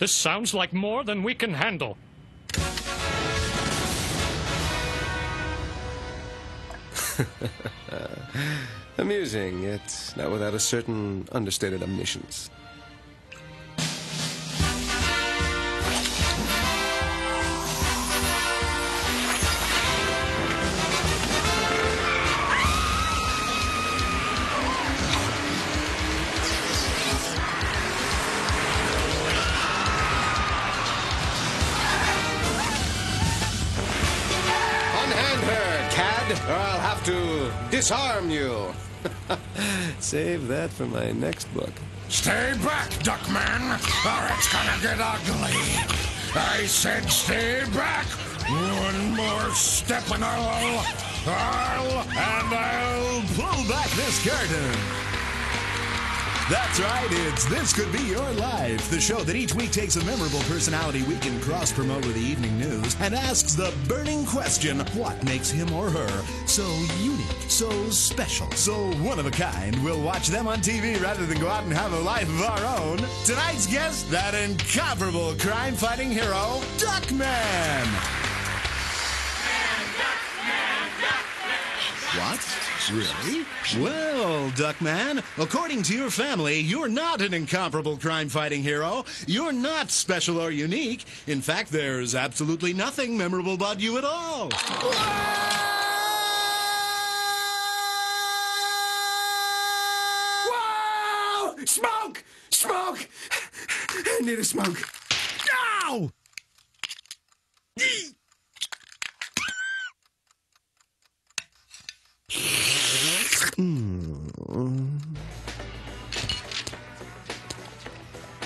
This sounds like more than we can handle. Amusing, yet not without a certain understated omniscience. You. Save that for my next book. Stay back, Duckman, or it's gonna get ugly. I said stay back. One more step and I'll, I'll, and I'll Pull back this curtain. That's right, it's This Could Be Your Life, the show that each week takes a memorable personality we can cross promote with the evening news and asks the burning question what makes him or her so unique, so special, so one of a kind? We'll watch them on TV rather than go out and have a life of our own. Tonight's guest, that incomparable crime fighting hero, Duckman. What? Really? Well, Duckman, according to your family, you're not an incomparable crime fighting hero. You're not special or unique. In fact, there's absolutely nothing memorable about you at all. Whoa! Smoke! Smoke! I need a smoke. Ow!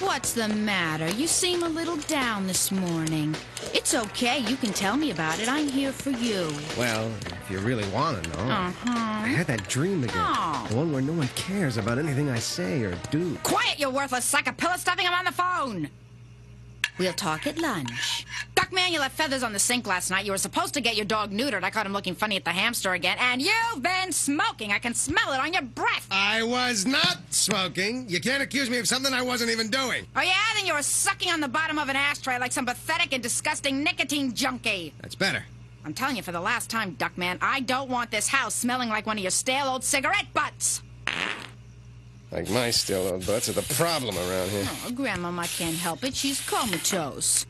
What's the matter? You seem a little down this morning. It's okay. You can tell me about it. I'm here for you. Well, if you really want to know, Uh I had that dream again. Oh. The one where no one cares about anything I say or do. Quiet, you worthless sack of pillow stuffing. I'm on the phone. We'll talk at lunch. Duckman, you left feathers on the sink last night. You were supposed to get your dog neutered. I caught him looking funny at the hamster again. And you've been smoking. I can smell it on your breath. I was not smoking. You can't accuse me of something I wasn't even doing. Oh, yeah? Then you were sucking on the bottom of an ashtray like some pathetic and disgusting nicotine junkie. That's better. I'm telling you for the last time, Duckman, I don't want this house smelling like one of your stale old cigarette butts. Like my still old butts are the problem around here. Oh, Grandmama can't help it. She's comatose.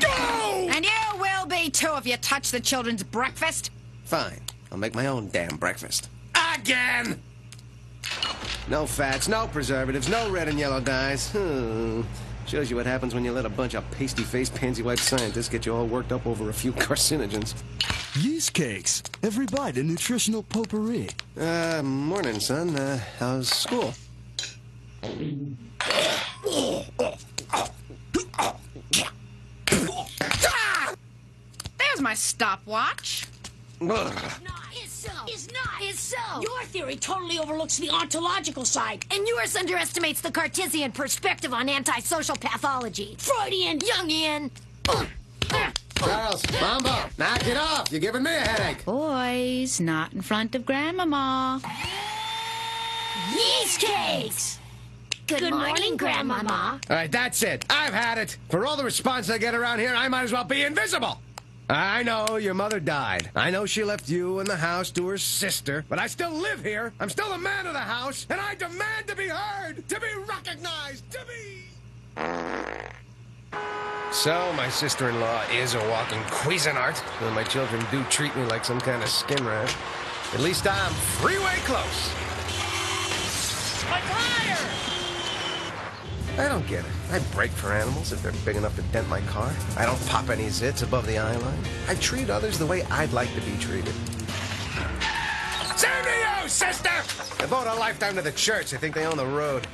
Go! And you will be too if you touch the children's breakfast. Fine. I'll make my own damn breakfast. Again! No fats, no preservatives, no red and yellow dyes. Hmm. Shows you what happens when you let a bunch of pasty-faced, pansy-white scientists get you all worked up over a few carcinogens. Yeast cakes. Every bite a nutritional potpourri. Uh, morning, son. Uh, how's school? There's my stopwatch. Ugh. not is so. Is not is so. Your theory totally overlooks the ontological side, and yours underestimates the Cartesian perspective on antisocial pathology. Freudian, Jungian. Charles, Mambo, knock it off. You're giving me a headache. Boys, not in front of Grandmama. Yeast cakes. Good, morning, Grandmama. All right, that's it. I've had it. For all the response I get around here, I might as well be invisible. I know your mother died. I know she left you and the house to her sister, but I still live here. I'm still the man of the house, and I demand to be heard, to be recognized, to be. So, my sister in law is a walking Cuisinart, and my children do treat me like some kind of skin rash. At least I'm freeway close. My tire! I don't get it. I brake for animals if they're big enough to dent my car. I don't pop any zits above the eye line. I treat others the way I'd like to be treated. Same to you, sister! They vote a lifetime to the church. They think they own the road.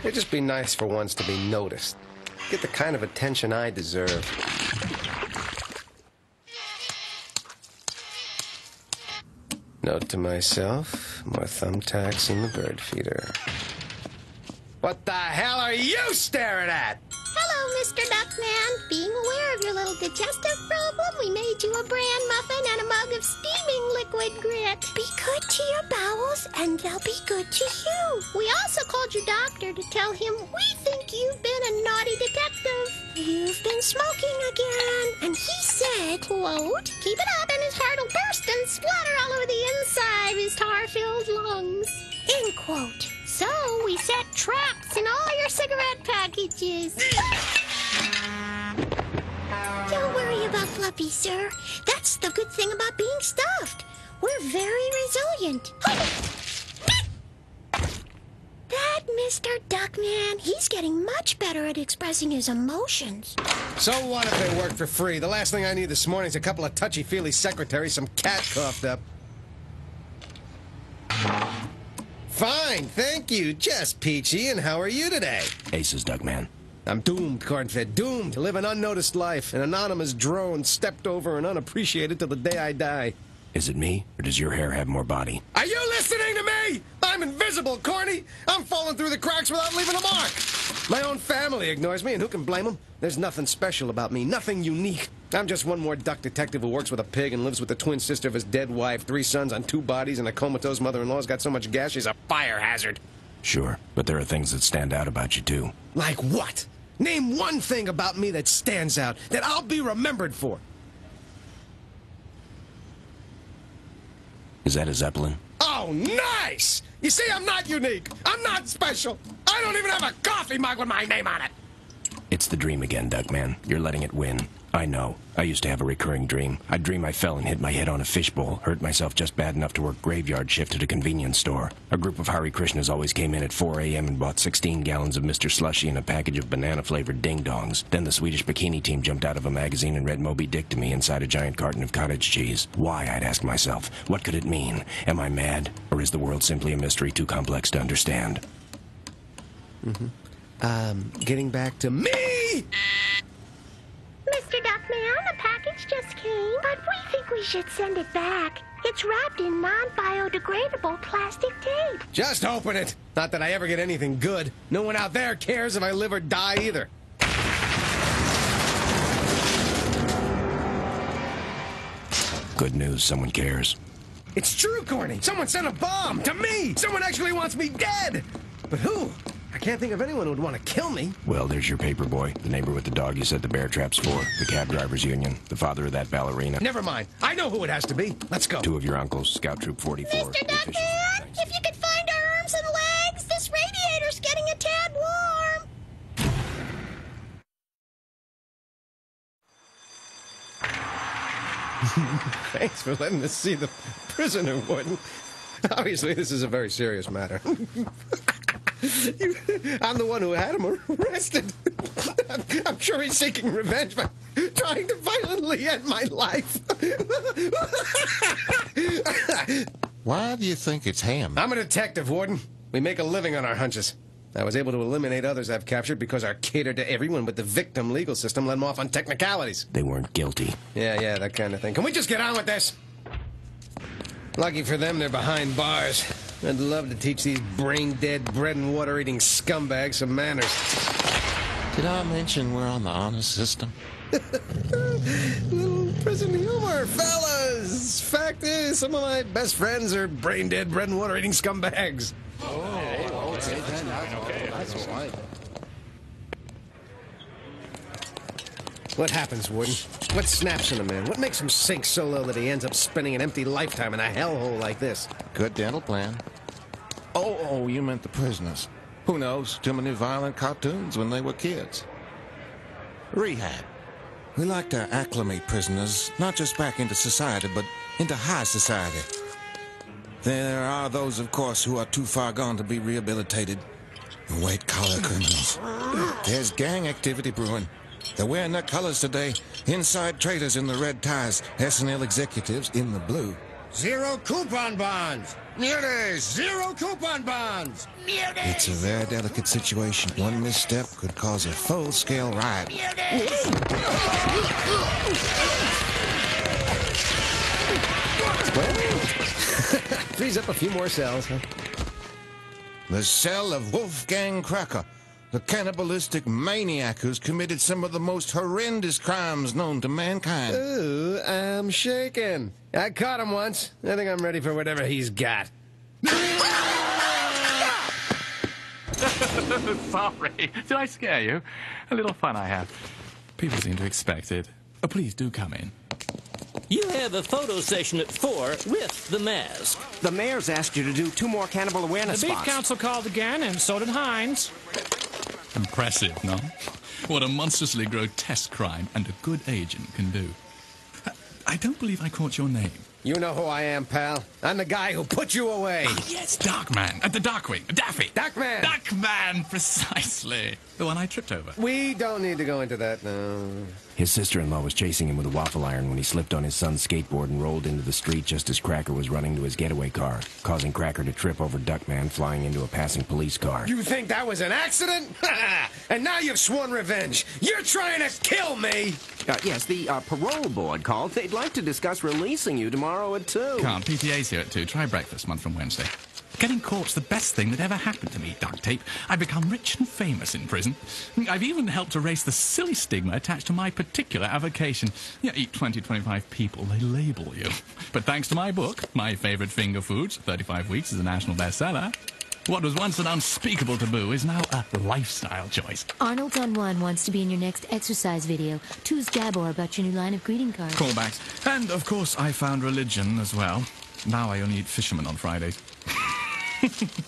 It'd just be nice for once to be noticed. Get the kind of attention I deserve. Note to myself, more thumbtacks in the bird feeder. What the hell are you staring at? Hello, Mr. Duckman. Being aware of your little digestive problem, we made you a bran muffin and a mug of steaming liquid grit. Be good to your bowels, and they'll be good to you. We also called your doctor to tell him we think you've been a naughty detective. You've been smoking again. And he said, quote, keep it up and his heart will burst and splatter all over the inside of his tar-filled lungs. End quote. So we set traps in all your cigarette packages. Don't worry about Fluffy, sir. That's the good thing about being stuffed. We're very resilient. That Mr. Duckman, he's getting much better at expressing his emotions. So what if they work for free? The last thing I need this morning is a couple of touchy-feely secretaries, some cat coughed up. Fine, thank you. Just peachy. And how are you today? Aces, Duckman. I'm doomed, Cornfed. Doomed to live an unnoticed life, an anonymous drone stepped over and unappreciated till the day I die. Is it me, or does your hair have more body? Are you listening to me? I'm invisible, Corny. I'm falling through the cracks without leaving a mark. My own family ignores me, and who can blame them? There's nothing special about me, nothing unique. I'm just one more duck detective who works with a pig and lives with the twin sister of his dead wife, three sons on two bodies, and a comatose mother-in-law's got so much gas she's a fire hazard. Sure, but there are things that stand out about you, too. Like what? Name one thing about me that stands out, that I'll be remembered for. Is that a Zeppelin? Oh, nice! You see, I'm not unique. I'm not special. I don't even have a coffee mug with my name on it. It's the dream again, Duckman. You're letting it win. I know. I used to have a recurring dream. I'd dream I fell and hit my head on a fishbowl, hurt myself just bad enough to work graveyard shift at a convenience store. A group of Hare Krishnas always came in at 4 a.m. and bought 16 gallons of Mr. Slushy and a package of banana-flavored ding-dongs. Then the Swedish bikini team jumped out of a magazine and read Moby Dick to me inside a giant carton of cottage cheese. Why, I'd ask myself. What could it mean? Am I mad? Or is the world simply a mystery too complex to understand? Mm-hmm. Um, getting back to me! Mr. Duckman, the package just came, but we think we should send it back. It's wrapped in non-biodegradable plastic tape. Just open it. Not that I ever get anything good. No one out there cares if I live or die either. Good news, someone cares. It's true, Corny. Someone sent a bomb to me. Someone actually wants me dead. But who? I can't think of anyone who would want to kill me. Well, there's your paper boy, the neighbor with the dog you set the bear traps for, the cab drivers union, the father of that ballerina. Never mind. I know who it has to be. Let's go. Two of your uncles, Scout Troop 44. Mr. Duckman, if you could find our arms and legs, this radiator's getting a tad warm. Thanks for letting us see the prisoner, Warden. Obviously, this is a very serious matter. You, I'm the one who had him arrested. I'm sure he's seeking revenge by trying to violently end my life. Why do you think it's him? I'm a detective, Warden. We make a living on our hunches. I was able to eliminate others I've captured because I catered to everyone, but the victim legal system let them off on technicalities. They weren't guilty. Yeah, yeah, that kind of thing. Can we just get on with this? Lucky for them, they're behind bars. I'd love to teach these brain-dead, bread-and-water-eating scumbags some manners. Did I mention we're on the honor system? Little prison humor, fellas. Fact is, some of my best friends are brain dead, bread and water eating scumbags. Oh, What happens, Warden? What snaps in a man? What makes him sink so low that he ends up spending an empty lifetime in a hellhole like this? Good dental plan. Oh, oh, you meant the prisoners. Who knows? Too many violent cartoons when they were kids. Rehab. We like to acclimate prisoners, not just back into society, but into high society. There are those, of course, who are too far gone to be rehabilitated. White collar criminals. There's gang activity brewing. They're wearing their colors today. Inside traders in the red ties, S&L executives in the blue. Zero coupon bonds. Muties. Zero coupon bonds. It's a very delicate situation. One misstep could cause a full-scale riot. Freeze up a few more cells, huh? The cell of Wolfgang Cracker, the cannibalistic maniac who's committed some of the most horrendous crimes known to mankind. Ooh, I'm shaking. I caught him once. I think I'm ready for whatever he's got. Sorry. Did I scare you? A little fun I have. People seem to expect it. Oh, please do come in. You have a photo session at 4 with the mask. The mayor's asked you to do two more cannibal awareness The Beef spots. Council called again, and so did Heinz. Impressive, no? What a monstrously grotesque crime and a good agent can do. I don't believe I caught your name. You know who I am, pal. I'm the guy who put you away. Yes, Darkman. At the Darkwing. Daffy. Darkman. Darkman, precisely. The one I tripped over. We don't need to go into that now. His sister-in-law was chasing him with a waffle iron when he slipped on his son's skateboard and rolled into the street just as Cracker was running to his getaway car, causing Cracker to trip over Duckman flying into a passing police car. You think that was an accident? and now you've sworn revenge. You're trying to kill me. Uh, yes, the uh, parole board called. They'd like to discuss releasing you tomorrow at 2. Can't. PTA's here at 2. Try breakfast month from Wednesday. Getting caught's the best thing that ever happened to me, duct tape. I've become rich and famous in prison. I've even helped erase the silly stigma attached to my particular avocation. You eat 20, 25 people, they label you. But thanks to my book, My Favorite Finger Foods, 35 Weeks is a national bestseller. What was once an unspeakable taboo is now a lifestyle choice. Arnold on One wants to be in your next exercise video. Two's Gabor about your new line of greeting cards. Callbacks. And, of course, I found religion as well. Now I only eat fishermen on Fridays.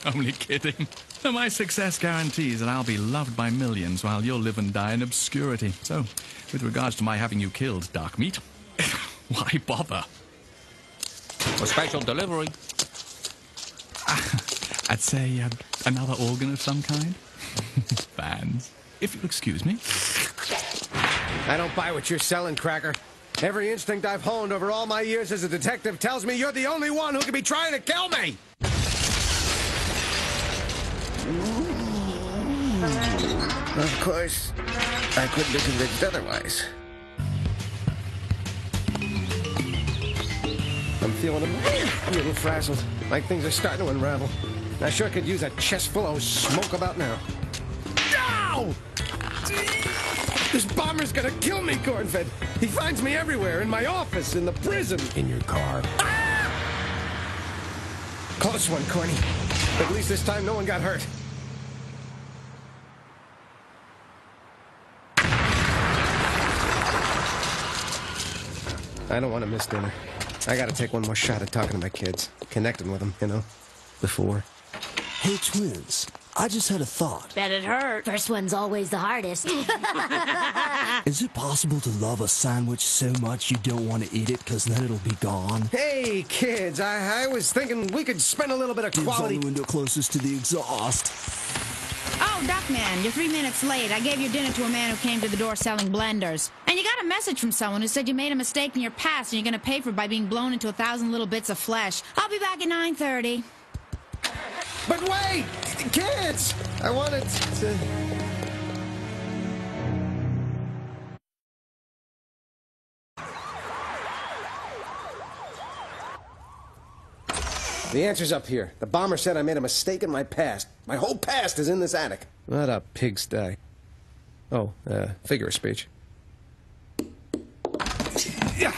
only kidding. My success guarantees that I'll be loved by millions while you'll live and die in obscurity. So, with regards to my having you killed, Dark Meat, why bother? A special delivery. I'd say uh, another organ of some kind. Fans. If you'll excuse me. I don't buy what you're selling, Cracker. Every instinct I've honed over all my years as a detective tells me you're the only one who could be trying to kill me. Of course, I couldn't be convinced otherwise. I'm feeling a little frazzled. Like things are starting to unravel. I sure could use a chest full of smoke about now. Ow! This bomber's gonna kill me, Cornfed. He finds me everywhere, in my office, in the prison. In your car. Ah! Close one, Corny. But at least this time no one got hurt. I don't want to miss dinner. I gotta take one more shot at talking to my kids. Connecting with them, you know? Before. Hey, twins. I just had a thought. Bet it hurt. First one's always the hardest. Is it possible to love a sandwich so much you don't want to eat it because then it'll be gone? Hey, kids, I, I was thinking we could spend a little bit of Dibs on the window closest to the exhaust. Oh, Duckman, you're three minutes late. I gave your dinner to a man who came to the door selling blenders. And you got a message from someone who said you made a mistake in your past and you're going to pay for it by being blown into a thousand little bits of flesh. I'll be back at 9.30. But wait! Kids! I wanted to. The answer's up here. The bomber said I made a mistake in my past. My whole past is in this attic. What a pigsty. Oh, uh, figure of speech. Yeah.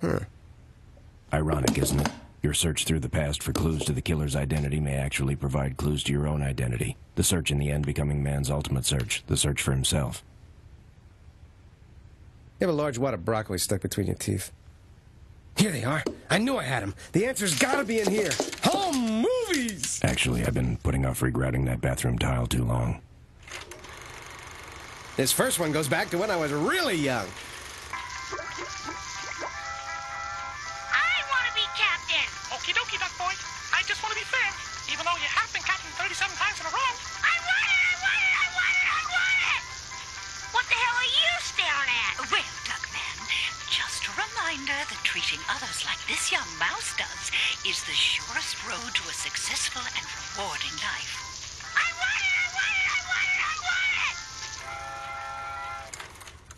Huh. Ironic, isn't it? Your search through the past for clues to the killer's identity may actually provide clues to your own identity. The search in the end becoming man's ultimate search, the search for himself. You have a large wad of broccoli stuck between your teeth. Here they are. I knew I had them. The answer's gotta be in here. Home movies! Actually, I've been putting off regrouting that bathroom tile too long. This first one goes back to when I was really young. Okie dokie, duck boy. I just want to be fair. Even though you have been captain 37 times in a row. I want it! I want it! I want it! I want it! What the hell are you staring at? Well, Duckman, just a reminder that treating others like this young mouse does is the surest road to a successful and rewarding life. I want it! I want it! I want it! I want it!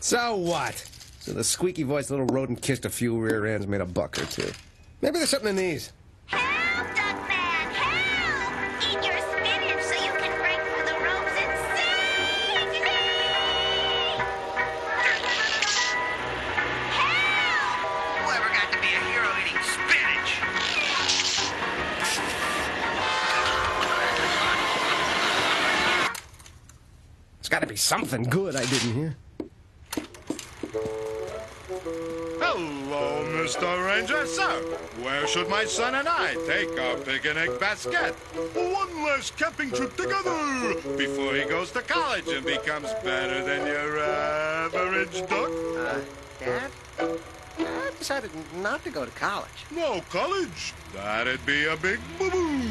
So what? So the squeaky voiced little rodent kissed a few rear ends, made a buck or two. Maybe there's something in these. Help, Duckman! Help! Eat your spinach so you can break through the ropes and save me! Whoever got to be a hero eating spinach? There's gotta be something good I didn't hear. Hello, Mr. Ranger. Sir, where should my son and I take our picnic basket? One less camping trip together before he goes to college and becomes better than your average duck. Uh, Dad? I decided not to go to college. No college? That'd be a big boo-boo.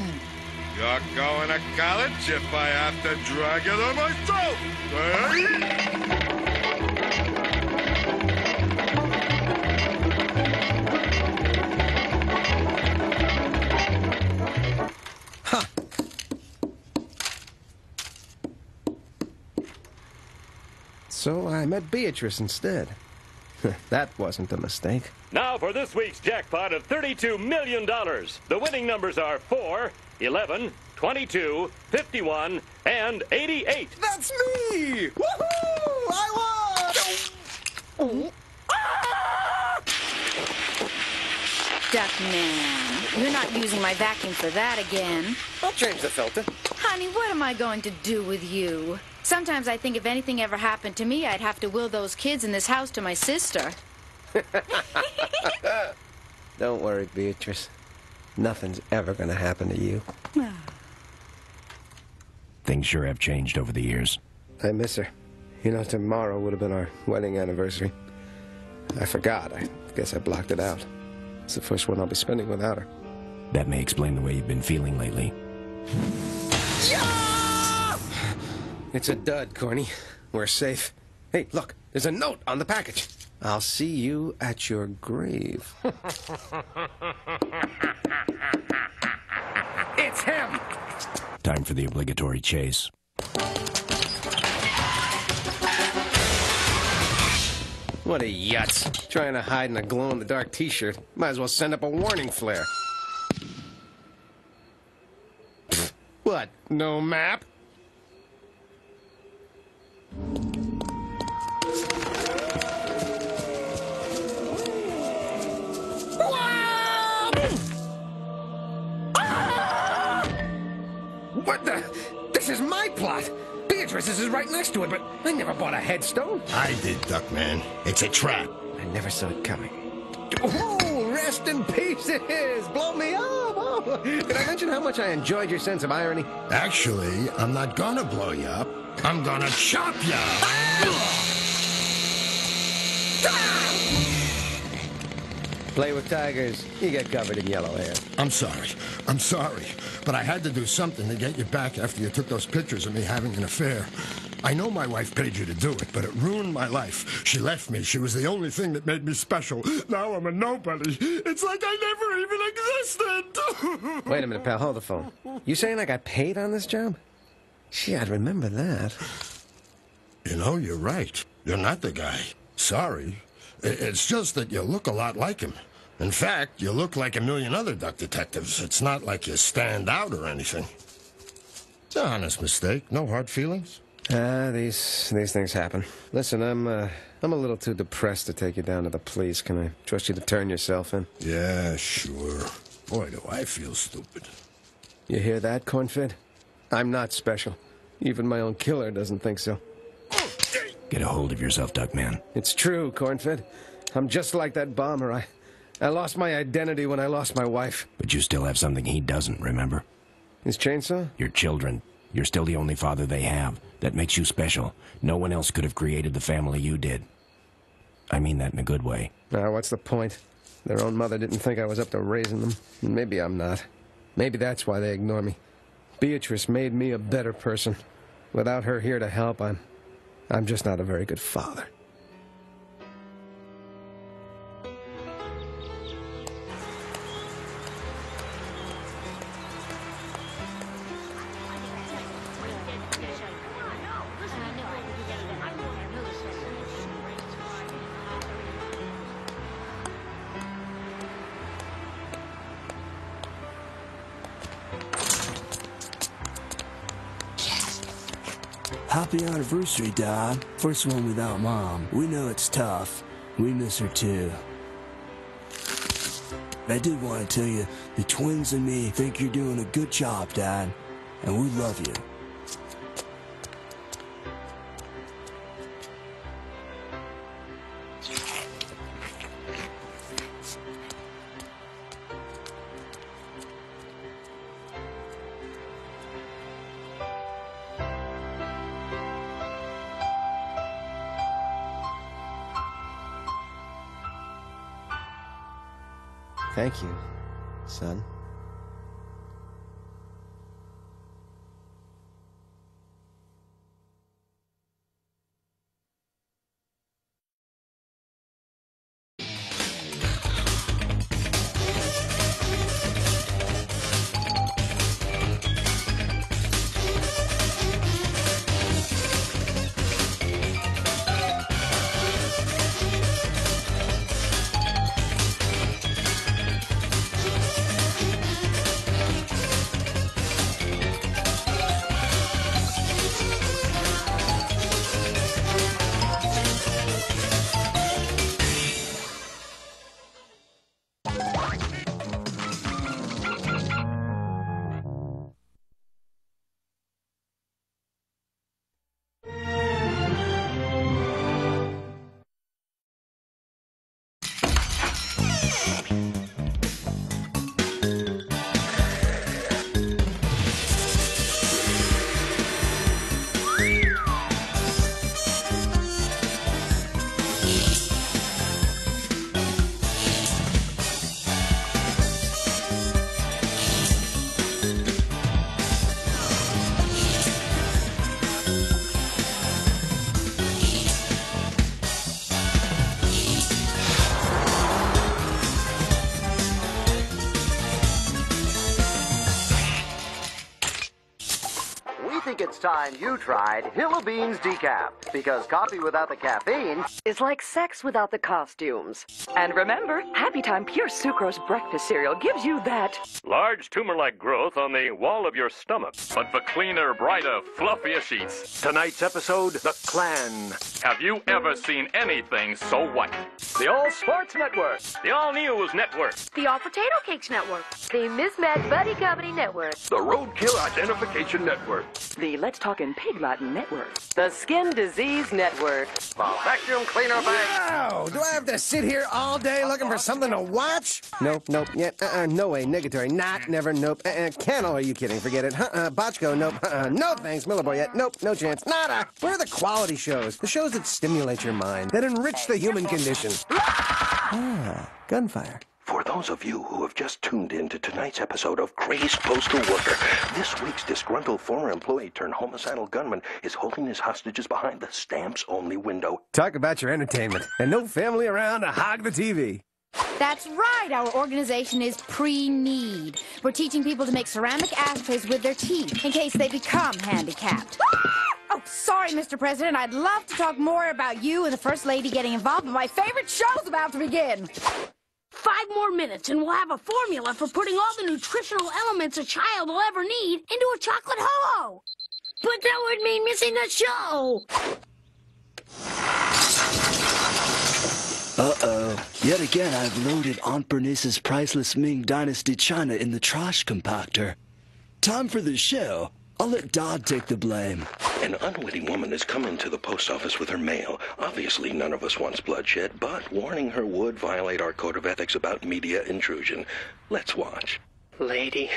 You're going to college if I have to drag you there myself. eh? So I met Beatrice instead. that wasn't a mistake. Now for this week's jackpot of $32 million. The winning numbers are 4, 11, 22, 51, and 88. That's me! Woohoo! I won! Duckman, you're not using my vacuum for that again. I'll change the filter. Honey, what am I going to do with you? Sometimes I think if anything ever happened to me, I'd have to will those kids in this house to my sister. Don't worry, Beatrice. Nothing's ever gonna happen to you. Things sure have changed over the years. I miss her. You know, tomorrow would have been our wedding anniversary. I forgot. I guess I blocked it out. It's the first one I'll be spending without her. That may explain the way you've been feeling lately. It's a dud, Corny. We're safe. Hey, look, there's a note on the package. I'll see you at your grave. it's him! Time for the obligatory chase. What a yutz. Trying to hide in a glow in the dark t shirt. Might as well send up a warning flare. What? No map? What the? This is my plot. Beatrice's is right next to it, but I never bought a headstone. I did, Duckman. It's a trap. I never saw it coming. Oh, rest in pieces! Blow me up! Oh. Did I mention how much I enjoyed your sense of irony? Actually, I'm not gonna blow you up. I'm gonna chop ya! Play with tigers, you get covered in yellow hair. I'm sorry. I'm sorry. But I had to do something to get you back after you took those pictures of me having an affair. I know my wife paid you to do it, but it ruined my life. She left me. She was the only thing that made me special. Now I'm a nobody. It's like I never even existed. Wait a minute, pal. Hold the phone. You saying I got paid on this job? Gee, I'd remember that. You know, you're right. You're not the guy. Sorry. It's just that you look a lot like him. In fact, you look like a million other duck detectives. It's not like you stand out or anything. It's a honest mistake. No hard feelings. Ah, these these things happen. Listen, I'm uh, I'm a little too depressed to take you down to the police. Can I trust you to turn yourself in? Yeah, sure. Boy, do I feel stupid. You hear that, Cornfed? I'm not special. Even my own killer doesn't think so. Get a hold of yourself, Duckman. It's true, Cornfed. I'm just like that bomber. I, I lost my identity when I lost my wife. But you still have something he doesn't, remember? His chainsaw? Your children. You're still the only father they have. That makes you special. No one else could have created the family you did. I mean that in a good way. Now, what's the point? Their own mother didn't think I was up to raising them. Maybe I'm not. Maybe that's why they ignore me. Beatrice made me a better person. Without her here to help, I'm... I'm just not a very good father. Anniversary, Dad. First one without Mom. We know it's tough. We miss her too. I did want to tell you, the twins and me think you're doing a good job, Dad. And we love you. Thank you, son. Time you tried Hilla Beans Decaf because coffee without the caffeine is like sex without the costumes. And remember, Happy Time Pure Sucrose breakfast cereal gives you that. Large tumor-like growth on the wall of your stomach, but for cleaner, brighter, fluffier sheets. Tonight's episode, The Clan. Have you ever seen anything so white? The All Sports Network. The All News Network. The All Potato Cakes Network. The Mismatched Buddy Company Network. The Roadkill Identification Network. The Let's Talk in Pig Latin Network. The Skin Disease Network. The Vacuum Cleaner Bag. Wow! Do I have to sit here all day looking for something to watch? Nope, nope, yeah, uh-uh, no way, negatory, not, never, nope, uh-uh, Cannell, are you kidding? Forget it, uh-uh, Botchko, nope, uh-uh, no thanks, Miller boy yet, nope, no chance, nada! Where are the quality shows? The shows that stimulate your mind, that enrich the human condition. Ah, gunfire. For those of you who have just tuned in to tonight's episode of Crazed Postal Worker, this week's disgruntled former employee turned homicidal gunman is holding his hostages behind the stamps only window. Talk about your entertainment, and no family around to hog the TV. That's right. Our organization is pre-need. We're teaching people to make ceramic ashtrays with their teeth in case they become handicapped. Ah! Oh, sorry, Mr. President. I'd love to talk more about you and the First Lady getting involved, but my favorite show's about to begin. Five more minutes, and we'll have a formula for putting all the nutritional elements a child will ever need into a chocolate ho-ho. But that would mean missing the show. Uh-oh. Yet again, I've loaded Aunt Bernice's priceless Ming Dynasty china in the trash compactor. Time for the show. I'll let Dodd take the blame. An unwitting woman has come into the post office with her mail. Obviously, none of us wants bloodshed, but warning her would violate our code of ethics about media intrusion. Let's watch. Lady,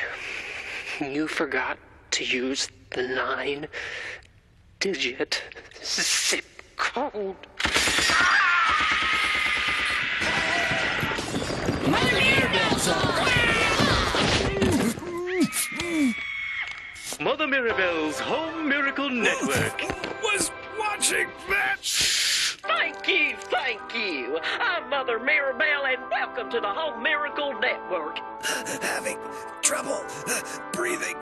you forgot to use the nine digit zip code. Mother Mirabelle's Home Miracle Network. Was watching that. Thank you, thank you. I'm Mother Mirabelle, and welcome to the Home Miracle Network. Having trouble uh, breathing.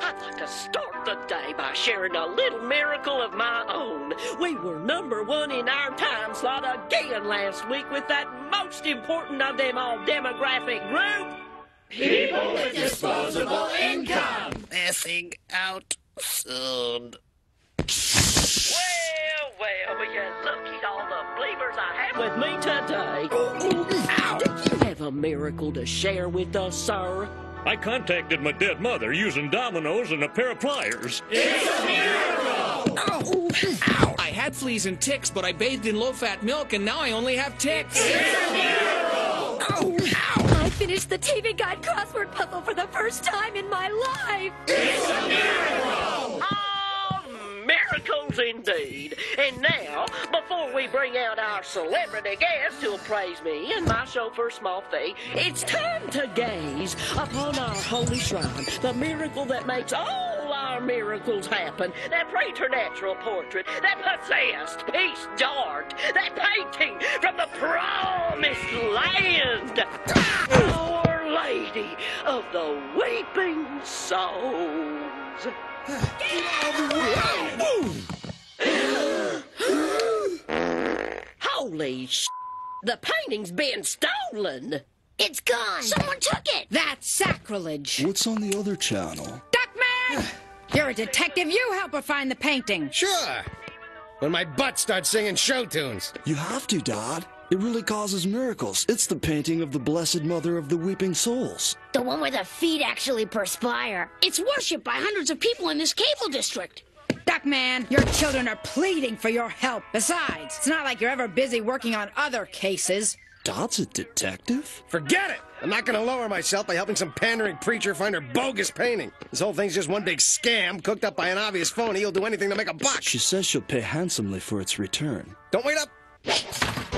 I'd like to start the day by sharing a little miracle of my own. We were number one in our time slot again last week with that most important of them all demographic group. People with disposable income. Passing out soon. Well, well, will you look at all the believers I have with me today? Ow! Do you have a miracle to share with us, sir? I contacted my dead mother using dominoes and a pair of pliers. It's a miracle. I had fleas and ticks, but I bathed in low-fat milk, and now I only have ticks. I finished the TV Guide crossword puzzle for the first time in my life. Oh, miracles indeed. And now, before we bring out our celebrity guest who'll praise me and my chauffeur Small Fee, it's time to gaze upon our holy shrine, the miracle that makes all our miracles happen. That preternatural portrait, that possessed piece d'art, that painting from the promised land. Our Lady of the Weeping Souls. Holy sh! The painting's been stolen! It's gone. Someone took it. That's sacrilege. What's on the other channel? Duckman! You're a detective. You help her find the painting. Sure. When my butt starts singing show tunes. You have to, Dodd. It really causes miracles. It's the painting of the Blessed Mother of the Weeping Souls. The one where the feet actually perspire. It's worshipped by hundreds of people in this cable district. Duckman, your children are pleading for your help. Besides, it's not like you're ever busy working on other cases. Dodd's a detective? Forget it! I'm not gonna lower myself by helping some pandering preacher find her bogus painting. This whole thing's just one big scam cooked up by an obvious phony who'll do anything to make a buck. She says she'll pay handsomely for its return. Don't wait up!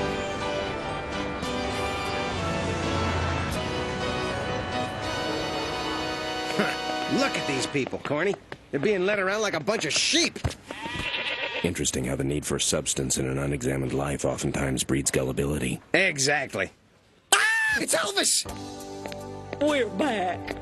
Look at these people, Corny. They're being led around like a bunch of sheep. Interesting how the need for substance in an unexamined life oftentimes breeds gullibility. Exactly. Ah! It's Elvis! We're back.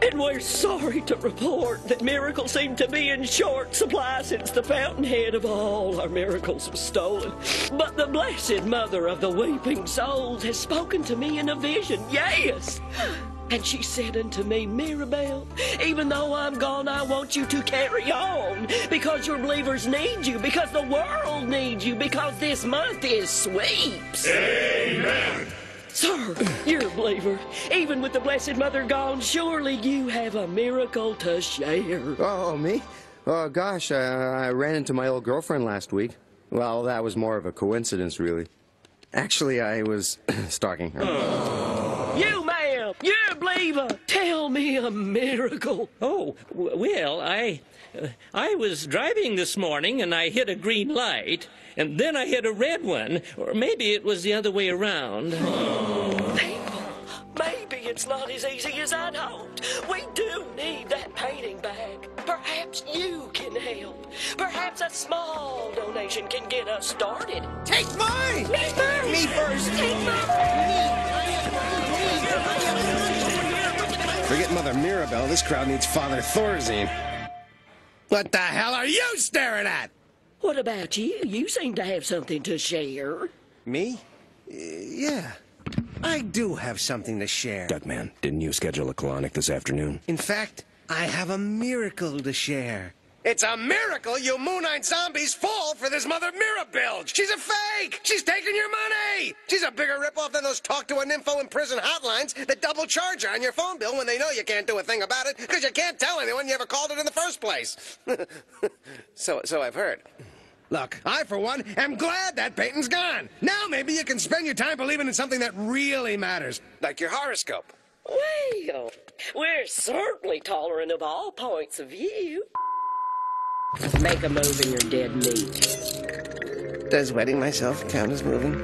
And we're sorry to report that miracles seem to be in short supply since the fountainhead of all our miracles was stolen. But the Blessed Mother of the Weeping Souls has spoken to me in a vision, yes. And she said unto me, Mirabelle, even though I'm gone, I want you to carry on because your believers need you, because the world needs you, because this month is sweeps. Amen. Sir, you're a believer. Even with the Blessed Mother gone, surely you have a miracle to share. Oh, me? Oh, gosh, uh, I ran into my old girlfriend last week. Well, that was more of a coincidence, really. Actually, I was stalking her. You, ma'am, you're a believer. Tell me a miracle. Oh, well, I. uh, I was driving this morning and I hit a green light, and then I hit a red one. Or maybe it was the other way around. People, maybe it's not as easy as I'd hoped. We do need that painting back. Perhaps you can help. Perhaps a small donation can get us started. Take mine! Me first! Me first! Take Forget Mother Mirabelle, this crowd needs Father Thorazine. What the hell are you staring at? What about you? You seem to have something to share. Me? Uh, yeah. I do have something to share. Duckman, didn't you schedule a colonic this afternoon? In fact, I have a miracle to share. It's a miracle you Moon Knight zombies fall for this mother Mira bilge. She's a fake. She's taking your money. She's a bigger ripoff than those talk to an info in prison hotlines that double charge you on your phone bill when they know you can't do a thing about it because you can't tell anyone you ever called it in the first place. so, so I've heard. Look, I, for one, am glad that Peyton's gone. Now maybe you can spend your time believing in something that really matters, like your horoscope. Well, we're certainly tolerant of all points of view. Make a move in your dead meat. Does wetting myself count as moving?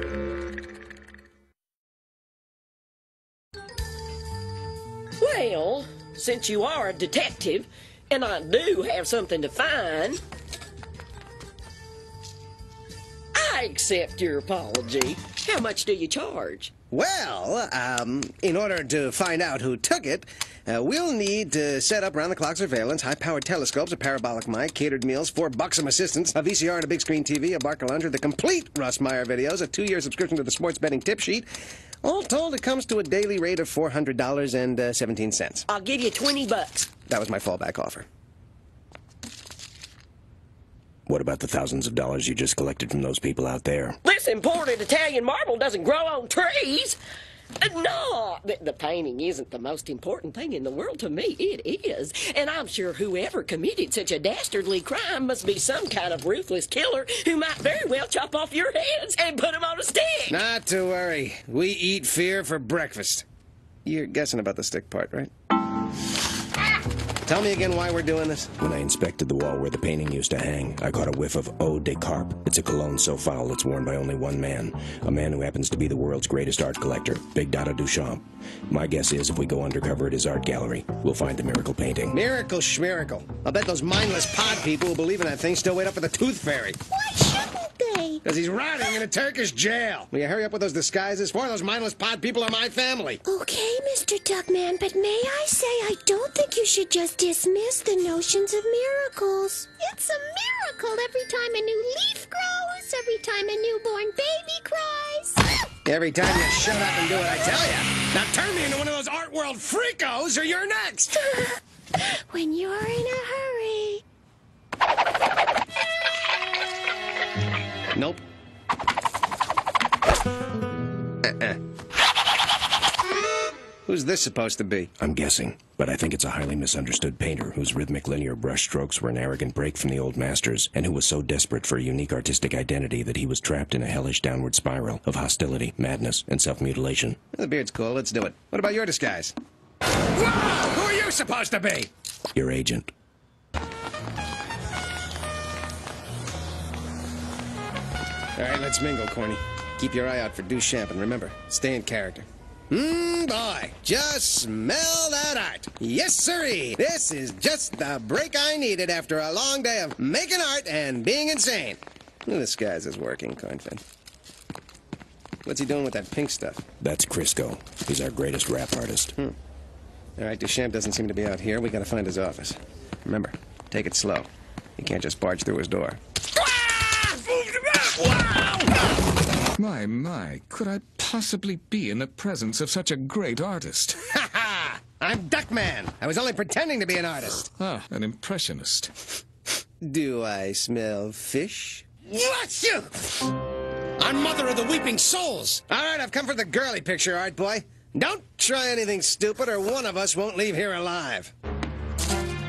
Well, since you are a detective, and I do have something to find, I accept your apology. How much do you charge? Well, um, in order to find out who took it, uh, we'll need to set up round-the-clock surveillance, high-powered telescopes, a parabolic mic, catered meals, four buxom assistants, a VCR and a big screen TV, a Barcalounger, the complete Russ Meyer videos, a two-year subscription to the sports betting tip sheet. All told, it comes to a daily rate of $400.17. I'll give you 20 bucks. That was my fallback offer. What about the thousands of dollars you just collected from those people out there? This imported Italian marble doesn't grow on trees. No, the, the painting isn't the most important thing in the world to me. It is. And I'm sure whoever committed such a dastardly crime must be some kind of ruthless killer who might very well chop off your heads and put them on a stick. Not to worry. We eat fear for breakfast. You're guessing about the stick part, right? Ah! Tell me again why we're doing this. When I inspected the wall where the painting used to hang, I caught a whiff of Eau de Carpe. It's a cologne so foul it's worn by only one man, a man who happens to be the world's greatest art collector, Big Dada Duchamp. My guess is if we go undercover at his art gallery, we'll find the miracle painting. Miracle schmiracle. I'll bet those mindless pod people who believe in that thing still wait up for the tooth fairy. Why shouldn't they? Because he's rotting in a Turkish jail. Will you hurry up with those disguises? Four of those mindless pod people are my family. Okay, Mr. Duckman, but may I say I don't think you should just dismiss the notions of miracles. It's a miracle every time a new leaf grows, every time a newborn baby cries. Every time you shut up and do what I tell you. Now turn me into one of those art world freakos or you're next. when you're in a hurry. Nope. Who's this supposed to be? I'm guessing, but I think it's a highly misunderstood painter whose rhythmic linear brushstrokes were an arrogant break from the old masters, and who was so desperate for a unique artistic identity that he was trapped in a hellish downward spiral of hostility, madness, and self-mutilation. The beard's cool. Let's do it. What about your disguise? Whoa! Who are you supposed to be? Your agent. All right, let's mingle, Corny. Keep your eye out for Duchamp, and remember, stay in character. Mmm, boy, just smell that art. Yes, sirree. This is just the break I needed after a long day of making art and being insane. The disguise is working, Cornfed. What's he doing with that pink stuff? That's Crisco. He's our greatest rap artist. Hmm. All right, Duchamp doesn't seem to be out here. We gotta find his office. Remember, take it slow. You can't just barge through his door. My, my, could I possibly be in the presence of such a great artist? Ha ha! I'm Duckman. I was only pretending to be an artist. Ah, an impressionist. Do I smell fish? What you? I'm mother of the weeping souls. All right, I've come for the girly picture, art boy. Don't try anything stupid, or one of us won't leave here alive.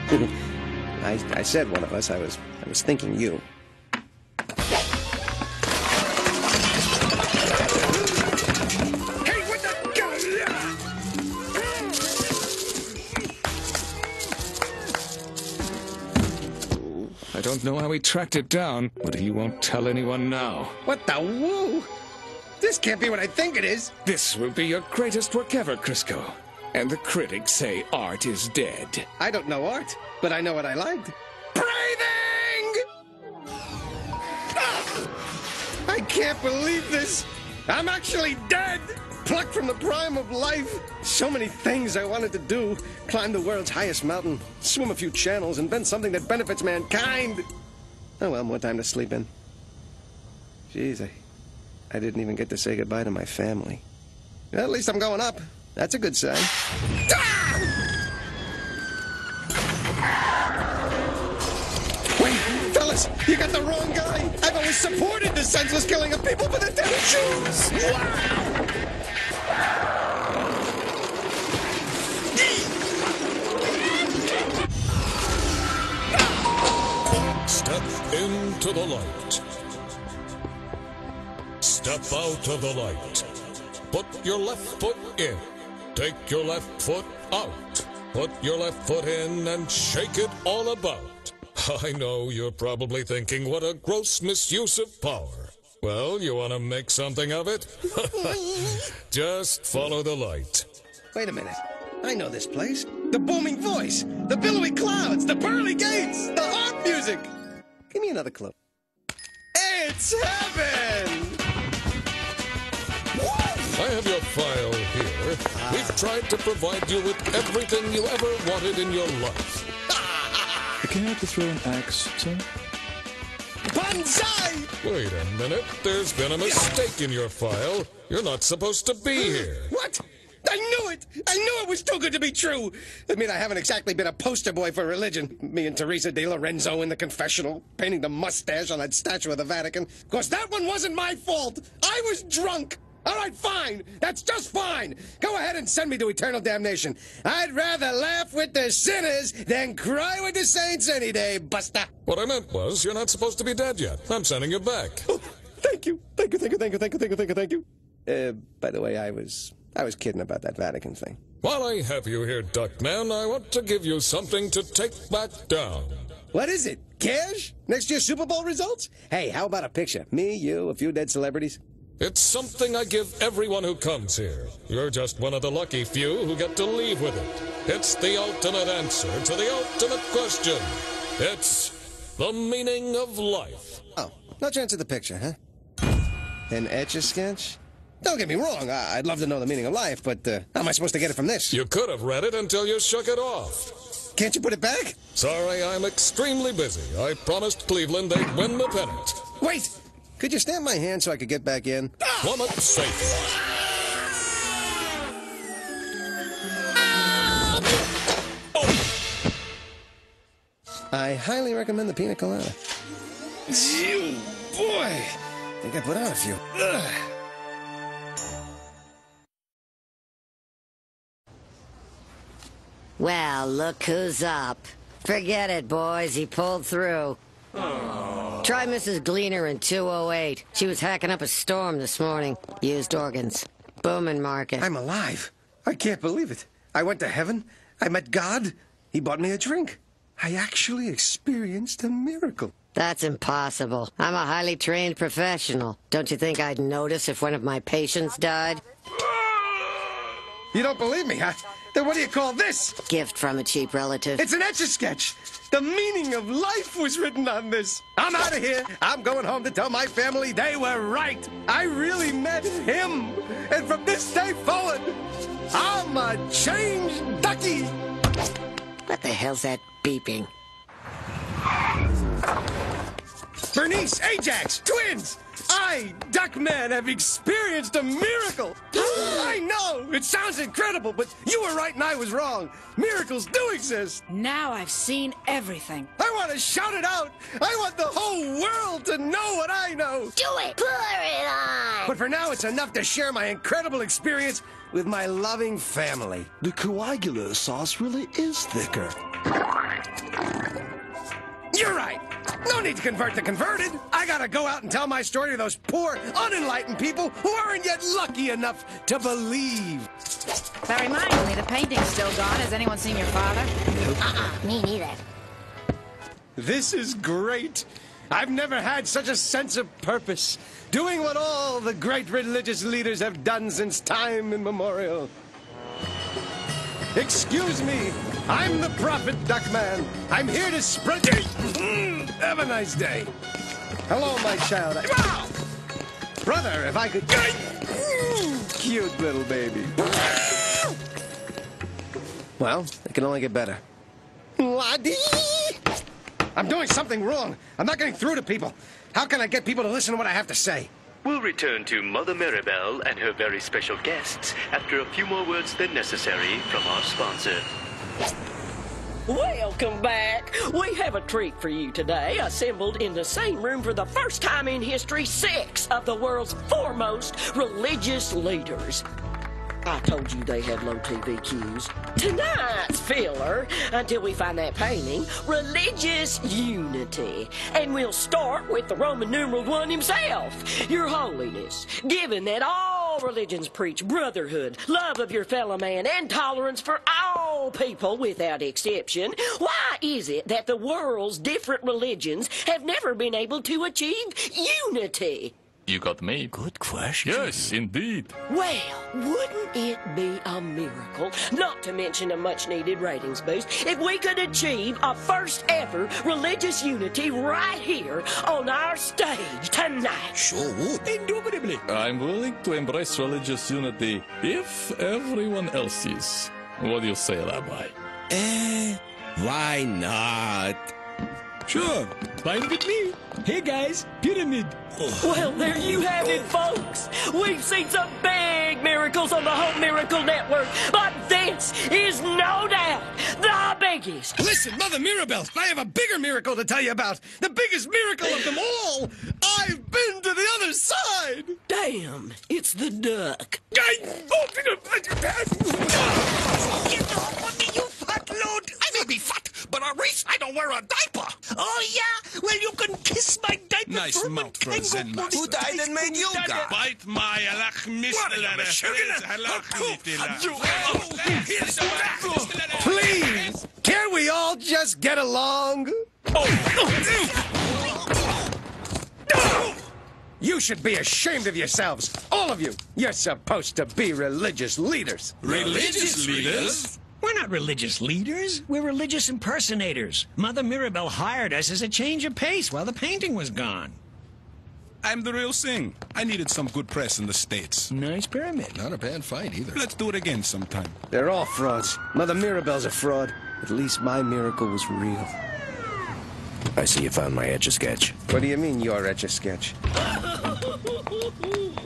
I, I said one of us. I was I was thinking you. Don't know how he tracked it down, but he won't tell anyone now. What the woo? This can't be what I think it is. This will be your greatest work ever, Crisco. And the critics say art is dead. I don't know art, but I know what I liked. Breathing! Ah! I can't believe this. I'm actually dead. Plucked from the prime of life. So many things I wanted to do. Climb the world's highest mountain, swim a few channels, invent something that benefits mankind. Oh well, more time to sleep in. Jeez, I, I didn't even get to say goodbye to my family. At least I'm going up. That's a good sign. Wait, you got the wrong guy. I've always supported the senseless killing of people for the damn shoes. Wow. Step into the light. Step out of the light. Put your left foot in. Take your left foot out. Put your left foot in and shake it all about. I know you're probably thinking, what a gross misuse of power. Well, you want to make something of it? Just follow the light. Wait a minute. I know this place. The booming voice, the billowy clouds, the pearly gates, the harp music. Give me another clue. It's heaven! I have your file here. We've tried to provide you with everything you ever wanted in your life. Can I have to throw an axe, sir? Banzai! Wait a minute. There's been a mistake in your file. You're not supposed to be here. What? I knew it! I knew it was too good to be true! I mean, I haven't exactly been a poster boy for religion. Me and Teresa de Lorenzo in the confessional, painting the mustache on that statue of the Vatican. Of course, that one wasn't my fault! I was drunk! All right, fine. That's just fine. Go ahead and send me to eternal damnation. I'd rather laugh with the sinners than cry with the saints any day, Buster. What I meant was, you're not supposed to be dead yet. I'm sending you back. Oh, Thank you. Thank you, thank you, thank you, thank you, thank you, thank you, thank you. Uh, by the way, I was I was kidding about that Vatican thing. While I have you here, Duckman, I want to give you something to take back down. What is it? Cash? Next year's Super Bowl results? Hey, how about a picture? Me, you, a few dead celebrities? It's something I give everyone who comes here. You're just one of the lucky few who get to leave with it. It's the ultimate answer to the ultimate question. It's the meaning of life. Oh, no chance of the picture, huh? An etch a sketch? Don't get me wrong, I- I'd love to know the meaning of life, but uh, how am I supposed to get it from this? You could have read it until you shook it off. Can't you put it back? Sorry, I'm extremely busy. I promised Cleveland they'd win the pennant. Wait! Could you stamp my hand so I could get back in? Plummet safe. I highly recommend the pina colada. You boy! I think I put out a few. Ugh. Well, look who's up. Forget it, boys. He pulled through. Try Mrs. Gleaner in 208. She was hacking up a storm this morning. Used organs. Booming market. I'm alive. I can't believe it. I went to heaven. I met God. He bought me a drink. I actually experienced a miracle. That's impossible. I'm a highly trained professional. Don't you think I'd notice if one of my patients died? You don't believe me, huh? Then what do you call this? Gift from a cheap relative. It's an etch-a-sketch. The meaning of life was written on this. I'm out of here. I'm going home to tell my family they were right. I really met him. And from this day forward, I'm a changed ducky. What the hell's that beeping? Bernice, Ajax, twins! I, Duckman, have experienced a miracle! I know! It sounds incredible, but you were right and I was wrong. Miracles do exist! Now I've seen everything. I want to shout it out! I want the whole world to know what I know! Do it! Pour it on! But for now, it's enough to share my incredible experience with my loving family. The coagular sauce really is thicker. You're right! No need to convert the converted! I gotta go out and tell my story to those poor, unenlightened people who aren't yet lucky enough to believe. That reminds me, the painting's still gone. Has anyone seen your father? Uh-uh, me neither. This is great. I've never had such a sense of purpose. Doing what all the great religious leaders have done since time immemorial. Excuse me. I'm the prophet, Duckman. I'm here to spread. Have a nice day. Hello, my child. Wow! Brother, if I could. Cute little baby. Well, it can only get better. I'm doing something wrong. I'm not getting through to people. How can I get people to listen to what I have to say? We'll return to Mother Mirabel and her very special guests after a few more words than necessary from our sponsor. Welcome back. We have a treat for you today. Assembled in the same room for the first time in history, six of the world's foremost religious leaders. I told you they had low TVQs. Tonight's filler, until we find that painting, religious unity. And we'll start with the Roman numeral one himself, Your Holiness. Given that all religions preach brotherhood, love of your fellow man, and tolerance for all people without exception, why is it that the world's different religions have never been able to achieve unity? You got me. Good question. Yes, indeed. Well, wouldn't it be a miracle, not to mention a much needed ratings boost, if we could achieve a first ever religious unity right here on our stage tonight? Sure would. Indubitably. I'm willing to embrace religious unity if everyone else is. What do you say, Rabbi? Eh, why not? Sure, fine with me. Hey guys, pyramid. Well, there you have it, folks. We've seen some big miracles on the Home Miracle Network, but this is no doubt the biggest. Listen, Mother Mirabel, I have a bigger miracle to tell you about. The biggest miracle of them all. I've been to the other side. Damn, it's the duck. Get off of me, you fat load! I may be fat, but at least I don't wear a diaper. Oh, yeah? Well, you can kiss my diaper Nice through mouth and for a kangaroo Zen master. Who died and made you God? Bite my alach oh, Please, can we all just get along? Oh. You should be ashamed of yourselves, all of you. You're supposed to be religious leaders. Religious leaders? We're not religious leaders. We're religious impersonators. Mother Mirabel hired us as a change of pace while the painting was gone. I'm the real thing. I needed some good press in the States. Nice pyramid. Not a bad fight either. Let's do it again sometime. They're all frauds. Mother Mirabel's a fraud. At least my miracle was real. I see you found my etch a sketch. What do you mean, your etch a sketch?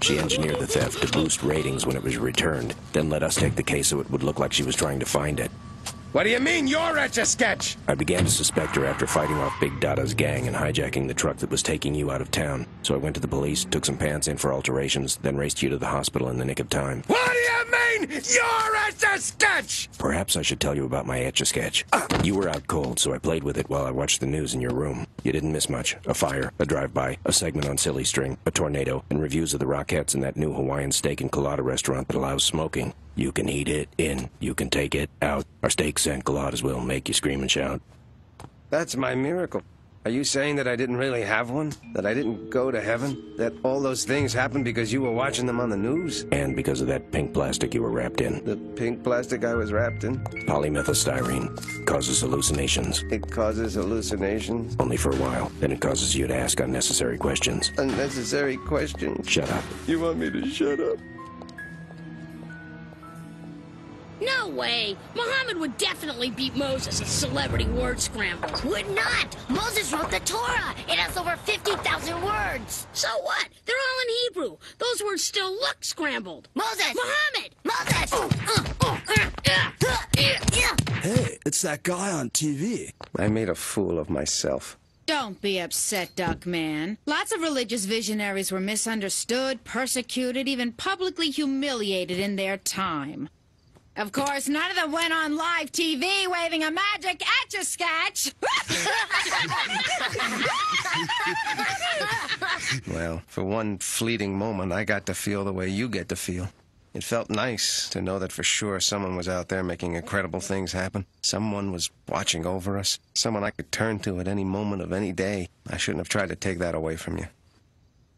She engineered the theft to boost ratings when it was returned, then let us take the case so it would look like she was trying to find it. What do you mean, your etch a sketch? I began to suspect her after fighting off Big Dada's gang and hijacking the truck that was taking you out of town. So I went to the police, took some pants in for alterations, then raced you to the hospital in the nick of time. What do you mean, your etch a sketch? Perhaps I should tell you about my etch a sketch. You were out cold, so I played with it while I watched the news in your room. You didn't miss much. A fire, a drive-by, a segment on Silly String, a tornado, and reviews of the Rockettes and that new Hawaiian steak and colada restaurant that allows smoking. You can eat it in, you can take it out. Our steaks and coladas will make you scream and shout. That's my miracle. Are you saying that I didn't really have one? That I didn't go to heaven? That all those things happened because you were watching them on the news? And because of that pink plastic you were wrapped in. The pink plastic I was wrapped in? Polymethylstyrene. Causes hallucinations. It causes hallucinations? Only for a while. Then it causes you to ask unnecessary questions. Unnecessary questions? Shut up. You want me to shut up? No way! Muhammad would definitely beat Moses at Celebrity Word Scramble. Would not! Moses wrote the Torah! It has over 50,000 words! So what? They're all in Hebrew. Those words still look scrambled. Moses! Muhammad! Moses! Uh, uh, uh, hey, it's that guy on TV. I made a fool of myself. Don't be upset, Duckman. Lots of religious visionaries were misunderstood, persecuted, even publicly humiliated in their time. Of course, none of them went on live TV waving a magic etch-a-sketch. Well, for one fleeting moment, I got to feel the way you get to feel. It felt nice to know that for sure someone was out there making incredible things happen. Someone was watching over us. Someone I could turn to at any moment of any day. I shouldn't have tried to take that away from you.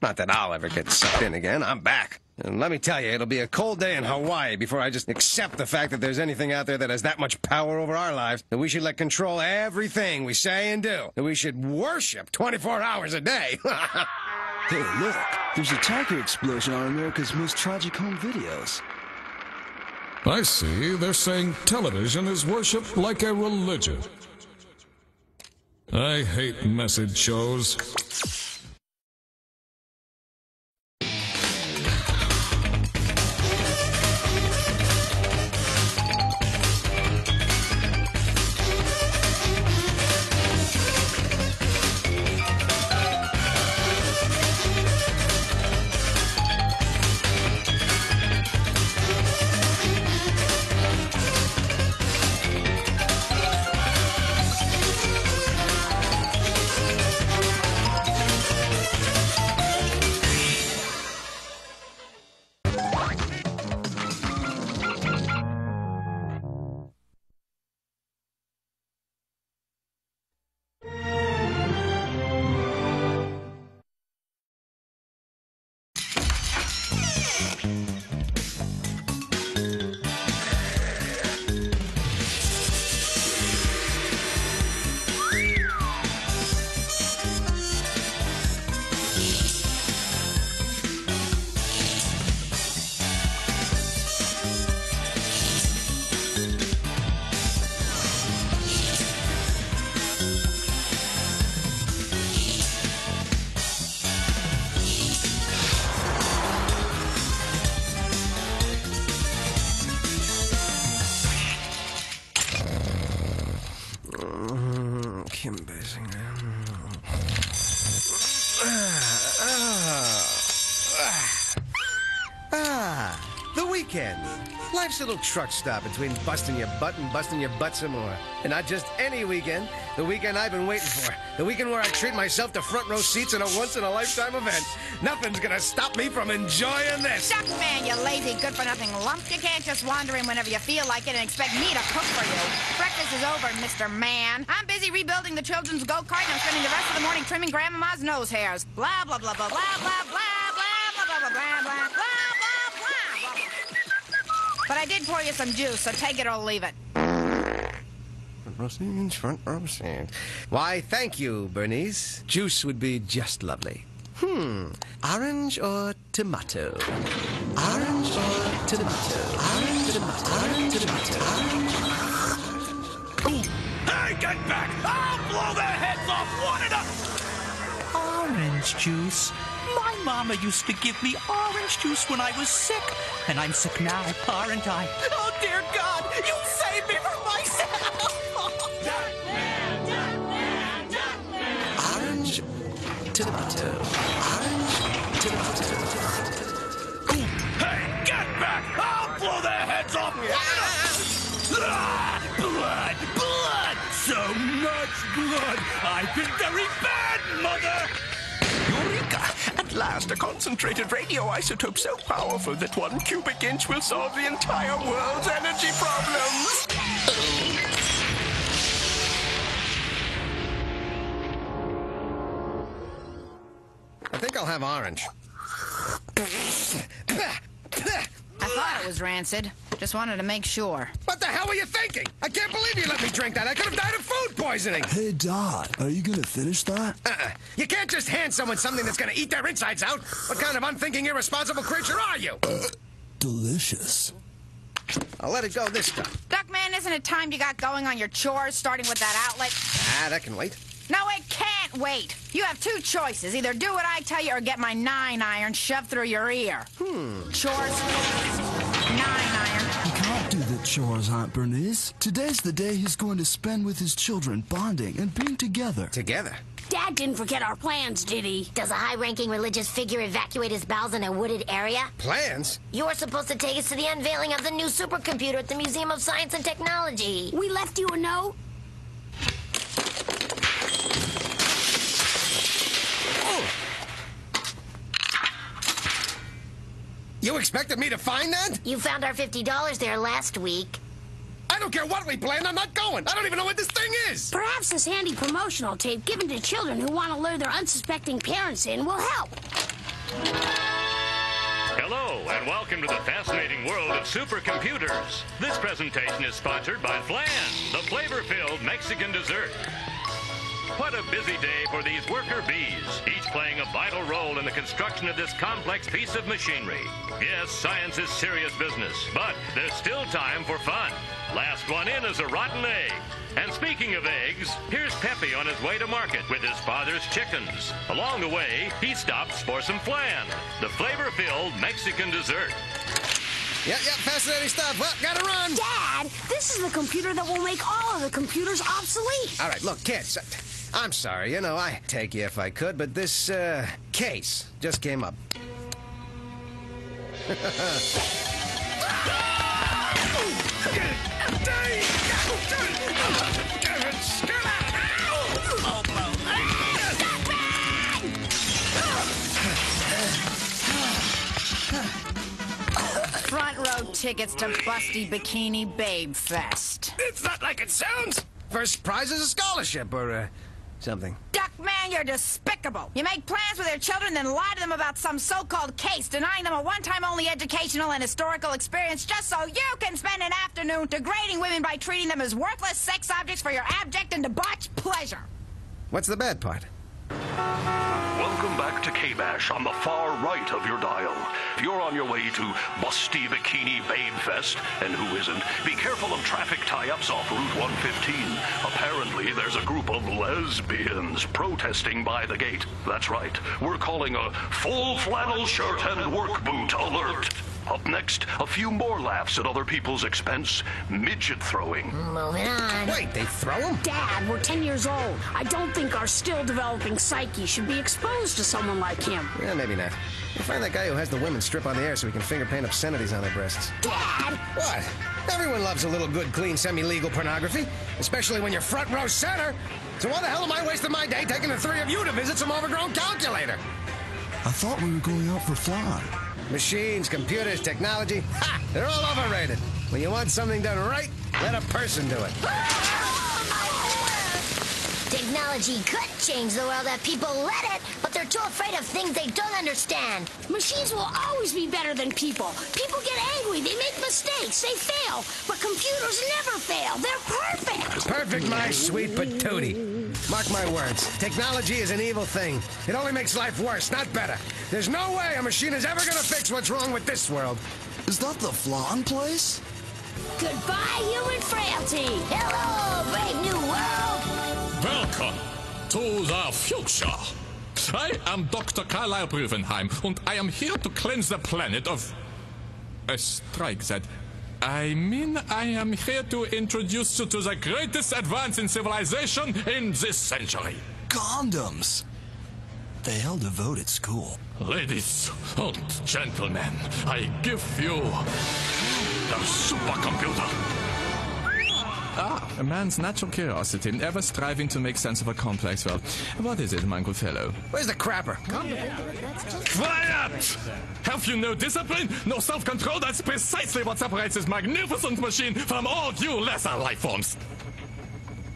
Not that I'll ever get sucked in again. I'm back. And let me tell you, it'll be a cold day in Hawaii before I just accept the fact that there's anything out there that has that much power over our lives, that we should let control everything we say and do, that we should worship 24 hours a day. Hey, look, there's a tiger explosion on America's most tragic home videos. I see. They're saying television is worshipped like a religion. I hate message shows. Kim ah, the weekend. Life's a little truck stop between busting your butt and busting your butt some more. And not just any weekend, the weekend I've been waiting for. The weekend where I treat myself to front row seats in a once-in-a-lifetime event. Nothing's gonna stop me from enjoying this. Duck man, you lazy, good-for-nothing lump. You can't just wander in whenever you feel like it and expect me to cook for you. Breakfast is over, Mr. Man. I'm busy rebuilding the children's go-kart and I'm spending the rest of the morning trimming Grandmama's nose hairs. Blah, blah, blah, blah, blah, blah, blah, blah, blah, blah, blah, blah, blah, blah, blah. But I did pour you some juice, so take it or leave it. Front front row seats. Why, thank you, Bernice. Juice would be just lovely. Hmm, orange or tomato? Orange or tomato? Orange, tomato, orange, tomato, orange. Hey, get back! I'll blow their heads off one at a... Orange juice. My mama used to give me orange juice when I was sick, and I'm sick now, aren't I? Oh, dear God, you blood! I've been very bad, Mother! Eureka! At last, a concentrated radioisotope so powerful that one cubic inch will solve the entire world's energy problems! I think I'll have orange. I thought it was rancid. Just wanted to make sure. What the hell were you thinking? I can't believe you let me drink that. I could have died of food poisoning. Hey, Dot, are you gonna finish that? Uh-uh. You can't just hand someone something that's gonna eat their insides out. What kind of unthinking, irresponsible creature are you? Delicious. I'll let it go this time. Duckman, isn't it time you got going on your chores, starting with that outlet? Ah, that can wait. No, it can't wait. You have two choices. Either do what I tell you or get my nine iron shoved through your ear. Hmm. Chores, nine iron. You can't do the chores, Aunt Bernice. Today's the day he's going to spend with his children, bonding and being together. Together? Dad didn't forget our plans, did he? Does a high-ranking religious figure evacuate his bowels in a wooded area? Plans? You were supposed to take us to the unveiling of the new supercomputer at the Museum of Science and Technology. We left you a note? You expected me to find that? You found our $50 there last week. I don't care what we planned, I'm not going. I don't even know what this thing is. Perhaps this handy promotional tape given to children who want to lure their unsuspecting parents in will help. Hello, and welcome to the fascinating world of supercomputers. This presentation is sponsored by Flan, the flavor-filled Mexican dessert. What a busy day for these worker bees, each playing a vital role in the construction of this complex piece of machinery. Yes, science is serious business, but there's still time for fun. Last one in is a rotten egg. And speaking of eggs, here's Pepe on his way to market with his father's chickens. Along the way, he stops for some flan, the flavor-filled Mexican dessert. Yep, yep, fascinating stuff. Well, gotta run. Dad, this is the computer that will make all of the computers obsolete. All right, look, kids. I'm sorry, you know, I take you if I could, but this, uh, case just came up. Front row tickets to Busty Bikini Babe Fest. It's not like it sounds. First prize is a scholarship or, uh, something. Duckman, you're despicable. You make plans with your children, then lie to them about some so-called case, denying them a one-time only educational and historical experience just so you can spend an afternoon degrading women by treating them as worthless sex objects for your abject and debauched pleasure. What's the bad part? Welcome back to K-Bash on the far right of your dial. If you're on your way to Busty Bikini Babe Fest, and who isn't, be careful of traffic tie-ups off Route 115. Apparently, there's a group of lesbians protesting by the gate. That's right. We're calling a full flannel shirt and work boot alert. Up next, a few more laughs at other people's expense. Midget throwing. Moving on. Wait, they throw them? Dad, we're 10 years old. I don't think our still developing psyche should be exposed to someone like him. Yeah, maybe not. You find that guy who has the women strip on the air so he can finger paint obscenities on their breasts. Dad! What? Everyone loves a little good, clean, semi-legal pornography, especially when you're front row center. So why the hell am I wasting my day taking the three of you to visit some overgrown calculator? I thought we were going out for fun. Machines, computers, technology, ha! They're all overrated. When you want something done right, let a person do it. Technology could change the world if people let it, but they're too afraid of things they don't understand. Machines will always be better than people. People get angry, they make mistakes, they fail. But computers never fail. They're perfect. Perfect, my sweet patootie. Mark my words. Technology is an evil thing. It only makes life worse, not better. There's no way a machine is ever gonna fix what's wrong with this world. Is that the flan place? Goodbye, human frailty. Hello, brave new world. Welcome to the future. I am Dr. Carlyle Bruvenheim, and I am here to cleanse the planet of. A strike that. I mean, I am here to introduce you to the greatest advance in civilization in this century. Condoms. They held a vote at school. Ladies and gentlemen, I give you the supercomputer. Ah, a man's natural curiosity, ever striving to make sense of a complex world. What is it, my good fellow? Where's the crapper? Come! Quiet! Have you no discipline, no self-control? That's precisely what separates this magnificent machine from all you lesser life forms.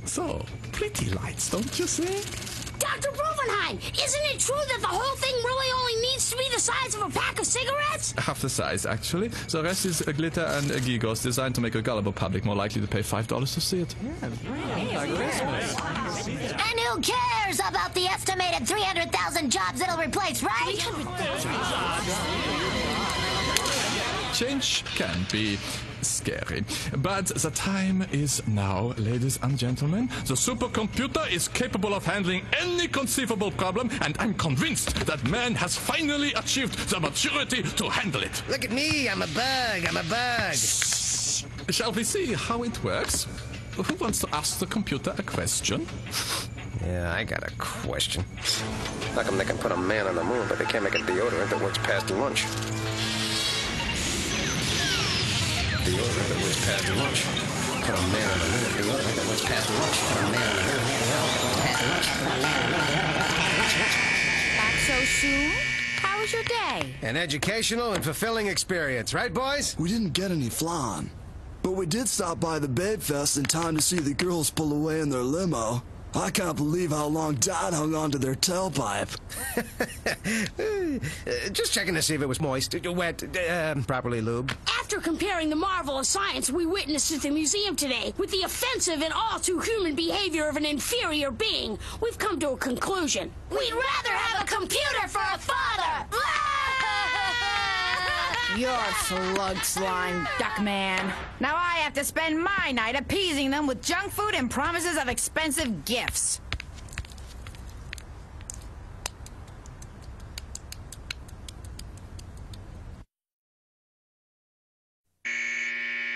So, pretty lights, don't you think? Dr. Bruvenheim, isn't it true that the whole thing really only needs to be the size of a pack of cigarettes? Half the size, actually. The rest is a glitter and a gigos designed to make a gullible public more likely to pay $5 to see it. Yeah. Christmas. And who cares about the estimated 300,000 jobs it'll replace, right? 300,000 jobs? Change can be scary. But the time is now, ladies and gentlemen. The supercomputer is capable of handling any conceivable problem, and I'm convinced that man has finally achieved the maturity to handle it. Look at me, I'm a bug, I'm a bug. Shall we see how it works? Who wants to ask the computer a question? Yeah, I got a question. How come they can put a man on the moon, but they can't make a deodorant that works past lunch? Deodorant that works past lunch. Put a man on the moon, deodorant that works past lunch. Put a man on the moon, deodorant past lunch. Put a man on the moon, deodorant past lunch. Back so soon? How was your day? An educational and fulfilling experience, right, boys? We didn't get any flan. But we did stop by the Babe Fest in time to see the girls pull away in their limo. I can't believe how long Dad hung on to their tailpipe. Uh, Just checking to see if it was moist, uh, wet, uh, properly lubed. After comparing the marvel of science we witnessed at the museum today with the offensive and all too human behavior of an inferior being, we've come to a conclusion. We'd rather have a computer for a father. You're slug slime, Duckman. Now I have to spend my night appeasing them with junk food and promises of expensive gifts.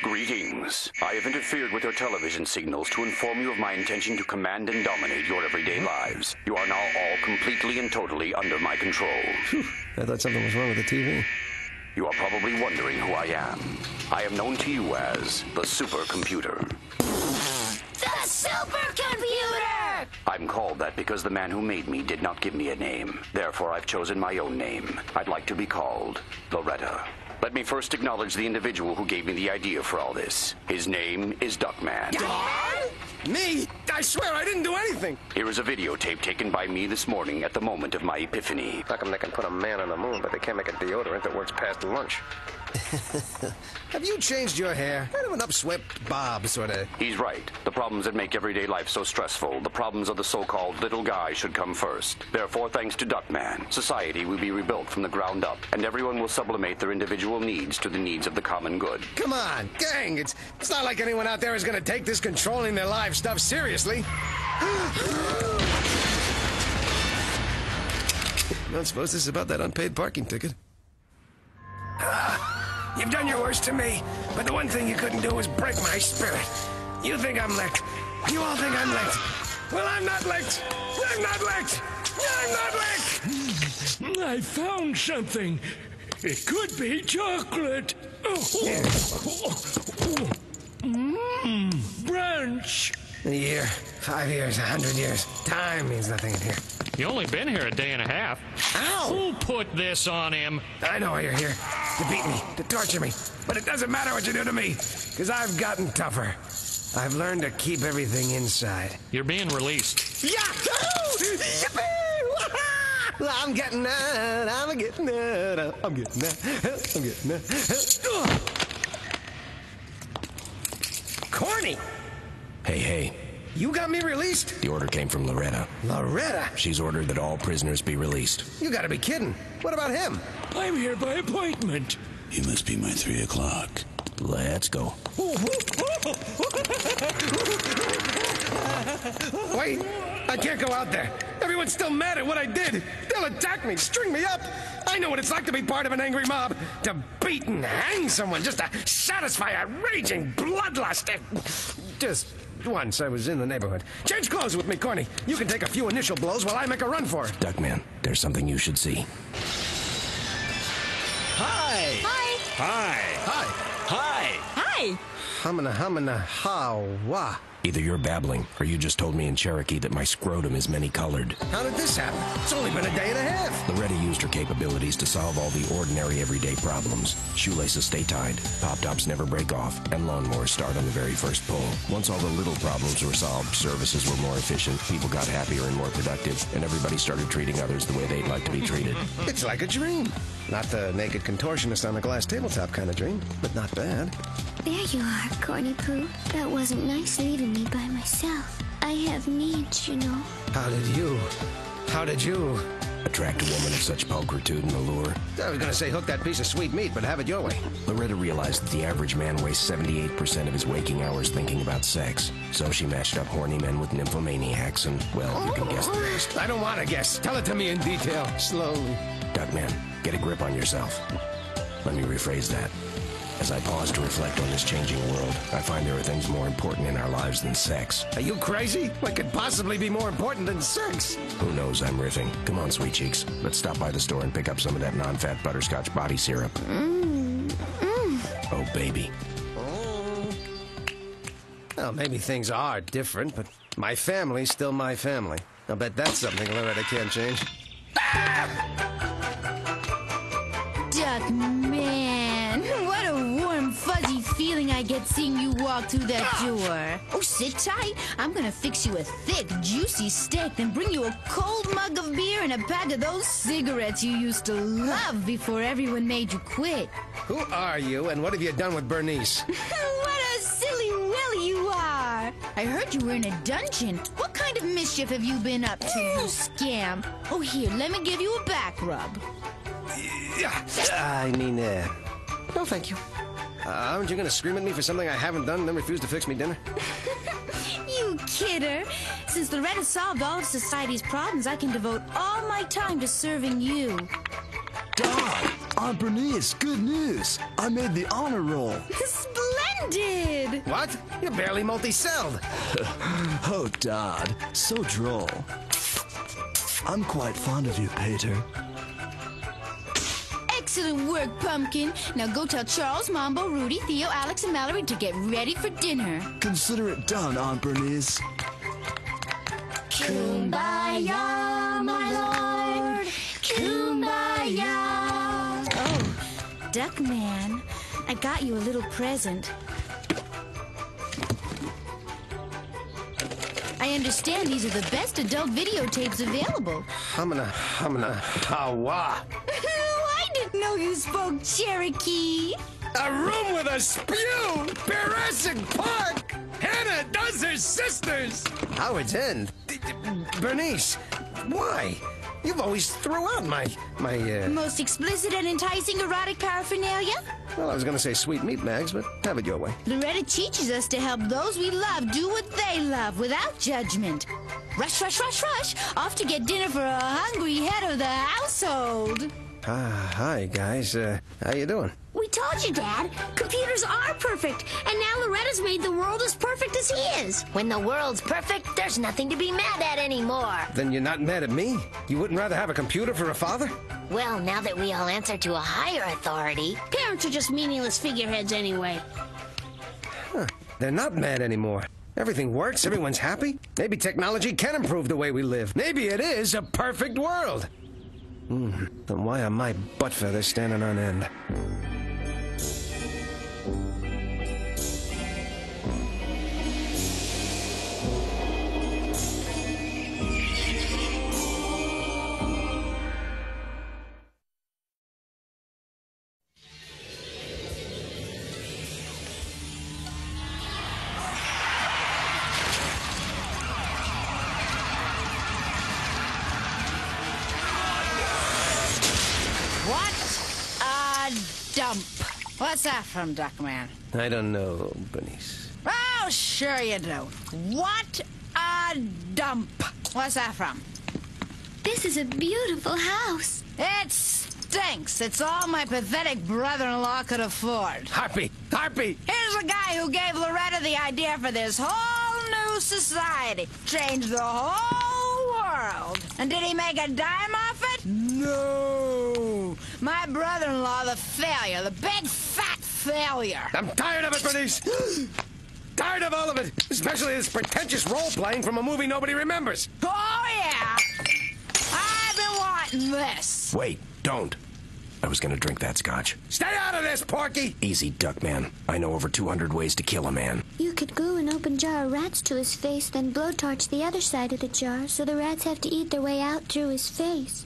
Greetings. I have interfered with your television signals to inform you of my intention to command and dominate your everyday lives. You are now all completely and totally under my control. I thought something was wrong with the TV. You are probably wondering who I am. I am known to you as the supercomputer. The supercomputer! I'm called that because the man who made me did not give me a name. Therefore, I've chosen my own name. I'd like to be called Loretta. Let me first acknowledge the individual who gave me the idea for all this. His name is Duckman. Me? I swear I didn't do anything. Here is a videotape taken by me this morning at the moment of my epiphany. How come they can put a man on the moon, but they can't make a deodorant that works past lunch? Have you changed your hair? Kind of an upswept bob, sort of. He's right. The problems that make everyday life so stressful, the problems of the so-called little guy should come first. Therefore, thanks to Duckman, society will be rebuilt from the ground up, and everyone will sublimate their individual needs to the needs of the common good. Come on, gang! It's it's not like anyone out there is going to take this controlling their lives stuff seriously. Not suppose this is about that unpaid parking ticket. You've done your worst to me, but the one thing you couldn't do was break my spirit. You think I'm licked. You all think I'm licked. Well, I'm not licked. I'm not licked. I'm not licked. Hmm, I found something. It could be chocolate. Mmm, brunch. A year, five years, a hundred years. Time means nothing in here. You only been here a day and a half. Ow! Who put this on him? I know why you're here. To beat me, to torture me. But it doesn't matter what you do to me, because I've gotten tougher. I've learned to keep everything inside. You're being released. Yahoo! Yippee! I'm getting that. I'm getting that. I'm getting that. I'm getting that. Corny! Hey, hey. You got me released? The order came from Loretta. Loretta? She's ordered that all prisoners be released. You gotta be kidding. What about him? I'm here by appointment. You must be my three o'clock. Let's go. Wait, I can't go out there. Everyone's still mad at what I did. They'll attack me, string me up. I know what it's like to be part of an angry mob. To beat and hang someone just to satisfy a raging bloodlust. Just once I was in the neighborhood. Change clothes with me, Corny. You can take a few initial blows while I make a run for it. Duckman, there's something you should see. Hi. Hi. Hi. Hi. Hi. Hi. Humana humana ha wah. Either you're babbling, or you just told me in Cherokee that my scrotum is many-colored. How did this happen? It's only been a day and a half. Loretta used her capabilities to solve all the ordinary everyday problems. Shoelaces stay tied, pop-tops never break off, and lawnmowers start on the very first pull. Once all the little problems were solved, services were more efficient, people got happier and more productive, and everybody started treating others the way they'd like to be treated. It's like a dream. Not the naked contortionist on the glass tabletop kind of dream, but not bad. There you are, Corny Poo. That wasn't nice leaving me by myself. I have needs, you know. How did you? How did you? Attract a woman of such pulchritude and allure. I was gonna say hook that piece of sweet meat, but have it your way. Loretta realized that the average man wastes 78% of his waking hours thinking about sex. So she matched up horny men with nymphomaniacs, and, well, you can guess the rest. I don't want to guess. Tell it to me in detail, slowly. Duckman, get a grip on yourself. Let me rephrase that. As I pause to reflect on this changing world, I find there are things more important in our lives than sex. Are you crazy? What could possibly be more important than sex? Who knows I'm riffing. Come on, sweet cheeks. Let's stop by the store and pick up some of that non-fat butterscotch body syrup. Mmm. Mmm. Oh, baby. Mm. Well, maybe things are different, but my family's still my family. I'll bet that's something Loretta can't change. Duckman, what a warm, fuzzy feeling I get seeing you walk through that door. Oh, sit tight. I'm gonna fix you a thick, juicy steak, then bring you a cold mug of beer and a pack of those cigarettes you used to love before everyone made you quit. Who are you, and what have you done with Bernice? what a silly willy you are! I heard you were in a dungeon. What kind of mischief have you been up to, you scamp? Oh, here, let me give you a back rub. I mean, uh, no thank you. Uh, aren't you gonna scream at me for something I haven't done and then refuse to fix me dinner? You kidder! Since Loretta solved all of society's problems, I can devote all my time to serving you. Dog, Aunt Bernice, good news. I made the honor roll. Splendid! What? You're barely multi-celled. oh, Dodd, so droll. I'm quite fond of you, Pater. Excellent work, Pumpkin. Now go tell Charles, Mambo, Rudy, Theo, Alex, and Mallory to get ready for dinner. Consider it done, Aunt Bernice. Kumbaya, my lord. Kumbaya. Oh, Duckman, I got you a little present. I understand these are the best adult videotapes available. Humana, humana, hawa. I didn't know you spoke Cherokee. A room with a spew! Jurassic Park! Hannah does her sisters! Howard's End? Bernice, why? You've always threw out my, my, uh... Most explicit and enticing erotic paraphernalia? Well, I was gonna say sweet meat mags, but have it your way. Loretta teaches us to help those we love do what they love without judgment. Rush, rush, rush, rush! Off to get dinner for a hungry head of the household. Ah, hi, guys. Uh, how you doing? We told you, Dad. Computers are perfect, and now Loretta's made the world as perfect as he is. When the world's perfect, there's nothing to be mad at anymore. Then you're not mad at me? You wouldn't rather have a computer for a father? Well, now that we all answer to a higher authority. Parents are just meaningless figureheads anyway. Huh. They're not mad anymore. Everything works, everyone's happy. Maybe technology can improve the way we live. Maybe it is a perfect world. Hmm. Then why are my butt feathers standing on end? What's that from, Duckman? I don't know, Bernice. Oh, sure you do. What a dump. What's that from? This is a beautiful house. It stinks. It's all my pathetic brother-in-law could afford. Harpy! Harpy! Here's a guy who gave Loretta the idea for this whole new society. Changed the whole world. And did he make a dime off it? No. My brother-in-law, the failure, the big fat failure. I'm tired of it, Bernice! tired of all of it! Especially this pretentious role playing from a movie nobody remembers! Oh, yeah. I've been wanting this. Wait, don't. I was gonna drink that scotch. Stay out of this, Porky! Easy, Duckman. I know over 200 ways to kill a man. You could glue an open jar of rats to his face, then blowtorch the other side of the jar so the rats have to eat their way out through his face.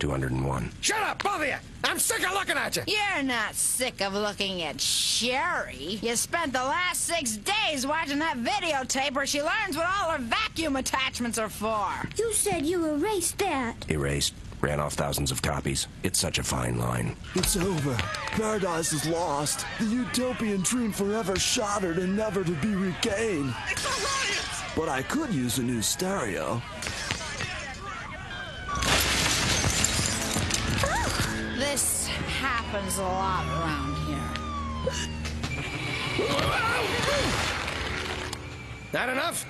201. Shut up, both of you! I'm sick of looking at you! You're not sick of looking at Sherry. You spent the last six days watching that videotape where she learns what all her vacuum attachments are for. You said you erased that. Erased. Ran off thousands of copies. It's such a fine line. It's over. Paradise is lost. The utopian dream forever shattered and never to be regained. It's a riot! But I could use a new stereo. This happens a lot around here. Not enough?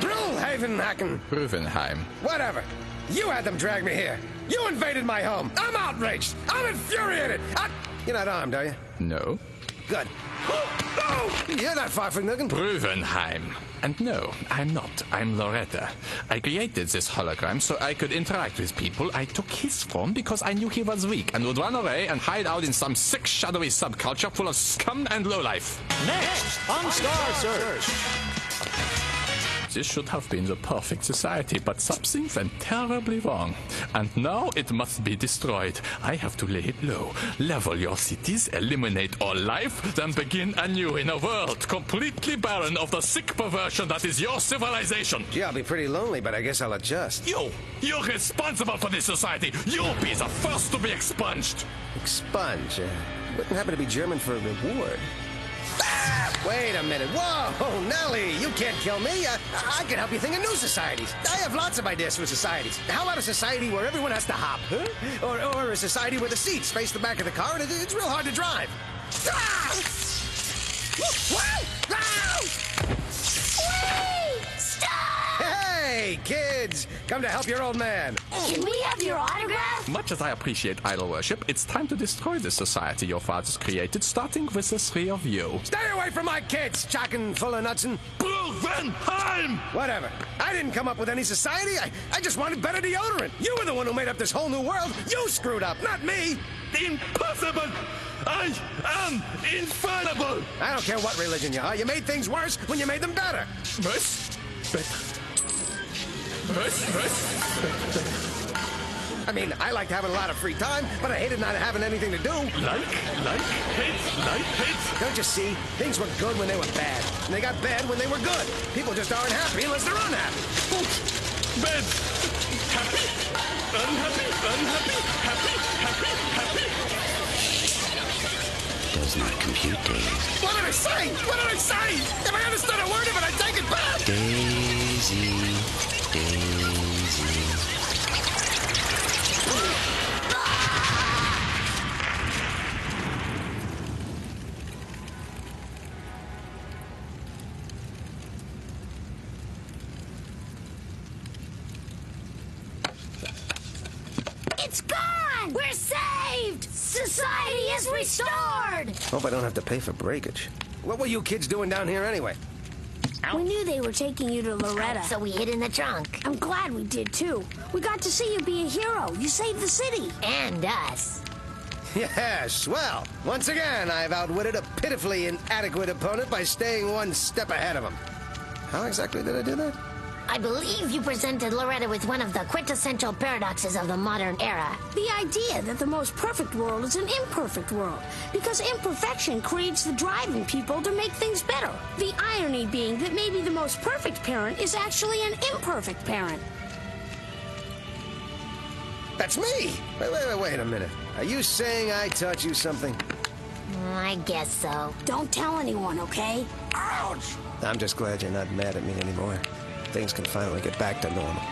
Brillhaven Hacken. Rüvenheim. Whatever. You had them drag me here. You invaded my home. I'm outraged. I'm infuriated. I... You're not armed, are you? No. Good. Oh, you're not far from Nugan. Rüvenheim. And no, I'm not. I'm Loretta. I created this hologram so I could interact with people. I took his form because I knew he was weak and would run away and hide out in some sick, shadowy subculture full of scum and lowlife. Next on Star Search. This should have been the perfect society, but something went terribly wrong. And now it must be destroyed. I have to lay it low, level your cities, eliminate all life, then begin anew in a world completely barren of the sick perversion that is your civilization. Yeah, I'll be pretty lonely, but I guess I'll adjust. You! You're responsible for this society! You'll be the first to be expunged! Expunge? Uh, wouldn't happen to be German for reward. Wait a minute. Whoa, Nellie, you can't kill me. Uh, I can help you think of new societies. I have lots of ideas for societies. How about a society where everyone has to hop? Huh? Or, or a society where the seats face the back of the car and it, it's real hard to drive. Ah! Whoa! Hey, kids! Come to help your old man. Can we have your autograph? Much as I appreciate idol worship, it's time to destroy the society your fathers created, starting with the three of you. Stay away from my kids, chock full of nuts and... Brüvenheim! Whatever. I didn't come up with any society. I, I just wanted better deodorant. You were the one who made up this whole new world. You screwed up, not me. Impossible! I am infallible! I don't care what religion you are. You made things worse when you made them better. Was? Better. Was? Was? I mean, I liked having a lot of free time, but I hated not having anything to do. Like, like, hate, like, hate. Don't you see? Things were good when they were bad, and they got bad when they were good. People just aren't happy unless they're unhappy. Bad. Happy. Unhappy. Unhappy. Happy. Happy. Happy. Does not compute days. What did I say? What did I say? If I understood a word of it, I'd take it back. Daisy, Daisy. Restored! Hope I don't have to pay for breakage. What were you kids doing down here anyway? We knew they were taking you to Loretta. So we hid in the trunk. I'm glad we did too. We got to see you be a hero. You saved the city. And us. Yes, well, once again, I've outwitted a pitifully inadequate opponent by staying one step ahead of him. How exactly did I do that? I believe you presented Loretta with one of the quintessential paradoxes of the modern era. The idea that the most perfect world is an imperfect world, because imperfection creates the drive in people to make things better. The irony being that maybe the most perfect parent is actually an imperfect parent. That's me! Wait, wait, wait, wait a minute. Are you saying I taught you something? Mm, I guess so. Don't tell anyone, okay? Ouch! I'm just glad you're not mad at me anymore. Things can finally get back to normal.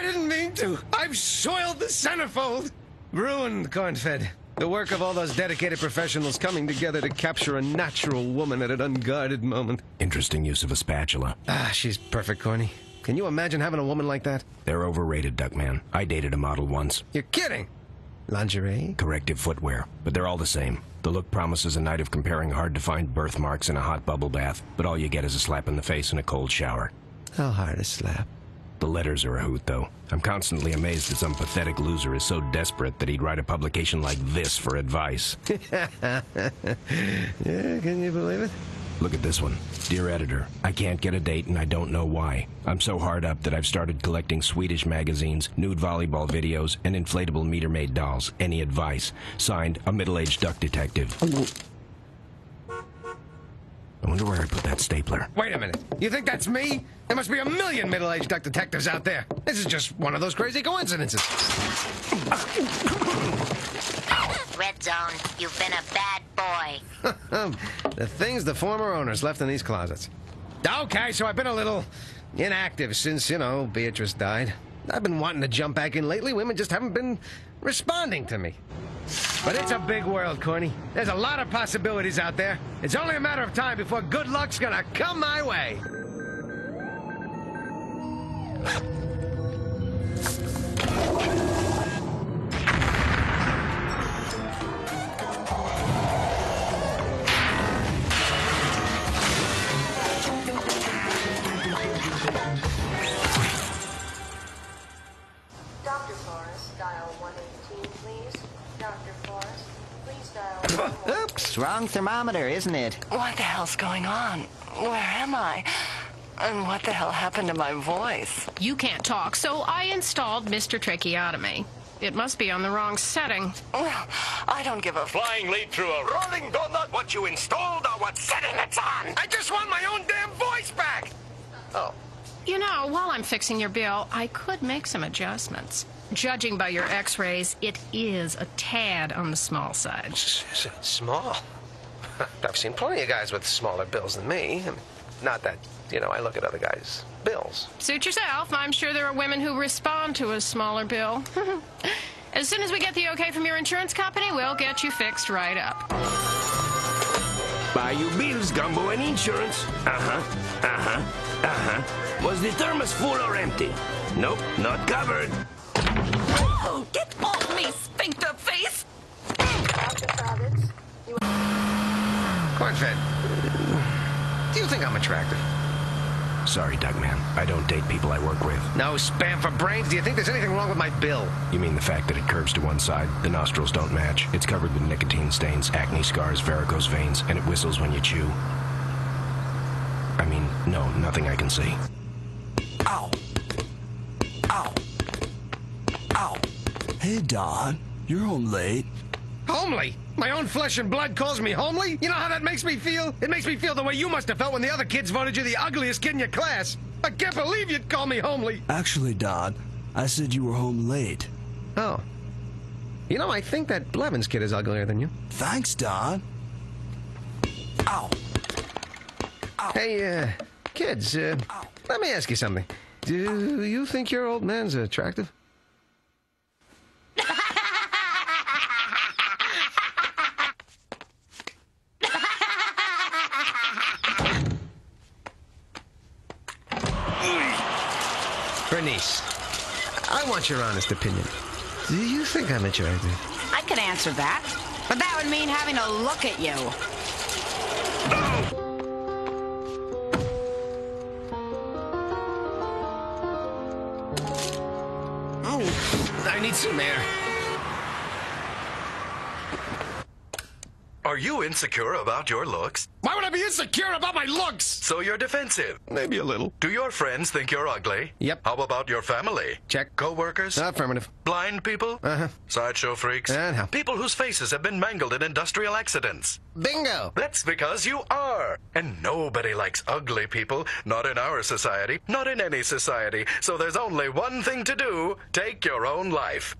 I didn't mean to! I've soiled the centerfold! Ruined, Cornfed. The work of all those dedicated professionals coming together to capture a natural woman at an unguarded moment. Interesting use of a spatula. Ah, she's perfect, Corny. Can you imagine having a woman like that? They're overrated, Duckman. I dated a model once. You're kidding! Lingerie? Corrective footwear, but they're all the same. The look promises a night of comparing hard to find birthmarks in a hot bubble bath, but all you get is a slap in the face and a cold shower. How hard a slap? The letters are a hoot, though. I'm constantly amazed that some pathetic loser is so desperate that he'd write a publication like this for advice. yeah, can you believe it? Look at this one. Dear editor, I can't get a date and I don't know why. I'm so hard up that I've started collecting Swedish magazines, nude volleyball videos, and inflatable meter-made dolls. Any advice? Signed, a middle-aged duck detective. Oh, I wonder where I put that stapler. Wait a minute. You think that's me? There must be a million middle-aged duck detectives out there. This is just one of those crazy coincidences. Red Zone, you've been a bad boy. the things the former owners left in these closets. Okay, so I've been a little inactive since, you know, Beatrice died. I've been wanting to jump back in lately. Women just haven't been responding to me. But it's a big world, Corny. There's a lot of possibilities out there. It's only a matter of time before good luck's gonna come my way. Wrong thermometer, isn't it? What the hell's going on? Where am I? And what the hell happened to my voice? You can't talk, so I installed Mr. Tracheotomy. It must be on the wrong setting. Well, I don't give a Flying lead through a rolling donut what you installed or what setting it's on. I just want my own damn voice back! Oh, You know, while I'm fixing your bill, I could make some adjustments. Judging by your x rays, it is a tad on the small side. S- small? I've seen plenty of guys with smaller bills than me. I mean, not that, you know, I look at other guys' bills. Suit yourself. I'm sure there are women who respond to a smaller bill. as soon as we get the okay from your insurance company, we'll get you fixed right up. Buy you bills, gumbo, and insurance. Uh-huh, uh-huh, uh-huh. Was the thermos full or empty? Nope, not covered. Oh, get off me, sphincter face! Cornfed, do you think I'm attractive? Sorry, Duckman. I don't date people I work with. No spam for brains? Do you think there's anything wrong with my bill? You mean the fact that it curves to one side, the nostrils don't match, it's covered with nicotine stains, acne scars, varicose veins, and it whistles when you chew? I mean, no, nothing I can see. Ow! Ow! Ow! Hey, Don. You're home late. Homely? My own flesh and blood calls me homely? You know how that makes me feel? It makes me feel the way you must have felt when the other kids voted you the ugliest kid in your class. I can't believe you'd call me homely. Actually, Don, I said you were home late. Oh. You know, I think that Blevins kid is uglier than you. Thanks, Don. Ow! Hey, uh, kids, uh, let me ask you something. Do you think your old man's attractive? Bernice, I want your honest opinion. Do you think I'm attractive? I could answer that. But that would mean having to look at you. Oh, I need some air. Are you insecure about your looks? Why would I be insecure about my looks? So you're defensive? Maybe a little. Do your friends think you're ugly? Yep. How about your family? Check. Co-workers? Affirmative. Blind people? Uh-huh. Sideshow freaks? Uh-huh. People whose faces have been mangled in industrial accidents? Bingo! That's because you are. And nobody likes ugly people. Not in our society. Not in any society. So there's only one thing to do. Take your own life.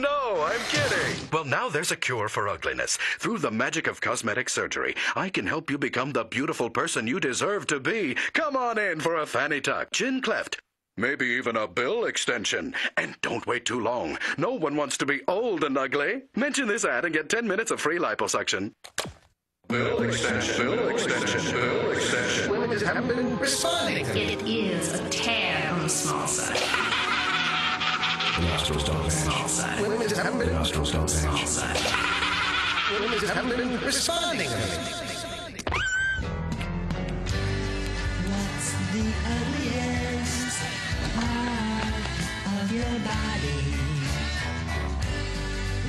No, I'm kidding. Well, now there's a cure for ugliness. Through the magic of cosmetic surgery, I can help you become the beautiful person you deserve to be. Come on in for a fanny tuck, chin cleft, maybe even a bill extension. And don't wait too long. No one wants to be old and ugly. Mention this ad and get 10 minutes of free liposuction. Bill extension, bill extension, bill extension. Women just haven't been responding. It is a tad on the small side. The nostrils don't match. Women just haven't The nostrils don't match. Women just haven't been responding. What's the ugliest part of your body?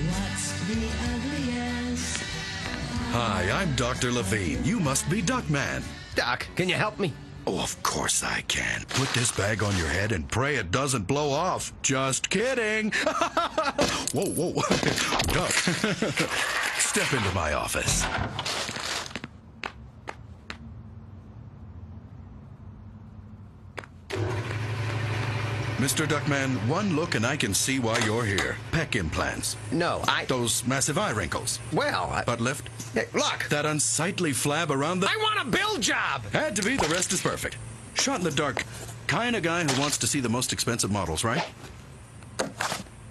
What's the ugliest? Hi, I'm Dr. Levine. You must be Duckman. Doc, can you help me? Oh, of course I can. Put this bag on your head and pray it doesn't blow off. Just kidding. whoa, whoa. Duck. Step into my office. Mr. Duckman, one look and I can see why you're here. Peck implants. No, I. Those massive eye wrinkles. Well, I. Butt lift. Hey, look! That unsightly flab around the. I want a bill job! Had to be, the rest is perfect. Shot in the dark. Kind of guy who wants to see the most expensive models, right?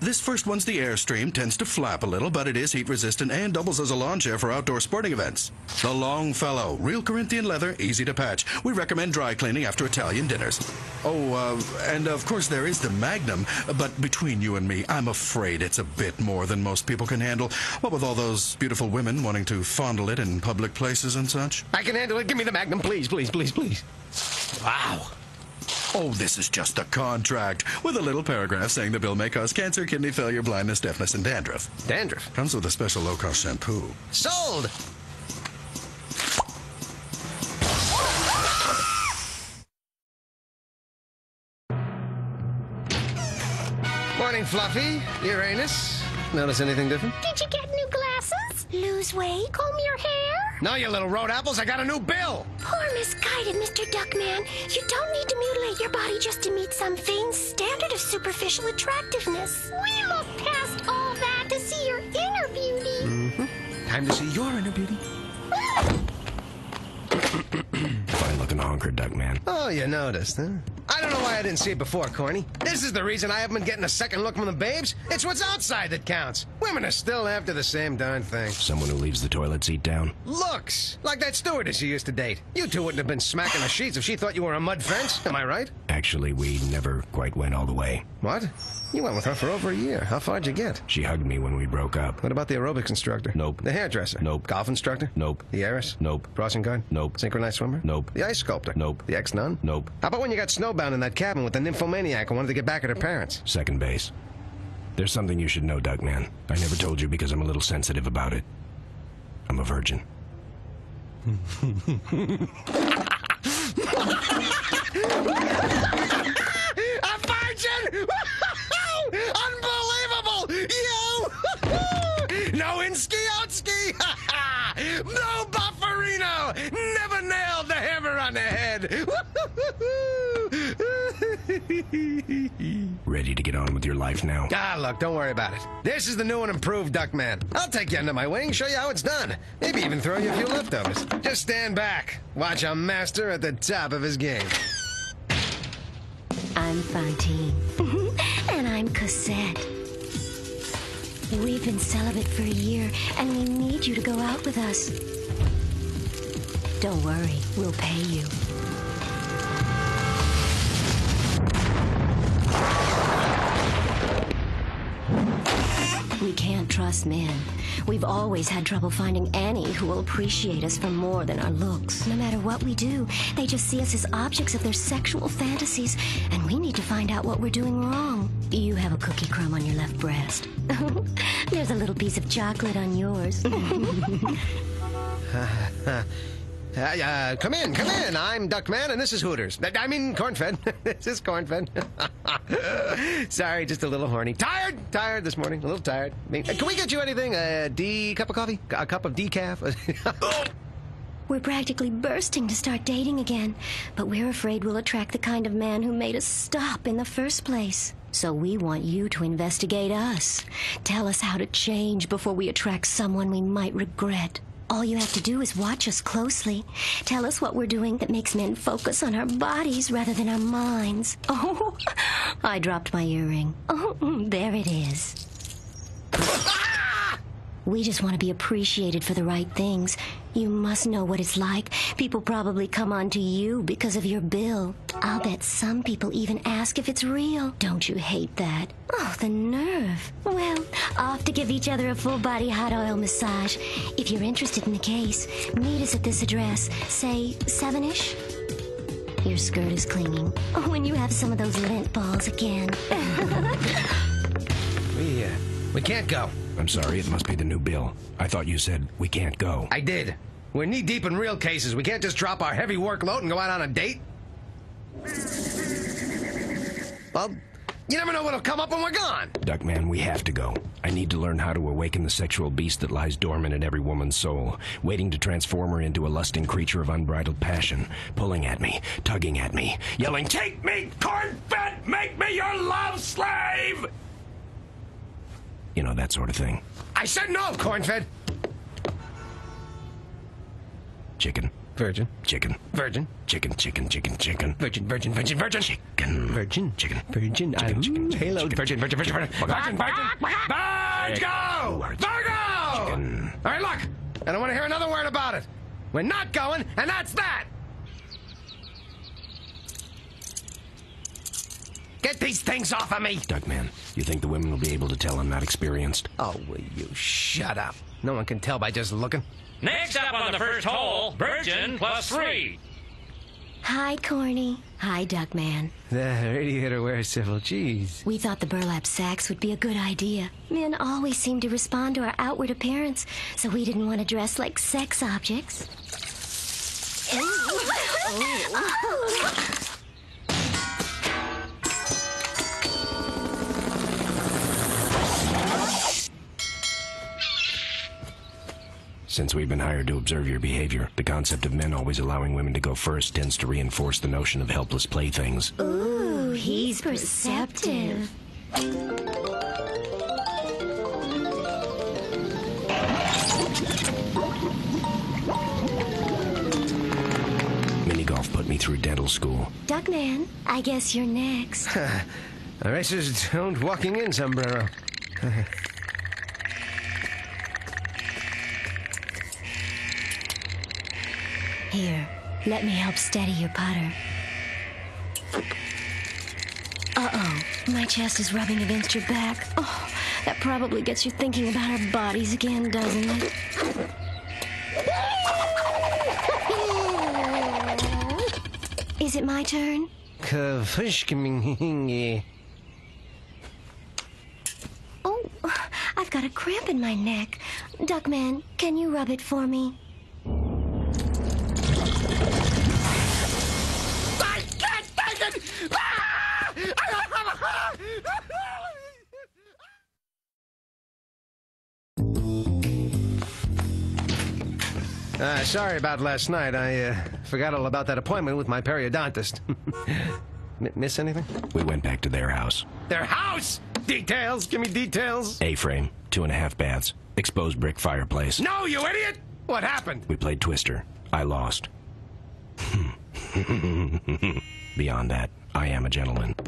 This first one's the Airstream, tends to flap a little, but it is heat resistant and doubles as a lawn chair for outdoor sporting events. The Longfellow, real Corinthian leather, easy to patch. We recommend dry cleaning after Italian dinners. Oh, uh, and of course there is the Magnum, but between you and me, I'm afraid it's a bit more than most people can handle. What with all those beautiful women wanting to fondle it in public places and such. I can handle it. Give me the Magnum, please, please, please, please. Wow. Oh, this is just a contract with a little paragraph saying the bill may cause cancer, kidney failure, blindness, deafness, and dandruff. Dandruff? Comes with a special low cost shampoo. Sold! Morning, Fluffy. Uranus. Notice anything different? Did you get new glasses? Lose weight? Comb your hair? No, you little road apples, I got a new bill. Poor misguided Mr. Duckman. You don't need to mutilate your body just to meet some vain standard of superficial attractiveness. We look past all that to see your inner beauty. Mm-hmm. Time to see your inner beauty. Fine looking honker, Duckman. Oh, you noticed, huh? I don't know why I didn't see it before, Corny. This is the reason I haven't been getting a second look from the babes. It's what's outside that counts. Women are still after the same darn thing. Someone who leaves the toilet seat down. Looks like that stewardess you used to date. You two wouldn't have been smacking the sheets if she thought you were a mud fence. Am I right? Actually, we never quite went all the way. What? You went with her for over a year. How far'd you get? She hugged me when we broke up. What about the aerobics instructor? Nope. The hairdresser? Nope. Golf instructor? Nope. The heiress? Nope. Crossing guard? Nope. Synchronized swimmer? Nope. The ice sculptor? Nope. The ex-nun? Nope. How about when you got snowbound in that cabin with the nymphomaniac and wanted to get back at her parents? Second base. There's something you should know, Duckman. I never told you because I'm a little sensitive about it. I'm a virgin. Ready to get on with your life now? Ah, look, don't worry about it. This is the new and improved Duckman. I'll take you under my wing, show you how it's done. Maybe even throw you a few leftovers. Just stand back. Watch a master at the top of his game. I'm Fantine. and I'm Cosette. We've been celibate for a year, and we need you to go out with us. Don't worry, we'll pay you. We can't trust men. We've always had trouble finding any who will appreciate us for more than our looks. No matter what we do, they just see us as objects of their sexual fantasies, and we need to find out what we're doing wrong. You have a cookie crumb on your left breast. There's a little piece of chocolate on yours. Uh, uh, come in, come in. I'm Duckman, and this is Hooters. I mean, Cornfed. this is Cornfed. Sorry, just a little horny. Tired, tired this morning. A little tired. Can we get you anything? A D cup of coffee? A cup of decaf? We're practically bursting to start dating again, but we're afraid we'll attract the kind of man who made us stop in the first place. So we want you to investigate us. Tell us how to change before we attract someone we might regret. All you have to do is watch us closely. Tell us what we're doing that makes men focus on our bodies rather than our minds. Oh, I dropped my earring. Oh, there it is. We just want to be appreciated for the right things. You must know what it's like. People probably come on to you because of your bill. I'll bet some people even ask if it's real. Don't you hate that? Oh, the nerve. Well, off to give each other a full body hot oil massage. If you're interested in the case, meet us at this address. Say, seven ish? Your skirt is clinging. Oh, when you have some of those lint balls again. we, uh, we can't go. I'm sorry, it must be the new bill. I thought you said we can't go. I did. We're knee deep in real cases. We can't just drop our heavy workload and go out on a date. Well, you never know what'll come up when we're gone. Duckman, we have to go. I need to learn how to awaken the sexual beast that lies dormant in every woman's soul, waiting to transform her into a lusting creature of unbridled passion, pulling at me, tugging at me, yelling, Take me, Cornfed! Make me your love slave! You know, that sort of thing. I said no, Cornfed! Chicken. Virgin. Chicken. Virgin. Chicken, chicken, chicken, chicken. Virgin, virgin, virgin, virgin. Chicken. Virgin. Chicken. Virgin. Chicken, chicken, chicken, Halo. chicken, Virgin, virgin, virgin, virgin. Virgin, virgin. Virgo! Virgo! Chicken. All right, look. I don't want to hear another word about it. We're not going, and that's that. Get these things off of me! Duckman, you think the women will be able to tell I'm not experienced? Oh, will you shut up? No one can tell by just looking. Next up on the first hole, Virgin plus three. Hi, Corny. Hi, Duckman. The radiator wears civil cheese. We thought the burlap sacks would be a good idea. Men always seem to respond to our outward appearance, so we didn't want to dress like sex objects. Since we've been hired to observe your behavior, the concept of men always allowing women to go first tends to reinforce the notion of helpless playthings. Ooh, he's perceptive. Mini golf put me through dental school. Duckman, I guess you're next. A racer's own walking in sombrero. Here, let me help steady your putter. Uh-oh, my chest is rubbing against your back. Oh, that probably gets you thinking about our bodies again, doesn't it? Is it my turn? Oh, I've got a cramp in my neck. Duckman, can you rub it for me? Can't take it! Uh, sorry about last night. I uh, forgot all about that appointment with my periodontist. M- miss anything? We went back to their house. Their house! Details! Give me details! A-frame, two and a half baths, exposed brick fireplace. No, you idiot! What happened? We played Twister. I lost. Beyond that, I am a gentleman.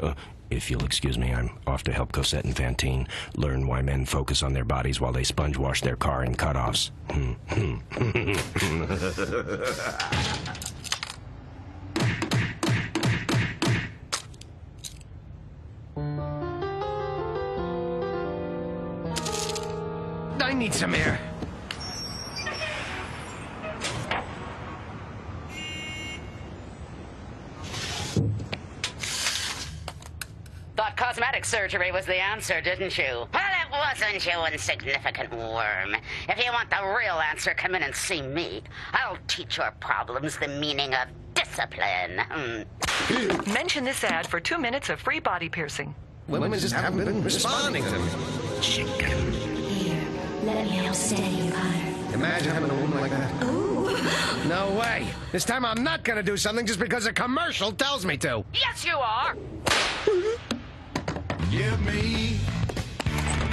Uh, if you'll excuse me, I'm off to help Cosette and Fantine learn why men focus on their bodies while they sponge wash their car in cutoffs. I need some air. Thought cosmetic surgery was the answer, didn't you? Well, it wasn't, you insignificant worm. If you want the real answer, come in and see me. I'll teach your problems the meaning of discipline. Hmm. Mention this ad for two minutes of free body piercing. Women just haven't been responding to me. Chicken. Here, let me help steady your putter. Imagine having a woman like that. Ooh. No way. This time I'm not gonna do something just because a commercial tells me to. Yes, you are. Give me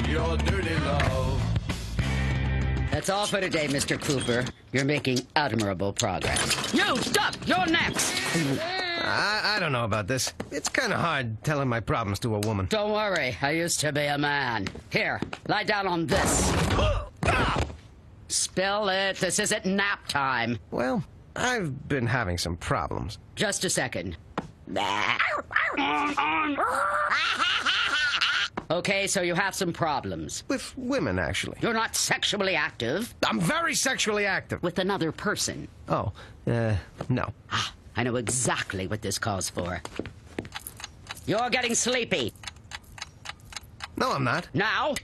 your dirty love. That's all for today, Mr. Cooper. You're making admirable progress. You, stop! you're next. I, I don't know about this. It's kind of hard telling my problems to a woman. Don't worry, I used to be a man. Here, lie down on this. Spill it. This isn't nap time. Well, I've been having some problems. Just a second. Okay, so you have some problems. With women, actually. You're not sexually active. I'm very sexually active. With another person. Oh, uh, no. Ah, I know exactly what this calls for. You're getting sleepy. No, I'm not. Now?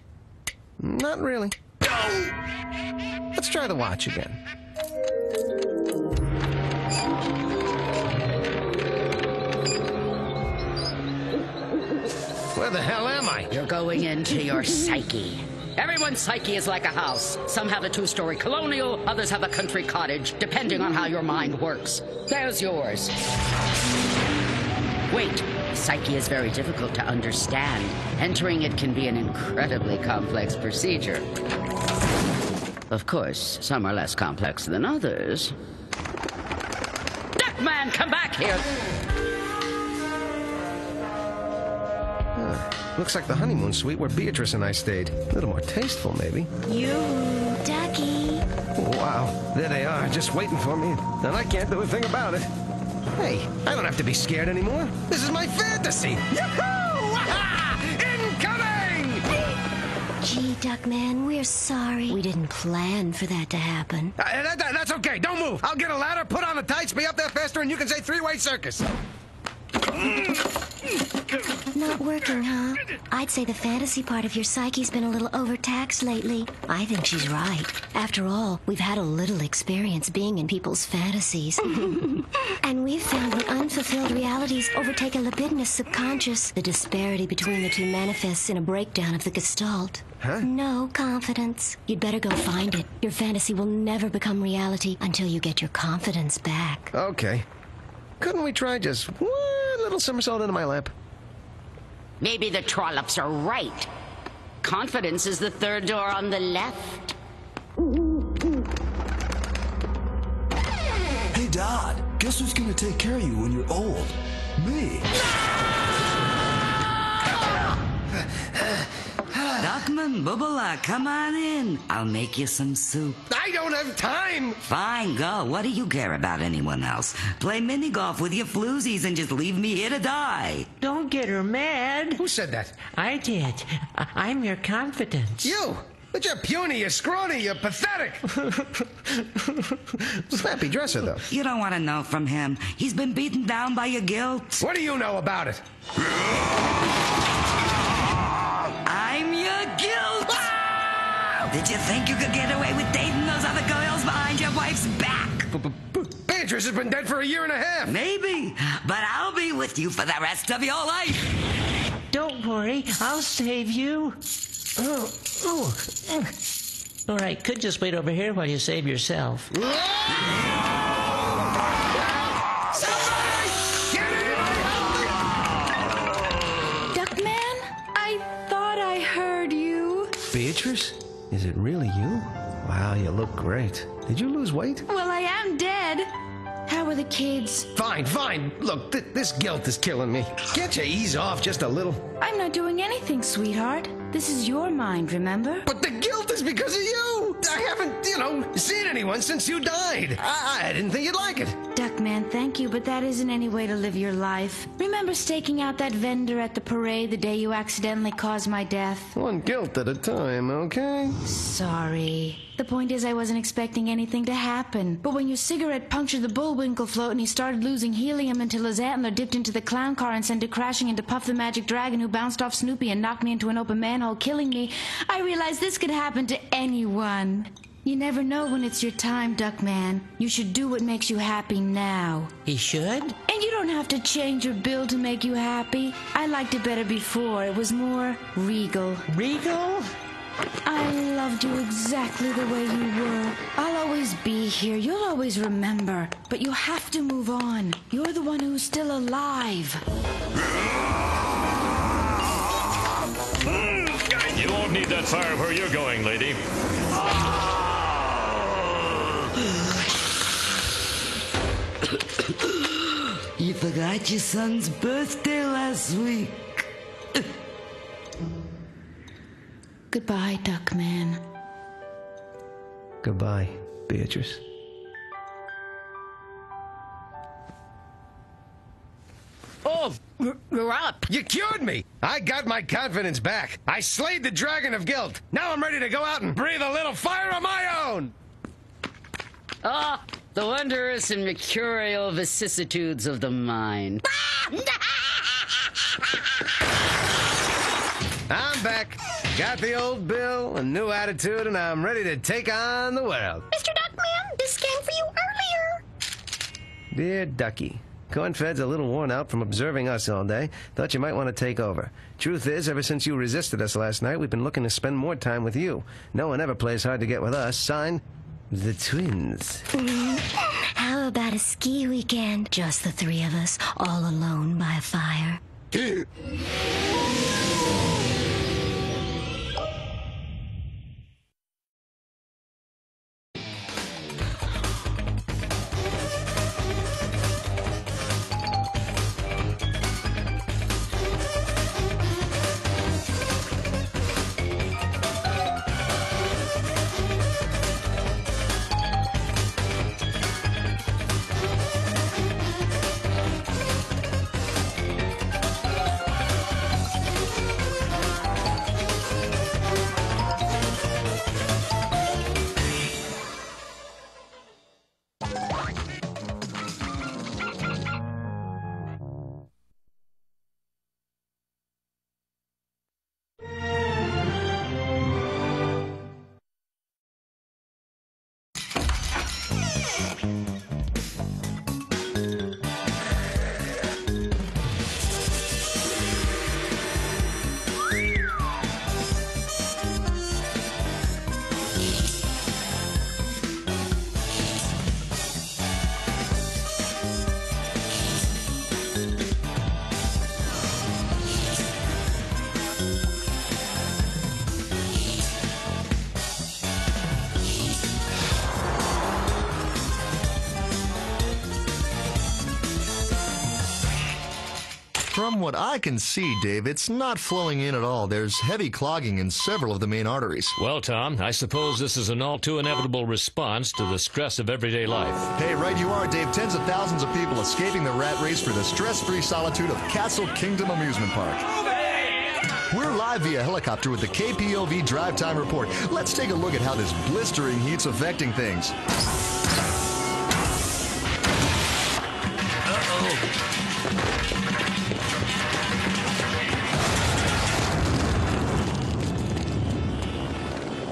Not really. Let's try the watch again. Where the hell am I? You're going into your psyche. Everyone's psyche is like a house. Some have a two story colonial, others have a country cottage, depending on how your mind works. There's yours. Wait, psyche is very difficult to understand. Entering it can be an incredibly complex procedure. Of course, some are less complex than others. Duckman, come back here! Looks like the honeymoon suite where Beatrice and I stayed. A little more tasteful, maybe. You, Ducky. Wow, there they are, just waiting for me, and I can't do a thing about it. Hey, I don't have to be scared anymore. This is my fantasy. Yahoo! Incoming! Gee, Duckman, we're sorry. We didn't plan for that to happen. Uh, that- that- that's okay. Don't move. I'll get a ladder, put on the tights, be up there faster, and you can say three-way circus. Not working, huh? I'd say the fantasy part of your psyche's been a little overtaxed lately. I think she's right. After all, we've had a little experience being in people's fantasies. and we've found when unfulfilled realities overtake a libidinous subconscious, the disparity between the two manifests in a breakdown of the gestalt. Huh? No confidence. You'd better go find it. Your fantasy will never become reality until you get your confidence back. Okay. Couldn't we try just one little somersault into my lap? Maybe the trollops are right. Confidence is the third door on the left. Hey, Dad, guess who's gonna take care of you when you're old? Me. Duckman, Bubala, come on in. I'll make you some soup. I don't have time. Fine, go. What do you care about anyone else? Play mini golf with your floozies and just leave me here to die. Don't get her mad. Who said that? I did. I- I'm your confidence. You! But you're puny, you're scrawny, you're pathetic. Snappy dresser, though. You don't want to know from him. He's been beaten down by your guilt. What do you know about it? I'm your guilt. Did you think you could get away with dating those other girls behind your wife's back? Beatrice has been dead for a year and a half. Maybe, but I'll be with you for the rest of your life. Don't worry, I'll save you. Oh, oh. All right, could just wait over here while you save yourself. Beatrice? Is it really you? Wow, you look great. Did you lose weight? Well, I am dead. How are the kids? Fine, fine. Look, th- this guilt is killing me. Can't you ease off just a little? I'm not doing anything, sweetheart. This is your mind, remember? But the guilt is because of you. I haven't, you know, seen anyone since you died. I, I didn't think you'd like it. Duckman, thank you, but that isn't any way to live your life. Remember staking out that vendor at the parade the day you accidentally caused my death? One guilt at a time, okay? Sorry. The point is, I wasn't expecting anything to happen. But when your cigarette punctured the Bullwinkle float and he started losing helium until his antler dipped into the clown car and sent it crashing into Puff the Magic Dragon, who bounced off Snoopy and knocked me into an open manhole, killing me, I realized this could happen to anyone. You never know when it's your time, Duckman. You should do what makes you happy now. He should? And you don't have to change your bill to make you happy. I liked it better before. It was more regal. Regal? I loved you exactly the way you were. I'll always be here. You'll always remember. But you have to move on. You're the one who's still alive. Hmm, you won't need that fire where you're going, lady. You forgot your son's birthday last week. Goodbye, Duckman. Goodbye, Beatrice. Oh, you're up. You cured me. I got my confidence back. I slayed the dragon of guilt. Now I'm ready to go out and breathe a little fire of my own. Ah, the wondrous and mercurial vicissitudes of the mind. I'm back. Got the old bill, a new attitude, and I'm ready to take on the world. Mr. Duckman, this came for you earlier. Dear Ducky, Cornfed's a little worn out from observing us all day. Thought you might want to take over. Truth is, ever since you resisted us last night, we've been looking to spend more time with you. No one ever plays hard to get with us. Sign, the twins. How about a ski weekend? Just the three of us, all alone by a fire. what I can see, Dave, it's not flowing in at all. There's heavy clogging in several of the main arteries. Well, Tom, I suppose this is an all too inevitable response to the stress of everyday life. Hey, right you are, Dave. Tens of thousands of people escaping the rat race for the stress-free solitude of Castle Kingdom Amusement Park. We're live via helicopter with the KPOV Drive Time Report. Let's take a look at how this blistering heat's affecting things.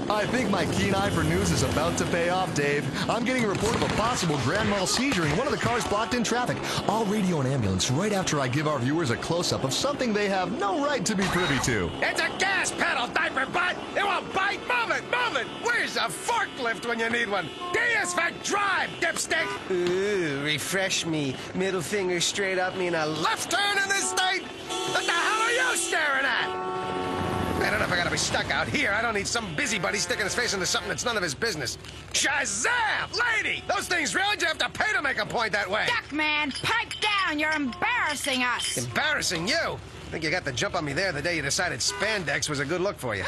I think my keen eye for news is about to pay off, Dave. I'm getting a report of a possible grand mal seizure in one of the cars blocked in traffic. I'll radio an ambulance right after I give our viewers a close-up of something they have no right to be privy to. It's a gas pedal, diaper butt! It won't bite! Move it! Move it! Where's a forklift when you need one? D is for drive, dipstick! Ooh, refresh me. Middle finger straight up mean a left turn in this state? What the hell are you staring at? I don't know if I gotta be stuck out here. I don't need some busybody sticking his face into something that's none of his business. Shazam! Lady! Those things really? Do you have to pay to make a point that way? Duck, man! pipe down. You're embarrassing us. Embarrassing you? I think you got the jump on me there the day you decided spandex was a good look for you.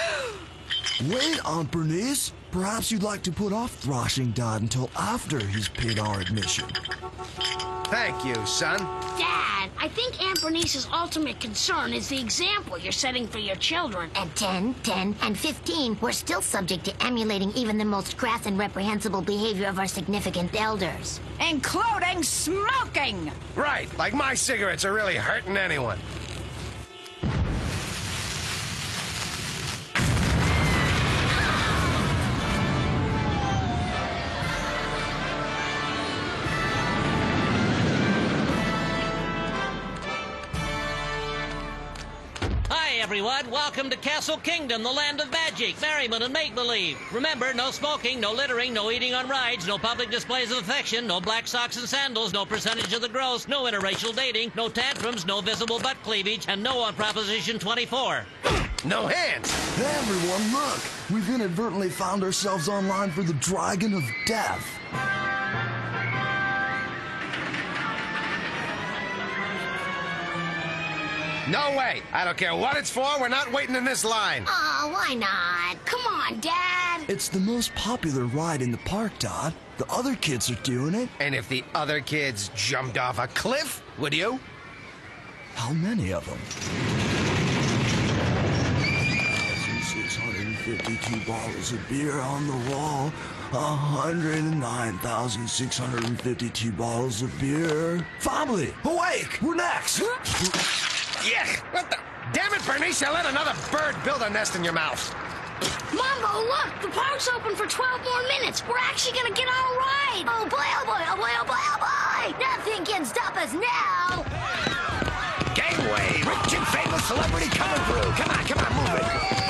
Wait, Aunt Bernice. Perhaps you'd like to put off thrashing Dad until after he's paid our admission. Thank you, son. Dad, I think Aunt Bernice's ultimate concern is the example you're setting for your children. At 10, 10, and 15, we're still subject to emulating even the most crass and reprehensible behavior of our significant elders. Including smoking! Right, like my cigarettes are really hurting anyone. Everyone. Welcome to Castle Kingdom, the land of magic, merriment, and make believe. Remember, no smoking, no littering, no eating on rides, no public displays of affection, no black socks and sandals, no percentage of the gross, no interracial dating, no tantrums, no visible butt cleavage, and no on Proposition 24. No hands! Hey, everyone, look! We've inadvertently found ourselves online for the Dragon of Death. No way! I don't care what it's for, we're not waiting in this line. Oh, why not? Come on, Dad. It's the most popular ride in the park, Dad. The other kids are doing it. And if the other kids jumped off a cliff, would you? How many of them? 652 bottles of beer on the wall. 109,652 bottles of beer. Family, awake! We're next! Yuck! What the? Damn it, Bernice, you let another bird build a nest in your mouth. Mambo, look! The park's open for 12 more minutes. We're actually gonna get on a ride. Oh boy, oh boy, oh boy, oh boy, oh boy! Nothing can stop us now! Gangway! Rich and famous celebrity coming through! Come on, come on, move it!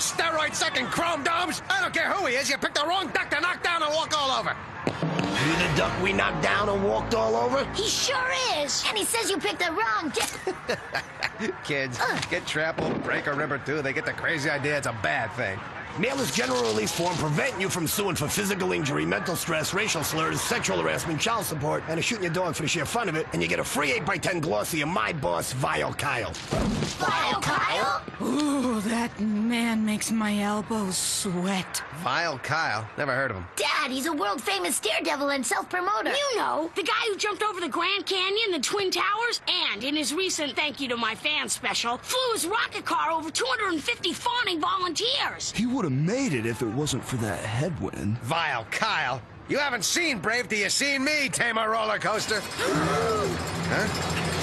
Hey, come back here, you steroid-sucking chrome domes! I don't care who he is, you picked the wrong duck to knock down and walk all over! You the duck we knocked down and walked all over? He sure is. And he says you picked the wrong duck. Kids, get trampled, break a rib or two, they get the crazy idea it's a bad thing. Mailers general release form prevent you from suing for physical injury, mental stress, racial slurs, sexual harassment, child support, and a shooting your dog for the sheer fun of it. And you get a free 8x10 glossy of my boss, Vile Kyle. Vile Kyle? Ooh, that man makes my elbows sweat. Vile Kyle. Never heard of him. Dad, he's a world famous daredevil and self promoter. You know, the guy who jumped over the Grand Canyon, the Twin Towers, and in his recent Thank You to My Fans special, flew his rocket car over 250 fawning volunteers. He would have made it if it wasn't for that headwind. Vile Kyle. You haven't seen Brave till you seen me, tame a roller coaster. huh?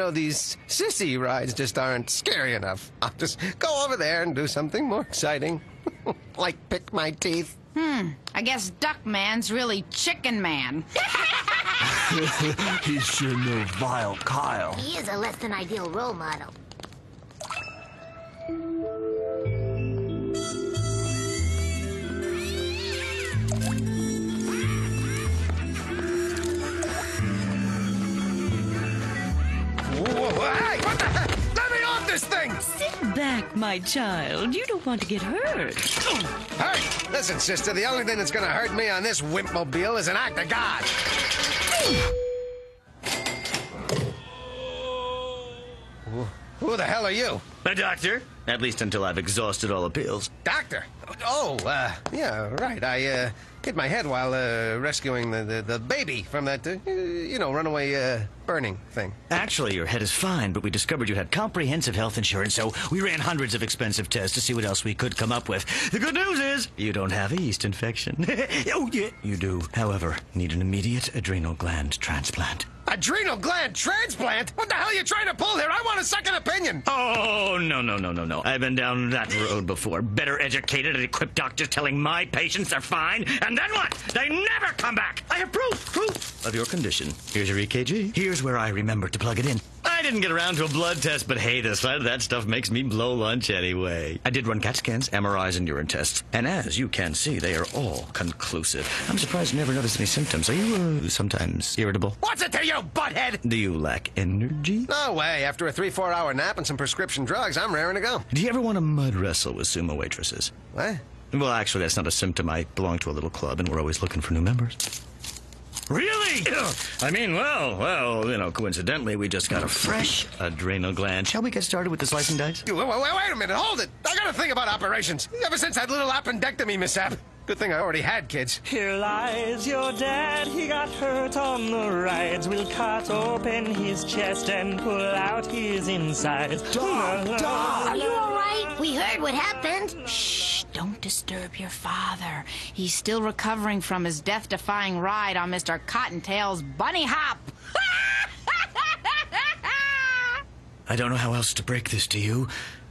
Know, these sissy rides just aren't scary enough. I'll just go over there and do something more exciting. like pick my teeth. Hmm, I guess Duckman's really Chicken Man. He's sure no vile Kyle. He is a less than ideal role model. whoa, whoa. Hey, what the heck? Let me off this thing! Sit back, my child. You don't want to get hurt. Hey, listen, sister. The only thing that's going to hurt me on this wimpmobile is an act of God. Who, the hell are you? A doctor. At least until I've exhausted all appeals. Doctor? Oh, uh, yeah, right. I, uh hit my head while, uh, rescuing the, the, the baby from that, uh, you know, runaway, uh, burning thing. Actually, your head is fine, but we discovered you had comprehensive health insurance, so we ran hundreds of expensive tests to see what else we could come up with. The good news is you don't have a yeast infection. oh, yeah, you do. However, need an immediate adrenal gland transplant. Adrenal gland transplant? What the hell are you trying to pull here? I want a second opinion. Oh, no, no, no, no, no. I've been down that road before. Better educated and equipped doctors telling my patients they're fine, and then what? They never come back! I have proof, proof of your condition. Here's your EKG. Here's where I remember to plug it in. I didn't get around to a blood test, but hey, the sight of that stuff makes me blow lunch anyway. I did run CAT scans, MRIs, and urine tests, and as you can see, they are all conclusive. I'm surprised you never noticed any symptoms. Are you, uh, sometimes irritable? What's it to you, butthead? Do you lack energy? No way. After a three, four hour nap and some prescription drugs, I'm raring to go. Do you ever want to mud wrestle with sumo waitresses? What? Well, actually, that's not a symptom. I belong to a little club, and we're always looking for new members. Really? I mean, well, well, you know, coincidentally, we just got a fresh adrenal gland. Shall we get started with the slicing dice? Wait, wait, wait, wait a minute. Hold it. I gotta think about operations. Ever since that little appendectomy mishap. Good thing I already had kids. Here lies your dad, he got hurt on the rides. We'll cut open his chest and pull out his insides. Are you all right? We heard what happened. Shh, don't disturb your father. He's still recovering from his death defying ride on Mr. Cottontail's bunny hop. I don't know how else to break this to you.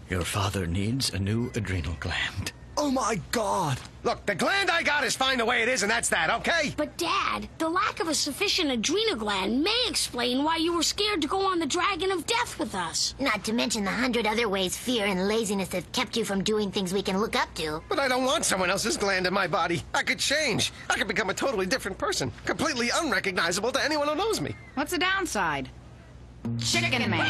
Your father needs a new adrenal gland. Oh my god! Look, the gland I got is fine the way it is, and that's that, okay? But, Dad, the lack of a sufficient adrenal gland may explain why you were scared to go on the Dragon of Death with us. Not to mention the hundred other ways fear and laziness have kept you from doing things we can look up to. But I don't want someone else's gland in my body. I could change. I could become a totally different person, completely unrecognizable to anyone who knows me. What's the downside? Chicken Man.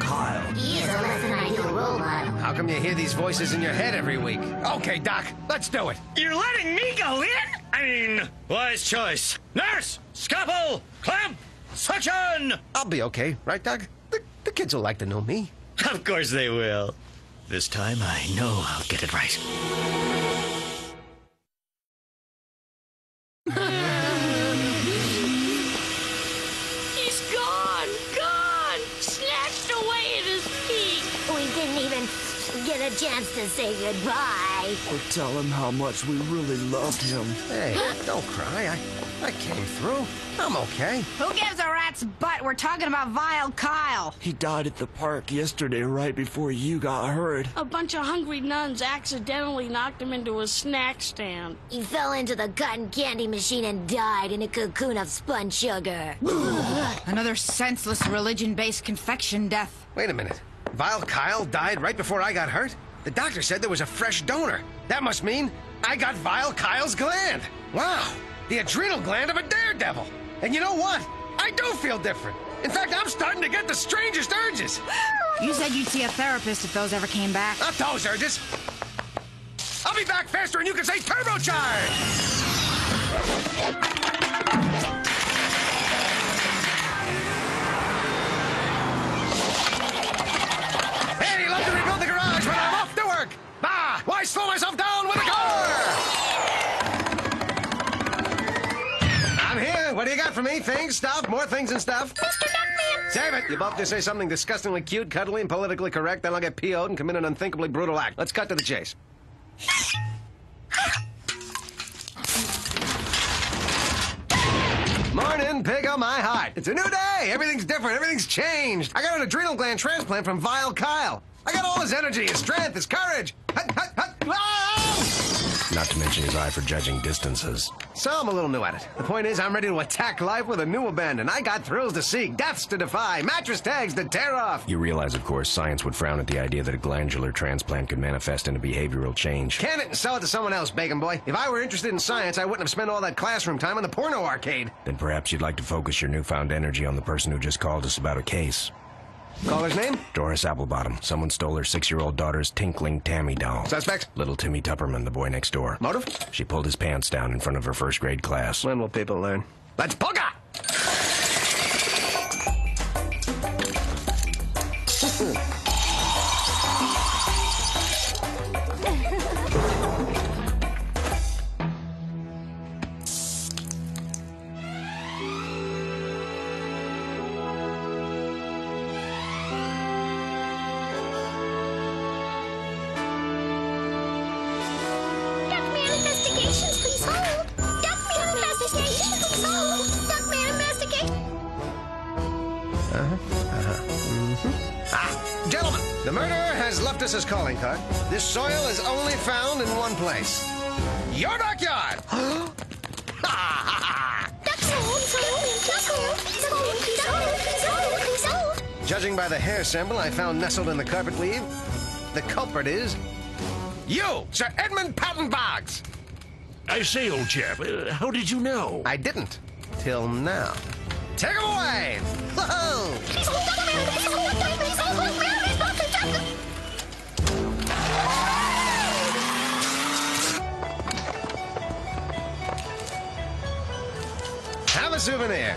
Kyle. He is a less than ideal role model. How come you hear these voices in your head every week? Okay, Doc, let's do it. You're letting me go in? I mean, wise choice. Nurse! Scalpel! Clamp! Suction! I'll be okay, right, Doc? The, the kids will like to know me. Of course they will. This time I know I'll get it right. a chance to say goodbye. Or tell him how much we really loved him. Hey, don't cry. I, I came through. I'm okay. Who gives a rat's butt? We're talking about Vile Kyle. He died at the park yesterday right before you got hurt. A bunch of hungry nuns accidentally knocked him into a snack stand. He fell into the cotton candy machine and died in a cocoon of spun sugar. Another senseless religion-based confection death. Wait a minute. Vile Kyle died right before I got hurt? The doctor said there was a fresh donor. That must mean I got Vile Kyle's gland. Wow, the adrenal gland of a daredevil. And you know what? I do feel different. In fact, I'm starting to get the strangest urges. You said you'd see a therapist if those ever came back. Not those urges. I'll be back faster and you can say turbocharge! Love to rebuild the garage when I'm off to work! Bah! Why slow myself down with a car? I'm here. What do you got for me? Things, stuff, more things and stuff? Mr. Duckman! Save it! You both just say something disgustingly cute, cuddly, and politically correct, then I'll get PO'd and commit an unthinkably brutal act. Let's cut to the chase. Morning, pig on my heart. It's a new day. Everything's different. Everything's changed. I got an adrenal gland transplant from Vile Kyle. I got all his energy, his strength, his courage. Hut, hut, hut. Ah! Not to mention his eye for judging distances. So I'm a little new at it. The point is, I'm ready to attack life with a new abandon. I got thrills to seek, deaths to defy, mattress tags to tear off. You realize, of course, science would frown at the idea that a glandular transplant could manifest into behavioral change. Can it and sell it to someone else, Bacon Boy. If I were interested in science, I wouldn't have spent all that classroom time in the porno arcade. Then perhaps you'd like to focus your newfound energy on the person who just called us about a case. Caller's name? Doris Applebottom. Someone stole her six-year-old daughter's tinkling Tammy doll. Suspect? Little Timmy Tupperman, the boy next door. Motive? She pulled his pants down in front of her first grade class. When will people learn? Let's booga! Murderer has left us his calling card. This soil is only found in one place. Your backyard! Judging by the hair sample I found nestled in the carpet weave, the culprit is you, Sir Edmund Patton Boggs. I say, old chap, uh, how did you know? I didn't. Till now. Take him away! Whoa! souvenir.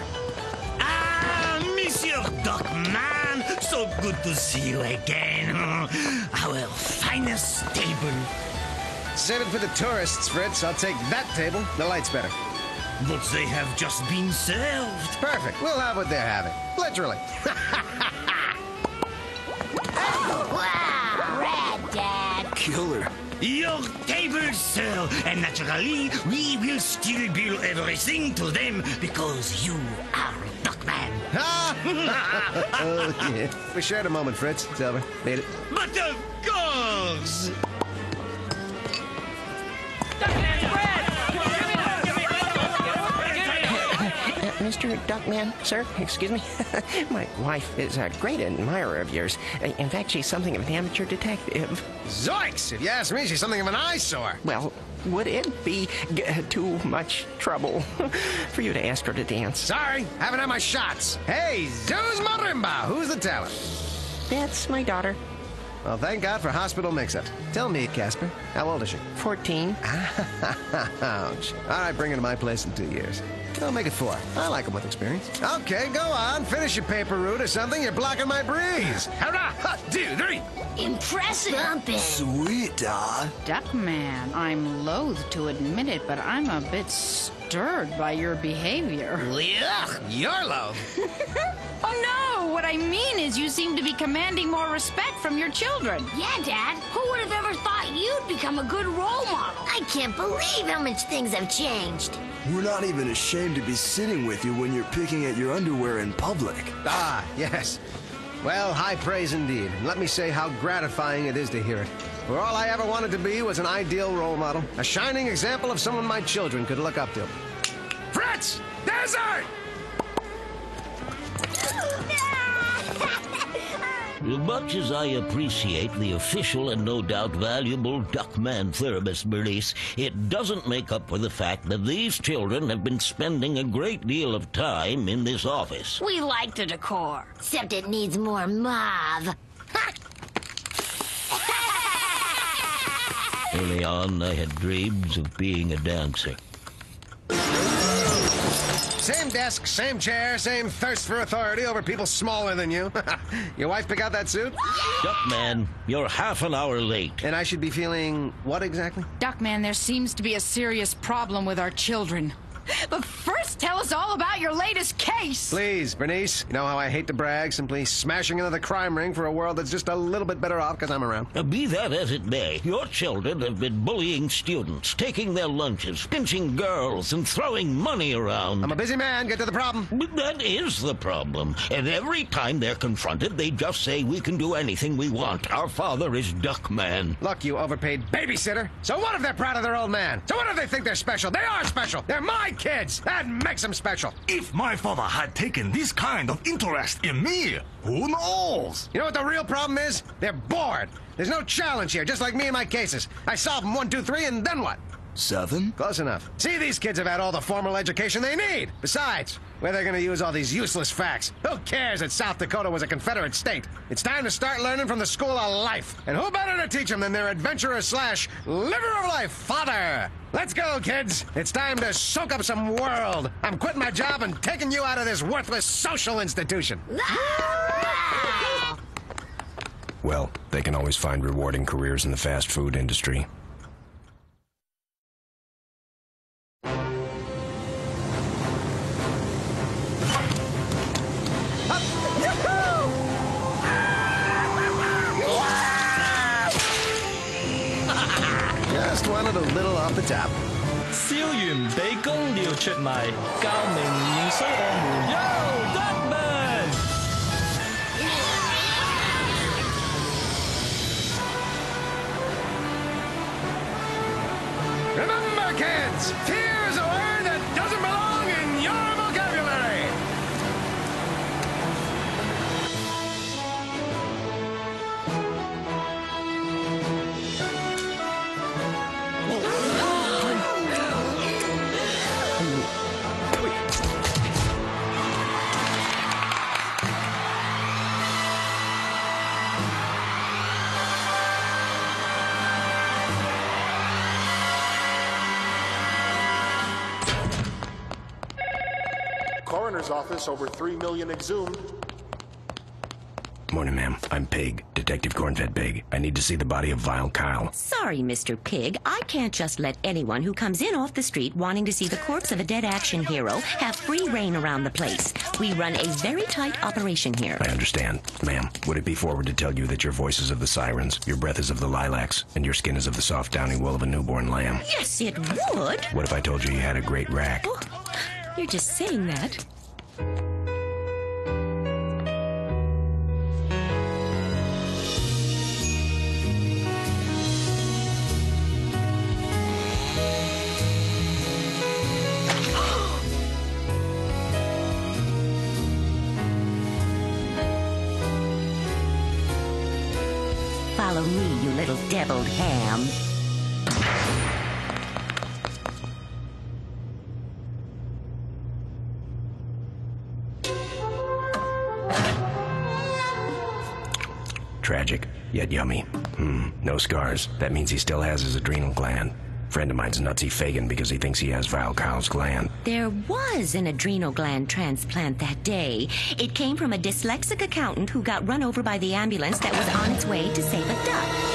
Ah, Monsieur Duckman, so good to see you again. Our finest table. Save it for the tourists, Fritz. I'll take that table. The light's better. But they have just been served. Perfect. We'll have what they're having. Literally. Wow, rad, Dad. Killer. Your table, sir, and naturally, we will still bill everything to them because you are Duckman. oh, yeah. We shared a moment, Fritz. It's over. Made it. But of course! Uh, Mr. Duckman, sir, excuse me. My wife is a great admirer of yours. In fact, she's something of an amateur detective. Zoinks! If you ask me, she's something of an eyesore. Well, would it be too much trouble for you to ask her to dance? Sorry, haven't had my shots. Hey, Zeus Marimba, who's the talent? That's my daughter. Well, thank God for hospital mix-ups. Tell me, Casper, how old is she? 14. Ouch. All right, bring her to my place in two years. I'll make it four. I like them with experience. Okay, go on. Finish your paper route or something. You're blocking my breeze. Hurrah! One, two, three. Impressive. Sweet, Dad. Duckman, I'm loath to admit it, but I'm a bit stirred by your behavior. Yuck! You're oh no! What I mean is, you seem to be commanding more respect from your children. Yeah, Dad. Who would have ever thought you'd become a good role model? I can't believe how much things have changed. We're not even ashamed to be sitting with you when you're picking at your underwear in public. Ah, yes. Well, high praise indeed. Let me say how gratifying it is to hear it. For all I ever wanted to be was an ideal role model, a shining example of someone my children could look up to. Fritz! Desert! As much as I appreciate the official and no doubt valuable Duckman Therabus release, it doesn't make up for the fact that these children have been spending a great deal of time in this office. We like the decor. Except it needs more mauve. Early on, I had dreams of being a dancer. Same desk, same chair, same thirst for authority over people smaller than you. Your wife pick out that suit? Duckman, you're half an hour late. And I should be feeling what exactly? Duckman, there seems to be a serious problem with our children. But first, tell us all about your latest case. Please, Bernice. You know how I hate to brag, simply smashing into the crime ring for a world that's just a little bit better off because I'm around. Uh, be that as it may, your children have been bullying students, taking their lunches, pinching girls, and throwing money around. I'm a busy man. Get to the problem. But that is the problem. And every time they're confronted, they just say, We can do anything we want. Our father is Duckman. Look, you overpaid babysitter. So what if they're proud of their old man? So what if they think they're special? They are special. They're my kids. That makes them special. If my father had taken this kind of interest in me, who knows? You know what the real problem is? They're bored. There's no challenge here, just like me and my cases. I solve them one, two, three, and then what? Seven? Close enough. See, these kids have had all the formal education they need. Besides, where they're they going to use all these useless facts? Who cares that South Dakota was a Confederate state? It's time to start learning from the school of life. And who better to teach them than their adventurer slash liver of life father? Let's go, kids. It's time to soak up some world. I'm quitting my job and taking you out of this worthless social institution. Well, they can always find rewarding careers in the fast food industry. wanted a little off the top. 烧完俾公寮出卖，教明年衰我们。Yo Dutman！ Remember, kids, Coroner's office, over 3 million exhumed. Morning, ma'am. I'm Pig, Detective Cornfed Pig. I need to see the body of Vile Kyle. Sorry, Mr. Pig. I can't just let anyone who comes in off the street wanting to see the corpse of a dead action hero have free reign around the place. We run a very tight operation here. I understand. Ma'am, would it be forward to tell you that your voice is of the sirens, your breath is of the lilacs, and your skin is of the soft downy wool of a newborn lamb? Yes, it would. What if I told you you had a great rack? Oh, You're just saying that. Follow me, you little deviled ham. Scars. That means he still has his adrenal gland. Friend of mine's nutsy Fagan because he thinks he has Vile Kyle's gland. There was an adrenal gland transplant that day. It came from a dyslexic accountant who got run over by the ambulance that was on its way to save a duck.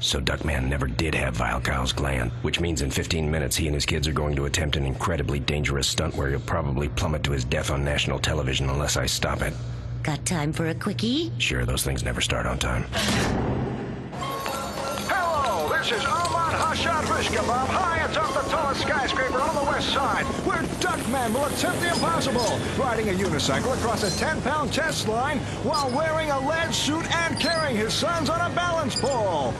So Duckman never did have Vile Kyle's gland, which means in 15 minutes he and his kids are going to attempt an incredibly dangerous stunt where he'll probably plummet to his death on national television unless I stop it. Got time for a quickie? Sure, those things never start on time. This is Ahmad Hashad Kebab, high atop the tallest skyscraper on the west side, where Duckman will attempt the impossible, riding a unicycle across a 10-pound test line while wearing a lead suit and carrying his sons on a balance pole.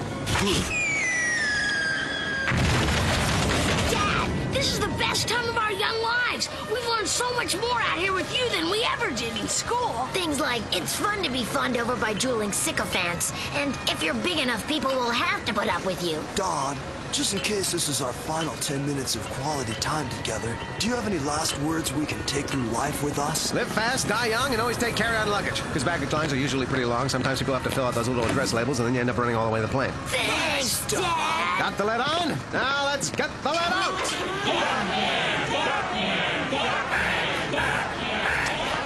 This is the best time of our young lives. We've learned so much more out here with you than we ever did in school. Things like it's fun to be fawned over by drooling sycophants, and if you're big enough, people will have to put up with you. Don, just in case this is our final 10 minutes of quality time together, do you have any last words we can take through life with us? Live fast, die young, and always take carry-on luggage. Because baggage lines are usually pretty long. Sometimes people have to fill out those little address labels, and then you end up running all the way to the plane. Thanks, Dad. Got the lead on? Now let's get the lead out!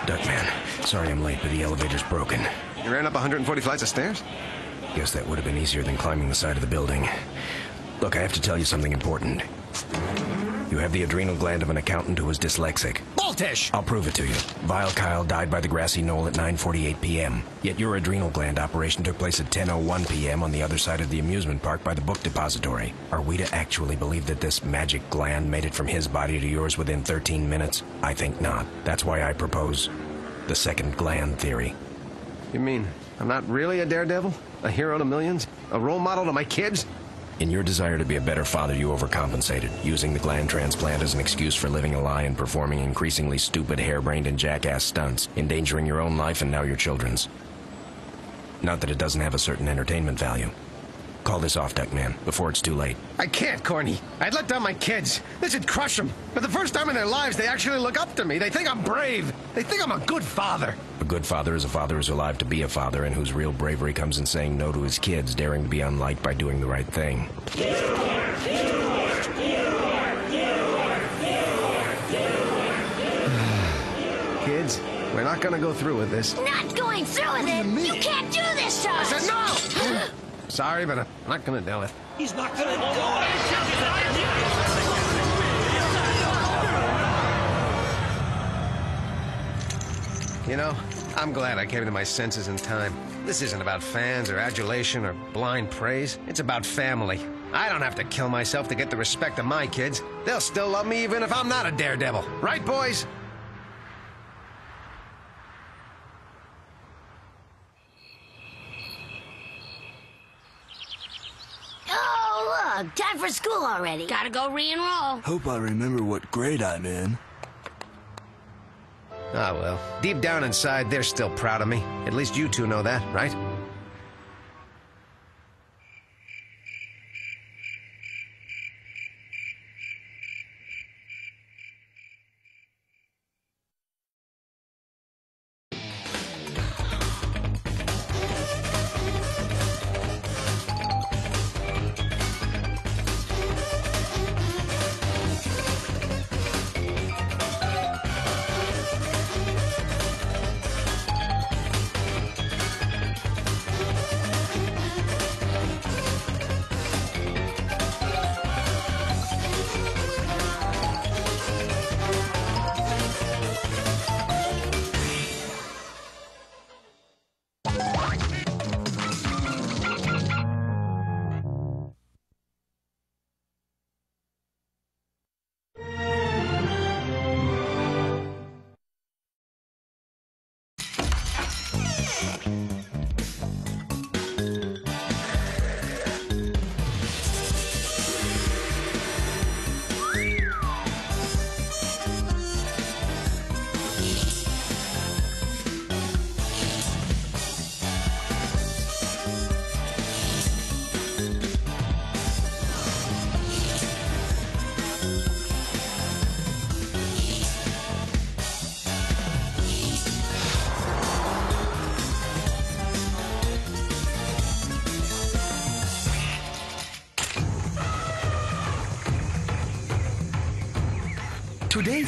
Duckman, sorry I'm late, but the elevator's broken. You ran up 140 flights of stairs? Guess that would have been easier than climbing the side of the building. Look, I have to tell you something important. You have the adrenal gland of an accountant who is dyslexic. Baltish! I'll prove it to you. Vile Kyle died by the grassy knoll at 9.48 p.m. Yet your adrenal gland operation took place at 10.01 p.m. on the other side of the amusement park by the book depository. Are we to actually believe that this magic gland made it from his body to yours within 13 minutes? I think not. That's why I propose the second gland theory. You mean I'm not really a daredevil? A hero to millions? A role model to my kids? In your desire to be a better father, you overcompensated, using the gland transplant as an excuse for living a lie and performing increasingly stupid, harebrained, and jackass stunts, endangering your own life and now your children's. Not that it doesn't have a certain entertainment value. Call this off, Duckman, before it's too late. I can't, Corny. I'd let down my kids. This would crush them. For the first time in their lives, they actually look up to me. They think I'm brave. They think I'm a good father. A good father is a father who's alive to be a father and whose real bravery comes in saying no to his kids, daring to be unliked by doing the right thing. Kids, we're not gonna go through with this. Not going through with it. You can't do this to I said no! Sorry, but I'm not gonna do it. He's not gonna do it. You know, I'm glad I came to my senses in time. This isn't about fans or adulation or blind praise. It's about family. I don't have to kill myself to get the respect of my kids. They'll still love me even if I'm not a daredevil. Right, boys? Time for school already. Gotta go re-enroll. Hope I remember what grade I'm in. Ah, well. Deep down inside, they're still proud of me. At least you two know that, right?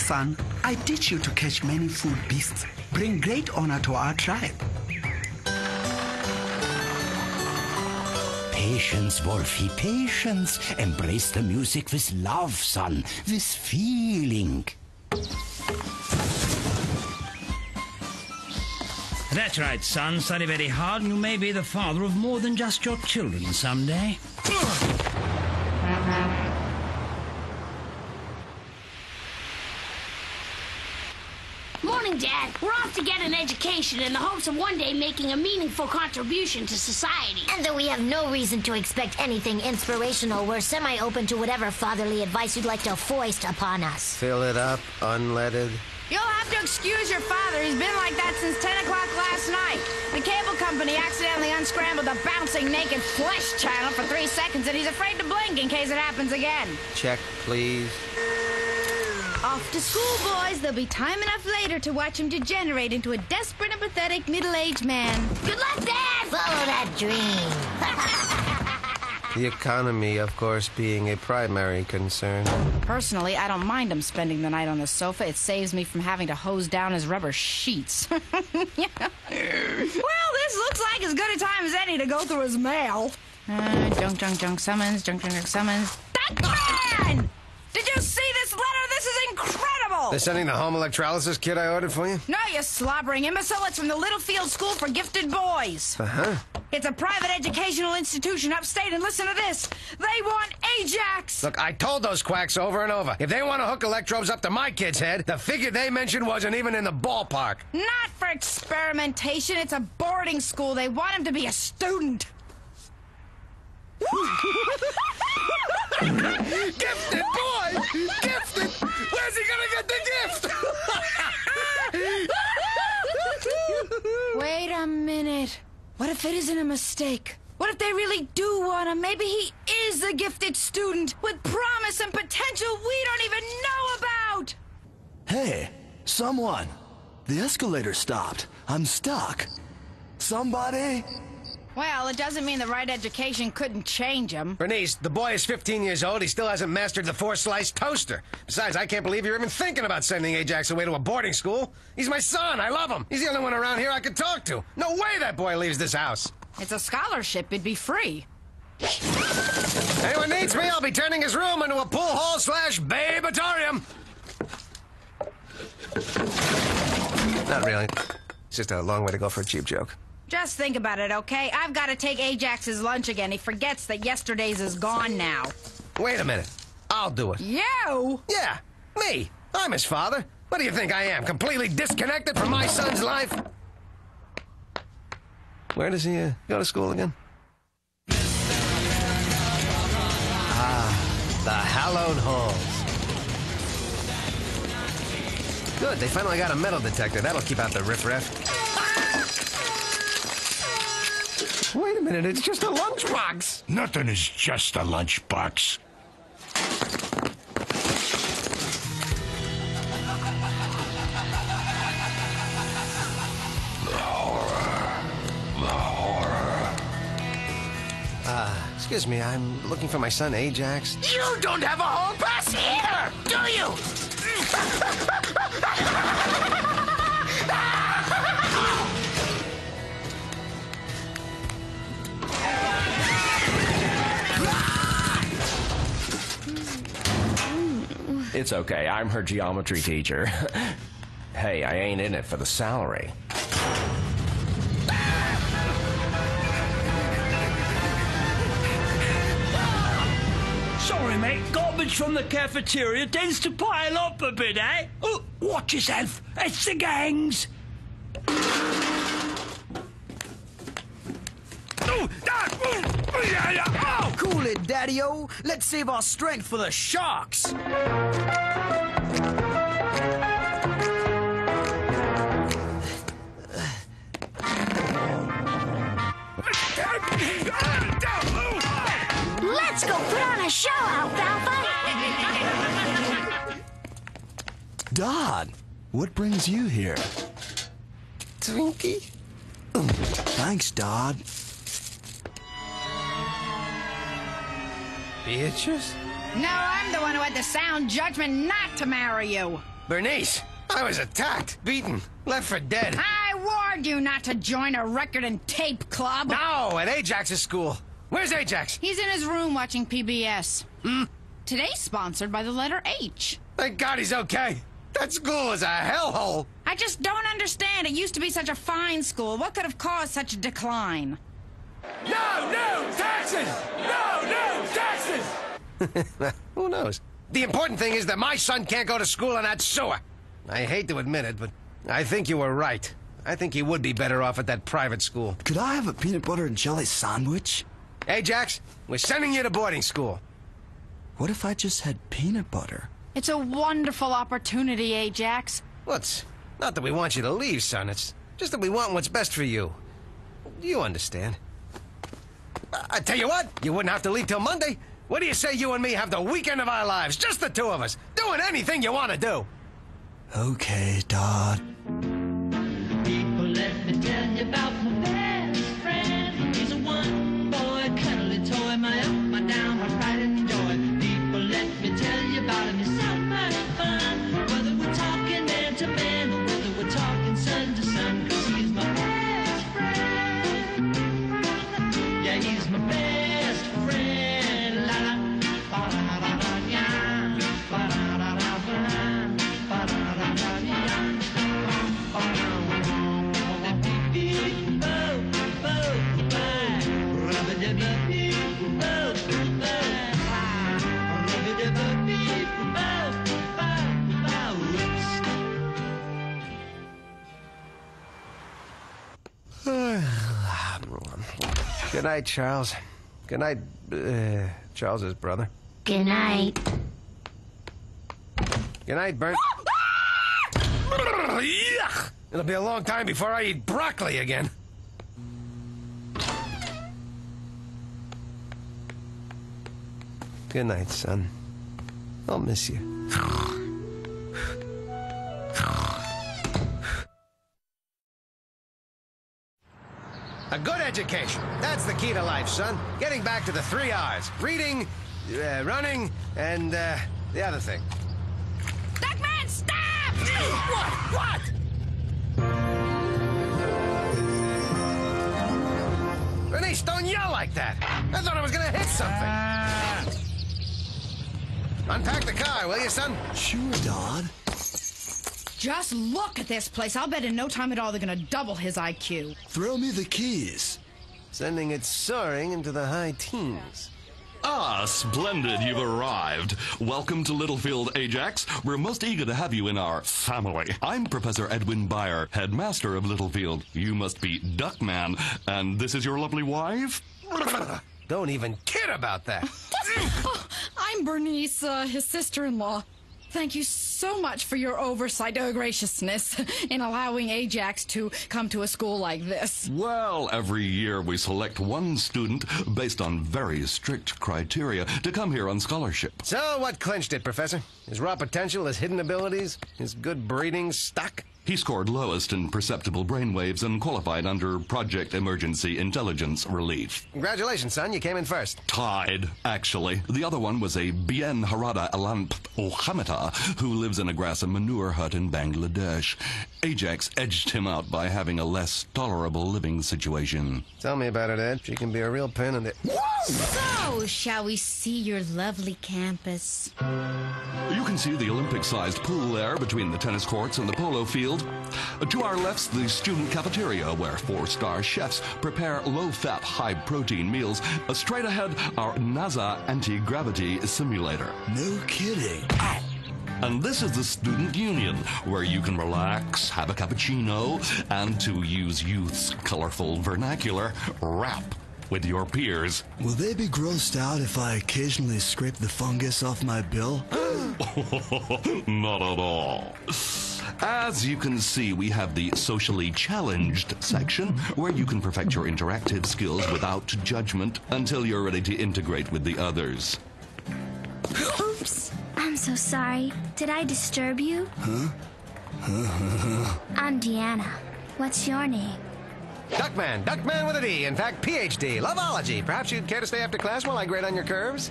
Son, I teach you to catch many food beasts. Bring great honor to our tribe. Patience, Wolfie, patience. Embrace the music with love, son, with feeling. That's right, son. Study very hard, and you may be the father of more than just your children someday. Morning, Dad. We're off to get an education in the hopes of one day making a meaningful contribution to society. And though we have no reason to expect anything inspirational, we're semi open to whatever fatherly advice you'd like to foist upon us. Fill it up, unleaded. You'll have to excuse your father. He's been like that since 10 o'clock last night. The cable company accidentally unscrambled the bouncing naked flesh channel for three seconds, and he's afraid to blink in case it happens again. Check, please. Off to school, boys. There'll be time enough later to watch him degenerate into a desperate and pathetic middle-aged man. Good luck, Dad! Follow that dream. The economy, of course, being a primary concern. Personally, I don't mind him spending the night on the sofa. It saves me from having to hose down his rubber sheets. well, this looks like as good a time as any to go through his mail. Uh, junk, junk, junk summons, junk, junk, junk summons. Duckman! Did you see this letter? This is incredible! They're sending the home electrolysis kit I ordered for you? No, you slobbering imbecile. It's from the Littlefield School for Gifted Boys. Uh-huh. It's a private educational institution upstate, and listen to this. They want Ajax! Look, I told those quacks over and over. If they want to hook electrodes up to my kid's head, the figure they mentioned wasn't even in the ballpark. Not for experimentation. It's a boarding school. They want him to be a student. Gifted boy! Gifted! Where's he gonna get the gift? Wait a minute. What if it isn't a mistake? What if they really do want him? Maybe he is a gifted student with promise and potential we don't even know about! Hey, someone! The escalator stopped. I'm stuck. Somebody? Well, it doesn't mean the right education couldn't change him. Bernice, the boy is 15 years old. He still hasn't mastered the four-slice toaster. Besides, I can't believe you're even thinking about sending Ajax away to a boarding school. He's my son. I love him. He's the only one around here I could talk to. No way that boy leaves this house. It's a scholarship. It'd be free. Anyone needs me, I'll be turning his room into a pool hall slash babatorium. Not really. It's just a long way to go for a cheap joke. Just think about it, okay? I've got to take Ajax's lunch again. He forgets that yesterday's is gone now. Wait a minute. I'll do it. You? Yeah, me. I'm his father. What do you think I am? Completely disconnected from my son's life? Where does he uh, go to school again? Ah, the hallowed halls. Good, they finally got a metal detector. That'll keep out the riffraff. Wait a minute, it's just a lunchbox. Nothing is just a lunchbox. The horror. The horror. Uh, excuse me, I'm looking for my son Ajax. You don't have a hall pass either, do you? It's okay. I'm her geometry teacher. hey, I ain't in it for the salary. Sorry, mate. Garbage from the cafeteria tends to pile up a bit, eh? Oh, watch yourself. It's the gangs. Cool it, Daddy-O. Let's save our strength for the sharks. Let's go put on a show, Alfalfa! Dodd, what brings you here? Twinkie? Mm, thanks, Dodd. Beatrice? No, I'm the one who had the sound judgment not to marry you. Bernice, I was attacked, beaten, left for dead. I warned you not to join a record and tape club. No, at Ajax's school. Where's Ajax? He's in his room watching PBS. Hmm? Today's sponsored by the letter H. Thank God he's okay. That school is a hellhole. I just don't understand. It used to be such a fine school. What could have caused such a decline? No, no taxes! No! Who knows? The important thing is that my son can't go to school in that sewer. I hate to admit it, but I think you were right. I think he would be better off at that private school. Could I have a peanut butter and jelly sandwich? Ajax, we're sending you to boarding school. What if I just had peanut butter? It's a wonderful opportunity, eh, Ajax. Well, it's not that we want you to leave, son. It's just that we want what's best for you. You understand. I, I tell you what, you wouldn't have to leave till Monday. What do you say you and me have the weekend of our lives? Just the two of us, doing anything you want to do. Okay, Dodd. People, let me tell you about Good night, Charles. Good night, uh, Charles's brother. Good night. Good night, Bert. It'll be a long time before I eat broccoli again. Good night, son. I'll miss you. A good education. That's the key to life, son. Getting back to the three R's. Reading, uh, running, and uh, the other thing. Duckman, stop! what? What? Bernice, don't yell like that. I thought I was gonna hit something. Unpack the car, will you, son? Sure, Dad. Just look at this place. I'll bet in no time at all they're gonna double his IQ. Throw me the keys. Sending it soaring into the high teens. Ah, splendid, you've arrived. Welcome to Littlefield, Ajax. We're most eager to have you in our family. I'm Professor Edwin Byer, headmaster of Littlefield. You must be Duckman, and this is your lovely wife? Don't even kid about that. Oh, I'm Bernice, uh, his sister-in-law. Thank you so much for your oversight, oh graciousness, in allowing Ajax to come to a school like this. Well, every year we select one student based on very strict criteria to come here on scholarship. So, what clinched it, Professor? His raw potential, his hidden abilities, his good breeding stock? He scored lowest in perceptible brainwaves and qualified under Project Emergency Intelligence Relief. Congratulations, son. You came in first. Tied, actually. The other one was a Bien Harada Alamp Ohamata who lives in a grass and manure hut in Bangladesh. Ajax edged him out by having a less tolerable living situation. Tell me about it, Ed. She can be a real pain in the. So, shall we see your lovely campus? You can see the Olympic-sized pool there between the tennis courts and the polo field. To our left's the student cafeteria where four-star chefs prepare low-fat, high-protein meals. Uh, straight ahead, our NASA anti-gravity simulator. No kidding. And this is the Student Union, where you can relax, have a cappuccino, and to use youth's colorful vernacular, rap with your peers. Will they be grossed out if I occasionally scrape the fungus off my bill? Not at all. As you can see, we have the socially challenged section where you can perfect your interactive skills without judgment until you're ready to integrate with the others. Oops. I'm so sorry. Did I disturb you? Huh? I'm Deanna. What's your name? Duckman. Duckman with a D. In fact, PhD. Loveology. Perhaps you'd care to stay after class while I grade on your curves?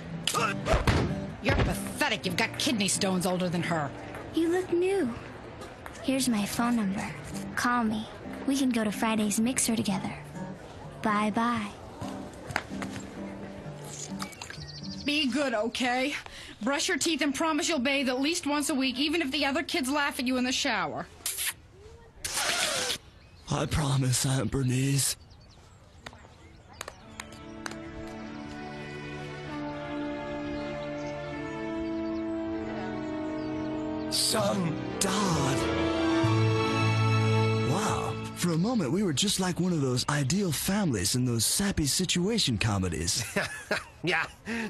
You're pathetic. You've got kidney stones older than her. You look new. Here's my phone number. Call me. We can go to Friday's mixer together. Bye bye. Be good, okay? Brush your teeth and promise you'll bathe at least once a week, even if the other kids laugh at you in the shower. I promise, Aunt Bernice. Son. Dad. Wow. For a moment, we were just like one of those ideal families in those sappy situation comedies. yeah,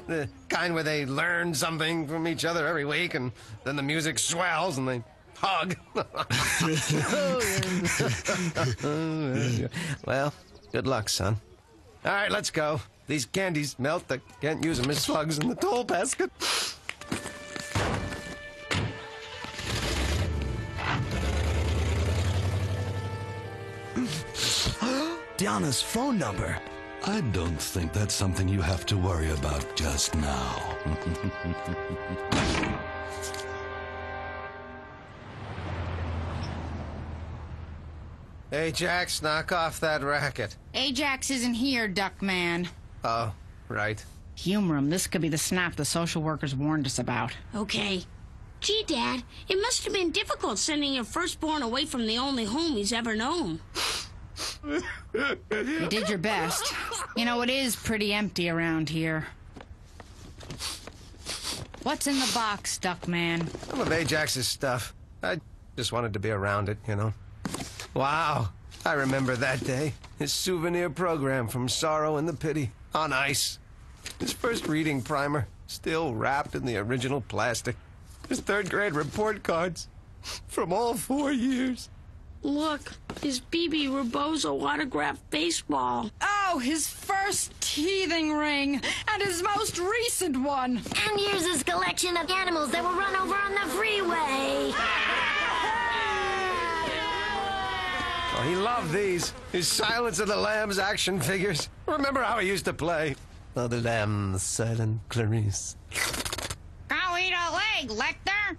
the kind where they learn something from each other every week, and then the music swells and they hug. well, good luck, son. All right, let's go. These candies melt. I can't use them as slugs in the toll basket. Deanna's phone number. I don't think that's something you have to worry about just now. Ajax, knock off that racket. Ajax isn't here, Duckman. Oh, right. Humor him. This could be the snap the social workers warned us about. Okay. Gee, Dad, it must have been difficult sending your firstborn away from the only home he's ever known. You did your best. You know, it is pretty empty around here. What's in the box, Duckman? Some of Ajax's stuff. I just wanted to be around it, you know. Wow. I remember that day. His souvenir program from Sorrow and the Pity on ice. His first reading primer, still wrapped in the original plastic. His third grade report cards from all four years. Look, his Bebe Rebozo autographed baseball. Oh, his first teething ring and his most recent one. And here's his collection of animals that were run over on the freeway. Oh, he loved these. His Silence of the Lambs action figures. Remember how he used to play? Oh, the lamb, the silent Clarice. Go eat a leg, Lecter.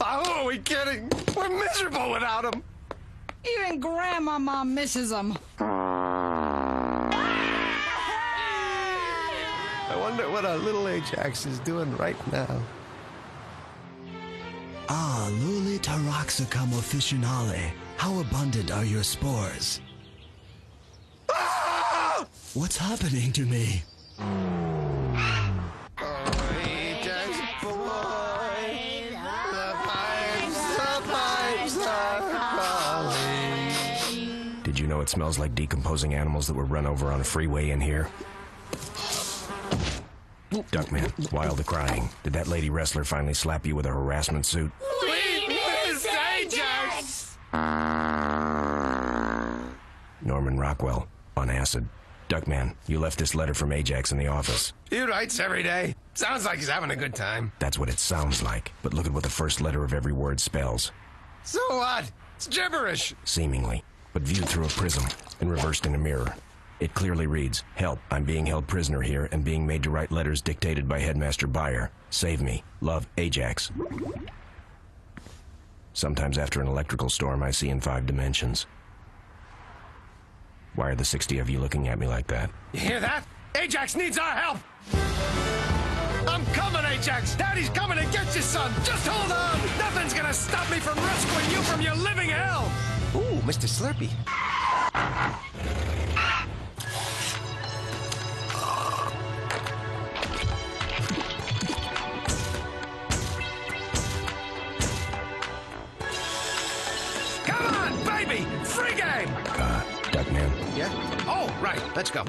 oh, who are we kidding? We're miserable without him. Even Grandmama misses him. I wonder what our little Ajax is doing right now. Ah, Luli Taraxacum officinale. How abundant are your spores? What's happening to me? It smells like decomposing animals that were run over on a freeway in here? Duckman, while the crying, did that lady wrestler finally slap you with a harassment suit? We miss Ajax! Norman Rockwell, on acid. Duckman, you left this letter from Ajax in the office. He writes every day. Sounds like he's having a good time. That's what it sounds like. But look at what the first letter of every word spells. So what? It's gibberish. Seemingly, but viewed through a prism and reversed in a mirror. It clearly reads, Help, I'm being held prisoner here and being made to write letters dictated by Headmaster Bayer. Save me. Love, Ajax. Sometimes after an electrical storm, I see in five dimensions. Why are the 60 of you looking at me like that? You hear that? Ajax needs our help! I'm coming, Ajax! Daddy's coming to get you, son! Just hold on! Nothing's gonna stop me from rescuing you from your living hell! Ooh, Mr. Slurpee. Come on, baby! Free game! Uh, Duckman, Yeah? Oh, right. Let's go.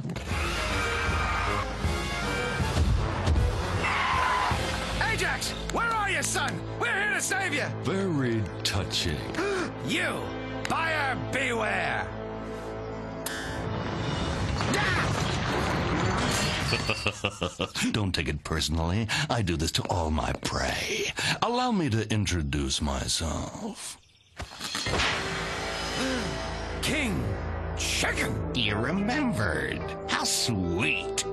Ajax! Where are you, son? We're here to save you! Very touching. You! Buyer beware! Don't take it personally. I do this to all my prey. Allow me to introduce myself. King Chicken! You remembered. How sweet.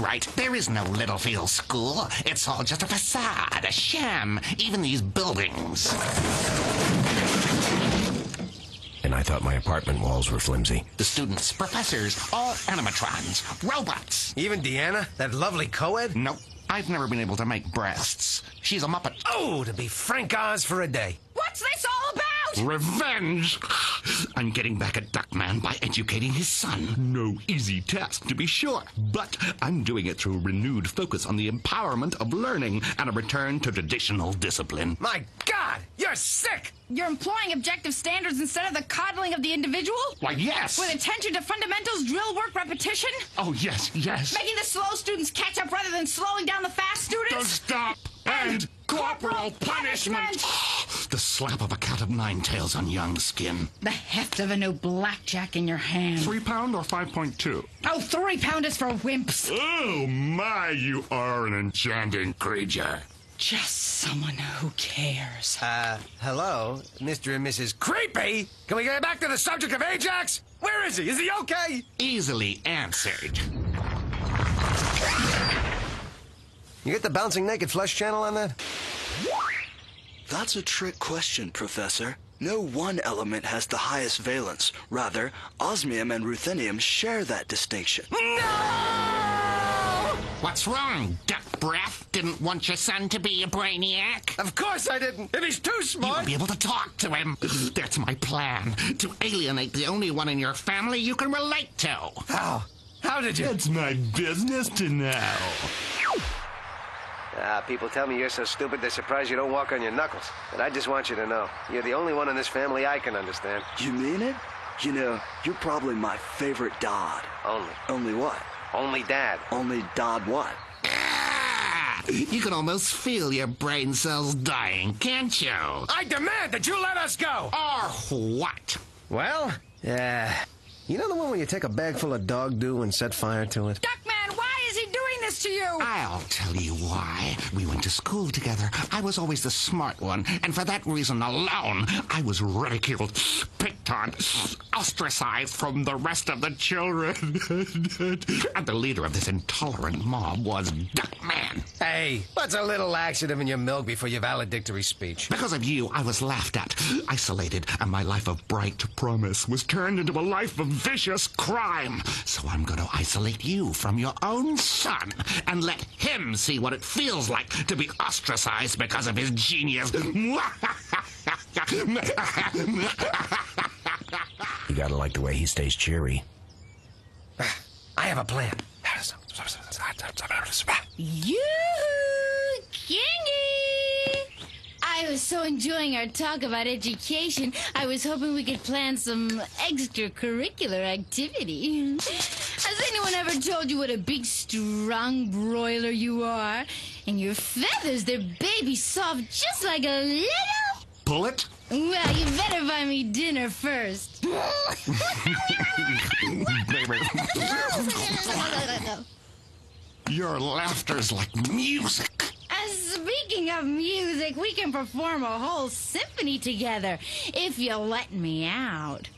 Right. There is no Littlefield School. It's all just a facade, a sham. Even these buildings. and I thought my apartment walls were flimsy. The students, professors, all animatrons, robots. Even Deanna, that lovely co-ed? Nope. I've never been able to make breasts. She's a muppet. Oh, to be Frank Oz for a day. What's this all about? Revenge! I'm getting back at Duckman by educating his son. No easy task, to be sure, but I'm doing it through a renewed focus on the empowerment of learning and a return to traditional discipline. My God, you're sick! You're employing objective standards instead of the coddling of the individual? Why, yes. With attention to fundamentals, drill work, repetition? Oh, yes, yes. Making the slow students catch up rather than slowing down the fast students? Don't stop. And corporal punishment. the slap of a cat of nine tails on young skin. The heft of a new blackjack in your hand. Three pound or 5.2? Oh, three pound is for wimps. Oh, my, you are an enchanting creature. Just someone who cares. Uh, hello, Mr. and Mrs. Creepy? Can we get back to the subject of Ajax? Where is he? Is he okay? Easily answered. You get the bouncing naked flesh channel on that? That's a trick question, Professor. No one element has the highest valence. Rather, osmium and ruthenium share that distinction. No! What's wrong, duck breath? Didn't want your son to be a brainiac? Of course I didn't. If he's too smart... You smart. won't be able to talk to him. That's my plan. To alienate the only one in your family you can relate to. How? How did you? It's my business to know. Ah, people tell me you're so stupid they're surprised you don't walk on your knuckles. But I just want you to know, you're the only one in this family I can understand. You mean it? You know, you're probably my favorite Dodd. Only. Only what? Only Dad. Only Dad what? You can almost feel your brain cells dying, can't you? I demand that you let us go! Or what? Well, yeah. You know the one where you take a bag full of dog dew and set fire to it? Duckman, why is he doing this to you? I'll tell you why. We went to school together. I was always the smart one, and for that reason alone, I was ridiculed, picked on, ostracized from the rest of the children. and the leader of this intolerant mob was Duckman. Hey, what's a little laxative in your milk before your valedictory speech? Because of you, I was laughed at, isolated, and my life of bright promise was turned into a life of vicious crime. So I'm going to isolate you from your own son and let him see what it feels like to be ostracized because of his genius. You gotta like the way he stays cheery. I have a plan. You, Kingy! I was so enjoying our talk about education, I was hoping we could plan some extracurricular activity. Has anyone ever told you what a big, strong broiler you are? And your feathers, they're baby soft, just like a little. Bullet? Well, you better buy me dinner first. Your laughter's like music. Uh, speaking of music, we can perform a whole symphony together if you let me out.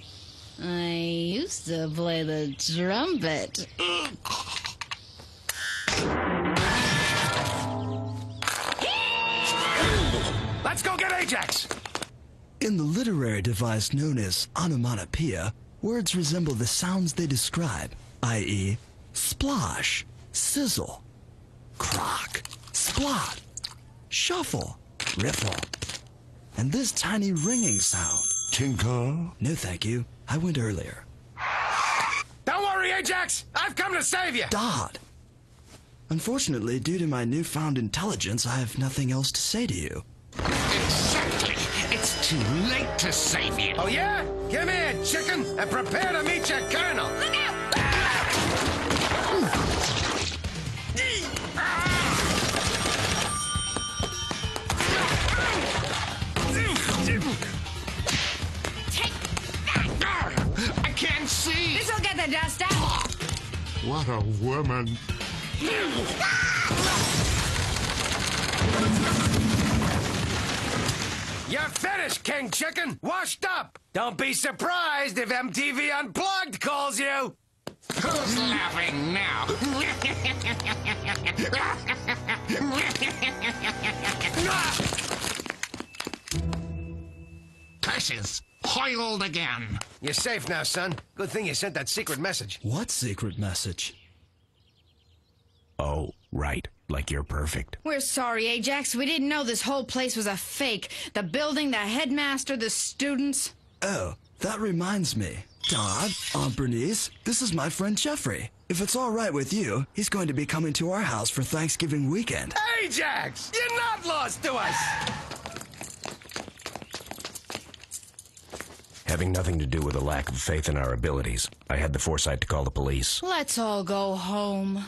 I used to play the trumpet. Let's go get Ajax! In the literary device known as onomatopoeia, words resemble the sounds they describe, i.e., splosh, sizzle, crock, splot, shuffle, riffle, and this tiny ringing sound. Tinkle? No, thank you. I went earlier. Don't worry, Ajax! I've come to save you! Dodd. Unfortunately, due to my newfound intelligence, I have nothing else to say to you. Exactly. It's too late to save you. Oh, yeah? Come here, chicken, and prepare to meet your colonel. Look out! See. This'll get the dust out. What a woman. You're finished, King Chicken! Washed up! Don't be surprised if MTV Unplugged calls you! Who's laughing now? Curses! Hoiled again. You're safe now, son. Good thing you sent that secret message. What secret message? Oh, right. Like you're perfect. We're sorry, Ajax. We didn't know this whole place was a fake. The building, the headmaster, the students. Oh, that reminds me. Todd, Aunt Bernice, this is my friend Jeffrey. If it's all right with you, he's going to be coming to our house for Thanksgiving weekend. Ajax! You're not lost to us! Having nothing to do with a lack of faith in our abilities, I had the foresight to call the police. Let's all go home.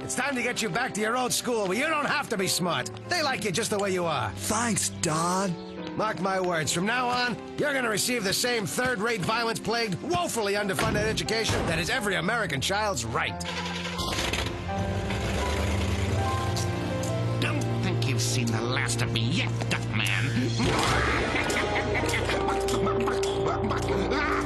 It's time to get you back to your old school where you don't have to be smart. They like you just the way you are. Thanks, Dodd. Mark my words, from now on, you're going to receive the same third rate, violence plagued, woefully underfunded education that is every American child's right. Don't think you've seen the last of me yet, Duckman. ¡Ah!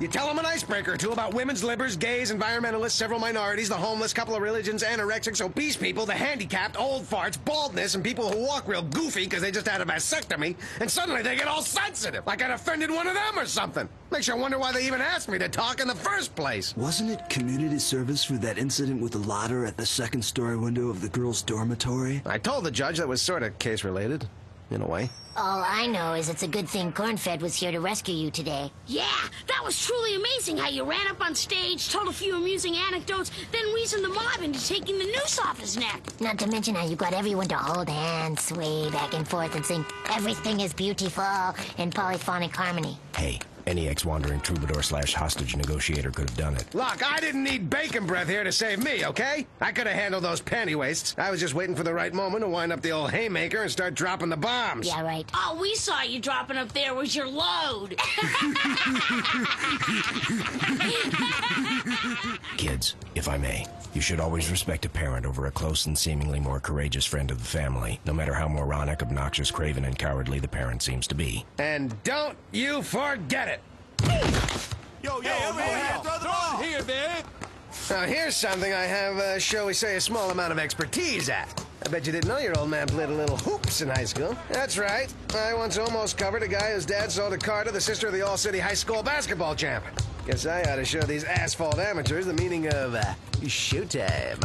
You tell them an icebreaker or two about women's libbers, gays, environmentalists, several minorities, the homeless, couple of religions, anorexics, obese people, the handicapped, old farts, baldness, and people who walk real goofy because they just had a vasectomy, and suddenly they get all sensitive, like I'd offended one of them or something. Makes you wonder why they even asked me to talk in the first place. Wasn't it community service for that incident with the ladder at the second story window of the girls' dormitory? I told the judge that was sort of case related, in a way. All I know is it's a good thing Cornfed was here to rescue you today. Yeah, that was truly amazing how you ran up on stage, told a few amusing anecdotes, then reasoned the mob into taking the noose off his neck. Not to mention how you got everyone to hold hands, sway back and forth, and sing Everything is Beautiful in polyphonic harmony. Hey, any ex-wandering troubadour slash hostage negotiator could have done it. Look, I didn't need bacon breath here to save me, okay? I could have handled those panty waists. I was just waiting for the right moment to wind up the old haymaker and start dropping the bombs. Yeah, right. All we saw you dropping up there was your load. Kids, if I may, you should always respect a parent over a close and seemingly more courageous friend of the family, no matter how moronic, obnoxious, craven, and cowardly the parent seems to be. And don't you forget it. Yo, yo, hey, over here, throw the ball. here, babe. Now, here's something I have, uh, shall we say, a small amount of expertise at. I bet you didn't know your old man played a little hoops in high school. That's right. I once almost covered a guy whose dad sold a car to the sister of the All-City High School basketball champ. Guess I ought to show these asphalt amateurs the meaning of, uh, showtime.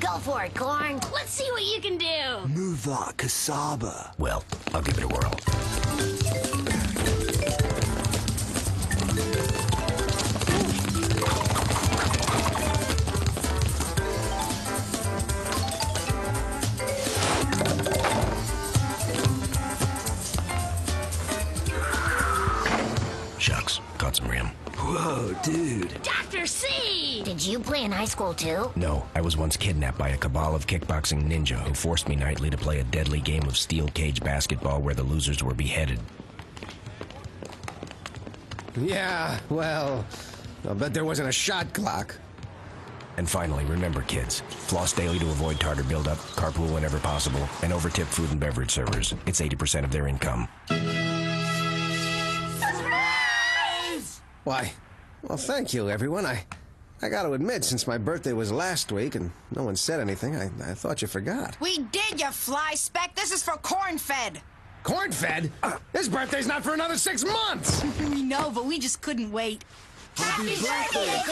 Go for it, Corn. Let's see what you can do. Move that cassava. Well, I'll give it a whirl. Whoa, dude. Dr. C! Did you play in high school, too? No, I was once kidnapped by a cabal of kickboxing ninja who forced me nightly to play a deadly game of steel cage basketball where the losers were beheaded. Yeah, well, I'll bet there wasn't a shot clock. And finally, remember, kids, floss daily to avoid tartar buildup, carpool whenever possible, and overtip food and beverage servers. It's 80% of their income. Why, well, thank you, everyone. I, I got to admit, since my birthday was last week and no one said anything, I, I thought you forgot. We did, you fly speck. This is for Cornfed. Corn fed? His birthday's not for another six months. we know, but we just couldn't wait. Happy birthday,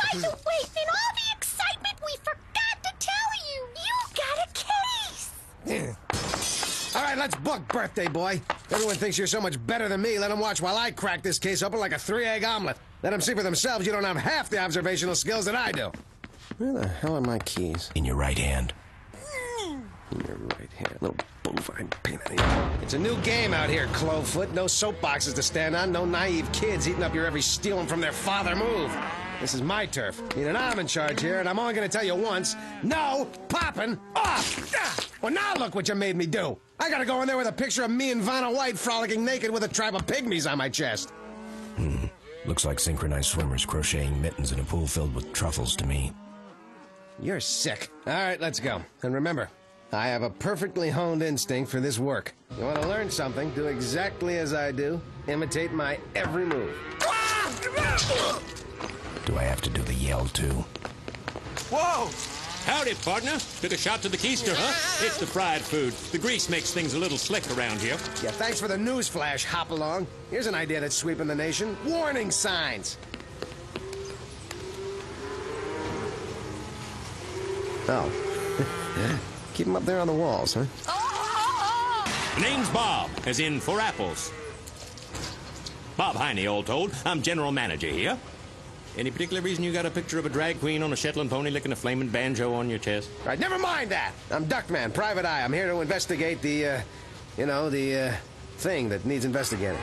By the way, in all the excitement, we forgot to tell you, you got a case. All right, let's book, birthday boy. Everyone thinks you're so much better than me. Let them watch while I crack this case open like a three-egg omelet. Let them see for themselves you don't have half the observational skills that I do. Where the hell are my keys? In your right hand. In your right hand, little bovine pain in the ass. It's a new game out here, Clovefoot. No soapboxes to stand on, no naive kids eating up your every stealing from their father move. This is my turf. you And I'm in charge here, and I'm only gonna tell you once. No popping off! Ah! Well, now look what you made me do. I gotta go in there with a picture of me and Vanna White frolicking naked with a tribe of pygmies on my chest. Hmm. Looks like synchronized swimmers crocheting mittens in a pool filled with truffles to me. You're sick. All right, let's go. And remember, I have a perfectly honed instinct for this work. You want to learn something? Do exactly as I do. Imitate my every move. Do I have to do the yell too? Whoa! Howdy, partner. Took a shot to the keister, huh? It's the fried food. The grease makes things a little slick around here. Yeah, thanks for the news flash, hop along. Here's an idea that's sweeping the nation. Warning signs. Oh. Keep them up there on the walls, huh? Name's Bob, as in for apples. Bob Heine, all told. I'm general manager here. Any particular reason you got a picture of a drag queen on a Shetland pony licking a flaming banjo on your chest? All right, never mind that. I'm Duckman, private eye. I'm here to investigate the, uh, you know, the, uh, thing that needs investigating.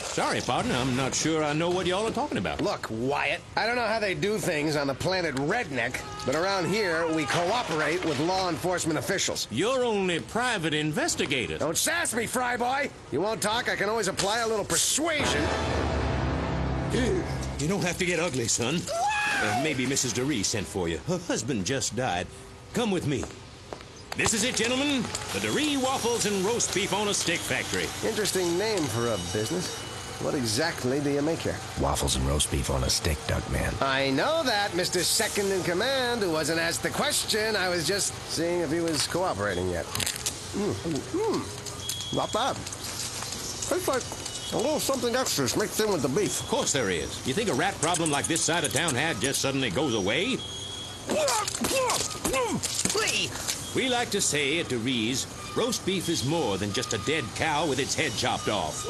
Sorry, partner, I'm not sure I know what y'all are talking about. Look, Wyatt, I don't know how they do things on the planet Redneck, but around here we cooperate with law enforcement officials. You're only private investigators. Don't sass me, Fryboy. You won't talk, I can always apply a little persuasion. You don't have to get ugly, son. Uh, maybe Mrs. DeRee sent for you. Her husband just died. Come with me. This is it, gentlemen. The DeRee Waffles and Roast Beef on a Stick Factory. Interesting name for a business. What exactly do you make here? Waffles and roast beef on a stick, Duckman. I know that, Mr. Second in Command, who wasn't asked the question. I was just seeing if he was cooperating yet. Hmm, hmm, not bad. Tastes like a little something extra mixed in with the beef. Of course there is. You think a rat problem like this side of town had just suddenly goes away? We like to say at DeRee's, roast beef is more than just a dead cow with its head chopped off.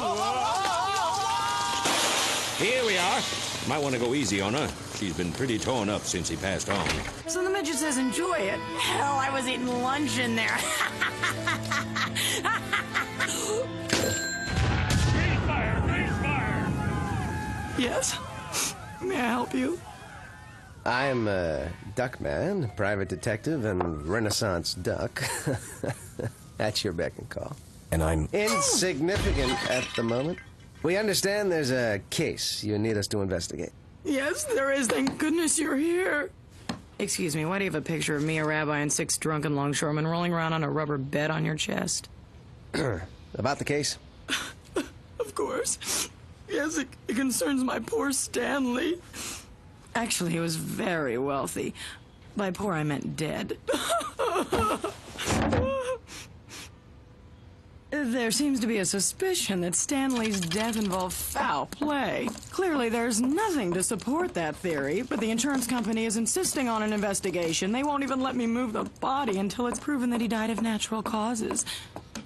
Here we are. Might want to go easy on her. She's been pretty torn up since he passed on. So the midget says enjoy it. Hell, I was eating lunch in there. yes? May I help you? I'm a Duckman, private detective, and Renaissance duck. That's your beck and call. And I'm insignificant at the moment. We understand there's a case you need us to investigate. Yes, there is. Thank goodness you're here. Excuse me, why do you have a picture of me, a rabbi, and six drunken longshoremen rolling around on a rubber bed on your chest? About the case? Of course. Yes, it, it concerns my poor Stanley. Actually, he was very wealthy. By poor, I meant dead. There seems to be a suspicion that Stanley's death involved foul play. Clearly, there's nothing to support that theory, but the insurance company is insisting on an investigation. They won't even let me move the body until it's proven that he died of natural causes.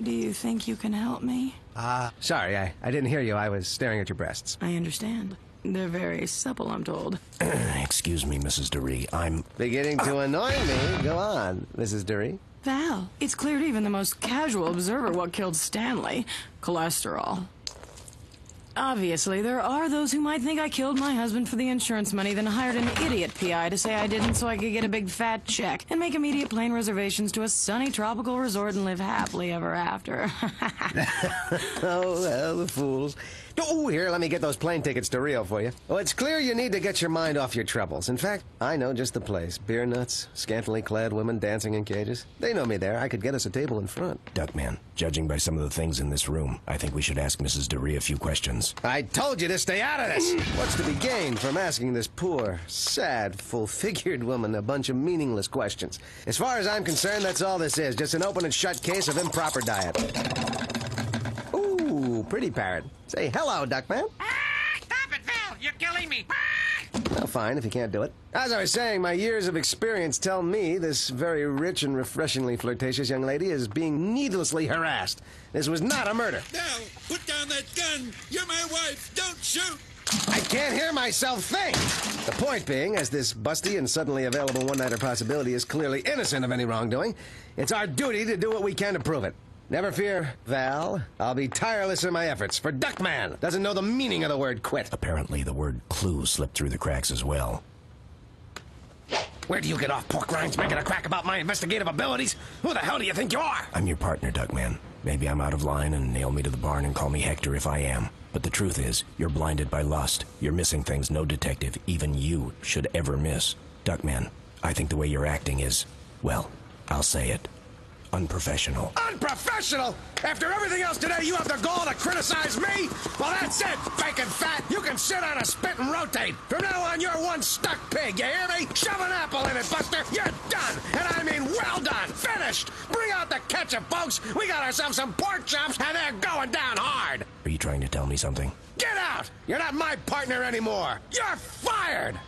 Do you think you can help me? Ah, sorry, I, I didn't hear you. I was staring at your breasts. I understand. They're very supple, I'm told. Excuse me, Mrs. DeRee. I'm Beginning to annoy me. Go on, Mrs. DeRee. Val, it's clear to even the most casual observer what killed Stanley cholesterol. Obviously, there are those who might think I killed my husband for the insurance money, then hired an idiot PI to say I didn't so I could get a big fat check and make immediate plane reservations to a sunny tropical resort and live happily ever after. oh, well, the fools. Oh, here, let me get those plane tickets to Rio for you. Well, it's clear you need to get your mind off your troubles. In fact, I know just the place. Beer nuts, scantily clad women dancing in cages. They know me there. I could get us a table in front. Duckman. Judging by some of the things in this room, I think we should ask Mrs. DeRee a few questions. I told you to stay out of this. What's to be gained from asking this poor, sad, full-figured woman a bunch of meaningless questions? As far as I'm concerned, that's all this is. Just an open and shut case of improper diet. Ooh, pretty parrot. Say hello, Duckman. Ah, Stop it, Val! You're killing me! Well, fine, if you can't do it. As I was saying, my years of experience tell me this very rich and refreshingly flirtatious young lady is being needlessly harassed. This was not a murder. Now, put down that gun! You're my wife! Don't shoot! I can't hear myself think. The point being, as this busty and suddenly available one-nighter possibility is clearly innocent of any wrongdoing, it's our duty to do what we can to prove it. Never fear, Val. I'll be tireless in my efforts, for Duckman doesn't know the meaning of the word quit. Apparently, the word clue slipped through the cracks as well. Where do you get off, pork rinds, making a crack about my investigative abilities? Who the hell do you think you are? I'm your partner, Duckman. Maybe I'm out of line and nail me to the barn and call me Hector if I am. But the truth is, you're blinded by lust. You're missing things no detective, even you, should ever miss. Duckman, I think the way you're acting is, well, I'll say it, unprofessional. Unprofessional? After everything else today, you have the gall to criticize me? Well, that's it, bacon fat. You can sit on a spit and rotate. From now on, you're one stuck pig. You hear me? Shove an apple in it, Buster. You're done. And I mean well done. Finished. Bring out the ketchup, folks. We got ourselves some pork chops, and they're going down hard. Are you trying to tell me something? Get out! You're not my partner anymore. You're fired.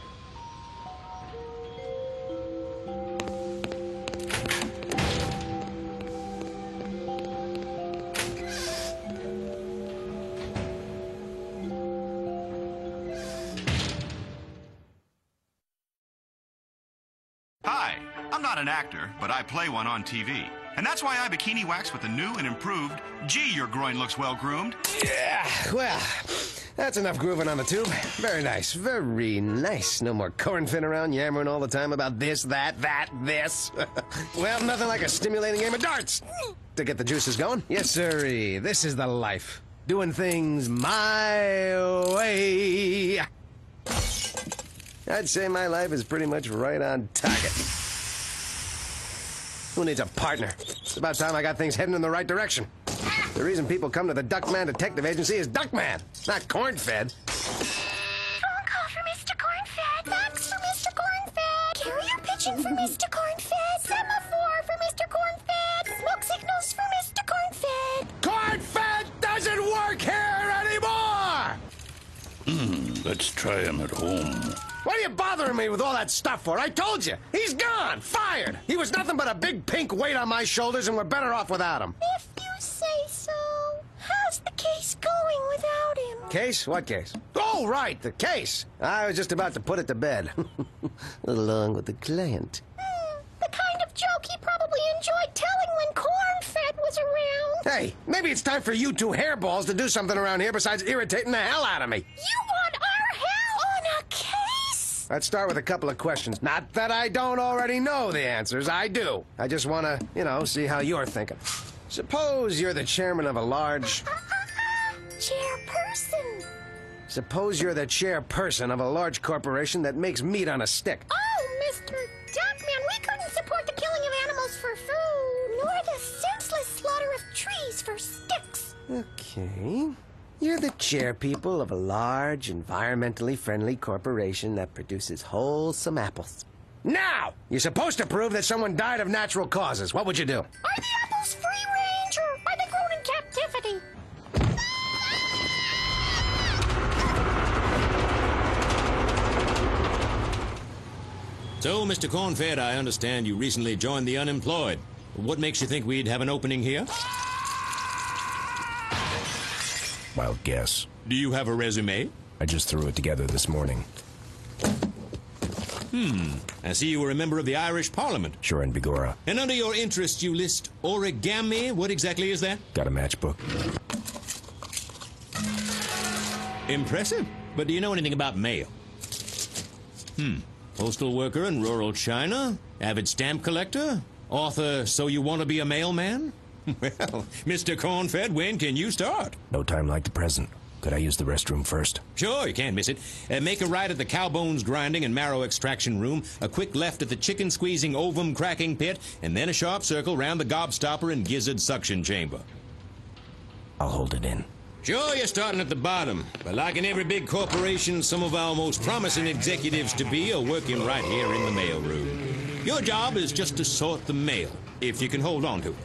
Not an actor, but I play one on TV. And that's why I bikini wax with the new and improved Gee, your groin looks well groomed. Yeah, well, that's enough grooving on the tube. Very nice, very nice. No more cornfin around yammering all the time about this, that, that, this. well, nothing like a stimulating game of darts to get the juices going. Yes, sirree. This is the life. Doing things my way. I'd say my life is pretty much right on target. Who needs a partner? It's about time I got things heading in the right direction. The reason people come to the Duckman Detective Agency is Duckman, not Cornfed. Phone call for Mr. Cornfed. Fax for Mr. Cornfed. Carrier pigeon for Mr. Cornfed. Semaphore for Mr. Cornfed. Smoke signals for Mr. Cornfed. Corn-fed doesn't work here anymore! Hmm, let's try him at home. What are you bothering me with all that stuff for? I told you, he's gone, fired. He was nothing but a big pink weight on my shoulders, and we're better off without him. If you say so. How's the case going without him? Case? What case? Oh, right, the case. I was just about to put it to bed, along with the client. Hmm, the kind of joke he probably enjoyed telling when Cornfed was around. Hey, maybe it's time for you two hairballs to do something around here besides irritating the hell out of me. You Let's start with a couple of questions. Not that I don't already know the answers, I do. I just want to, you know, see how you're thinking. Suppose you're the chairman of a large. Chairperson. Suppose you're the chairperson of a large corporation that makes meat on a stick. Oh, Mr. Duckman, we couldn't support the killing of animals for food, nor the senseless slaughter of trees for sticks. Okay. You're the chairpeople of a large, environmentally friendly corporation that produces wholesome apples. Now, you're supposed to prove that someone died of natural causes. What would you do? Are the apples free range or are they grown in captivity? So, Mr. Cornfed, I understand you recently joined the unemployed. What makes you think we'd have an opening here? Wild guess. Do you have a resume? I just threw it together this morning. Hmm. I see you were a member of the Irish Parliament. Sure in Bigora. And under your interests, you list origami. What exactly is that? Got a matchbook. Impressive. But do you know anything about mail? Hmm. Postal worker in rural China? Avid stamp collector? Author, So You Want to Be a Mailman? Well, Mr. Cornfed, when can you start? No time like the present. Could I use the restroom first? Sure, you can't miss it. Uh, make a right at the cow bones grinding and marrow extraction room, a quick left at the chicken squeezing ovum cracking pit, and then a sharp circle round the gobstopper and gizzard suction chamber. I'll hold it in. Sure, you're starting at the bottom, but like in every big corporation, some of our most promising executives to be are working right here in the mail room. Your job is just to sort the mail, if you can hold on to it.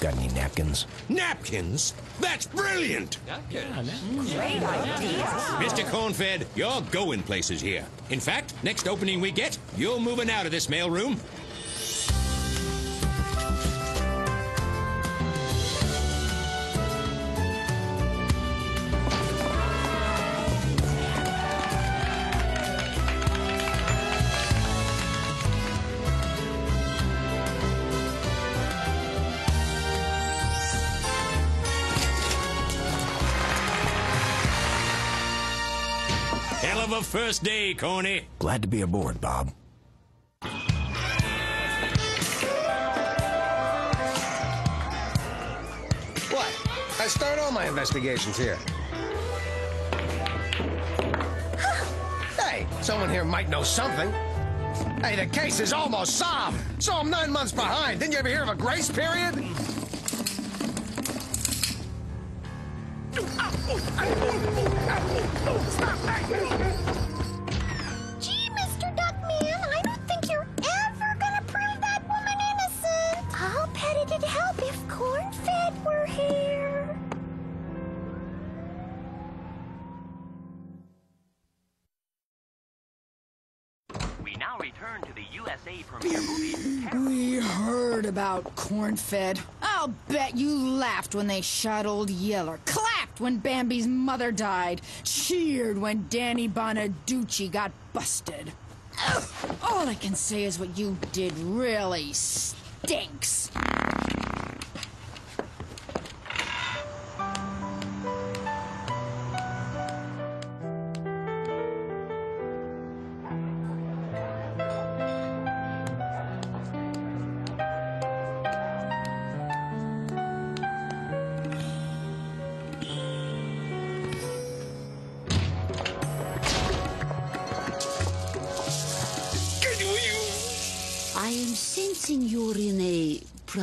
Got any napkins? Napkins? That's brilliant! Great idea. Mr. Cornfed, you're going places here. In fact, next opening we get, you're moving out of this mailroom. First day, Corny. Glad to be aboard, Bob. What? I start all my investigations here. hey, someone here might know something. Hey, the case is almost solved, so I'm nine months behind. Didn't you ever hear of a grace period? Gee, were here. We now return to the USA premiere movie. We heard about Cornfed. I'll bet you laughed when they shot old Yeller, clapped when Bambi's mother died, cheered when Danny Bonaduce got busted. Ugh, all I can say is what you did really stinks.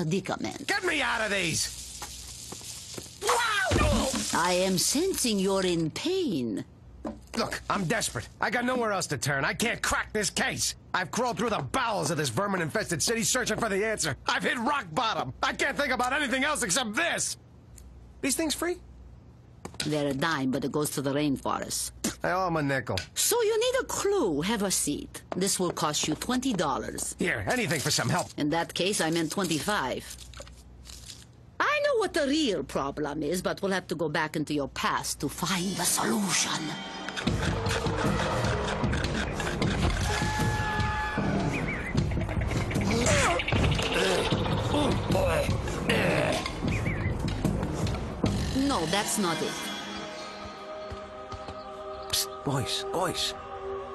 Predicament. Get me out of these! I am sensing you're in pain. Look, I'm desperate. I got nowhere else to turn. I can't crack this case. I've crawled through the bowels of this vermin-infested city searching for the answer. I've hit rock bottom. I can't think about anything else except this. These things free? They're a dime, but it goes to the rainforest. I owe him a nickel. So you need a clue. Have a seat. This will cost you $20. Here, anything for some help. In that case, I meant 25 I know what the real problem is, but we'll have to go back into your past to find the solution. No, that's not it. Psst, boys, boys.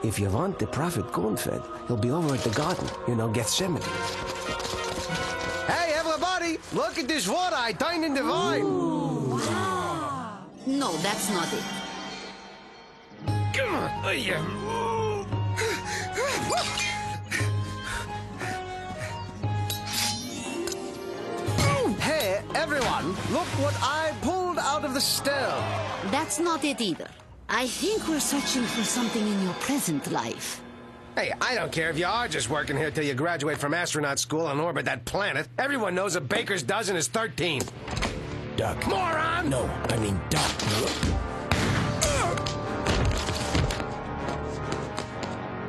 If you want the prophet Cornfed, he'll be over at the garden, you know, Gethsemane. Hey, everybody! Look at this water I turned into wine! No, that's not it. Come on! Oh, yeah. Hey, everyone! Look what I pulled out of the stove! That's not it either. I think we're searching for something in your present life. Hey, I don't care if you are just working here till you graduate from astronaut school and orbit that planet. Everyone knows a baker's dozen is 13. Duck. Moron! No, I mean duck.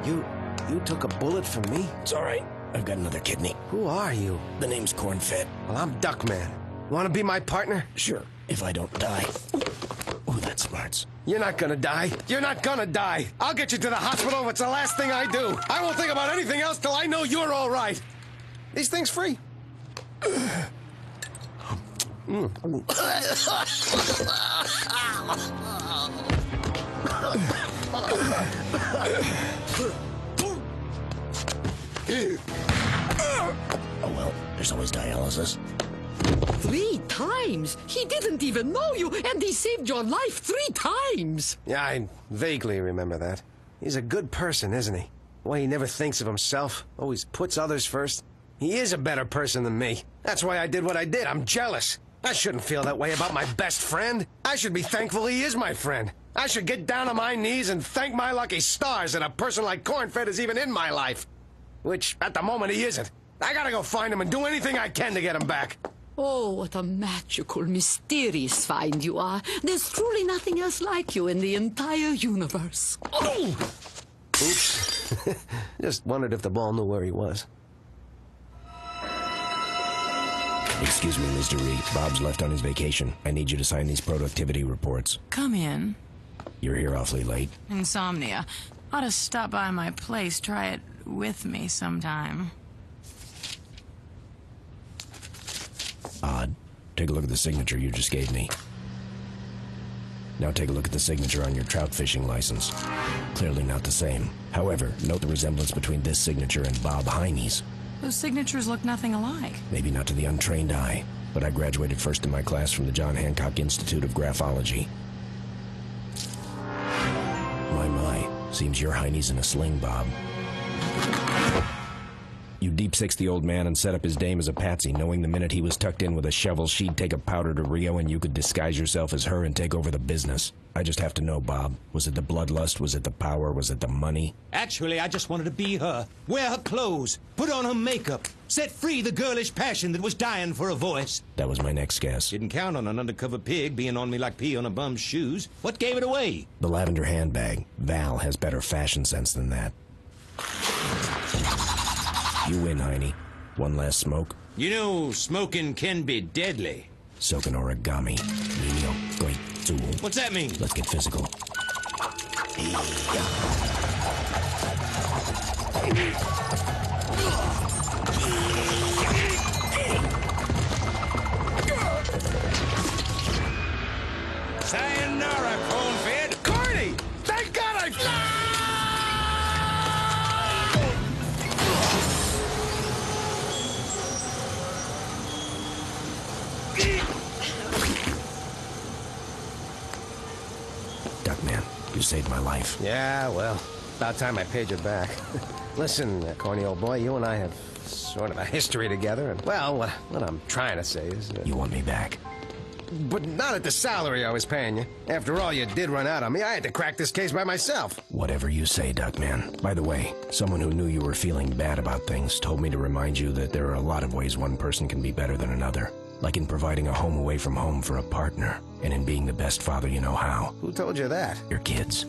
You, you took a bullet from me? It's all right. I've got another kidney. Who are you? The name's Cornfed. Well, I'm Duckman. Want to be my partner? Sure, if I don't die. Oh, that smarts. You're not gonna die. You're not gonna die. I'll get you to the hospital if it's the last thing I do. I won't think about anything else till I know you're all right. These things free. Oh well, there's always dialysis. Three times? He didn't even know you, and he saved your life three times. Yeah, I vaguely remember that. He's a good person, isn't he? Why he never thinks of himself, always puts others first. He is a better person than me. That's why I did what I did. I'm jealous. I shouldn't feel that way about my best friend. I should be thankful he is my friend. I should get down on my knees and thank my lucky stars that a person like Cornfed is even in my life. Which, at the moment, he isn't. I gotta go find him and do anything I can to get him back. Oh, what a magical, mysterious find you are. There's truly nothing else like you in the entire universe. Oops. Just wondered if the ball knew where he was. Excuse me, Mr. Reed. Bob's left on his vacation. I need you to sign these productivity reports. Come in. You're here awfully late. Insomnia. Ought to stop by my place. Try it with me sometime. Odd. Take a look at the signature you just gave me. Now take a look at the signature on your trout fishing license. Clearly not the same. However, note the resemblance between this signature and Bob Heine's. Those signatures look nothing alike. Maybe not to the untrained eye, but I graduated first in my class from the John Hancock Institute of Graphology. My, my. Seems your Heine's in a sling, Bob. You deep six the old man and set up his dame as a patsy, knowing the minute he was tucked in with a shovel, she'd take a powder to Rio and you could disguise yourself as her and take over the business. I just have to know, Bob. Was it the bloodlust? Was it the power? Was it the money? Actually, I just wanted to be her. Wear her clothes. Put on her makeup. Set free the girlish passion that was dying for a voice. That was my next guess. Didn't count on an undercover pig being on me like pee on a bum's shoes. What gave it away? The lavender handbag. Val has better fashion sense than that. You win, Heine. One last smoke. You know, smoking can be deadly. Soaking origami. Menial. Great tool. What's that mean? Let's get physical. Sayonara, Cornfed. Carney! Thank God I... you saved my life. Yeah, well, About time I paid you back. Listen, uh, corny old boy, you and I have sort of a history together, and, well, what, what I'm trying to say is... Uh, You want me back? But not at the salary I was paying you. After all, you did run out on me. I had to crack this case by myself. Whatever you say, Duckman. By the way, someone who knew you were feeling bad about things told me to remind you that there are a lot of ways one person can be better than another. Like in providing a home away from home for a partner, and in being the best father you know how. Who told you that? Your kids.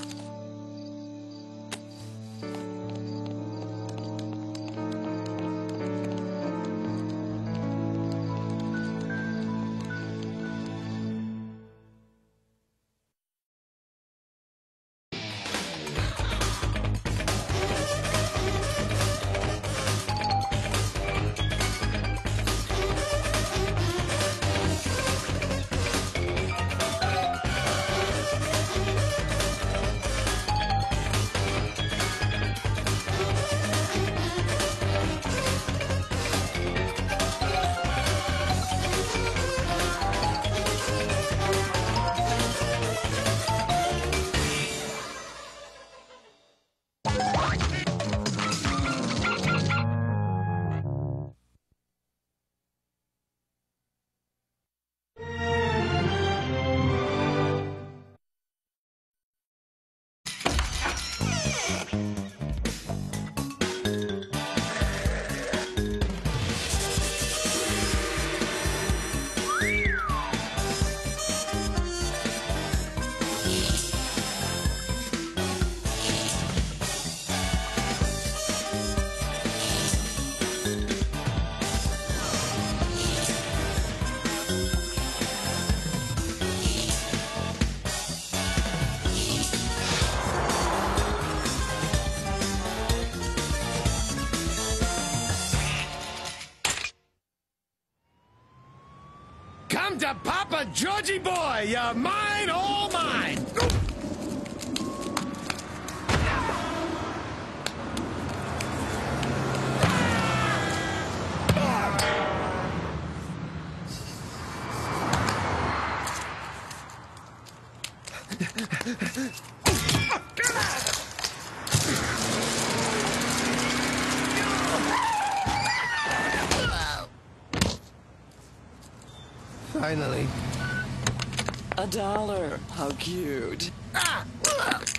Dollar. How cute. Ah!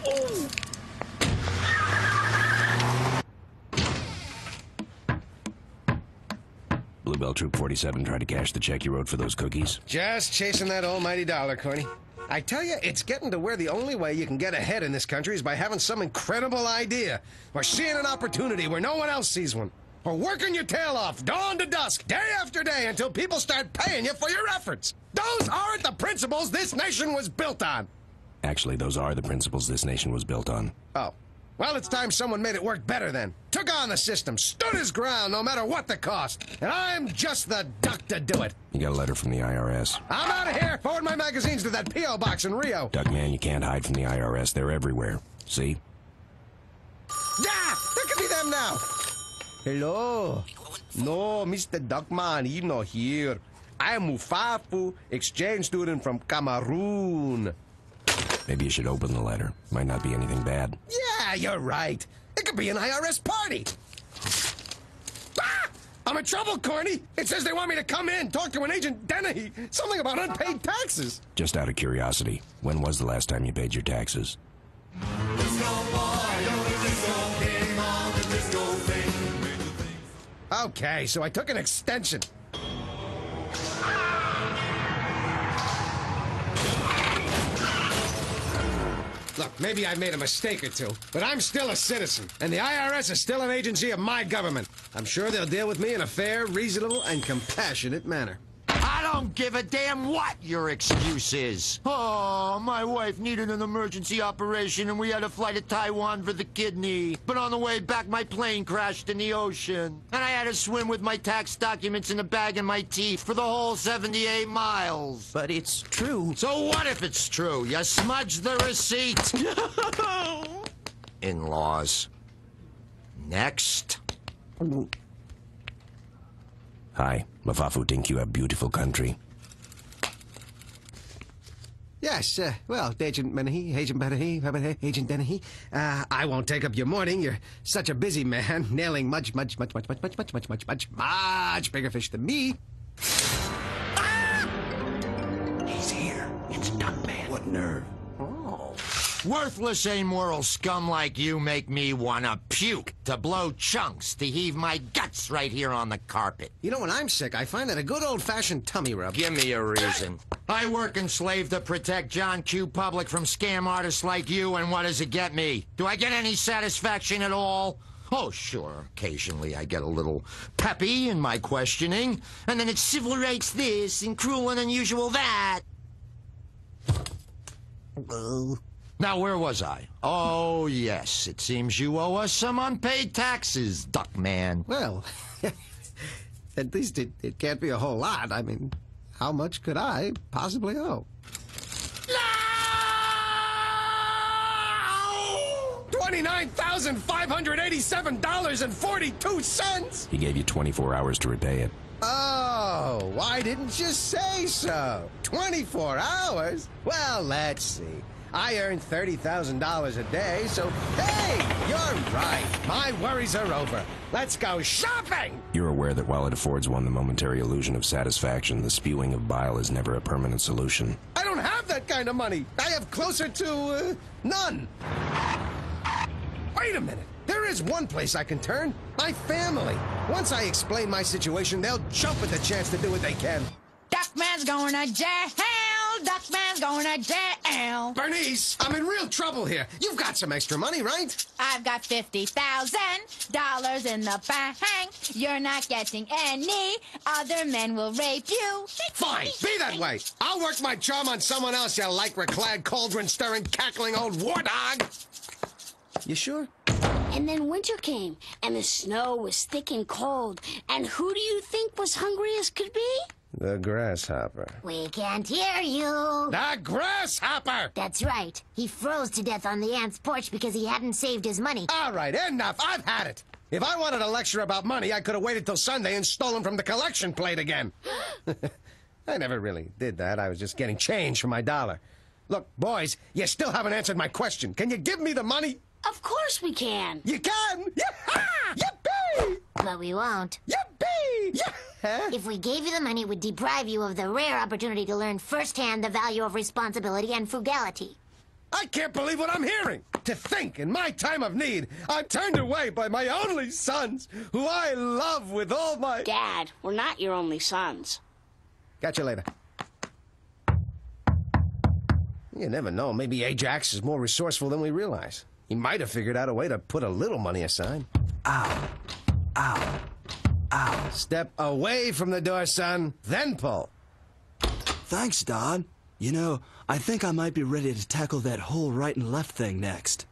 Oh! Bluebell Troop 47 tried to cash the check you wrote for those cookies. Just chasing that almighty dollar, Corny. I tell you, it's getting to where the only way you can get ahead in this country is by having some incredible idea, or seeing an opportunity where no one else sees one, or working your tail off dawn to dusk, day after day, until people start paying you for your efforts. Those aren't the principles this nation was built on. Actually, those are the principles this nation was built on. Oh. Well, it's time someone made it work better then. Took on the system, stood his ground no matter what the cost. And I'm just the duck to do it. You got a letter from the IRS. I'm out of here. Forward my magazines to that P.O. box in Rio. Duckman, you can't hide from the IRS. They're everywhere. See? Yeah! That could be them now. Hello. No, Mr. Duckman, he's not here. I am Mufafu, exchange student from Cameroon. Maybe you should open the letter. Might not be anything bad. Yeah, you're right. It could be an IRS party. Ah! I'm in trouble, Corny. It says they want me to come in, talk to an agent Dennehy. Something about unpaid taxes. Just out of curiosity, when was the last time you paid your taxes? Okay, so I took an extension. Look, maybe I made a mistake or two, but I'm still a citizen, and the IRS is still an agency of my government. I'm sure they'll deal with me in a fair, reasonable, and compassionate manner. I don't give a damn what your excuse is. Oh, my wife needed an emergency operation and we had to fly to Taiwan for the kidney. But on the way back, my plane crashed in the ocean. And I had to swim with my tax documents in a bag in my teeth for the whole 78 miles. But it's true. So what if it's true? You smudged the receipt. In-laws. Next. Hi, Mafafu think you a beautiful country. Yes, uh, well, Agent Menahy, Agent Menahy, Agent Dennehy, uh, I won't take up your morning. You're such a busy man, nailing much, much, much, much, much, much, much, much, much, much, much bigger fish than me. He's here. It's Duckman. What nerve? Worthless, amoral scum like you make me wanna puke, to blow chunks, to heave my guts right here on the carpet. You know, when I'm sick, I find that a good old-fashioned tummy rub. Give me a reason. I work and slave to protect John Q. Public from scam artists like you, and what does it get me? Do I get any satisfaction at all? Oh, sure, occasionally I get a little peppy in my questioning, and then it civil rights this and cruel and unusual that. Now, where was I? Oh, yes, it seems you owe us some unpaid taxes, Duckman. Well, at least it, it can't be a whole lot. I mean, how much could I possibly owe? No! Twenty-nine thousand five hundred eighty-seven dollars and forty-two cents. He gave you 24 hours to repay it. Oh, why didn't you say so? 24 hours? Well, let's see. I earn $30,000 a day, so hey, you're right. My worries are over. Let's go shopping! You're aware that while it affords one the momentary illusion of satisfaction, the spewing of bile is never a permanent solution. I don't have that kind of money. I have closer to uh, none. Wait a minute. There is one place I can turn. My family. Once I explain my situation, they'll jump at the chance to do what they can. Duckman's going to jail. Duckman's going to jail. Bernice, I'm in real trouble here. You've got some extra money, right? I've got fifty thousand dollars in the bank. You're not getting any. Other men will rape you. Fine, be that way. I'll work my charm on someone else, you lycra-clad, cauldron-stirring, cackling old war dog. You sure? And then winter came, and the snow was thick and cold. And who do you think was hungry as could be? The grasshopper. We can't hear you. The grasshopper! That's right. He froze to death on the ant's porch because he hadn't saved his money. All right, enough. I've had it. If I wanted a lecture about money, I could have waited till Sunday and stolen from the collection plate again. I never really did that. I was just getting change for my dollar. Look, boys, you still haven't answered my question. Can you give me the money? Of course we can. You can! Yippee! Yippee! But we won't. Yippee! Yeah! If we gave you the money, it would deprive you of the rare opportunity to learn firsthand the value of responsibility and frugality. I can't believe what I'm hearing. To think, in my time of need, I'm turned away by my only sons, who I love with all my... Dad, we're not your only sons. Catch you later. You never know. Maybe Ajax is more resourceful than we realize. He might have figured out a way to put a little money aside. Ow. Ow. Ow. Step away from the door, son, then pull. Thanks, Don. You know, I think I might be ready to tackle that whole right and left thing next.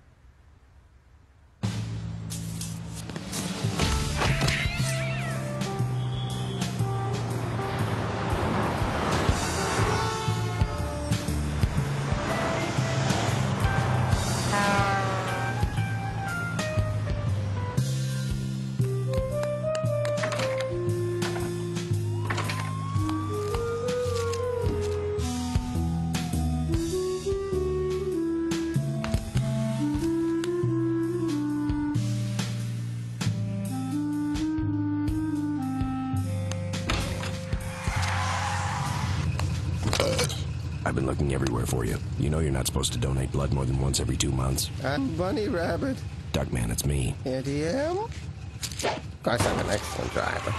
Looking everywhere for you. You know you're not supposed to donate blood more than once every two months. I'm Bunny Rabbit. Duckman, it's me. ATM? Of course, I'm an excellent driver.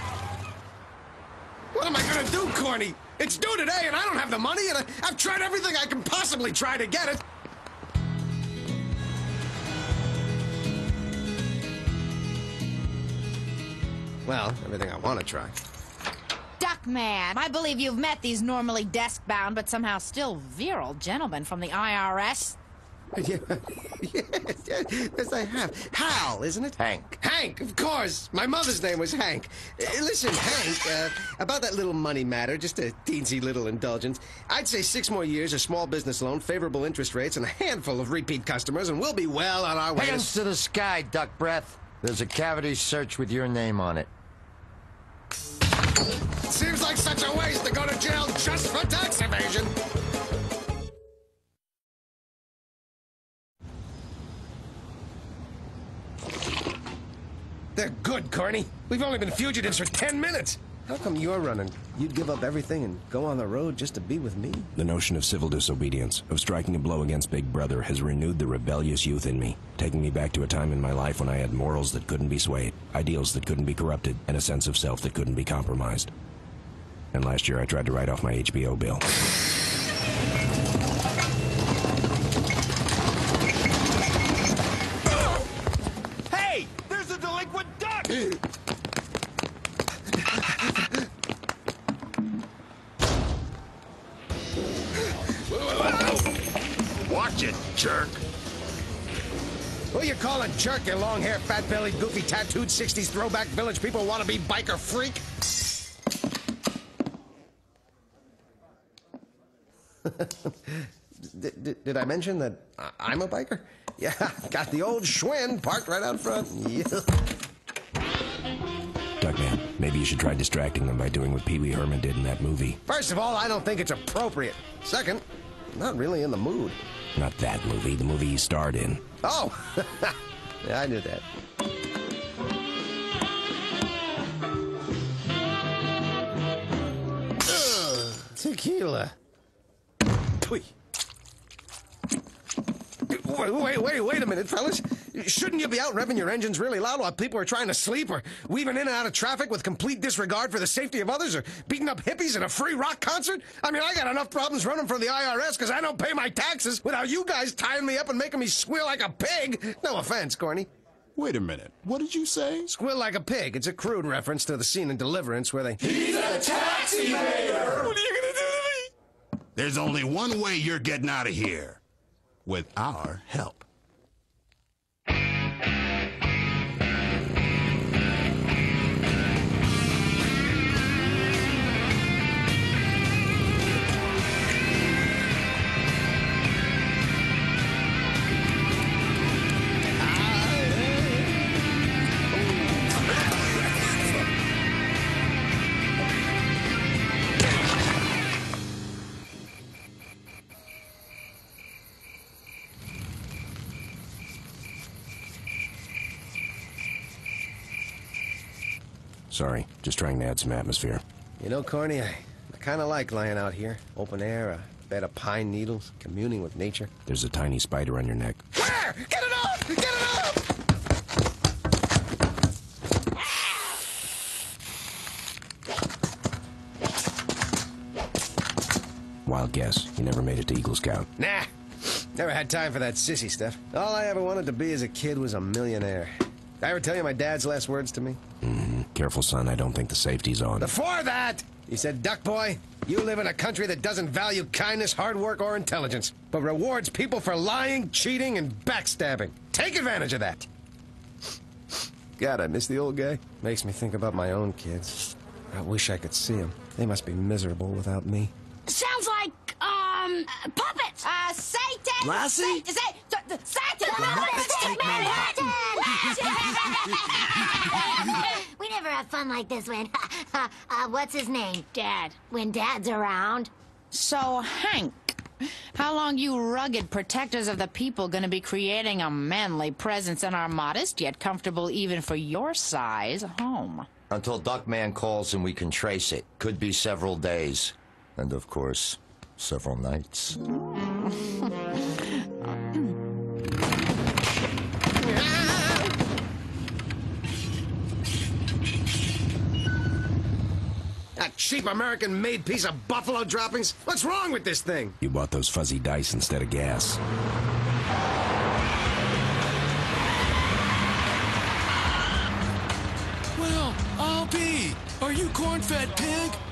What am I gonna do, Corny? It's due today, and I don't have the money, and I, I've tried everything I can possibly try to get it. Well, everything I want to try. Duckman, I believe you've met these normally desk-bound but somehow still virile gentlemen from the IRS. yes, yes, I have. Hal, isn't it? Hank. Hank, of course. My mother's name was Hank. Uh, listen, Hank, uh, about that little money matter, just a teensy little indulgence. I'd say six more years, a small business loan, favorable interest rates, and a handful of repeat customers, and we'll be well on our way. to- Hands to the sky, duck breath. There's a cavity search with your name on it. Seems like such a waste to go to jail just for tax evasion. They're good, Carney. We've only been fugitives for ten minutes. How come you're running? You'd give up everything and go on the road just to be with me? The notion of civil disobedience, of striking a blow against Big Brother, has renewed the rebellious youth in me, taking me back to a time in my life when I had morals that couldn't be swayed, ideals that couldn't be corrupted, and a sense of self that couldn't be compromised. And last year I tried to write off my HBO bill. You calling jerk, you long-haired, fat-bellied, goofy, tattooed 60s throwback village people wanna be biker freak? did, did, did I mention that I- I'm a biker? Yeah, got the old Schwinn parked right out front. Yeah. Duckman, maybe you should try distracting them by doing what Pee Wee Herman did in that movie. First of all, I don't think it's appropriate. Second, I'm not really in the mood. Not that movie, the movie he starred in. Oh, yeah, I knew that. Tequila. Wait, wait, wait, wait a minute, fellas. Shouldn't you be out revving your engines really loud while people are trying to sleep or weaving in and out of traffic with complete disregard for the safety of others or beating up hippies at a free rock concert? I mean, I got enough problems running from the IRS because I don't pay my taxes without you guys tying me up and making me squeal like a pig. No offense, Corny. Wait a minute. What did you say? Squeal like a pig. It's a crude reference to the scene in Deliverance where they. He's a taxi mayor! What are you gonna do to me? There's only one way you're getting out of here. With our help. Sorry, just trying to add some atmosphere. You know, Corny, I, I kind of like lying out here. Open air, a bed of pine needles, communing with nature. There's a tiny spider on your neck. Where? Get it off! Get it off! Wild guess. You never made it to Eagle Scout. Nah. Never had time for that sissy stuff. All I ever wanted to be as a kid was a millionaire. Did I ever tell you my dad's last words to me? hmm Careful, son. I don't think the safety's on. Before that, he said, Duck Boy, you live in a country that doesn't value kindness, hard work, or intelligence, but rewards people for lying, cheating, and backstabbing. Take advantage of that. God, I miss the old guy. Makes me think about my own kids. I wish I could see them. They must be miserable without me. Sounds like, uh, um, puppets. Uh, Satan! Lassie? Satan! Satan! Satan! Muppets take Manhattan! we never have fun like this when, uh, what's his name? Dad. When Dad's around. So, Hank, how long you rugged protectors of the people gonna be creating a manly presence in our modest yet comfortable even for your size home? Until Duckman calls and we can trace it. Could be several days. And of course, several nights. That cheap American-made piece of buffalo droppings? What's wrong with this thing? You bought those fuzzy dice instead of gas. Well, I'll be. Are you Cornfed pig?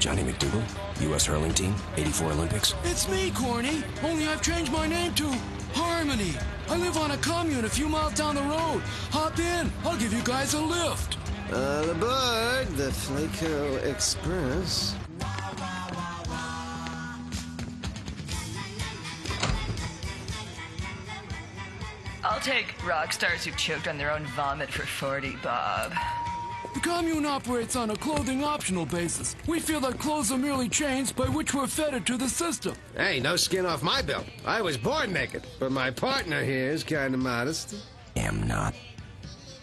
Johnny McDougal, U.S. hurling team, 84 Olympics. It's me, Corny. Only I've changed my name to Harmony. I live on a commune a few miles down the road. Hop in. I'll give you guys a lift. Uh, All aboard the Flaco Express. I'll take rock stars who've choked on their own vomit for 40, Bob. The commune operates on a clothing optional basis. We feel that clothes are merely chains by which we're fettered to the system. Hey, no skin off my belt. I was born naked, but my partner here is kind of modest. Am not.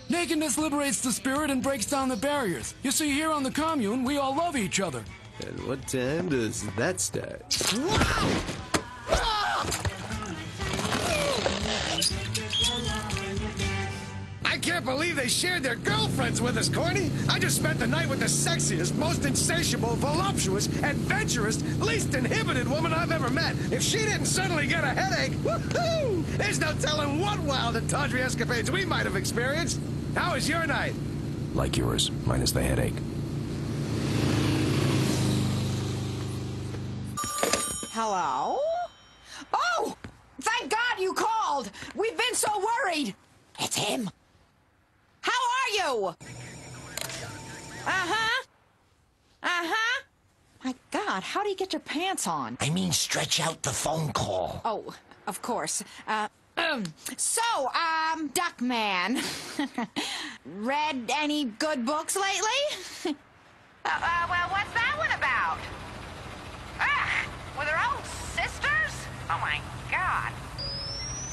Nakedness liberates the spirit and breaks down the barriers. You see, here on the commune, we all love each other. And what time does that start? Ah! Can't believe they shared their girlfriends with us, Corny. I just spent the night with the sexiest, most insatiable, voluptuous, adventurous, least inhibited woman I've ever met. If she didn't suddenly get a headache, woohoo! There's no telling what wild and tawdry escapades we might have experienced. How was your night? Like yours, minus the headache. Hello? Oh! Thank God you called! We've been so worried! It's him. How are you? Uh-huh. Uh-huh. My God, how do you get your pants on? I mean, stretch out the phone call. Oh, of course. Uh, um, so, um, Duckman. Read any good books lately? Uh, uh, well, what's that one about? Ah, with her own sisters? Oh my god.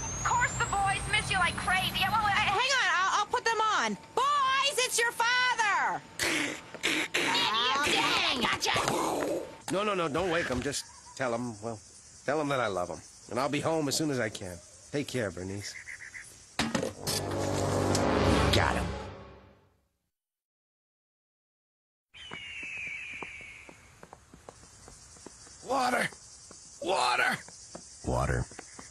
Of course the boys miss you like crazy. Yeah, Well, Hang on, I'll, I'll put them on. Boys, it's your father! dang, gotcha. No, no, no, don't wake him. Just tell him, well, tell him that I love him. And I'll be home as soon as I can. Take care, Bernice. Got him. Water! Water! Water.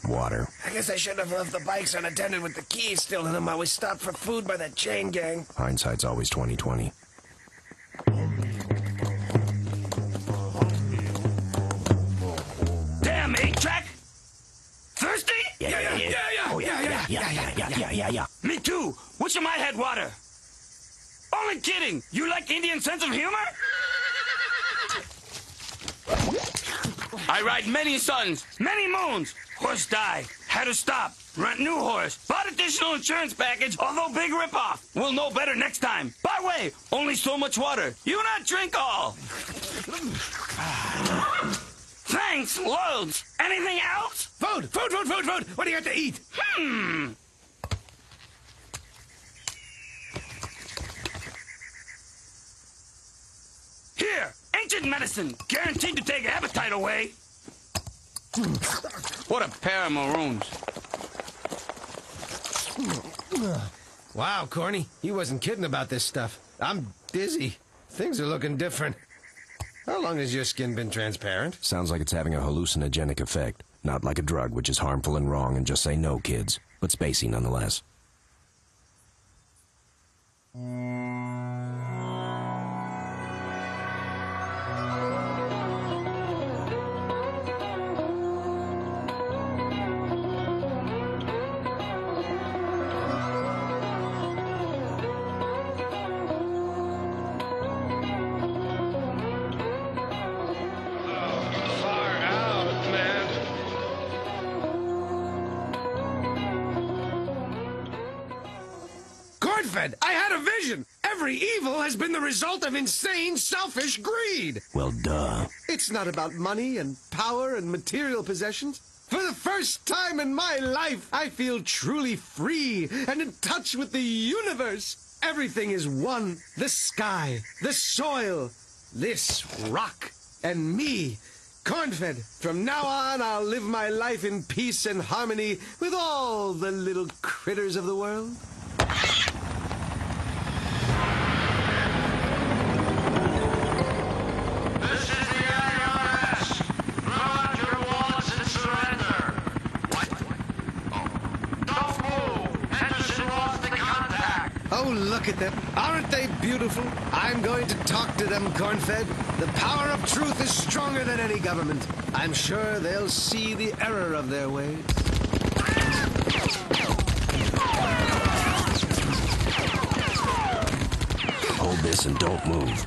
Water. I guess I shouldn't have left the bikes unattended with the keys still in them. I was stopped for food by that chain gang. Hindsight's always 2020. Damn, eight track? Thirsty? Yeah, yeah, yeah. yeah, yeah. Oh, yeah, yeah, yeah, yeah, yeah, yeah, yeah, yeah. Me too. What's in my head water? Only kidding. You like Indian sense of humor? I ride many suns, many moons. Horse died. Had to stop. Rent new horse. Bought additional insurance package, although big ripoff. We'll know better next time. By the way, only so much water. You not drink all. Thanks, loads. Anything else? Food, food, food, food, food. What do you have to eat? Hmm. Here, ancient medicine, guaranteed to take appetite away. What a pair of maroons. Wow, Corny, he wasn't kidding about this stuff. I'm dizzy. Things are looking different. How long has your skin been transparent? Sounds like it's having a hallucinogenic effect. Not like a drug, which is harmful and wrong, and just say no, kids. But spacey nonetheless. Of insane, selfish greed. Well, duh. It's not about money and power and material possessions. For the first time in my life, I feel truly free and in touch with the universe. Everything is one the sky, the soil, this rock, and me. Cornfed, from now on, I'll live my life in peace and harmony with all the little critters of the world. Oh, look at them. Aren't they beautiful? I'm going to talk to them, Cornfed. The power of truth is stronger than any government. I'm sure they'll see the error of their ways. Hold this and don't move.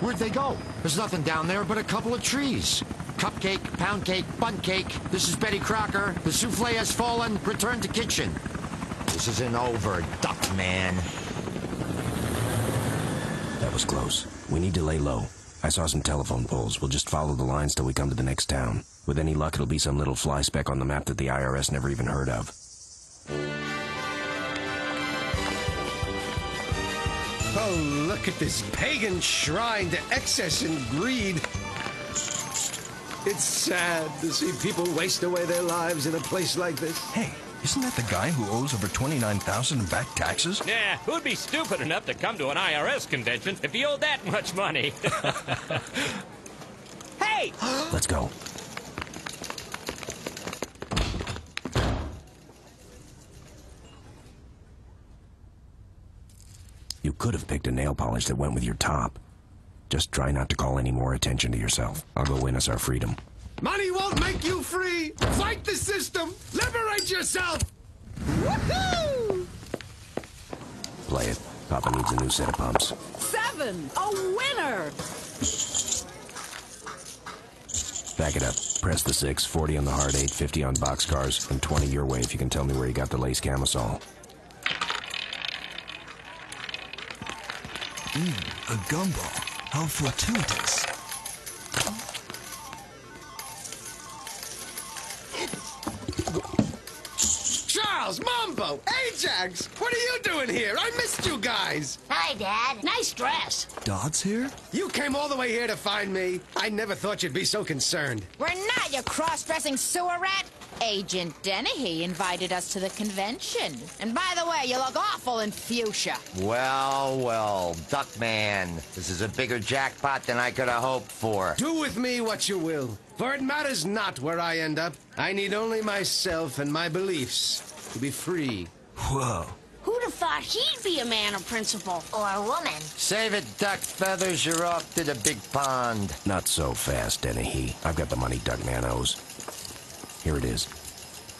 Where'd they go? There's nothing down there but a couple of trees. Cupcake, pound cake, bun cake. This is Betty Crocker. The souffle has fallen. Return to kitchen. This isn't over, Duckman. That was close. We need to lay low. I saw some telephone poles. We'll just follow the lines till we come to the next town. With any luck, it'll be some little fly speck on the map that the IRS never even heard of. Oh, look at this pagan shrine to excess and greed. It's sad to see people waste away their lives in a place like this. Hey, isn't that the guy who owes over 29000 in back taxes? Yeah, who'd be stupid enough to come to an IRS convention if he owed that much money? hey! Let's go. You could have picked a nail polish that went with your top. Just try not to call any more attention to yourself. I'll go win us our freedom. Money won't make you free. Fight the system. Liberate yourself. Woohoo! Play it. Papa needs a new set of pumps. Seven! A winner! Back it up. Press the 6, 40 on the hard 8, 50 on boxcars, and 20 your way if you can tell me where you got the lace camisole. Mmm, a gumball. How fortuitous. Charles, Mambo, Ajax, what are you doing here? I missed you guys. Hi, Dad. Nice dress. Dod's here? You came all the way here to find me. I never thought you'd be so concerned. We're not, your cross-dressing sewer rat. Agent Dennehy invited us to the convention. And by the way, you look awful in fuchsia. Well, well, Duckman, this is a bigger jackpot than I could have hoped for. Do with me what you will, for it matters not where I end up. I need only myself and my beliefs to be free. Whoa. Who'd have thought he'd be a man of principle? Or a woman. Save it, Duck Feathers. You're off to the big pond. Not so fast, Dennehy. I've got the money Duckman owes. Here it is.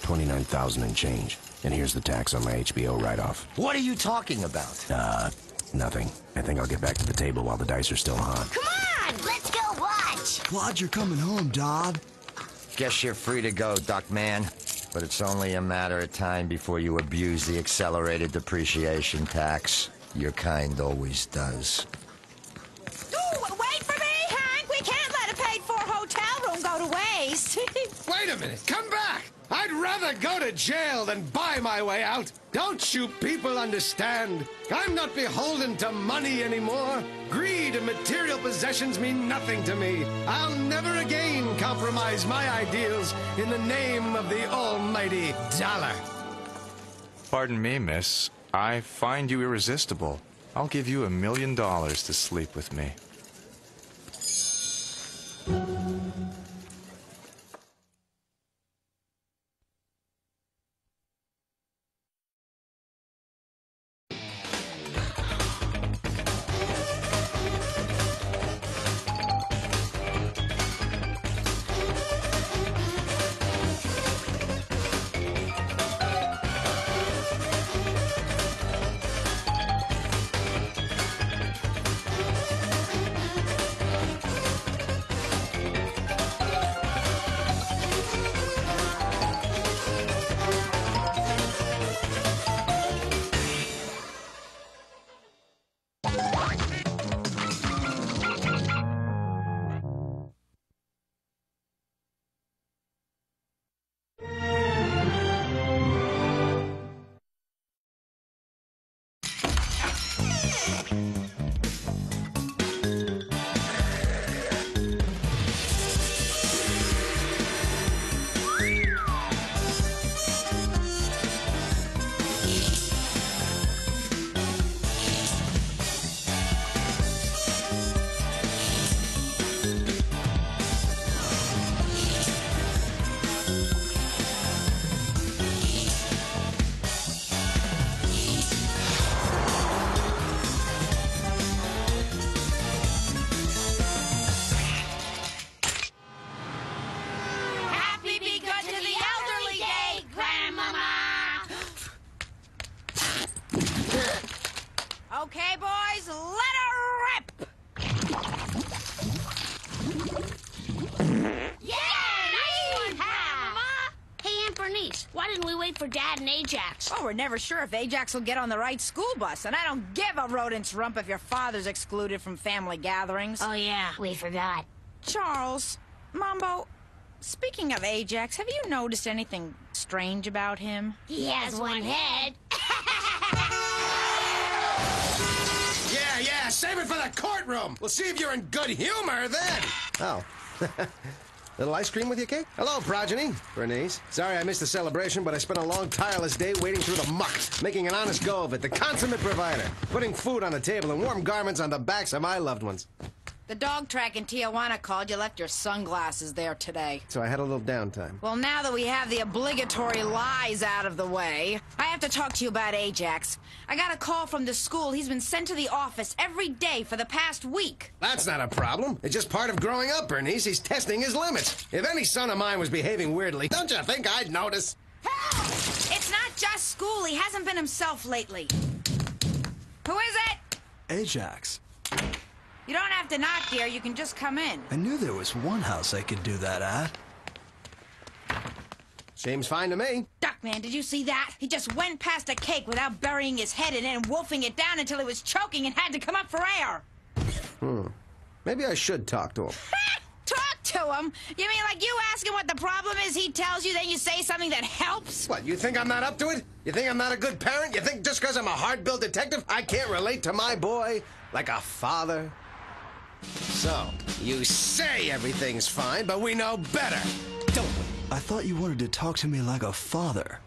29000 and change. And here's the tax on my HBO write-off. What are you talking about? Uh, nothing. I think I'll get back to the table while the dice are still hot. Come on, let's go watch. Glad you're coming home, Dodd. Guess you're free to go, Duckman. But it's only a matter of time before you abuse the accelerated depreciation tax. Your kind always does. Ooh, wait for me, Hank! We can't let a paid-for hotel room go to waste. Wait a minute, come back! I'd rather go to jail than buy my way out. Don't you people understand? I'm not beholden to money anymore. Greed and material possessions mean nothing to me. I'll never again compromise my ideals in the name of the almighty dollar. Pardon me, miss. I find you irresistible. I'll give you a million dollars to sleep with me. Dad and Ajax? Oh, we're never sure if Ajax will get on the right school bus, and I don't give a rodent's rump if your father's excluded from family gatherings. Oh, yeah. We forgot. Charles, Mambo, speaking of Ajax, have you noticed anything strange about him? He has one head. Yeah, yeah, save it for the courtroom. We'll see if you're in good humor then. Oh. Little ice cream with your cake? Hello, progeny. Bernice. Sorry I missed the celebration, but I spent a long, tireless day wading through the muck, making an honest go of it. The consummate provider. Putting food on the table and warm garments on the backs of my loved ones. The dog track in Tijuana called you left your sunglasses there today. So I had a little downtime. Well, now that we have the obligatory lies out of the way, I have to talk to you about Ajax. I got a call from the school. He's been sent to the office every day for the past week. That's not a problem. It's just part of growing up, Bernice. He's testing his limits. If any son of mine was behaving weirdly, don't you think I'd notice? It's not just school. He hasn't been himself lately. Who is it? Ajax. You don't have to knock, dear. You can just come in. I knew there was one house I could do that at. Seems fine to me. Duckman, did you see that? He just went past a cake without burying his head in it and wolfing it down until it was choking and had to come up for air. Hmm. Maybe I should talk to him. Talk to him? You mean like you ask him what the problem is, he tells you, then you say something that helps? What, you think I'm not up to it? You think I'm not a good parent? You think just because I'm a hard-billed detective, I can't relate to my boy like a father? So, you say everything's fine, but we know better, don't we? I thought you wanted to talk to me like a father.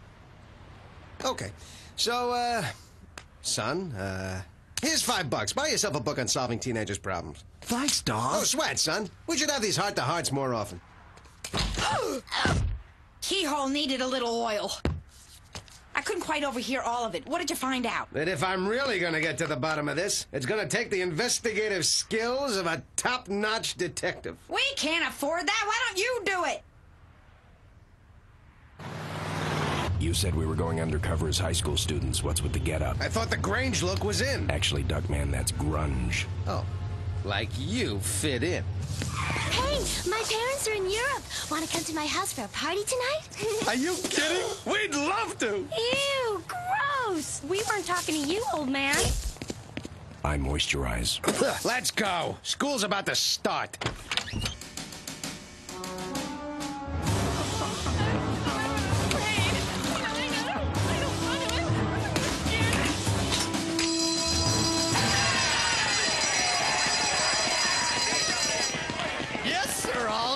Okay, so, uh, son, uh, here's five bucks. Buy yourself a book on solving teenagers' problems. Thanks, dog. Oh, sweat, son. We should have these heart-to-hearts more often. Keyhole needed a little oil. I couldn't quite overhear all of it. What did you find out? That if I'm really gonna get to the bottom of this, it's gonna take the investigative skills of a top-notch detective. We can't afford that. Why don't you do it? You said we were going undercover as high school students. What's with the getup? I thought the Grange look was in. Actually, Duckman, that's grunge. Oh, like you fit in. Hey, my parents are in Europe. Want to come to my house for a party tonight? Are you kidding? We'd love to. Ew, gross. We weren't talking to you, old man. I moisturize. Let's go. School's about to start.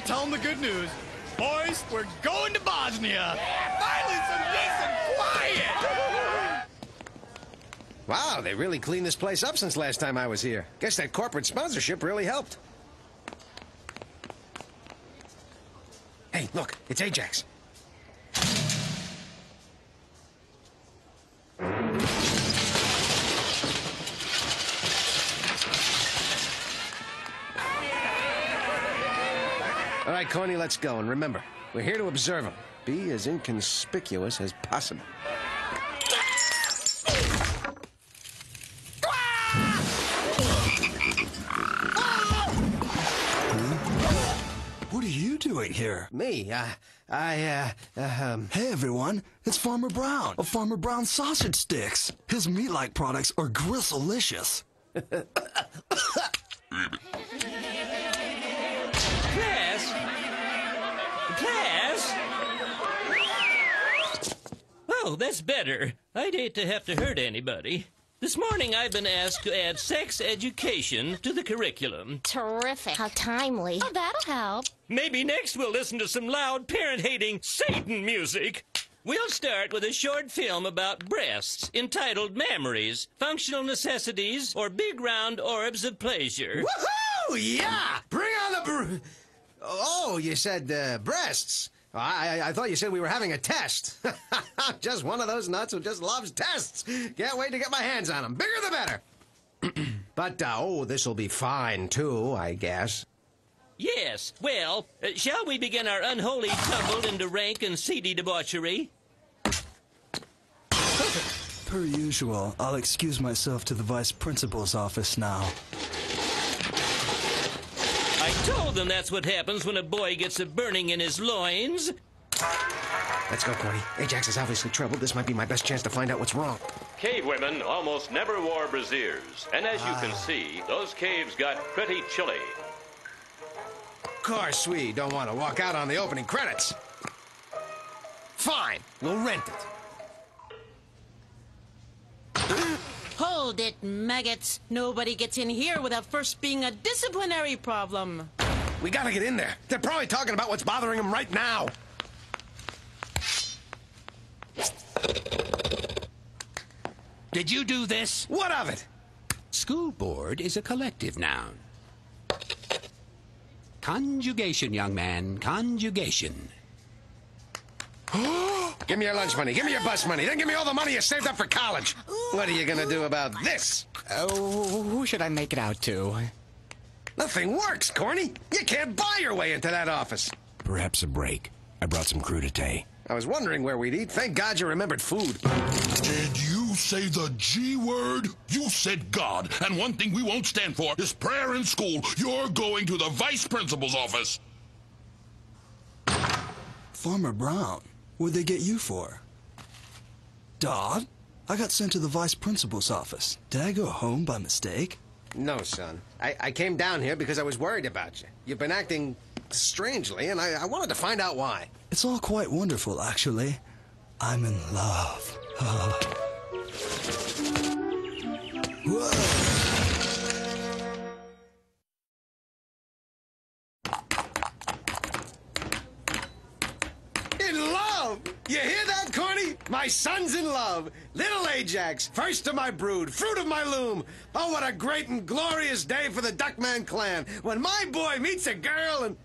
Tell them the good news. Boys, we're going to Bosnia. Finally, some decent quiet. Wow, they really cleaned this place up since last time I was here. Guess that corporate sponsorship really helped. Hey, look, it's Ajax. All right, Corny, let's go. And remember, we're here to observe him. Be as inconspicuous as possible. What are you doing here? Me? I, I, uh, uh, um... Hey, everyone. It's Farmer Brown of Farmer Brown Sausage Sticks. His meat-like products are grisselicious. Class? Oh, that's better. I'd hate to have to hurt anybody. This morning I've been asked to add sex education to the curriculum. Terrific. How timely. Oh, that'll help. Maybe next we'll listen to some loud, parent-hating Satan music. We'll start with a short film about breasts entitled Mammaries, Functional Necessities, or Big Round Orbs of Pleasure. Woohoo! Yeah! Bring on the br... Oh, you said, uh, breasts. I, I, I thought you said we were having a test. just one of those nuts who just loves tests. Can't wait to get my hands on them. Bigger the better. but, uh, oh, this'll be fine, too, I guess. Yes. Well, uh, shall we begin our unholy tumble into rank and seedy debauchery? Per usual, I'll excuse myself to the vice principal's office now. I told them that's what happens when a boy gets a burning in his loins. Let's go, Corny. Ajax is obviously troubled. This might be my best chance to find out what's wrong. Cave women almost never wore brassieres, and as you can ah. see, those caves got pretty chilly. Of course, we don't want to walk out on the opening credits. Fine, we'll rent it. Hold it, maggots. Nobody gets in here without first being a disciplinary problem. We gotta get in there. They're probably talking about what's bothering them right now. Did you do this? What of it? School board is a collective noun. Conjugation, young man. Conjugation. give me your lunch money. Give me your bus money. Then give me all the money you saved up for college. What are you gonna do about this? Oh, who should I make it out to? Nothing works, Corny. You can't buy your way into that office. Perhaps a break. I brought some crudité. I was wondering where we'd eat. Thank God you remembered food. Did you say the G word? You said God, and one thing we won't stand for is prayer in school. You're going to the vice principal's office. Farmer Brown, what'd they get you for? Dodd? I got sent to the vice principal's office. Did I go home by mistake? No, son. I, I came down here because I was worried about you. You've been acting strangely, and I, I wanted to find out why. It's all quite wonderful, actually. I'm in love. In love! You hear that, Corny? My son's in love. Little Ajax, first of my brood, fruit of my loom. Oh, what a great and glorious day for the Duckman clan when my boy meets a girl and.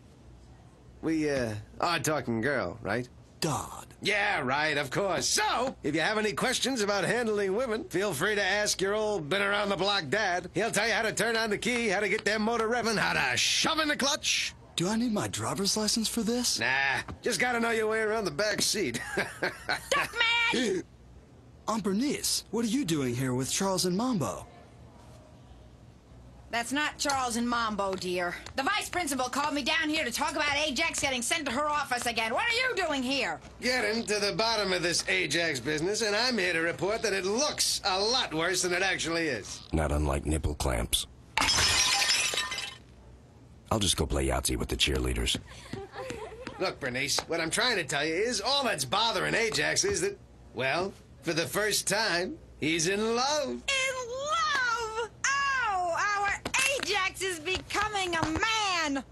We, uh, are talking girl, right? Dodd. Yeah, right, of course. So, if you have any questions about handling women, feel free to ask your old been around the block dad. He'll tell you how to turn on the key, how to get that motor revving, how to shove in the clutch. Do I need my driver's license for this? Nah, just gotta know your way around the back seat. Duckman! Aunt Bernice, what are you doing here with Charles and Mambo? That's not Charles and Mambo, dear. The vice principal called me down here to talk about Ajax getting sent to her office again. What are you doing here? Getting to the bottom of this Ajax business, and I'm here to report that it looks a lot worse than it actually is. Not unlike nipple clamps. I'll just go play Yahtzee with the cheerleaders. Look, Bernice, what I'm trying to tell you is all that's bothering Ajax is that, well, for the first time, he's in love. In love? Oh, our Ajax is becoming a man.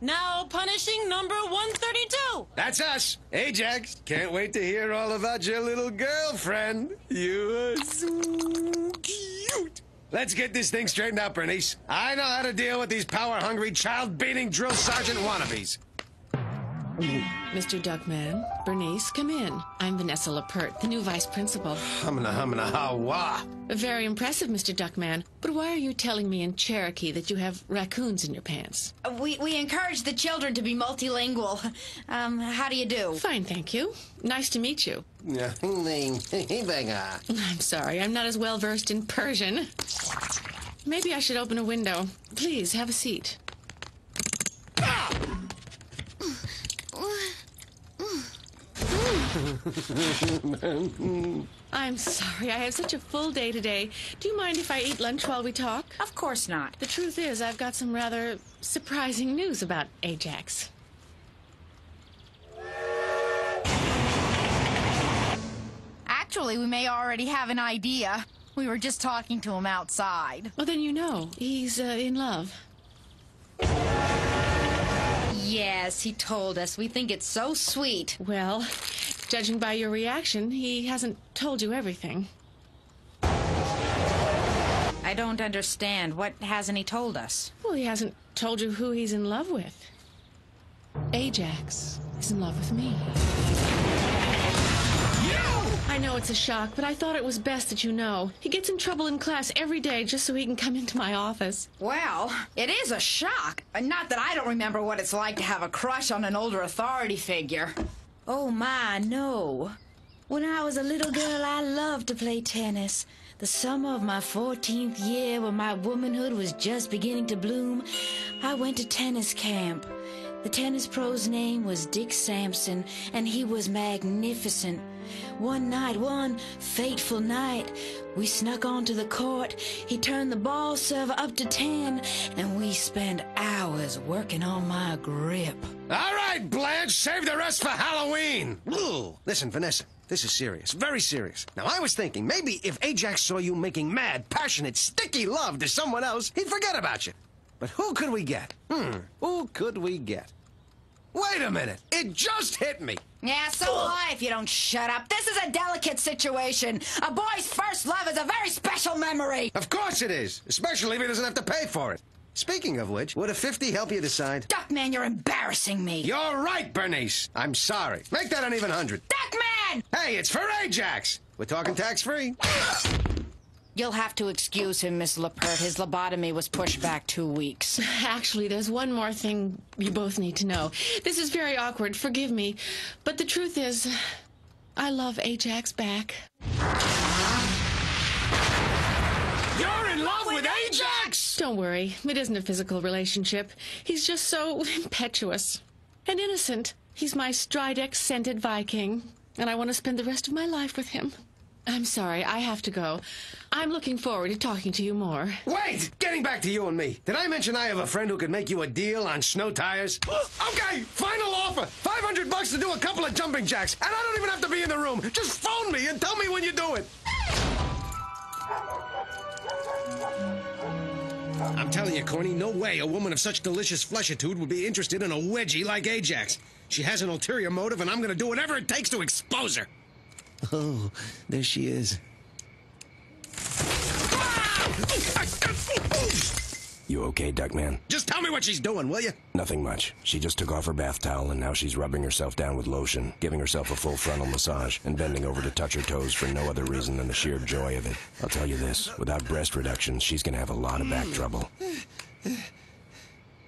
Now punishing number 132. That's us, Ajax. Can't wait to hear all about your little girlfriend. You are so cute. Let's get this thing straightened out, Bernice. I know how to deal with these power-hungry, child-beating drill sergeant wannabes. Mr. Duckman, Bernice, come in. I'm Vanessa Lapert, the new vice principal. Humna humna ha Very impressive, Mr. Duckman. But why are you telling me in Cherokee that you have raccoons in your pants? We, we encourage the children to be multilingual. Um, how do you do? Fine, thank you. Nice to meet you. I'm sorry, I'm not as well versed in Persian. Maybe I should open a window. Please, have a seat. I'm sorry, I have such a full day today. Do you mind if I eat lunch while we talk? Of course not. The truth is, I've got some rather surprising news about Ajax. Actually, we may already have an idea. We were just talking to him outside. Well, then you know. He's uh, in love. Yes, he told us. We think it's so sweet. Well, judging by your reaction, he hasn't told you everything. I don't understand. What hasn't he told us? Well, he hasn't told you who he's in love with. Ajax is in love with me. You! I know it's a shock, but I thought it was best that you know. He gets in trouble in class every day just so he can come into my office. Well, it is a shock. Not that I don't remember what it's like to have a crush on an older authority figure. Oh my, no. When I was a little girl, I loved to play tennis. The summer of my 14th year, when my womanhood was just beginning to bloom, I went to tennis camp. The tennis pro's name was Dick Sampson, and he was magnificent. One night, one fateful night, we snuck onto the court. He turned the ball server up to 10, and we spent hours working on my grip. All right, right, Blanche, save the rest for Halloween. Ooh. Listen, Vanessa, this is serious, very serious. Now, I was thinking maybe if Ajax saw you making mad, passionate, sticky love to someone else, he'd forget about you. But who could we get? Hmm, who could we get? Wait a minute, it just hit me. Yeah, so will I if you don't shut up. This is a delicate situation. A boy's first love is a very special memory. Of course it is, especially if he doesn't have to pay for it. Speaking of which, would a 50 help you decide? Duckman, you're embarrassing me. You're right, Bernice. I'm sorry. Make that an even hundred. Duckman! Hey, it's for Ajax. We're talking tax-free. You'll have to excuse him, Miss Lappert. His lobotomy was pushed back two weeks. Actually, there's one more thing you both need to know. This is very awkward, forgive me. But the truth is, I love Ajax back. You're in love with Ajax? Don't worry, it isn't a physical relationship. He's just so impetuous and innocent. He's my Stridex scented Viking, and I want to spend the rest of my life with him. I'm sorry, I have to go. I'm looking forward to talking to you more. Wait! Getting back to you and me. Did I mention I have a friend who could make you a deal on snow tires? okay, final offer. 500 bucks to do a couple of jumping jacks. And I don't even have to be in the room. Just phone me and tell me when you do it. I'm telling you, Corny, no way a woman of such delicious fleshitude would be interested in a wedgie like Ajax. She has an ulterior motive, and I'm gonna do whatever it takes to expose her. Oh, there she is. You okay, Duckman? Just tell me what she's doing, will you? Nothing much. She just took off her bath towel and now she's rubbing herself down with lotion, giving herself a full frontal massage, and bending over to touch her toes for no other reason than the sheer joy of it. I'll tell you this without breast reduction, she's gonna have a lot of back trouble.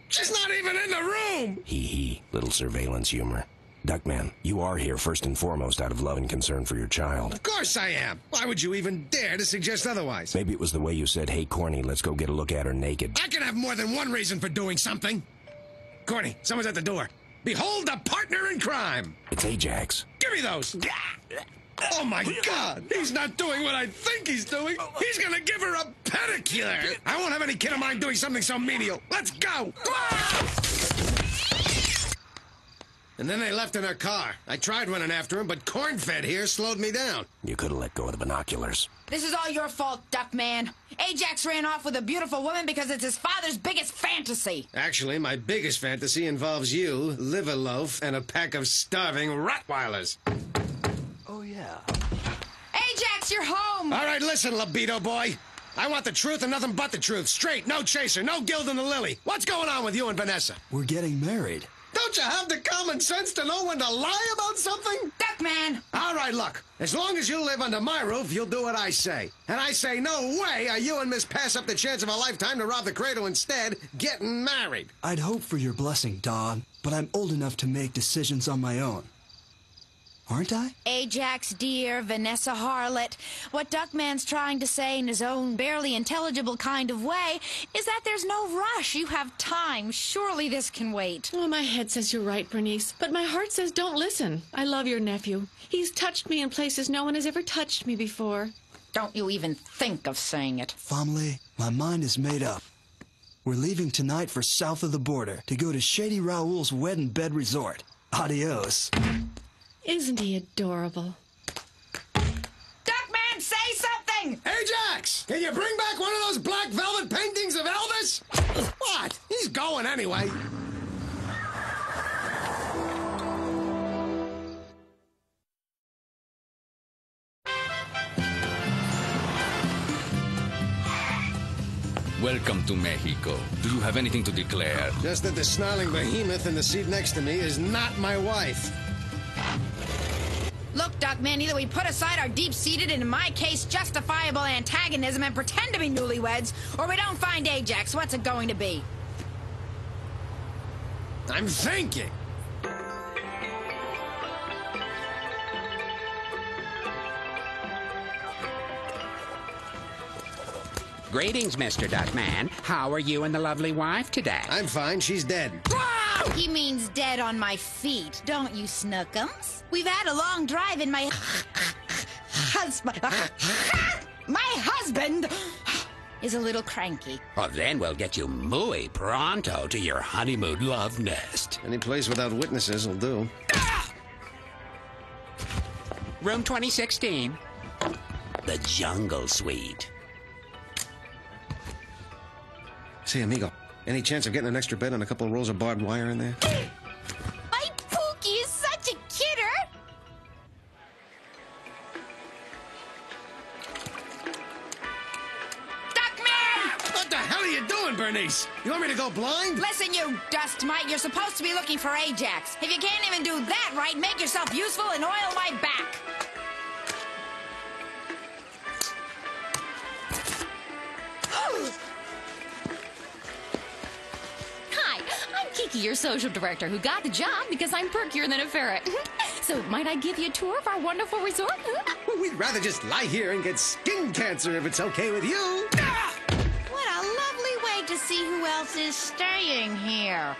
She's not even in the room! Hee hee, little surveillance humor. Duckman, you are here first and foremost out of love and concern for your child. Of course I am. Why would you even dare to suggest otherwise? Maybe it was the way you said, hey, Corny, let's go get a look at her naked. I can have more than one reason for doing something. Corny, someone's at the door. Behold the partner in crime! It's Ajax. Give me those! Oh my god! He's not doing what I think he's doing! He's gonna give her a pedicure! I won't have any kid of mine doing something so menial! Let's go! And then they left in her car. I tried running after him, but Cornfed here slowed me down. You could have let go of the binoculars. This is all your fault, Duckman. Ajax ran off with a beautiful woman because it's his father's biggest fantasy. Actually, my biggest fantasy involves you, liver loaf, and a pack of starving Rottweilers. Oh, yeah. Ajax, you're home! All right, listen, libido boy. I want the truth and nothing but the truth. Straight, no chaser, no gilding the lily. What's going on with you and Vanessa? We're getting married. Don't you have the common sense to know when to lie about something? Duckman! All right, look. As long as you live under my roof, you'll do what I say. And I say, no way are you and Miss Pass up the chance of a lifetime to rob the cradle instead, getting married. I'd hope for your blessing, Don, but I'm old enough to make decisions on my own. Aren't I? Ajax, dear, Vanessa Harlot. What Duckman's trying to say in his own barely intelligible kind of way is that there's no rush. You have time. Surely this can wait. Oh, my head says you're right, Bernice, but my heart says don't listen. I love your nephew. He's touched me in places no one has ever touched me before. Don't you even think of saying it. Family, my mind is made up. We're leaving tonight for south of the border to go to Shady Raoul's wedding bed resort. Adios. Isn't he adorable? Duckman, say something! Ajax! Can you bring back one of those black velvet paintings of Elvis? What? He's going anyway. Welcome to Mexico. Do you have anything to declare? Just that the snarling behemoth in the seat next to me is not my wife. Look, Duckman, either we put aside our deep-seated and, in my case, justifiable antagonism and pretend to be newlyweds, or we don't find Ajax. What's it going to be? I'm thinking. Greetings, Mr. Duckman. How are you and the lovely wife today? I'm fine. She's dead. He means dead on my feet, don't you, Snookums? We've had a long drive and my husband... my husband is a little cranky. Well, then we'll get you muy pronto to your honeymoon love nest. Any place without witnesses will do. Room 2016. The Jungle Suite. Say, amigo, any chance of getting an extra bed and a couple of rolls of barbed wire in there? My Pookie is such a kidder. Duckman! What the hell are you doing, Bernice? You want me to go blind? Listen, you dust mite, you're supposed to be looking for Ajax. If you can't even do that right, make yourself useful and oil my back. Hi, Kiki, your social director, who got the job because I'm perkier than a ferret. so, might I give you a tour of our wonderful resort? We'd rather just lie here and get skin cancer if it's okay with you. What a lovely way to see who else is staying here.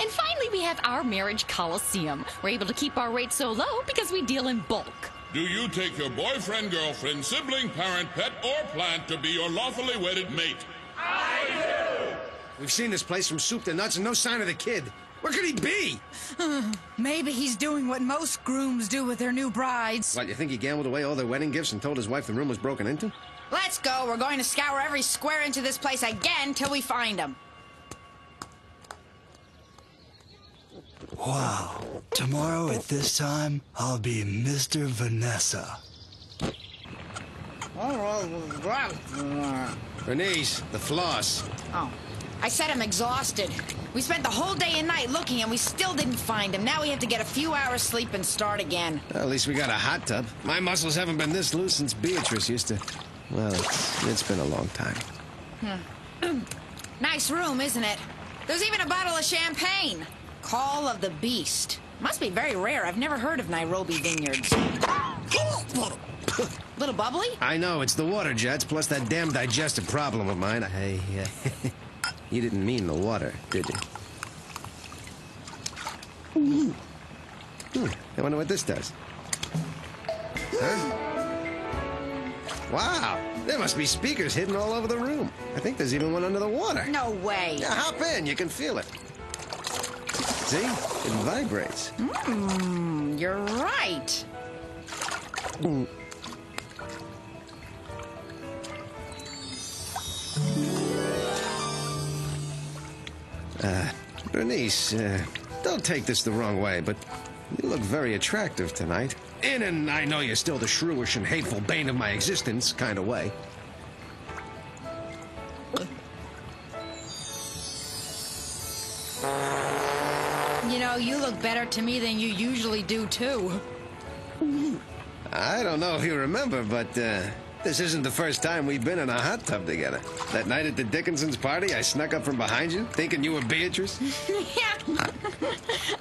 And finally, we have our marriage coliseum. We're able to keep our rates so low because we deal in bulk. Do you take your boyfriend, girlfriend, sibling, parent, pet, or plant to be your lawfully wedded mate? We've seen this place from soup to nuts and no sign of the kid. Where could he be? Maybe he's doing what most grooms do with their new brides. What, you think he gambled away all their wedding gifts and told his wife the room was broken into? Let's go. We're going to scour every square inch of this place again till we find him. Wow. Tomorrow at this time, I'll be Mr. Vanessa. Bernice, the floss. Oh. I said I'm exhausted. We spent the whole day and night looking and we still didn't find him. Now we have to get a few hours sleep and start again. Well, at least we got a hot tub. My muscles haven't been this loose since Beatrice used to. Well, it's, it's been a long time. Hmm. nice room, isn't it? There's even a bottle of champagne. Call of the Beast. Must be very rare. I've never heard of Nairobi vineyards. Little bubbly? I know, it's the water jets plus that damn digestive problem of mine. Hey, uh, you didn't mean the water, did you? Hmm. I wonder what this does. Huh? Wow, there must be speakers hidden all over the room. I think there's even one under the water. No way. Yeah, hop in, you can feel it. See? It vibrates. Hmm, you're right. Mm. Uh, Bernice, uh, don't take this the wrong way, but you look very attractive tonight. In and I know you're still the shrewish and hateful bane of my existence kind of way. You know, you look better to me than you usually do, too. I don't know if you remember, but uh, this isn't the first time we've been in a hot tub together. That night at the Dickinson's party, I snuck up from behind you, thinking you were Beatrice. yeah.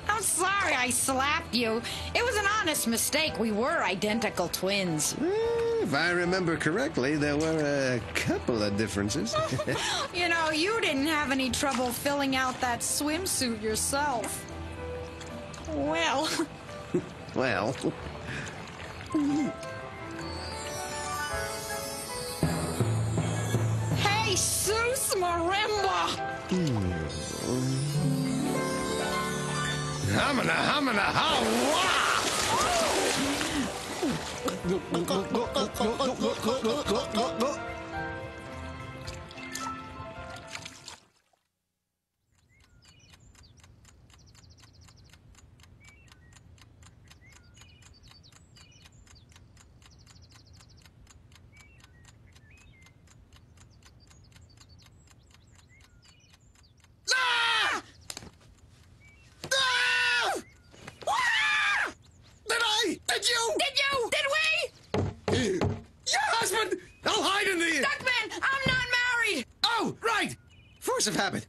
I'm sorry I slapped you. It was an honest mistake. We were identical twins. Hmm, if I remember correctly, there were a couple of differences. you know, you didn't have any trouble filling out that swimsuit yourself. Well. well. Hey, Sus Marimba! Hamina, hamina, ha! Did you? Did you? Did we? Your husband! I'll hide in the... Duckman, I'm not married! Oh, right! Force of habit.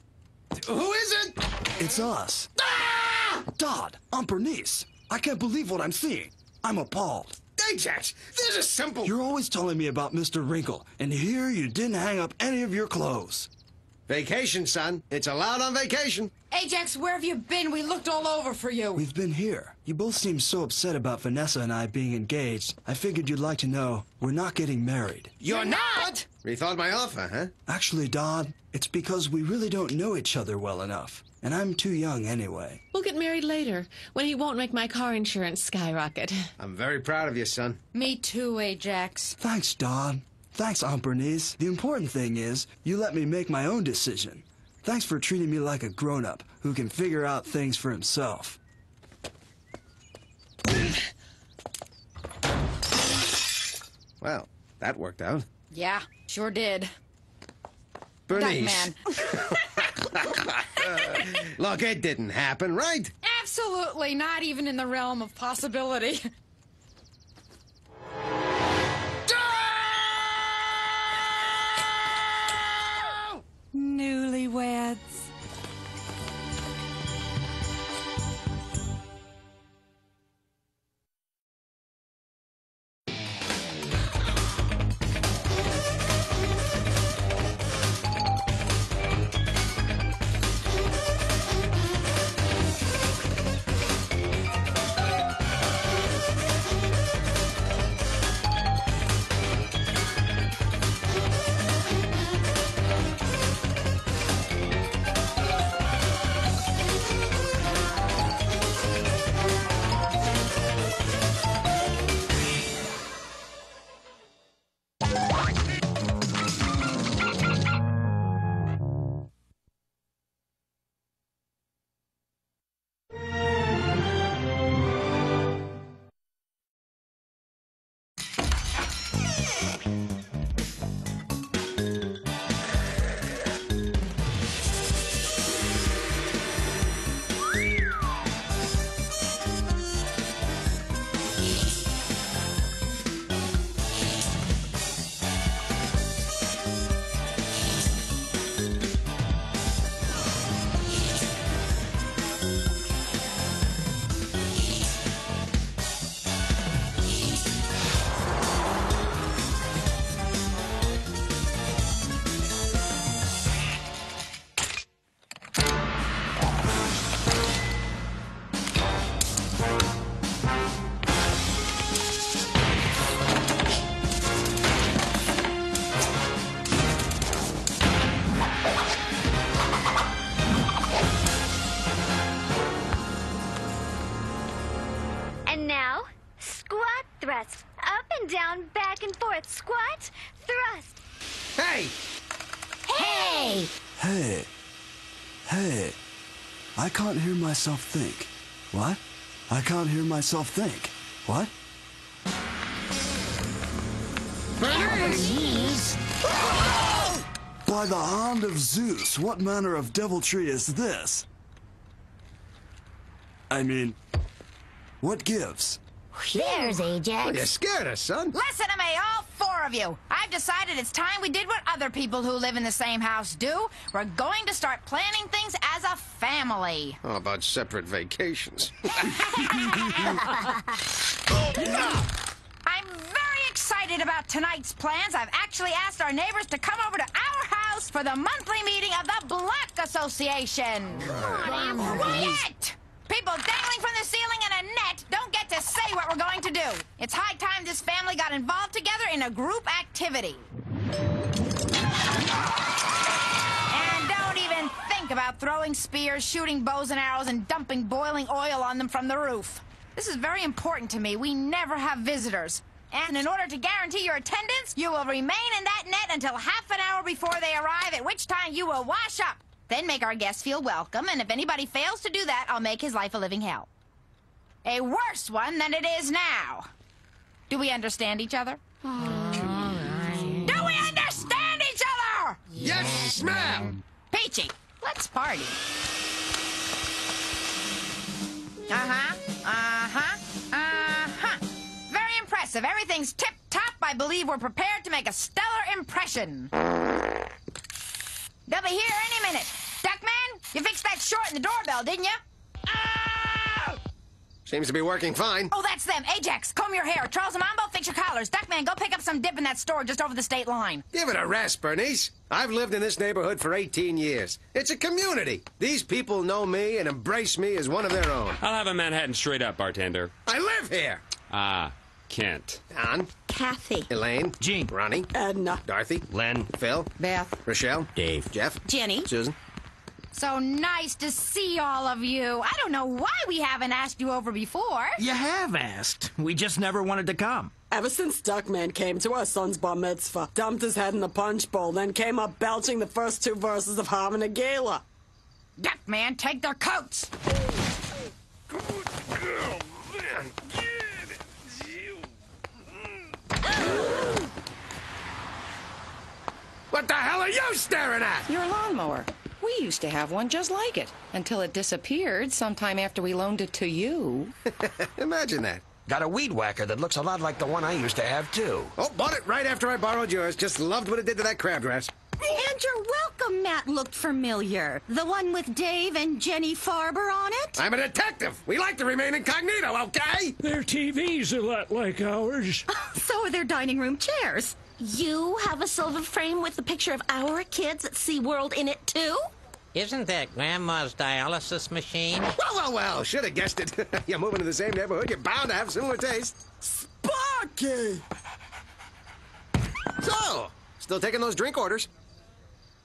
Who is it? It's us. Ah! Dodd, I'm Bernice. I can't believe what I'm seeing. I'm appalled. Ajax, there's a simple... You're always telling me about Mr. Wrinkle, and here you didn't hang up any of your clothes. Vacation, son. It's allowed on vacation. Ajax, where have you been? We looked all over for you. We've been here. You both seem so upset about Vanessa and I being engaged. I figured you'd like to know we're not getting married. You're not? Rethought my offer, huh? Actually, Dodd, it's because we really don't know each other well enough. And I'm too young anyway. We'll get married later, when he won't make my car insurance skyrocket. I'm very proud of you, son. Me too, Ajax. Thanks, Dodd. Thanks, Aunt Bernice. The important thing is, you let me make my own decision. Thanks for treating me like a grown-up who can figure out things for himself. Well, that worked out. Yeah, sure did. Bernice. Duckman. Look, it didn't happen, right? Absolutely not even in the realm of possibility. Newlyweds. Myself think. What? I can't hear myself think. What? Bernice! By the hand of Zeus, what manner of deviltry is this? I mean, what gives? There's Ajax. Well, you scared us, son. Listen to me, all four of you. I've decided it's time we did what other people who live in the same house do. We're going to start planning things as a family. How about separate vacations? I'm very excited about tonight's plans. I've actually asked our neighbors to come over to our house for the monthly meeting of the Black Association. Quiet! People dangling from the ceiling in a net don't get to say what we're going to do. It's high time this family got involved together in a group activity. And don't even think about throwing spears, shooting bows and arrows, and dumping boiling oil on them from the roof. This is very important to me. We never have visitors. And in order to guarantee your attendance, you will remain in that net until half an hour before they arrive, at which time you will wash up. Then make our guests feel welcome, and if anybody fails to do that, I'll make his life a living hell. A worse one than it is now. Do we understand each other? Do we understand each other? Yes, ma'am. Peachy, let's party. Uh-huh, uh-huh, uh-huh. Very impressive. Everything's tip-top. I believe we're prepared to make a stellar impression. They'll be here any minute. Duckman, you fixed that short in the doorbell, didn't you? Seems to be working fine. Oh, that's them. Ajax, comb your hair. Charles and Mambo, fix your collars. Duckman, go pick up some dip in that store just over the state line. Give it a rest, Bernice. I've lived in this neighborhood for 18 years. It's a community. These people know me and embrace me as one of their own. I'll have a Manhattan straight up, bartender. I live here. Ah, Kent. Don. Kathy. Elaine. Jean. Ronnie. Edna. Dorothy. Len. Phil. Beth. Rochelle. Dave. Jeff. Jenny. Susan. So nice to see all of you. I don't know why we haven't asked you over before. You have asked. We just never wanted to come. Ever since Duckman came to our son's bar mitzvah, dumped his head in the punch bowl, then came up belching the first two verses of Hava Nagila. Duckman, take their coats. What the hell are you staring at? Your lawnmower. We used to have one just like it until it disappeared sometime after we loaned it to you. Imagine that. Got a weed whacker that looks a lot like the one I used to have, too. Oh, bought it right after I borrowed yours. Just loved what it did to that crabgrass. And your welcome mat looked familiar. The one with Dave and Jenny Farber on it? I'm a detective. We like to remain incognito, okay? Their TV's a lot like ours. so are their dining room chairs. You have a silver frame with the picture of our kids at SeaWorld in it, too? Isn't that Grandma's dialysis machine? Well, well, well. Should have guessed it. you're moving to the same neighborhood. You're bound to have similar tastes. Sparky! So, still taking those drink orders.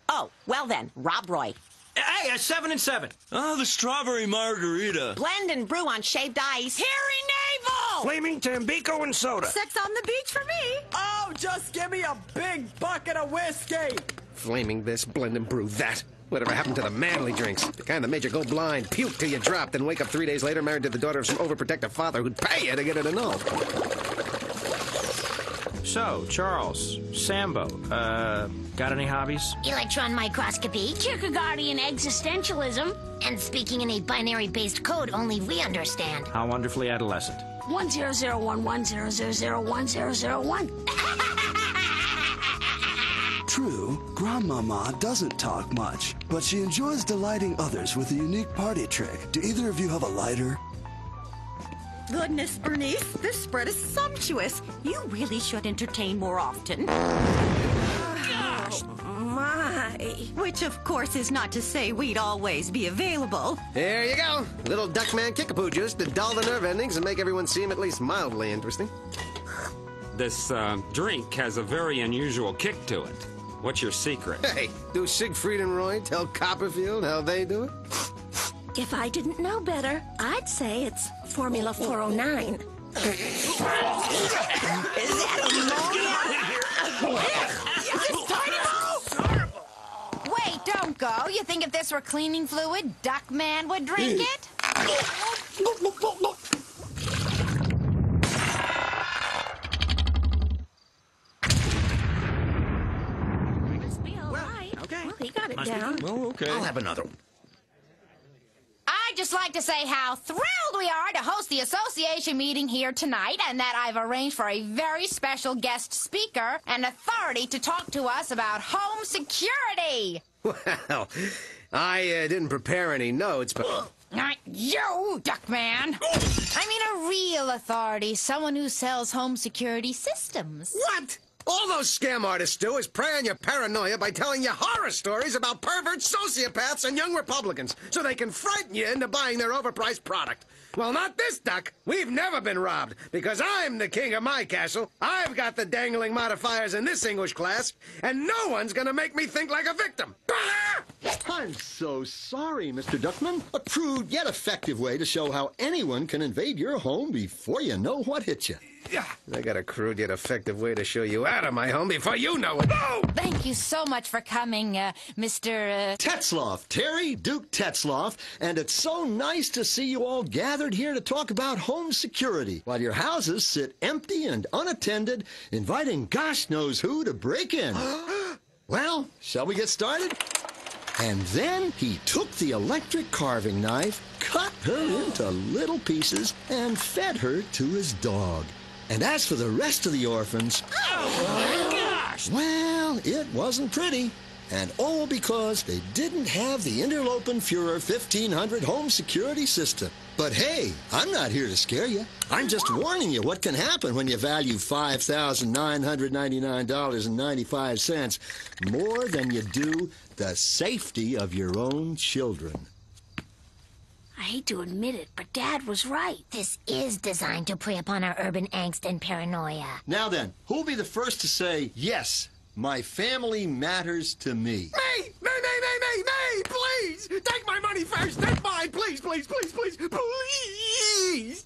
Oh, well then, Rob Roy. Hey, a seven and seven. Oh, the strawberry margarita. Blend and brew on shaved ice. Hairy Navel! Flaming Tambico and soda. Sex on the beach for me. Oh, just give me a big bucket of whiskey. Flaming this, blend and brew that. Whatever happened to the manly drinks? The kind that made you go blind, puke till you dropped, then wake up three days later married to the daughter of some overprotective father who'd pay you to get it annulled. So, Charles, Sambo, uh, got any hobbies? Electron microscopy, Kierkegaardian existentialism, and speaking in a binary-based code only we understand. How wonderfully adolescent. One zero zero one one zero zero zero one zero zero one. True, Grandmama doesn't talk much, but she enjoys delighting others with a unique party trick. Do either of you have a lighter? Goodness, Bernice, this spread is sumptuous. You really should entertain more often. Gosh, my. Which, of course, is not to say we'd always be available. There you go. Little Duckman Kickapoo juice to dull the nerve endings and make everyone seem at least mildly interesting. This uh, drink has a very unusual kick to it. What's your secret? Hey, do Siegfried and Roy tell Copperfield how they do it? If I didn't know better, I'd say it's Formula 409. Is that ammonia? Wait, don't go. You think if this were cleaning fluid, Duckman would drink it? Okay. Well, he got it Must be down. good. Well, okay. I'll have another one. I'd just like to say how thrilled we are to host the association meeting here tonight and that I've arranged for a very special guest speaker and authority to talk to us about home security. Well, I uh, didn't prepare any notes, but. Not you, Duckman. I mean a real authority, someone who sells home security systems. What? All those scam artists do is prey on your paranoia by telling you horror stories about perverts, sociopaths, and young Republicans so they can frighten you into buying their overpriced product. Well, not this duck. We've never been robbed because I'm the king of my castle. I've got the dangling modifiers in this English class, and no one's gonna make me think like a victim. I'm so sorry, Mr. Duckman. A crude yet effective way to show how anyone can invade your home before you know what hit you. Yeah, I got a crude yet effective way to show you out of my home before you know it. Oh! Thank you so much for coming, uh, Mr. Uh... Tetzloff, Terry Duke Tetzloff, and it's so nice to see you all gathered here to talk about home security while your houses sit empty and unattended, inviting gosh knows who to break in. well, shall we get started? And then he took the electric carving knife, cut her into little pieces, and fed her to his dog. And as for the rest of the orphans, Oh, my gosh! well, it wasn't pretty. And all because they didn't have the Interlopen Fuhrer 1500 home security system. But hey, I'm not here to scare you. I'm just warning you what can happen when you value $5,999.95 more than you do the safety of your own children. I hate to admit it, but Dad was right. This is designed to prey upon our urban angst and paranoia. Now then, who'll be the first to say, yes, my family matters to me? Me! Me, me, me, me, me! Please! Take my money first, then mine! Please, please, please, please, please!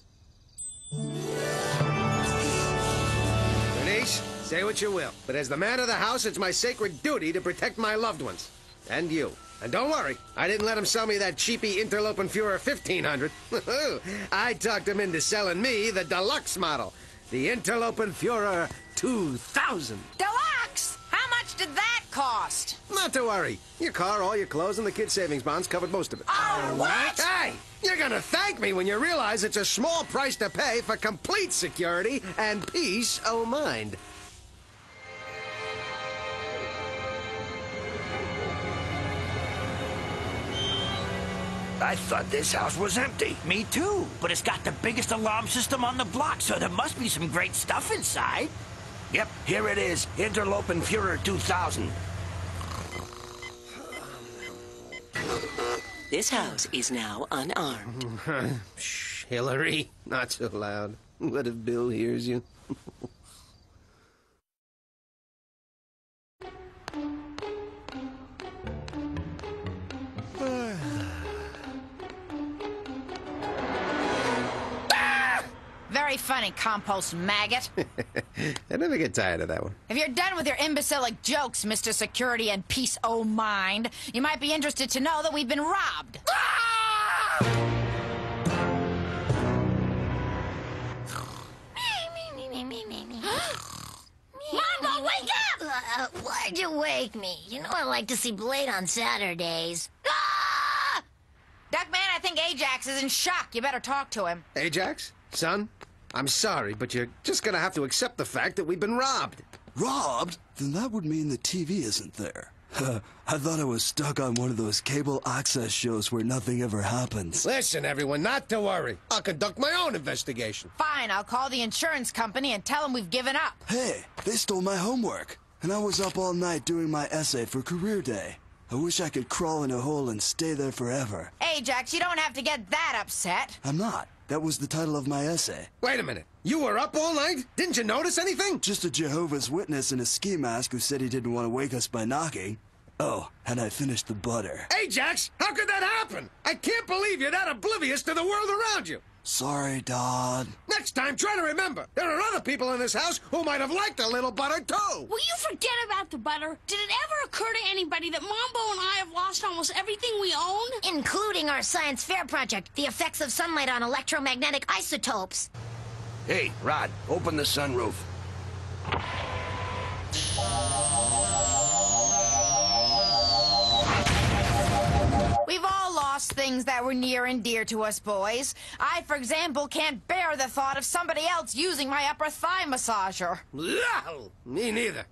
Bernice, say what you will, but as the man of the house, it's my sacred duty to protect my loved ones. And you. And don't worry, I didn't let him sell me that cheapy Interlopen Fuhrer 1500. I talked him into selling me the deluxe model, the Interlopen Fuhrer 2000. Deluxe! How much did that cost? Not to worry. Your car, all your clothes, and the kid's savings bonds covered most of it. Oh, what? Hey! You're gonna thank me when you realize it's a small price to pay for complete security and peace of mind. I thought this house was empty. Me too, but it's got the biggest alarm system on the block, so there must be some great stuff inside. Yep, here it is, Interlopen Fuhrer 2000. This house is now unarmed. Shh, Hillary, not so loud. What if Bill hears you? Very funny, compost maggot. I never get tired of that one. If you're done with your imbecilic jokes, Mr. Security and Peace O' Mind, you might be interested to know that we've been robbed. Mambo, wake up! Uh, why'd you wake me? You know I like to see Blade on Saturdays. Ah! Duckman, I think Ajax is in shock. You better talk to him. Ajax, son, I'm sorry, but you're just gonna have to accept the fact that we've been robbed. Robbed? Then that would mean the TV isn't there. I thought I was stuck on one of those cable access shows where nothing ever happens. Listen, everyone, not to worry. I'll conduct my own investigation. Fine, I'll call the insurance company and tell them we've given up. Hey, they stole my homework, and I was up all night doing my essay for career day. I wish I could crawl in a hole and stay there forever. Ajax, you don't have to get that upset. I'm not. That was the title of my essay. Wait a minute. You were up all night? Didn't you notice anything? Just a Jehovah's Witness in a ski mask who said he didn't want to wake us by knocking. Oh, and I finished the butter. Ajax, how could that happen? I can't believe you're that oblivious to the world around you. Sorry, Dodd. Next time, try to remember. There are other people in this house who might have liked a little butter, too. Will you forget about the butter? Did it ever occur to anybody that Mambo and I have lost almost everything we own? Including our science fair project, the effects of sunlight on electromagnetic isotopes. Hey, Rod, open the sunroof. Lost things that were near and dear to us, boys. I, for example, can't bear the thought of somebody else using my upper thigh massager. No, me neither.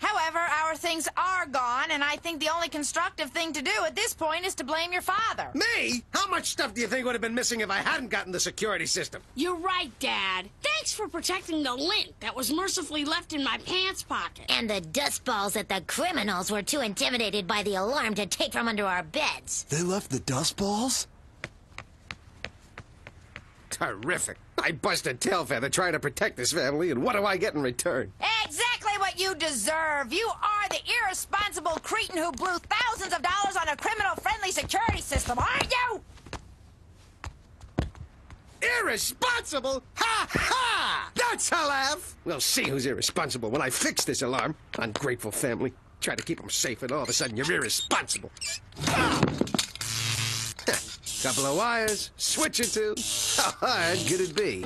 However, our things are gone, and I think the only constructive thing to do at this point is to blame your father. Me? How much stuff do you think would have been missing if I hadn't gotten the security system? You're right, Dad. Thanks for protecting the lint that was mercifully left in my pants pocket. And the dust balls that the criminals were too intimidated by the alarm to take from under our beds. They left the dust balls? Terrific. I busted tail feather trying to protect this family, and what do I get in return? Exactly what you deserve. You are the irresponsible cretin who blew thousands of dollars on a criminal-friendly security system, aren't you? Irresponsible? Ha ha! That's a laugh! We'll see who's irresponsible when I fix this alarm. Ungrateful family. Try to keep them safe, and all of a sudden you're irresponsible. Ah! Couple of wires, switch or two. How hard could it be?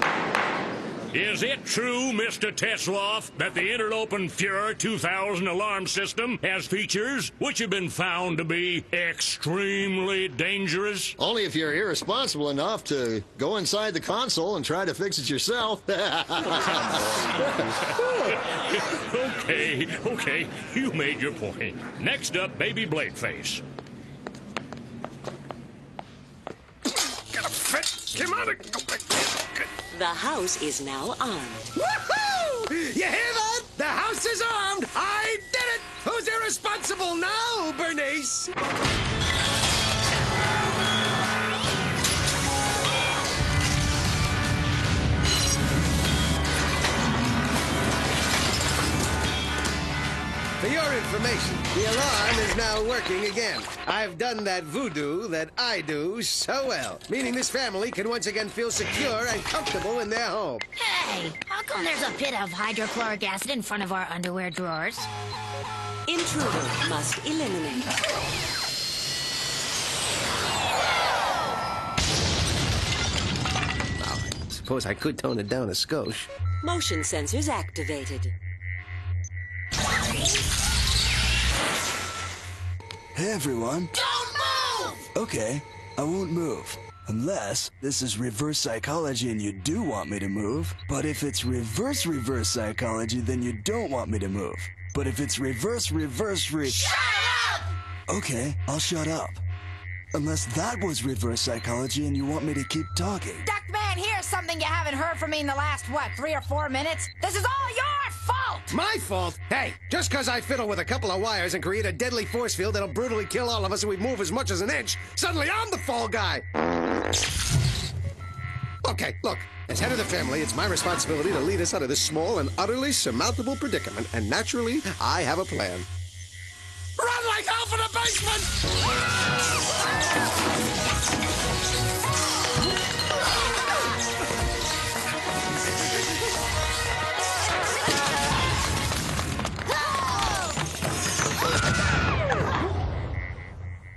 Is it true, Mr. Tetzloff, that the Interlopen Fuhrer 2000 alarm system has features which have been found to be extremely dangerous? Only if you're irresponsible enough to go inside the console and try to fix it yourself. Okay, okay, you made your point. Next up, Baby Bladeface. Got a fit. Come on. The house is now armed. Woohoo! You hear that? The house is armed. I did it. Who's irresponsible now, Bernice? For your information, the alarm is now working again. I've done that voodoo that I do so well, meaning this family can once again feel secure and comfortable in their home. Hey, how come there's a pit of hydrochloric acid in front of our underwear drawers? Intruder must eliminate. Suppose I could tone it down a skosh. Motion sensors activated. Hey everyone. Don't move! Okay, I won't move. Unless this is reverse psychology and you do want me to move. But if it's reverse reverse psychology, then you don't want me to move. But if it's reverse reverse re. Shut up! Okay, I'll shut up. Unless that was reverse psychology and you want me to keep talking. Duckman, here's something you haven't heard from me in the last, what, three or four minutes? This is all your fault! My fault? Hey, just because I fiddle with a couple of wires and create a deadly force field that'll brutally kill all of us if we move as much as an inch, suddenly I'm the fall guy. Okay, look, as head of the family, it's my responsibility to lead us out of this small and utterly surmountable predicament, and naturally, I have a plan. Run like hell for the basement!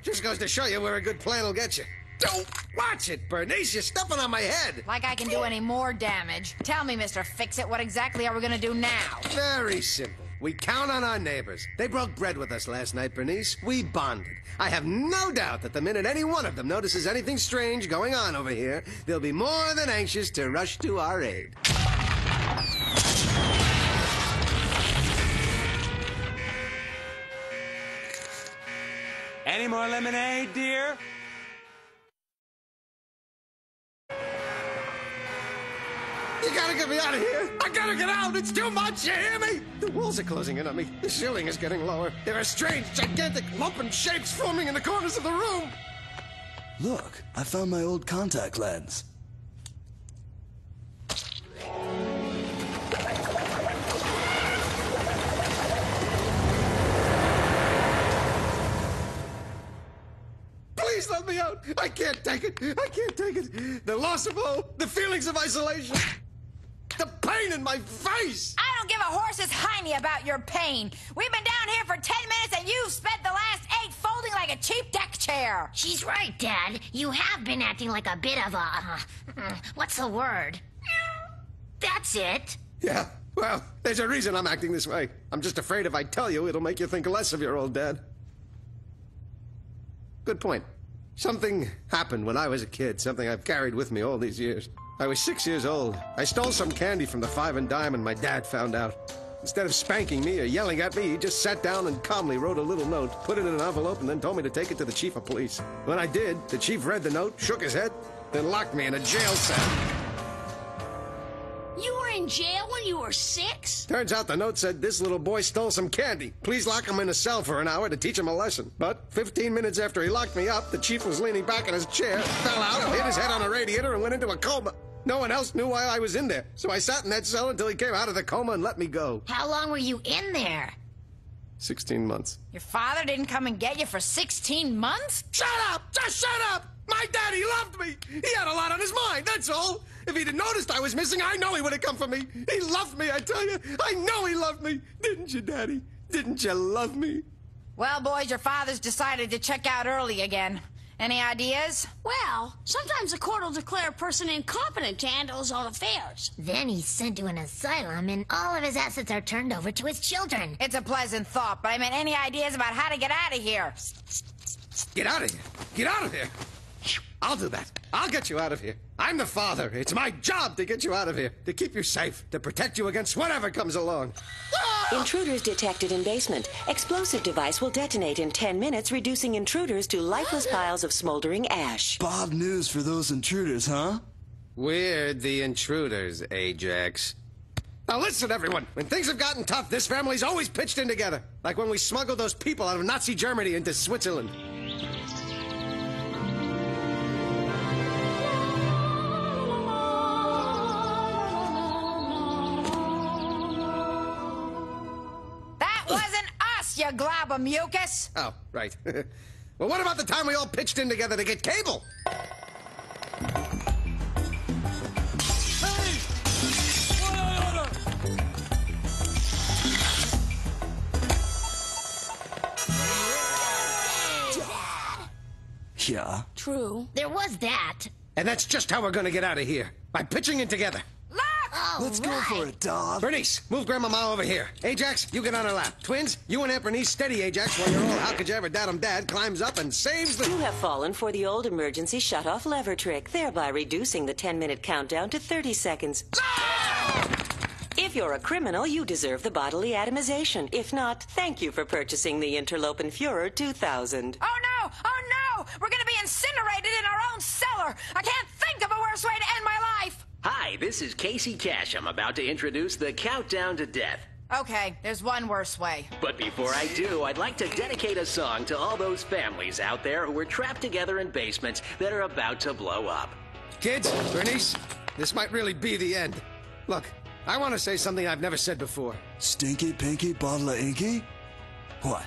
Just goes to show you where a good plan will get you. Don't watch it, Bernice. You're stepping on my head. Like I can do any more damage. Tell me, Mr. Fix-It, what exactly are we gonna do now? Very simple. We count on our neighbors. They broke bread with us last night, Bernice. We bonded. I have no doubt that the minute any one of them notices anything strange going on over here, they'll be more than anxious to rush to our aid. Any more lemonade, dear? You gotta get me out of here. I gotta get out. It's too much. You hear me? The walls are closing in on me. The ceiling is getting lower. There are strange, gigantic, lumping shapes forming in the corners of the room. Look, I found my old contact lens. Please let me out. I can't take it. I can't take it. The loss of hope, the feelings of isolation, the pain in my face. I don't give a horse's hiney about your pain. We've been down here for ten minutes and you've spent the last eight folding like a cheap deck chair. She's right, Dad. You have been acting like a bit of a. Uh, what's the word? That's it. Yeah, well, there's a reason I'm acting this way. I'm just afraid if I tell you, it'll make you think less of your old dad. Good point. Something happened when I was a kid, something I've carried with me all these years. I was six years old. I stole some candy from the Five and Dime, and my dad found out. Instead of spanking me or yelling at me, he just sat down and calmly wrote a little note, put it in an envelope, and then told me to take it to the chief of police. When I did, the chief read the note, shook his head, then locked me in a jail cell. You were in jail when you were six? Turns out the note said this little boy stole some candy. Please lock him in a cell for an hour to teach him a lesson. But 15 minutes after he locked me up, the chief was leaning back in his chair, fell out, hit his head on a radiator, and went into a coma. No one else knew why I was in there, so I sat in that cell until he came out of the coma and let me go. How long were you in there? 16 months. Your father didn't come and get you for 16 months? Shut up! Just shut up! My daddy loved me! He had a lot on his mind, that's all! If he'd have noticed I was missing, I know he would have come for me. He loved me, I tell you. I know he loved me. Didn't you, Daddy? Didn't you love me? Well, boys, your father's decided to check out early again. Any ideas? Well, sometimes the court will declare a person incompetent to handle his own affairs. Then he's sent to an asylum, and all of his assets are turned over to his children. It's a pleasant thought, but I mean, any ideas about how to get out of here? Get out of here. Get out of here. I'll do that. I'll get you out of here. I'm the father. It's my job to get you out of here, to keep you safe, to protect you against whatever comes along. Intruders detected in basement. Explosive device will detonate in 10 minutes, reducing intruders to lifeless piles of smoldering ash. Bob news for those intruders, huh? We're the intruders, Ajax. Now listen, everyone. When things have gotten tough, this family's always pitched in together. Like when we smuggled those people out of Nazi Germany into Switzerland. Us, you glob of mucus! Oh, right. well, what about the time we all pitched in together to get cable? Yeah. True. There was that. And that's just how we're gonna get out of here. By pitching in together. Let's go for it, Dog. Bernice, move Grandmama over here. Ajax, you get on her lap. Twins, you and Aunt Bernice steady Ajax while your old how could you ever dad 'em dad climbs up and saves the... You have fallen for the old emergency shut-off lever trick, thereby reducing the 10-minute countdown to 30 seconds. Ah! If you're a criminal, you deserve the bodily atomization. If not, thank you for purchasing the Interlopen Fuhrer 2000. Oh no! Oh no! We're gonna be incinerated in our own cellar! I can't think of a worse way to end my life! Hi, this is Casey Cash. I'm about to introduce the Countdown to Death. Okay, there's one worse way. But before I do, I'd like to dedicate a song to all those families out there who were trapped together in basements that are about to blow up. Kids, Bernice, this might really be the end. Look, I want to say something I've never said before. Stinky Pinky Bottle of Inky? What?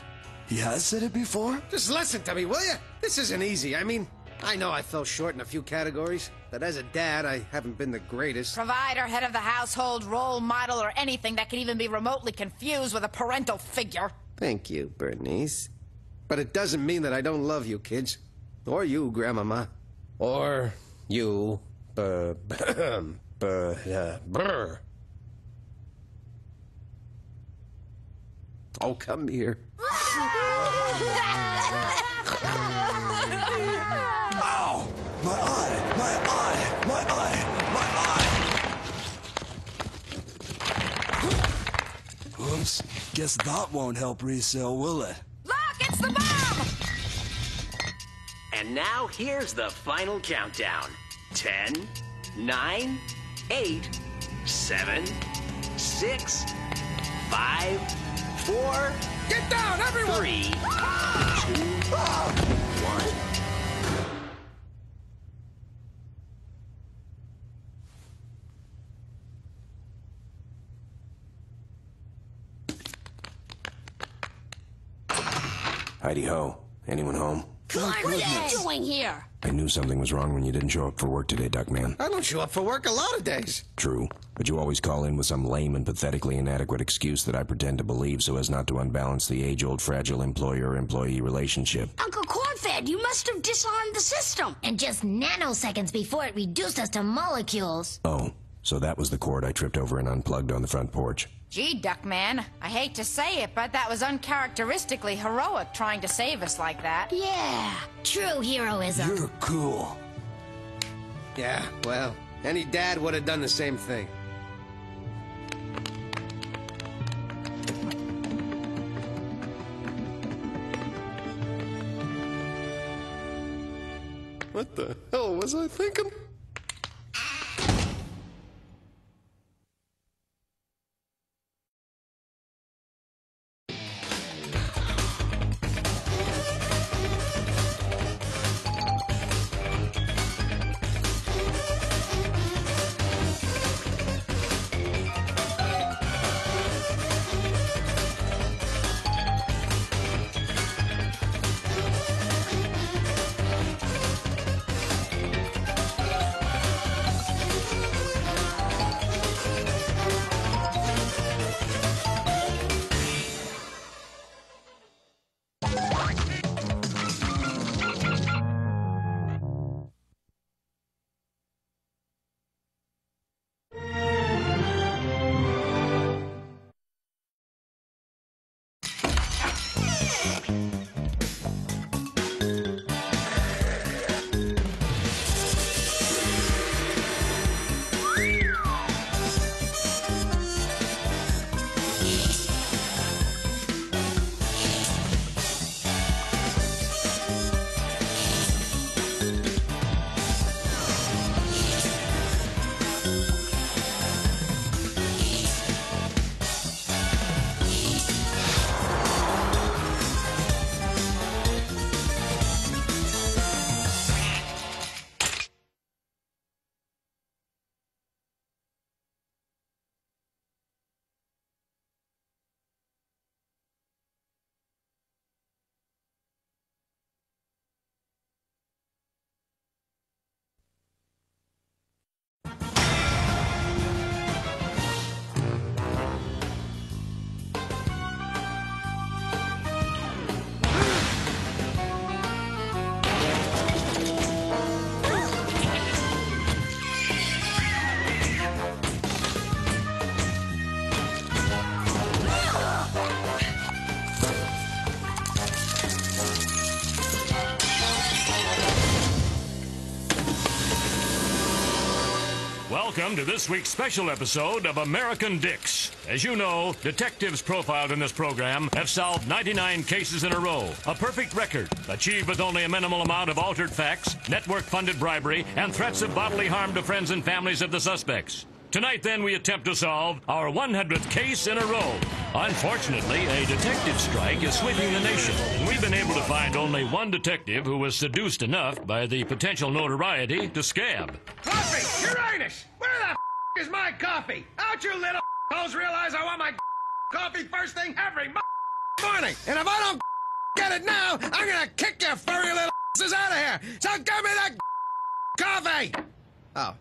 He has said it before? Just listen to me, will you? This isn't easy. I mean, I know I fell short in a few categories, but as a dad, I haven't been the greatest. Provider, head of the household, role model, or anything that can even be remotely confused with a parental figure. Thank you, Bernice. But it doesn't mean that I don't love you, kids. Or you, Grandmama. Or you, uh, brr. Oh, come here. My eye! My eye! My eye! My eye! Oops. Guess that won't help resale, will it? Look, it's the bomb! And now here's the final countdown 10, 9, 8, 7, 6, 5, 4, Get down, everyone! 3, ah! 2, 1. Heidi Ho. Anyone home? Clark, what are you doing here? I knew something was wrong when you didn't show up for work today, Duckman. I don't show up for work a lot of days. True, but you always call in with some lame and pathetically inadequate excuse that I pretend to believe so as not to unbalance the age-old fragile employer-employee relationship. Uncle Cornfed, you must have disarmed the system. And just nanoseconds before it reduced us to molecules. Oh, so that was the cord I tripped over and unplugged on the front porch. Gee, Duckman, I hate to say it, but that was uncharacteristically heroic trying to save us like that. Yeah, true heroism. You're cool. Yeah, well, any dad would have done the same thing. What the hell was I thinking? Welcome to this week's special episode of American Dicks. As you know, detectives profiled in this program have solved 99 cases in a row, a perfect record, achieved with only a minimal amount of altered facts, network funded bribery, and threats of bodily harm to friends and families of the suspects. Tonight, then, we attempt to solve our 100th case in a row. Unfortunately, a detective strike is sweeping the nation, we've been able to find only one detective who was seduced enough by the potential notoriety to scab. Coffee! Uranus! Where the f- is my coffee? Don't you little hoes realize I want my coffee first thing every morning? And if I don't get it now, I'm gonna kick your furry little asses out of here! So give me that coffee! Oh.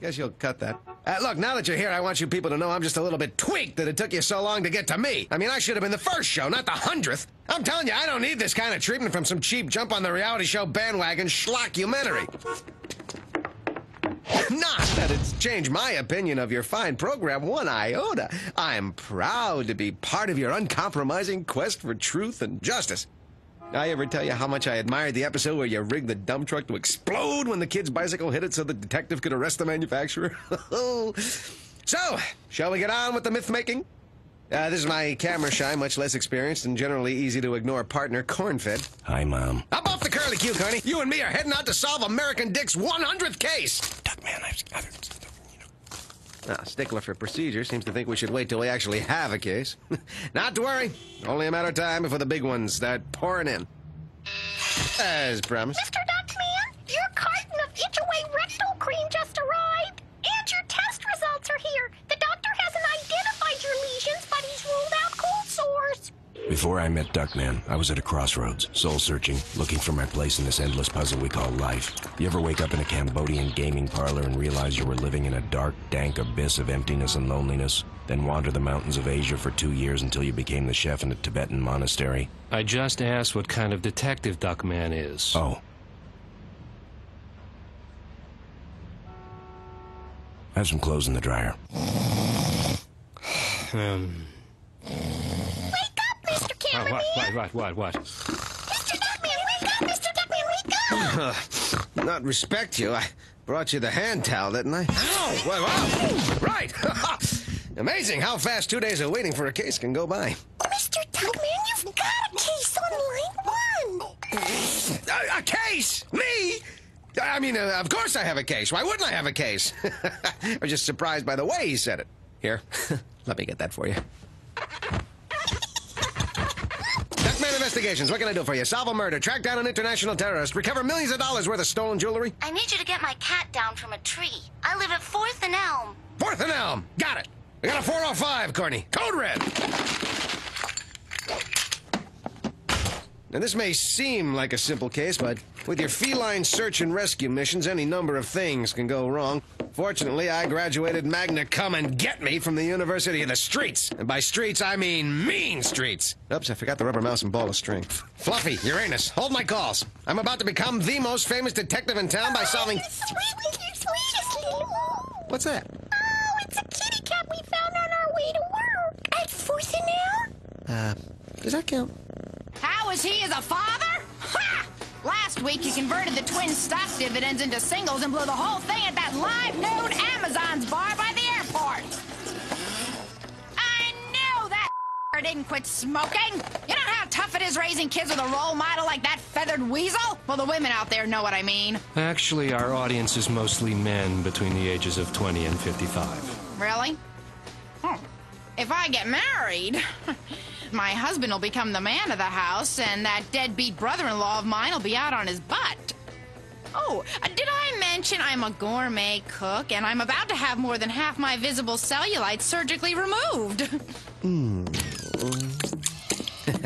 Guess you'll cut that. Uh, look, now that you're here, I want you people to know I'm just a little bit tweaked that it took you so long to get to me. I mean, I should have been the first show, not the hundredth. I'm telling you, I don't need this kind of treatment from some cheap jump on the reality show bandwagon schlockumentary. Not that it's changed my opinion of your fine program one iota. I'm proud to be part of your uncompromising quest for truth and justice. I ever tell you how much I admired the episode where you rigged the dump truck to explode when the kid's bicycle hit it so the detective could arrest the manufacturer? so, shall we get on with the myth making? Uh, this is my camera shy, much less experienced and generally easy to ignore partner, Cornfed. Hi, Mom. Up off the curly cue, Corny. You and me are heading out to solve American Dick's 100th case. Duckman, I've, I've now, stickler for procedure seems to think we should wait till we actually have a case. Not to worry. Only a matter of time before the big ones start pouring in. As promised. Mr. Duckman, your carton of itch-away rectal cream just arrived. And your test results are here. The doctor hasn't identified your lesions, but he's ruled out cold sores. Before I met Duckman, I was at a crossroads, soul searching, looking for my place in this endless puzzle we call life. You ever wake up in a Cambodian gaming parlor and realize you were living in a dark, dank abyss of emptiness and loneliness? Then wander the mountains of Asia for two years until you became the chef in a Tibetan monastery? I just asked what kind of detective Duckman is. Oh. I have some clothes in the dryer. Um, Wake up, Mr. Cameraman! what, what, what, what, what? Mr. Duckman, wake up! Mr. Duckman, wake up! Not respect you. I brought you the hand towel, didn't I? Ow! Wow, wow. Right! Amazing how fast two days of waiting for a case can go by. Mr. Duckman, you've got a case on line one! A, a case? Me? I mean, uh, of course I have a case. Why wouldn't I have a case? I was just surprised by the way he said it. Here, let me get that for you. Duckman Investigations, what can I do for you? Solve a murder, track down an international terrorist, recover millions of dollars worth of stolen jewelry? I need you to get my cat down from a tree. I live at 4th and Elm. Fourth and Elm. Got it. I got a 405, Courtney. Code red. Now, this may seem like a simple case, but with your feline search and rescue missions, any number of things can go wrong. Fortunately, I graduated magna cum and get me from the University of the Streets. And by streets, I mean mean streets. Oops, I forgot the rubber mouse and ball of string. Fluffy, Uranus, hold my calls. I'm about to become the most famous detective in town by solving... What's that? Oh, it's a kitty cat we found on our way to work. At 4th and Uh, does that count? How is he as a father? Ha! Last week, you converted the twin stock dividends into singles and blew the whole thing at that live nude Amazon's bar by the airport. I knew that didn't quit smoking. You know how tough it is raising kids with a role model like that feathered weasel? Well, the women out there know what I mean. Actually, our audience is mostly men between the ages of 20 and 55. Really? Hmm. If I get married, my husband will become the man of the house, and that deadbeat brother-in-law of mine will be out on his butt. Oh, uh, did I mention I'm a gourmet cook, and I'm about to have more than half my visible cellulite surgically removed? Hmm.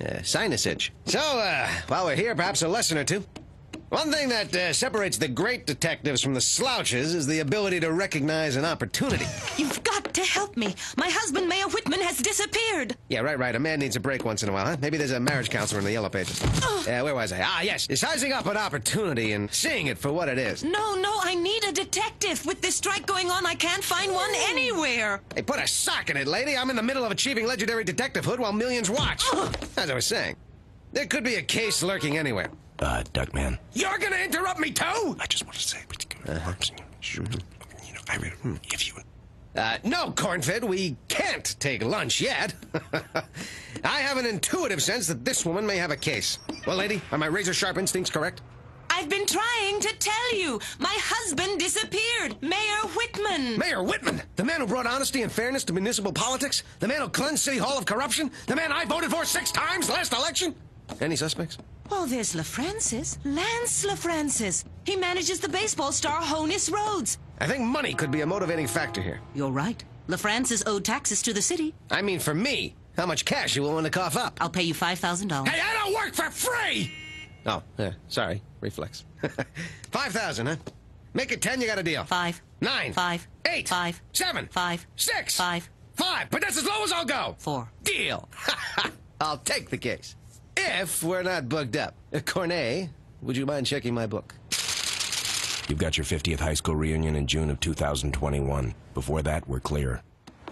uh, sinus itch. So, uh, while we're here, perhaps a lesson or two. One thing that uh, separates the great detectives from the slouches is the ability to recognize an opportunity. You've got to help me. My husband, Mayor Whitman, has disappeared. Yeah, right, right. A man needs a break once in a while, huh? Maybe there's a marriage counselor in the yellow pages. Yeah, where was I? Ah, yes. Sizing up an opportunity and seeing it for what it is. No, no, I need a detective. With this strike going on, I can't find one anywhere. Hey, put a sock in it, lady. I'm in the middle of achieving legendary detectivehood while millions watch. As I was saying, there could be a case lurking anywhere. Uh, Duckman. You're gonna interrupt me too? I just want to say, Uh-huh. You know, I really, if you Uh, no, Cornfed, we can't take lunch yet. I have an intuitive sense that this woman may have a case. Well, lady, are my razor sharp instincts correct? I've been trying to tell you. My husband disappeared. Mayor Whitman. Mayor Whitman, the man who brought honesty and fairness to municipal politics, the man who cleansed City Hall of corruption, the man I voted for six times last election. Any suspects? Oh, there's LaFrancis. Lance LaFrancis. He manages the baseball star Honus Rhodes. I think money could be a motivating factor here. You're right. LaFrancis owed taxes to the city. I mean, for me, how much cash you willing to cough up? I'll pay you $5,000. Hey, I don't work for free! Oh, yeah, sorry. Reflex. Five thousand, huh? Make it ten, you got a deal. Five. Nine. Five. Eight. Five. Seven. Five. Six. Five. Five. But that's as low as I'll go. Four. Deal. I'll take the case. If we're not booked up. Cornfed, would you mind checking my book? You've got your 50th high school reunion in June of 2021. Before that, we're clear.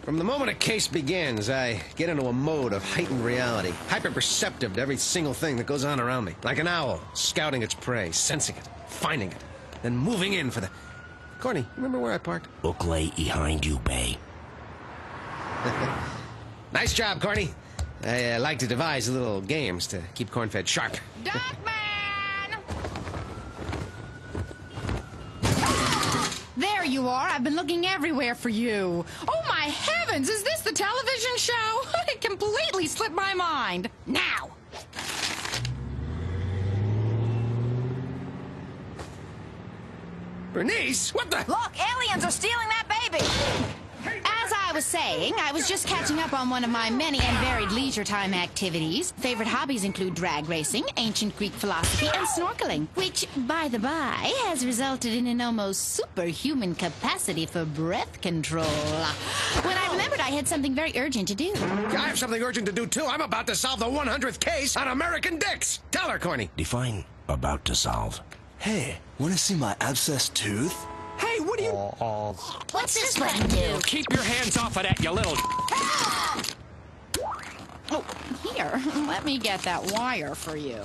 From the moment a case begins, I get into a mode of heightened reality, hyperperceptive to every single thing that goes on around me. Like an owl, scouting its prey, sensing it, finding it, then moving in for the... Corny, remember where I parked? Book lay behind you, Bay. nice job, Corny. I uh, like to devise little games to keep Cornfed sharp. There you are. I've been looking everywhere for you. Oh, my heavens! Is this the television show? It completely slipped my mind. Now! Bernice, what the? Look, aliens are stealing that baby! As I was saying, I was just catching up on one of my many and varied leisure time activities. Favorite hobbies include drag racing, ancient Greek philosophy, and snorkeling, which, by the by, has resulted in an almost superhuman capacity for breath control. When I remembered I had something very urgent to do. I have something urgent to do, too. I'm about to solve the 100th case on American dicks. Tell her, Corny. Define about to solve. Hey, want to see my abscessed tooth? Hey, what do you... What's this button do? Keep your hands off of that, you little... Ah! Oh, here, let me get that wire for you.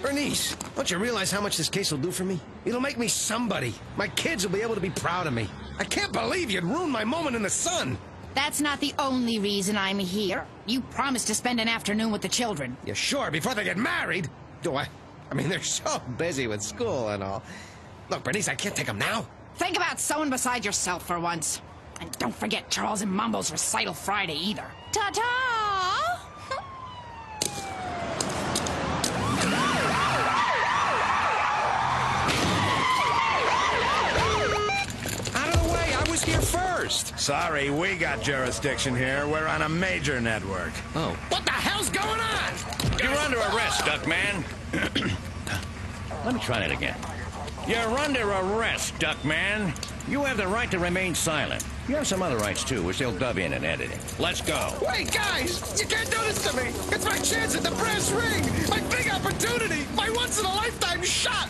Bernice, don't you realize how much this case will do for me? It'll make me somebody. My kids will be able to be proud of me. I can't believe you'd ruin my moment in the sun. That's not the only reason I'm here. You promised to spend an afternoon with the children. Yeah, sure, before they get married. Do I? I mean, they're so busy with school and all. Look, Bernice, I can't take them now. Think about someone beside yourself for once. And don't forget Charles and Mambo's recital Friday either. Ta-ta! Out of the way, I was here first. Sorry, we got jurisdiction here. We're on a major network. Oh. What the hell's going on? You're under arrest, Duckman. Let me try that again. You're under arrest, Duckman. You have the right to remain silent. You have some other rights, too, which they'll dub in and edit editing. Let's go. Wait, guys! You can't do this to me! It's my chance at the brass ring! My big opportunity! My once-in-a-lifetime shot!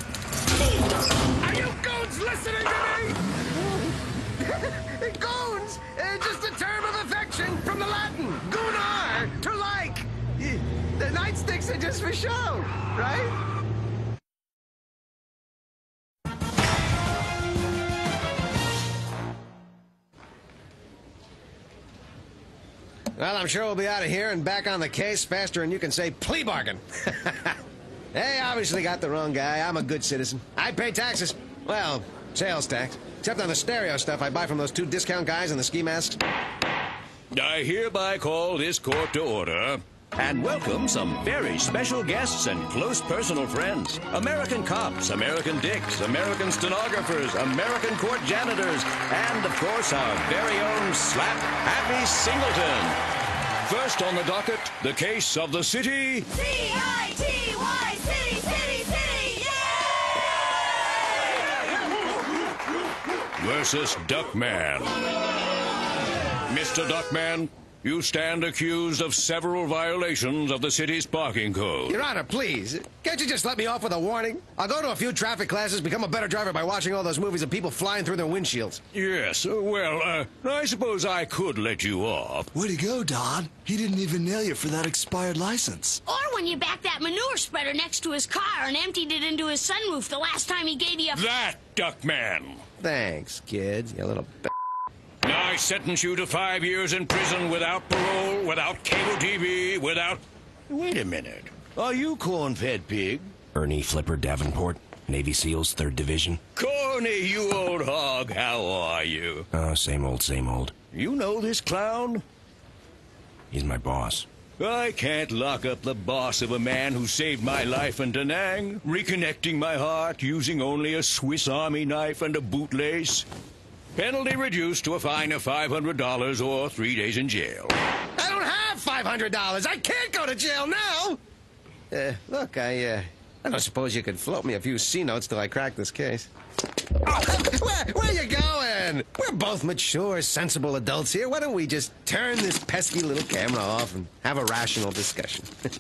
Are you goons listening to me? goons! Uh, just a term of affection from the Latin. Goonar, to like. The nightsticks are just for show, right? Well, I'm sure we'll be out of here and back on the case faster than you can say plea bargain. they obviously got the wrong guy. I'm a good citizen. I pay taxes. Well, sales tax. Except on the stereo stuff I buy from those two discount guys in the ski masks. I hereby call this court to order and welcome some very special guests and close personal friends. American cops, American dicks, American stenographers, American court janitors, and of course our very own Slap Happy Singleton. First on the docket, the case of the city C-I-T-Y, city, city, city, versus Duckman. Mr. Duckman, You stand accused of several violations of the city's parking code. Your Honor, please. Can't you just let me off with a warning? I'll go to a few traffic classes, become a better driver by watching all those movies of people flying through their windshields. Yes, uh, well, uh, I suppose I could let you off. Way to go, Don. He didn't even nail you for that expired license. Or when you backed that manure spreader next to his car and emptied it into his sunroof the last time he gave you a... That, Duckman. Thanks, kid, you little b- I sentence you to five years in prison without parole, without cable TV, without... Wait a minute. Are you Cornfed Pig? Ernie Flipper Davenport, Navy SEALs, 3rd Division. Corny, you old hog, how are you? Oh, same old, same old. You know this clown? He's my boss. I can't lock up the boss of a man who saved my life in Da Nang, reconnecting my heart using only a Swiss Army knife and a bootlace. Penalty reduced to a fine of $500 or three days in jail. I don't have $500. I can't go to jail now. Uh, look, I, uh, I don't suppose you could float me a few C notes till I crack this case. Oh, where, where you going? We're both mature, sensible adults here. Why don't we just turn this pesky little camera off and have a rational discussion? please,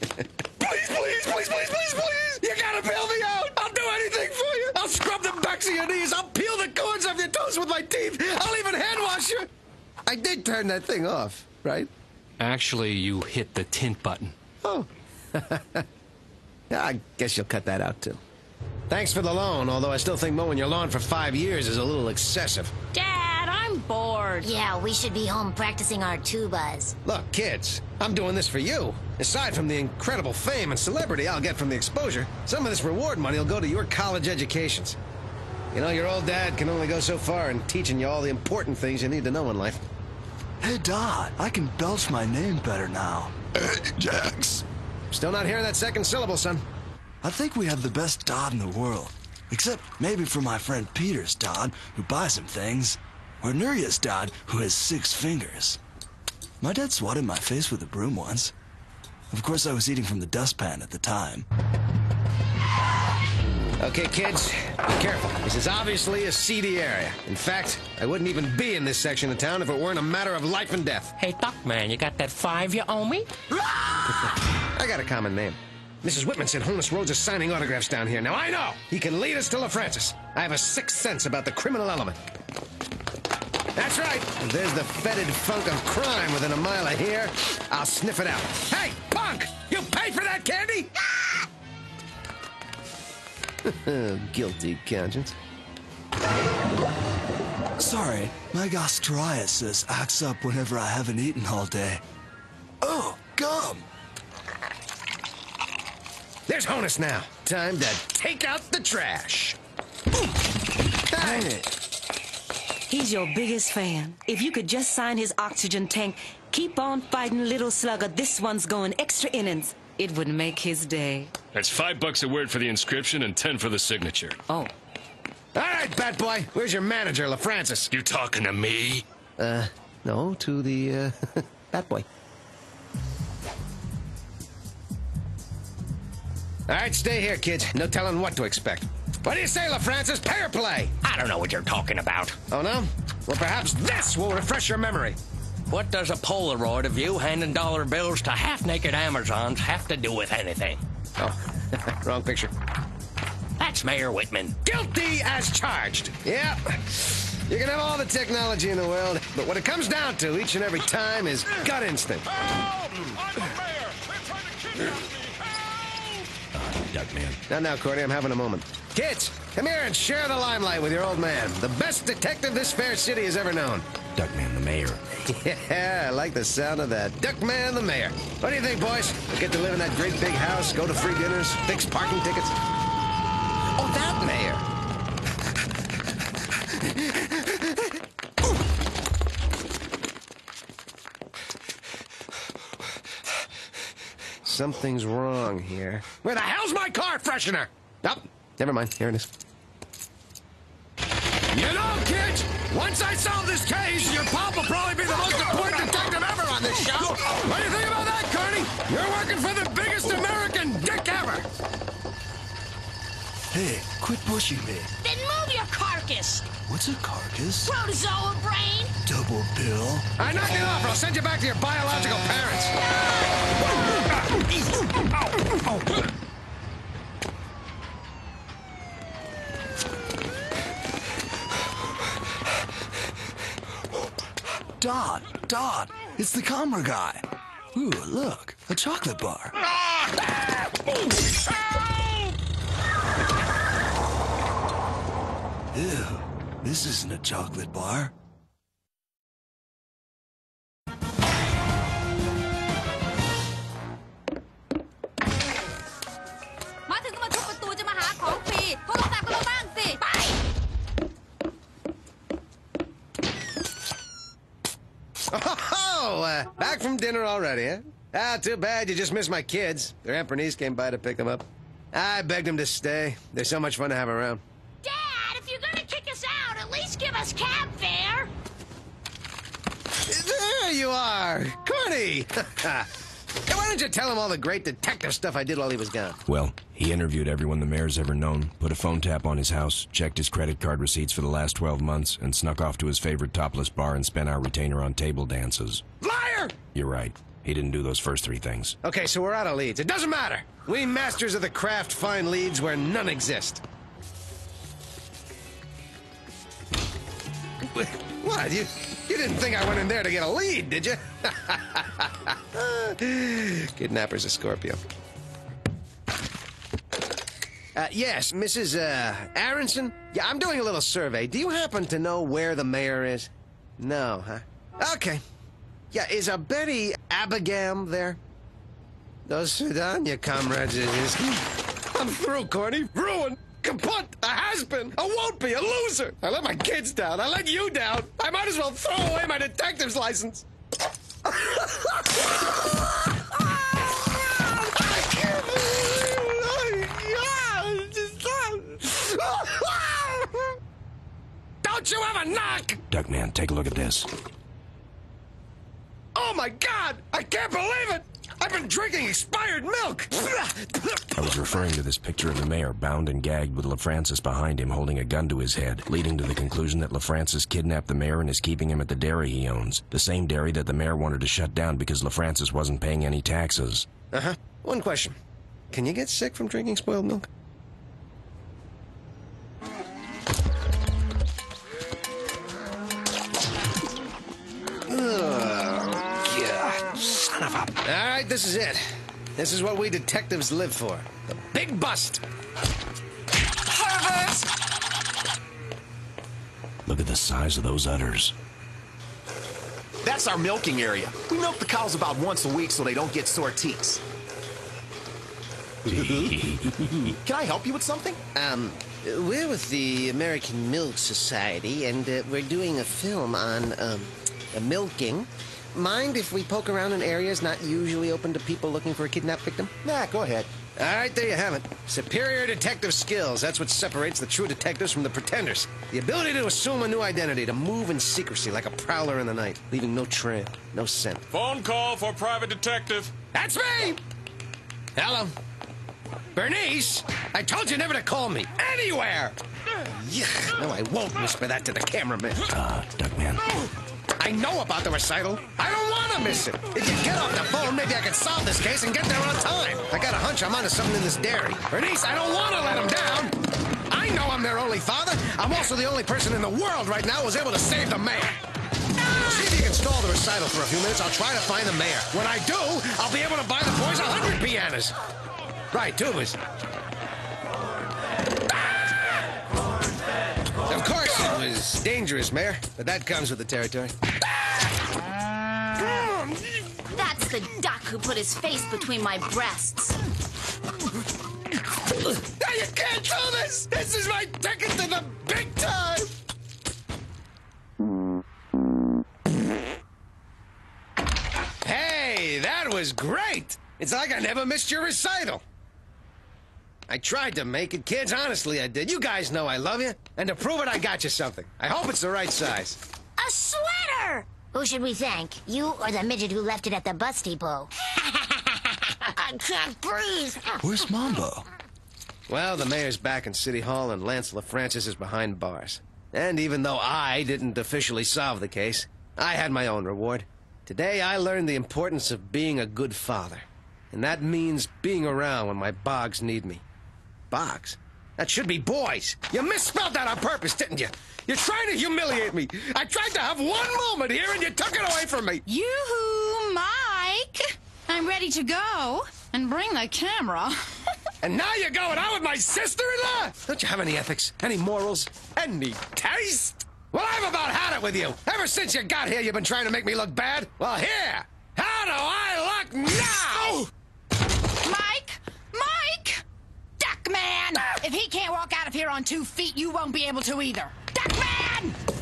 please, please, please, please, please! You gotta bail me out! I'll do anything for you! I'll scrub the backs of your knees! I'll peel the corns off your toes with my teeth! I'll even hand wash you! I did turn that thing off, right? Actually, you hit the tint button. Oh. I guess you'll cut that out, too. Thanks for the loan, although I still think mowing your lawn for five years is a little excessive. Dad, I'm bored. Yeah, we should be home practicing our tubas. Look, kids, I'm doing this for you. Aside from the incredible fame and celebrity I'll get from the exposure, some of this reward money will go to your college educations. You know, your old dad can only go so far in teaching you all the important things you need to know in life. Hey, Don, I can belch my name better now. Hey, Jax. Still not hearing that second syllable, son. I think we have the best Dodd in the world. Except maybe for my friend Peter's Dodd, who buys him things. Or Nuria's Dodd, who has six fingers. My dad swatted my face with a broom once. Of course, I was eating from the dustpan at the time. Okay, kids, be careful. This is obviously a seedy area. In fact, I wouldn't even be in this section of town if it weren't a matter of life and death. Hey, Duckman, you got that five you owe me? I got a common name. Mrs. Whitman said Honus Rhodes is signing autographs down here. Now, I know he can lead us to LaFrancis. I have a sixth sense about the criminal element. That's right. There's the fetid funk of crime within a mile of here, I'll sniff it out. Hey, punk! You pay for that candy? Guilty conscience. Sorry, my gastritis acts up whenever I haven't eaten all day. Oh, gum! There's Honus now. Time to take out the trash. Hey. He's your biggest fan. If you could just sign his oxygen tank, keep on fighting, little slugger. This one's going extra innings. It would make his day. That's five bucks a word for the inscription and ten for the signature. Oh. All right, Bat Boy. Where's your manager, LaFrancis? You talking to me? Uh, no, to the, uh, Bat Boy. All right, stay here, kids. No telling what to expect. What do you say, LaFrancis? Pay or play? I don't know what you're talking about. Oh, no? Well, perhaps this will refresh your memory. What does a Polaroid of you handing dollar bills to half-naked Amazons have to do with anything? Oh, wrong picture. That's Mayor Whitman. Guilty as charged. Yep. You can have all the technology in the world, but what it comes down to each and every time is gut instinct. Duckman. Now, now, Cordy, I'm having a moment. Kids, come here and share the limelight with your old man. The best detective this fair city has ever known. Duckman the mayor. Yeah, I like the sound of that. Duckman the mayor. What do you think, boys? We'll get to live in that great big house, go to free dinners, fix parking tickets. Oh, that mayor. Something's wrong here. Where the hell's my car freshener? Oh, never mind. Here it is. You know, kids, once I solve this case, your pop will probably be the most important detective ever on this show. What do you think about that, Carney? You're working for the biggest American dick ever. Hey, quit pushing me. Then move your carcass. What's a carcass? Protozoa brain. Double bill. I knock it off or I'll send you back to your biological parents. Dot, Dot, it's the Commer guy. Ooh, look, a chocolate bar. Ah! Ew, this isn't a chocolate bar. Uh, back from dinner already, eh? Ah, too bad you just missed my kids. Their aunt Bernice came by to pick them up. I begged them to stay. They're so much fun to have around. Dad, if you're gonna kick us out, at least give us cab fare. There you are! Corny! Hey, Why don't you tell him all the great detective stuff I did while he was gone? Well, he interviewed everyone the mayor's ever known, put a phone tap on his house, checked his credit card receipts for the last 12 months, and snuck off to his favorite topless bar and spent our retainer on table dances. Liar! You're right. He didn't do those first three things. Okay, so we're out of leads. It doesn't matter. We masters of the craft find leads where none exist. What? You, you didn't think I went in there to get a lead, did you? Kidnapper's a Scorpio. Uh, yes, Mrs. Uh, Aronson? Yeah, I'm doing a little survey. Do you happen to know where the mayor is? No, huh? Okay. Yeah, is a Betty Abigam there? Those Sudanya comrades is. I'm through, Corny. Ruined. Kaput. A has-been. A won't-be. A loser. I let my kids down. I let you down. I might as well throw away my detective's license. I can't believe it. Don't you ever knock! Duckman, take a look at this. Oh my god! I can't believe it! I've been drinking expired milk! I was referring to this picture of the mayor bound and gagged with LaFrancis behind him holding a gun to his head, leading to the conclusion that LaFrancis kidnapped the mayor and is keeping him at the dairy he owns. The same dairy that the mayor wanted to shut down because LaFrancis wasn't paying any taxes. Uh huh. One question. Can you get sick from drinking spoiled milk? Son of. All right, this is it. This is what we detectives live for. The big bust. Pervert! Look at the size of those udders. That's our milking area. We milk the cows about once a week so they don't get sore teats. Can I help you with something? Um, we're with the American Milk Society, and uh, we're doing a film on um, milking. Mind if we poke around in areas not usually open to people looking for a kidnapped victim? Nah, go ahead. All right, there you have it. Superior detective skills. That's what separates the true detectives from the pretenders. The ability to assume a new identity, to move in secrecy like a prowler in the night, leaving no trail, no scent. Phone call for private detective. That's me! Hello. Bernice, I told you never to call me. Anywhere! Yeah, no, I won't whisper that to the cameraman. Ah, Duckman. I know about the recital. I don't want to miss it. If you get off the phone, maybe I can solve this case and get there on time. I got a hunch I'm onto something in this dairy. Bernice, I don't want to let him down. I know I'm their only father. I'm also the only person in the world right now who's able to save the mayor. See if you can stall the recital for a few minutes. I'll try to find the mayor. When I do, I'll be able to buy the boys a hundred pianos. Right, tubas. Was dangerous, Mayor, but that comes with the territory. That's the duck who put his face between my breasts. Now you can't do this! This is my ticket to the big time! Hey, that was great! It's like I never missed your recital. I tried to make it, kids. Honestly, I did. You guys know I love you. And to prove it, I got you something. I hope it's the right size. A sweater! Who should we thank? You or the midget who left it at the bus depot? I can't breathe. Where's Mambo? Well, the mayor's back in City Hall, and Lance LaFrancis is behind bars. And even though I didn't officially solve the case, I had my own reward. Today I learned the importance of being a good father. And that means being around when my bogs need me. Bogs? That should be boys. You misspelled that on purpose, didn't you? You're trying to humiliate me. I tried to have one moment here and you took it away from me. Yoo-hoo, Mike! I'm ready to go. And bring the camera. And now you're going out with my sister-in-law? Don't you have any ethics, any morals, any taste? Well, I've about had it with you. Ever since you got here, you've been trying to make me look bad. Well, here, how do I look now? Oh! Mike! Mike! Duckman! If he can't walk out of here on two feet, you won't be able to either. Duckman!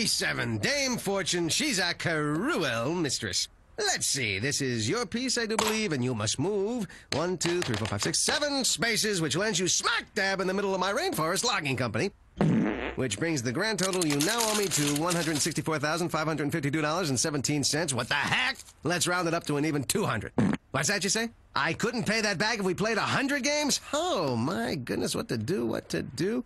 57, Dame Fortune, she's a cruel mistress. Let's see, this is your piece, I do believe, and you must move one, two, three, four, five, six, seven spaces, which lands you smack dab in the middle of my rainforest logging company. Which brings the grand total you now owe me to $164,552.17. What the heck? Let's round it up to an even 200. What's that you say? I couldn't pay that back if we played 100 games? Oh, my goodness, what to do, what to do.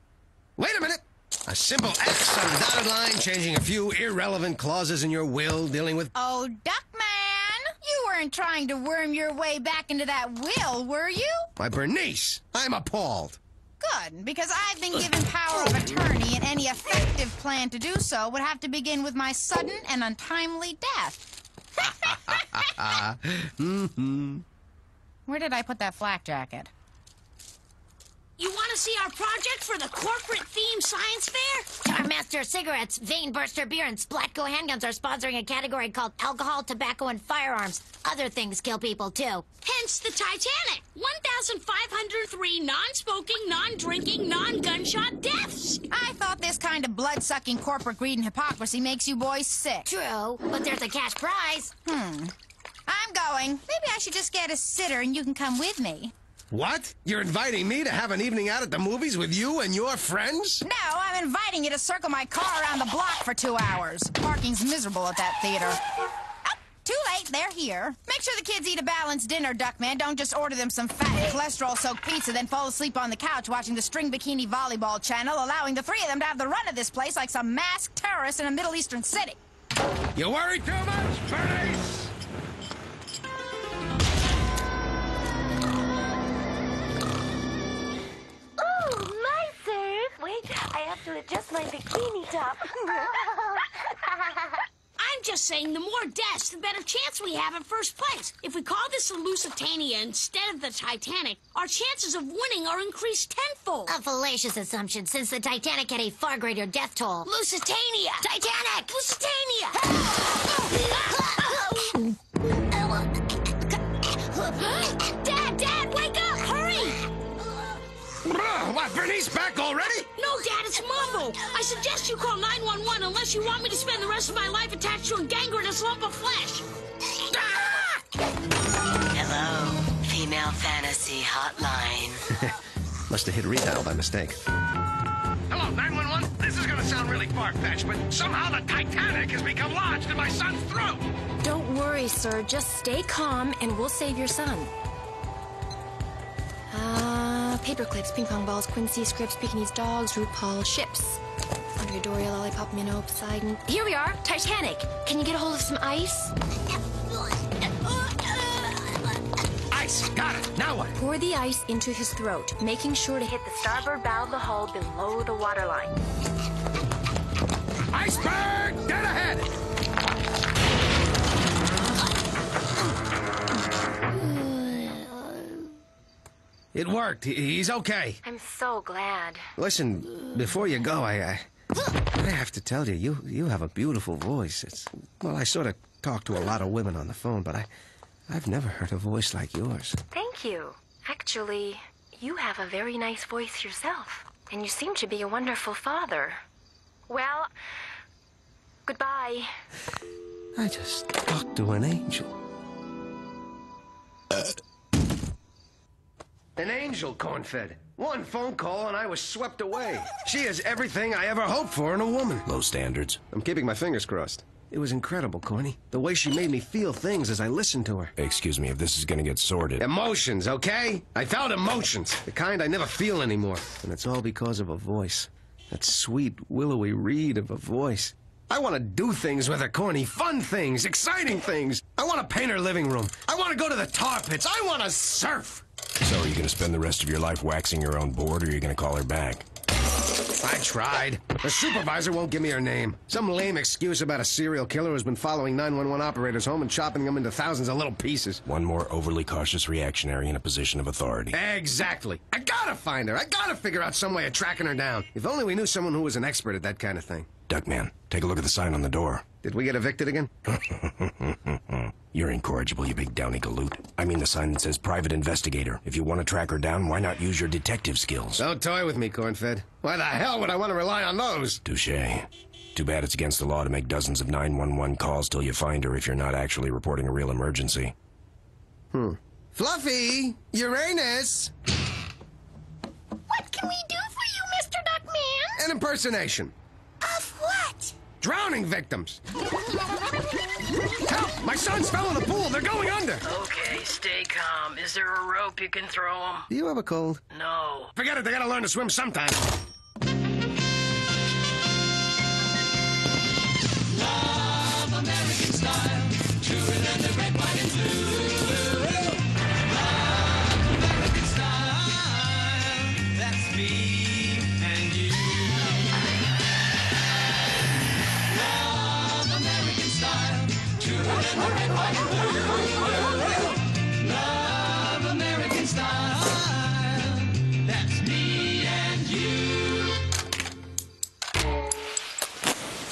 Wait a minute! A simple X on a dotted line, changing a few irrelevant clauses in your will, dealing with. Oh, Duckman! You weren't trying to worm your way back into that will, were you? My Bernice! I'm appalled. Good, because I've been given power of attorney, and any effective plan to do so would have to begin with my sudden and untimely death. mm-hmm. Where did I put that flak jacket? You want to see our project for the corporate themed science fair? Starmaster cigarettes, Vein Burster beer, and Splatco handguns are sponsoring a category called alcohol, tobacco, and firearms. Other things kill people too. Hence the Titanic. 1,503 non-smoking, non-drinking, non-gunshot deaths. I thought this kind of blood-sucking corporate greed and hypocrisy makes you boys sick. True, but there's a cash prize. Hmm. I'm going. Maybe I should just get a sitter and you can come with me. What? You're inviting me to have an evening out at the movies with you and your friends? No, I'm inviting you to circle my car around the block for two hours. Parking's miserable at that theater. Oh, too late, they're here. Make sure the kids eat a balanced dinner, Duckman. Don't just order them some fat cholesterol-soaked pizza, then fall asleep on the couch watching the string bikini volleyball channel, allowing the three of them to have the run of this place like some masked terrorists in a Middle Eastern city. You worry too much, Bernice! Wait, I have to adjust my bikini top. I'm just saying the more deaths, the better chance we have at first place. If we call this the Lusitania instead of the Titanic, our chances of winning are increased tenfold. A fallacious assumption, since the Titanic had a far greater death toll. Lusitania! Titanic! Lusitania! What, Bernice back already? No, Dad, it's It's Mambo. I suggest you call 911 unless you want me to spend the rest of my life attached to a gangrenous lump of flesh. Ah! Hello, female fantasy hotline. Must have hit redial by mistake. Hello, 911. This is gonna sound really far-fetched, but somehow the Titanic has become lodged in my son's throat. Don't worry, sir. Just stay calm and we'll save your son. Uh, paper clips, ping pong balls, Quincy, scripts, Pekingese dogs, RuPaul, ships. Andrea Doria, Lollipop, Minnow, Poseidon. Here we are, Titanic. Can you get a hold of some ice? Ice! Got it! Now what? Pour the ice into his throat, making sure to hit the starboard bow of the hull below the waterline. Iceberg! Dead ahead! It worked. He's okay. I'm so glad. Listen, before you go, I, I, I have to tell you, you, you have a beautiful voice. It's well, I sort of talk to a lot of women on the phone, but I, I've never heard a voice like yours. Thank you. Actually, you have a very nice voice yourself, and you seem to be a wonderful father. Well, goodbye. I just talked to an angel. Uh, An angel, corn-fed. One phone call and I was swept away. She is everything I ever hoped for in a woman. Low standards. I'm keeping my fingers crossed. It was incredible, Corny. The way she made me feel things as I listened to her. Excuse me, if this is gonna get sordid. Emotions, okay? I felt emotions. The kind I never feel anymore. And it's all because of a voice. That sweet, willowy reed of a voice. I want to do things with her, Corny. Fun things, exciting things. I want to paint her living room. I want to go to the tar pits. I want to surf. So are you gonna spend the rest of your life waxing your own board, or are you gonna call her back? I tried. The supervisor won't give me her name. Some lame excuse about a serial killer who's been following 911 operators home and chopping them into thousands of little pieces. One more overly cautious reactionary in a position of authority. Exactly. I gotta find her. I gotta figure out some way of tracking her down. If only we knew someone who was an expert at that kind of thing. Duckman, take a look at the sign on the door. Did we get evicted again? You're incorrigible, you big downy galoot. I mean the sign that says private investigator. If you want to track her down, why not use your detective skills? Don't toy with me, cornfed. Why the hell would I want to rely on those? Touche. Too bad it's against the law to make dozens of 911 calls till you find her if you're not actually reporting a real emergency. Hmm. Fluffy! Uranus! What can we do for you, Mr. Duckman? An impersonation. Of what? Drowning victims. Help! My sons fell in the pool. They're going under. Okay, stay calm. Is there a rope you can throw them? Do you have a cold? No. Forget it. They gotta learn to swim sometime.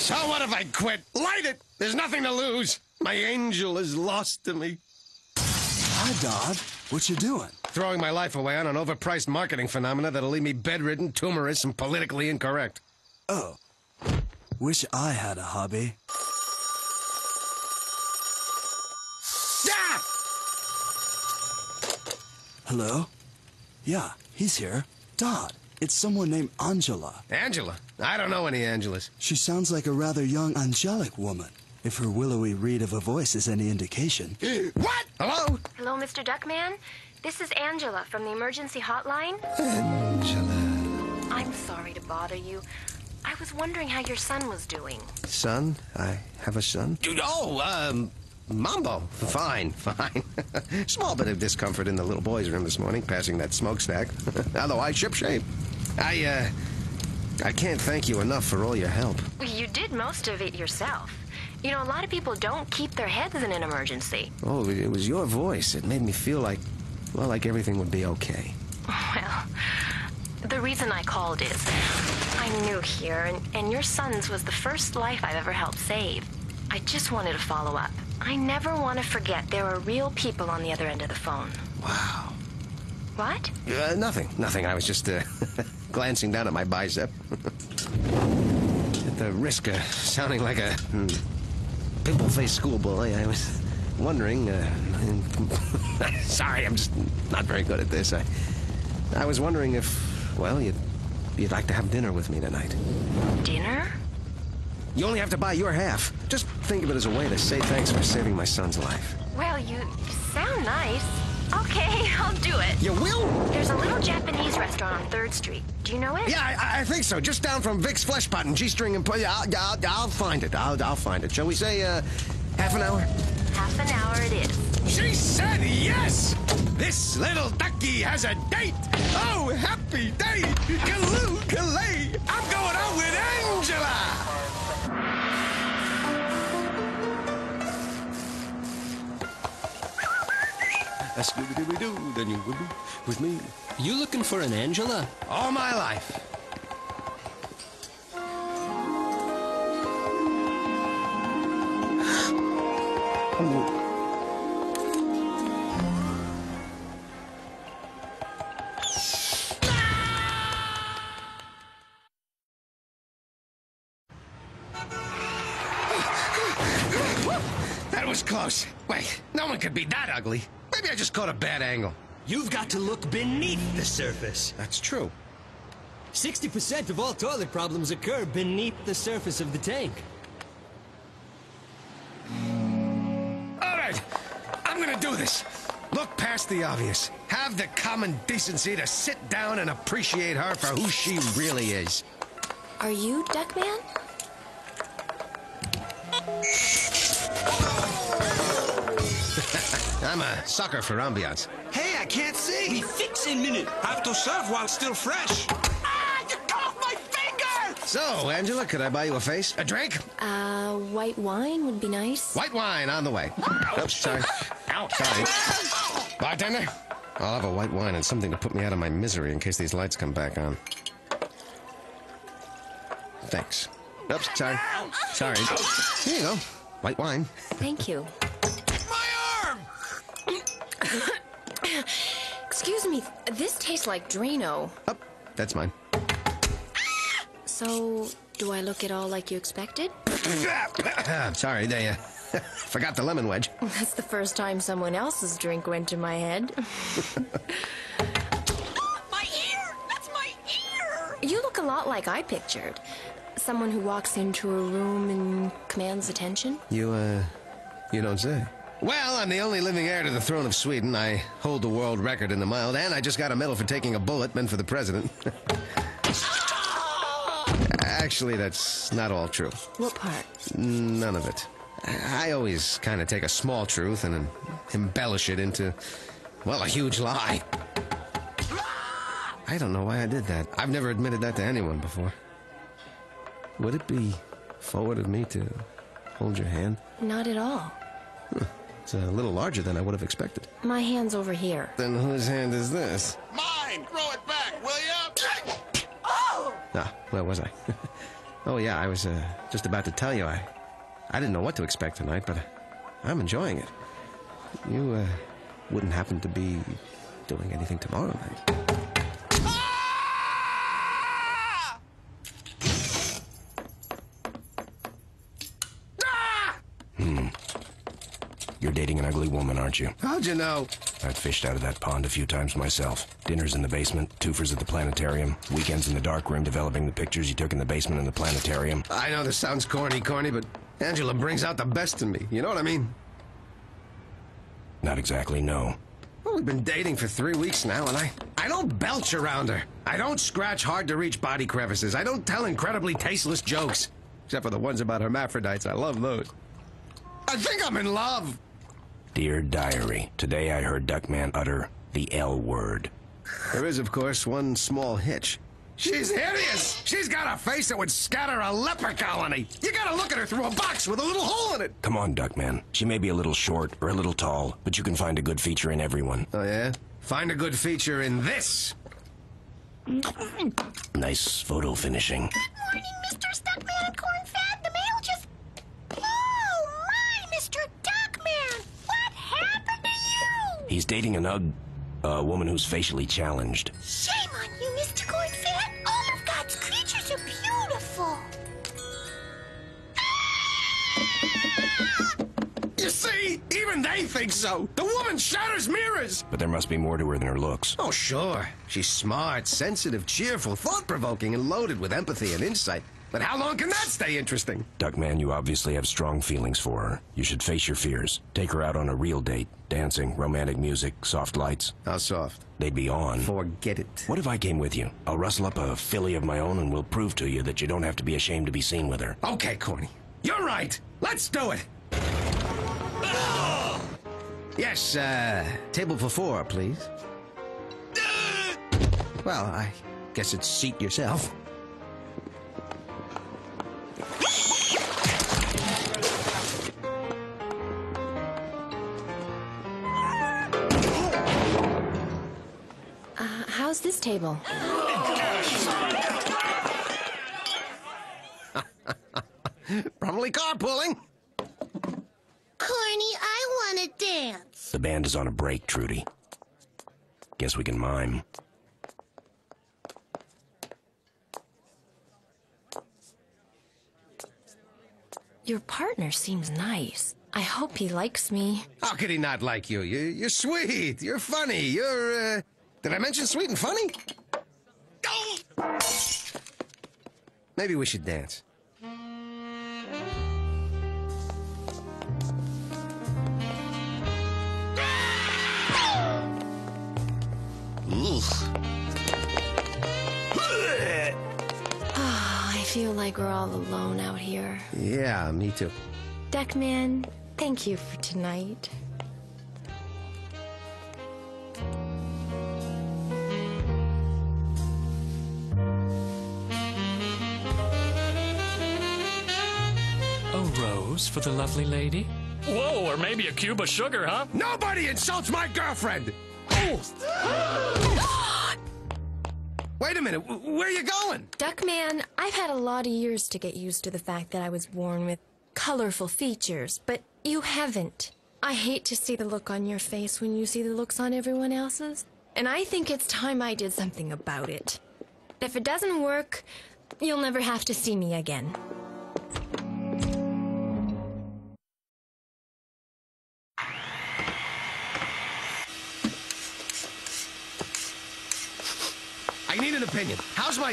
So what if I quit? Light it! There's nothing to lose. My angel is lost to me. Hi, Dodd. What you doing? Throwing my life away on an overpriced marketing phenomena that'll leave me bedridden, tumorous, and politically incorrect. Oh. Wish I had a hobby. Ah! Hello? Yeah, he's here. Dodd, it's someone named Angela. Angela? I don't know any Angelas. She sounds like a rather young, angelic woman. If her willowy reed of a voice is any indication. what? Hello? Hello, Mr. Duckman. This is Angela from the emergency hotline. Angela. I'm sorry to bother you. I was wondering how your son was doing. Son? I have a son? Oh, um, Mambo. Fine, fine. Small bit of discomfort in the little boy's room this morning, passing that smokestack. Otherwise, shipshape. I, uh, I can't thank you enough for all your help. You did most of it yourself. You know, a lot of people don't keep their heads in an emergency. Oh, it was your voice. It made me feel like, well, like everything would be okay. Well, the reason I called is I'm new here, and, and your son's was the first life I've ever helped save. I just wanted to follow up. I never want to forget there are real people on the other end of the phone. Wow. What? Uh, nothing, nothing. I was just uh, glancing down at my bicep. at the risk of sounding like a hmm, pimple-faced schoolboy, I was wondering. Uh, sorry, I'm just not very good at this. I, I was wondering if, well, you'd, you'd like to have dinner with me tonight. Dinner? You only have to buy your half. Just think of it as a way to say thanks for saving my son's life. Well, you sound nice. Okay, I'll do it. You will? There's a little Japanese restaurant on 3rd Street. Do you know it? Yeah, I, I think so. Just down from Vic's Flesh Pot and G-String and... I'll, I'll, I'll find it. I'll, I'll find it. Shall we say, uh, half an hour? Half an hour it is. She said yes! This little ducky has a date! Oh, happy day! Kaloo, kalay! I'm going A Scooby-Dooby-Doo, then you would be with me. You looking for an Angela? All my life. That was close. Wait, no one could be that ugly. Maybe I just caught a bad angle. You've got to look beneath the surface. That's true. 60% of all toilet problems occur beneath the surface of the tank. All right, I'm gonna do this. Look past the obvious. Have the common decency to sit down and appreciate her for who she really is. Are you Duckman? I'm a sucker for ambiance. Hey, I can't see. We fix in minute. Have to serve while still fresh. Ah, you cut off my finger! So, Angela, could I buy you a face? A drink? Uh, white wine would be nice. White wine on the way. Oops, sorry. Ouch. Sorry. Bartender? I'll have a white wine and something to put me out of my misery in case these lights come back on. Thanks. Oops, sorry. Sorry. Here you go. White wine. Thank you. Excuse me, this tastes like Drano. Oh, that's mine. So, do I look at all like you expected? sorry, they uh, forgot the lemon wedge. That's the first time someone else's drink went to my head. My ear! That's my ear! You look a lot like I pictured. Someone who walks into a room and commands attention. You, uh, you don't say. Well, I'm the only living heir to the throne of Sweden. I hold the world record in the mild, and I just got a medal for taking a bullet meant for the president. Actually, that's not all true. What part? None of it. I I always kind of take a small truth and embellish it into, well, a huge lie. I don't know why I did that. I've never admitted that to anyone before. Would it be forward of me to hold your hand? Not at all. It's a little larger than I would have expected. My hand's over here. Then whose hand is this? Mine! Throw it back, will you? Oh! Ah, where was I? oh yeah, I was uh, just about to tell you I, I didn't know what to expect tonight, but I'm enjoying it. You uh, wouldn't happen to be doing anything tomorrow night? You're dating an ugly woman, aren't you? How'd you know? I've fished out of that pond a few times myself. Dinners in the basement, twofers at the planetarium, weekends in the dark room developing the pictures you took in the basement and the planetarium. I know this sounds corny, corny, but Angela brings out the best in me. You know what I mean? Not exactly, no. Well, we've been dating for three weeks now, and I, I don't belch around her. I don't scratch hard-to-reach body crevices. I don't tell incredibly tasteless jokes. Except for the ones about hermaphrodites. I love those. I think I'm in love. Dear Diary, today I heard Duckman utter the L word. There is, of course, one small hitch. She's hideous! She's got a face that would scatter a leper colony! You gotta look at her through a box with a little hole in it! Come on, Duckman. She may be a little short or a little tall, but you can find a good feature in everyone. Oh, yeah? Find a good feature in this! Nice photo finishing. Good Morning, Mr. Duckman and Cornfed. The mail just. Oh, my, Mr. Duckman! He's dating an ug... a woman who's facially challenged. Shame on you, Mr. Cornfed. All of God's creatures are beautiful. You see? Even they think so. The woman shatters mirrors. But there must be more to her than her looks. Oh, sure. She's smart, sensitive, cheerful, thought provoking, and loaded with empathy and insight. But how long can that stay interesting? Duckman, you obviously have strong feelings for her. You should face your fears. Take her out on a real date. Dancing, romantic music, soft lights. How soft? They'd be on. Forget it. What if I came with you? I'll rustle up a filly of my own and we'll prove to you that you don't have to be ashamed to be seen with her. Okay, Corny. You're right. Let's do it. Yes, uh, table for four, please. Well, I guess it's seat yourself. How's this table? Probably carpooling. Corny, I want to dance. The band is on a break, Trudy. Guess we can mime. Your partner seems nice. I hope he likes me. How could he not like you? you you're sweet. You're funny. You're, uh... Did I mention sweet and funny? Maybe we should dance. Ah, I feel like we're all alone out here. Yeah, me too. Duckman, thank you for tonight. Rose for the lovely lady? Whoa, or maybe a cube of sugar, huh? Nobody insults my girlfriend! Wait a minute, where are you going? Duckman, I've had a lot of years to get used to the fact that I was born with colorful features, but you haven't. I hate to see the look on your face when you see the looks on everyone else's, and I think it's time I did something about it. If it doesn't work, you'll never have to see me again. I need an opinion. How's my...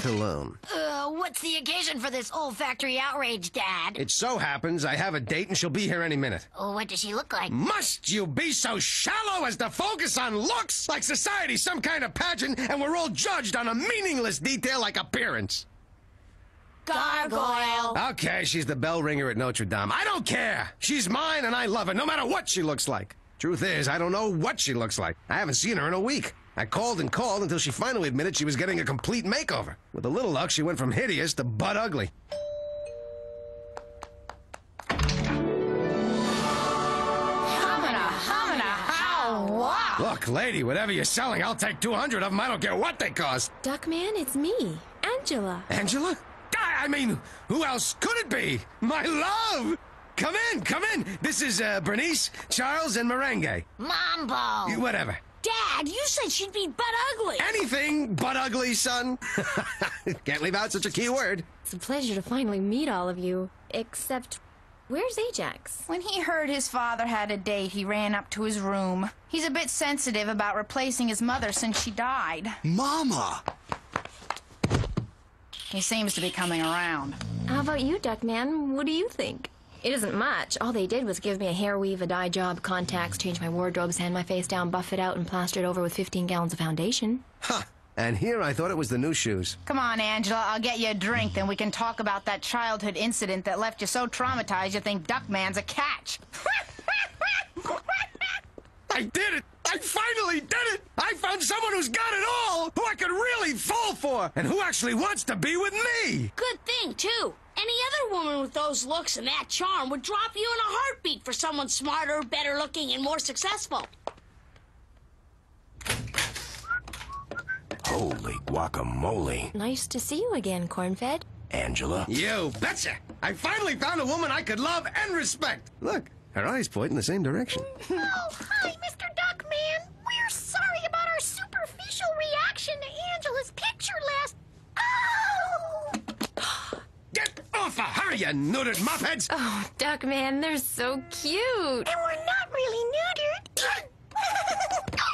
Cologne. Uh, what's the occasion for this olfactory outrage, Dad? It so happens I have a date and she'll be here any minute. Oh, what does she look like? Must you be so shallow as to focus on looks? Like society's some kind of pageant and we're all judged on a meaningless detail like appearance. Gargoyle. Okay, she's the bell ringer at Notre Dame. I don't care. She's mine and I love her, no matter what she looks like. Truth is, I don't know what she looks like. I haven't seen her in a week. I called and called until she finally admitted she was getting a complete makeover. With a little luck, she went from hideous to butt ugly. How, wow. Look, lady, whatever you're selling, I'll take 200 of them. I don't care what they cost. Duckman, it's me, Angela. Angela? I I mean, who else could it be? My love! Come in, come in. This is uh, Bernice, Charles, and Merengue. Mambo. Whatever. Dad, you said she'd be butt ugly. Anything but ugly, son. Can't leave out such a key word. It's a pleasure to finally meet all of you. Except, where's Ajax? When he heard his father had a date, he ran up to his room. He's a bit sensitive about replacing his mother since she died. Mama! He seems to be coming around. How about you, Duckman? What do you think? It isn't much. All they did was give me a hair weave, a dye job, contacts, change my wardrobe, sand my face down, buff it out, and plaster it over with 15 gallons of foundation. Huh. And here I thought it was the new shoes. Come on, Angela, I'll get you a drink, then we can talk about that childhood incident that left you so traumatized you think Duckman's a catch. I did it! I finally did it! I found someone who's got it all! Who I could really fall for! And who actually wants to be with me! Good thing, too. Any other woman with those looks and that charm would drop you in a heartbeat for someone smarter, better looking, and more successful. Holy guacamole. Nice to see you again, Cornfed. Angela? You betcha! I finally found a woman I could love and respect! Look, her eyes point in the same direction. Oh, hi, you neutered muffheads! Oh, Duckman, they're so cute. And we're not really neutered.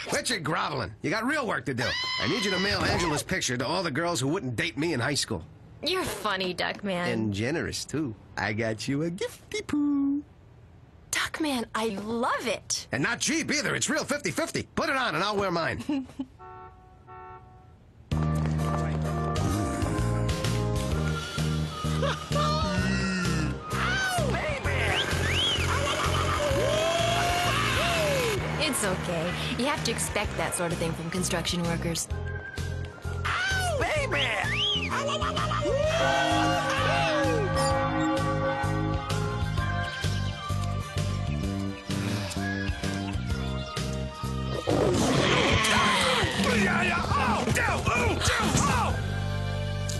Quit your groveling. You got real work to do. I need you to mail Angela's picture to all the girls who wouldn't date me in high school. You're funny, Duckman. And generous, too. I got you a gifty poo. Duckman, I love it. And not cheap either. It's real 50-50. Put it on and I'll wear mine. It's okay. You have to expect that sort of thing from construction workers. Baby,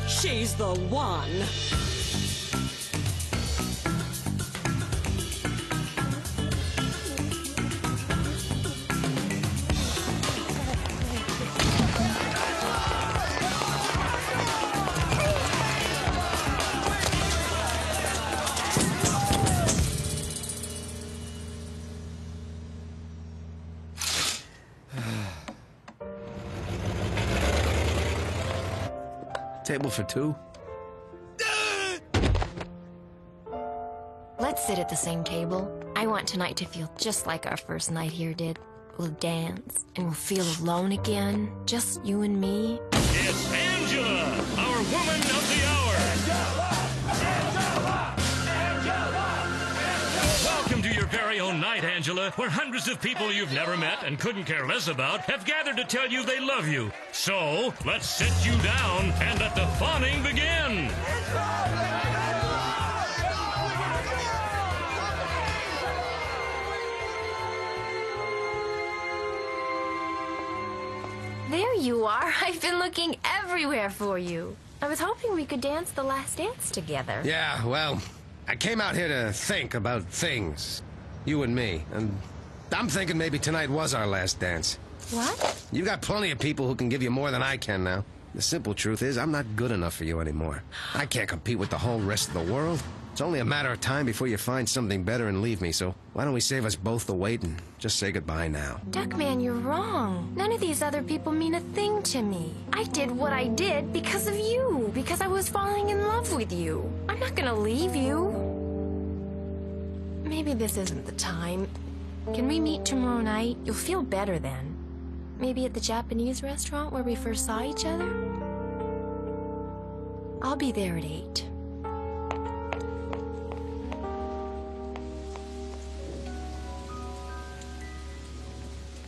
She's the one. For two? Let's sit at the same table. I want tonight to feel just like our first night here did. We'll dance, and we'll feel alone again. Just you and me. It's Angela, our woman of the hour. Very own night, Angela, where hundreds of people you've never met and couldn't care less about have gathered to tell you they love you. So, let's sit you down and let the fawning begin. There you are. I've been looking everywhere for you. I was hoping we could dance the last dance together. Yeah, well, I came out here to think about things. You and me. And I'm thinking maybe tonight was our last dance. What? You got plenty of people who can give you more than I can now. The simple truth is, I'm not good enough for you anymore. I can't compete with the whole rest of the world. It's only a matter of time before you find something better and leave me, so why don't we save us both the wait and just say goodbye now? Duckman, you're wrong. None of these other people mean a thing to me. I did what I did because of you, because I was falling in love with you. I'm not gonna leave you. Maybe this isn't the time. Can we meet tomorrow night? You'll feel better then. Maybe at the Japanese restaurant where we first saw each other? I'll be there at 8.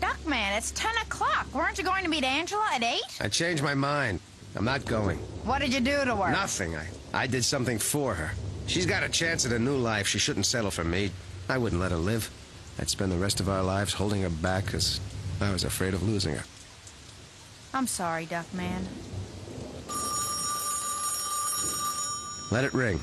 Duckman, it's 10 o'clock. Weren't you going to meet Angela at 8? I changed my mind. I'm not going. What did you do to her? Nothing. I, I did something for her. She's got a chance at a new life. She shouldn't settle for me. I wouldn't let her live. I'd spend the rest of our lives holding her back because I was afraid of losing her. I'm sorry, Duckman. Let it ring.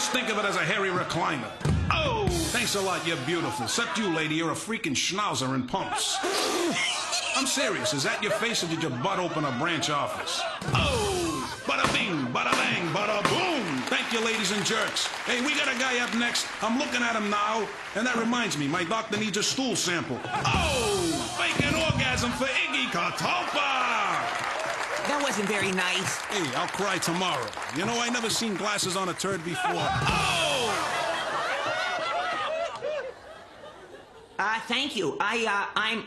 Just think of it as a hairy recliner. Oh, thanks a lot, you're beautiful. Except you, lady, you're a freaking schnauzer in pumps. I'm serious. Is that your face or did your butt open a branch office? Oh, bada bing, bada bang, bada boom. Thank you, ladies and jerks. Hey, we got a guy up next. I'm looking at him now. And that reminds me, my doctor needs a stool sample. Oh, fake an orgasm for Iggy Catalpa. That wasn't very nice. Hey, I'll cry tomorrow. You know, I never seen glasses on a turd before. Oh! Uh, thank you. I, uh, I'm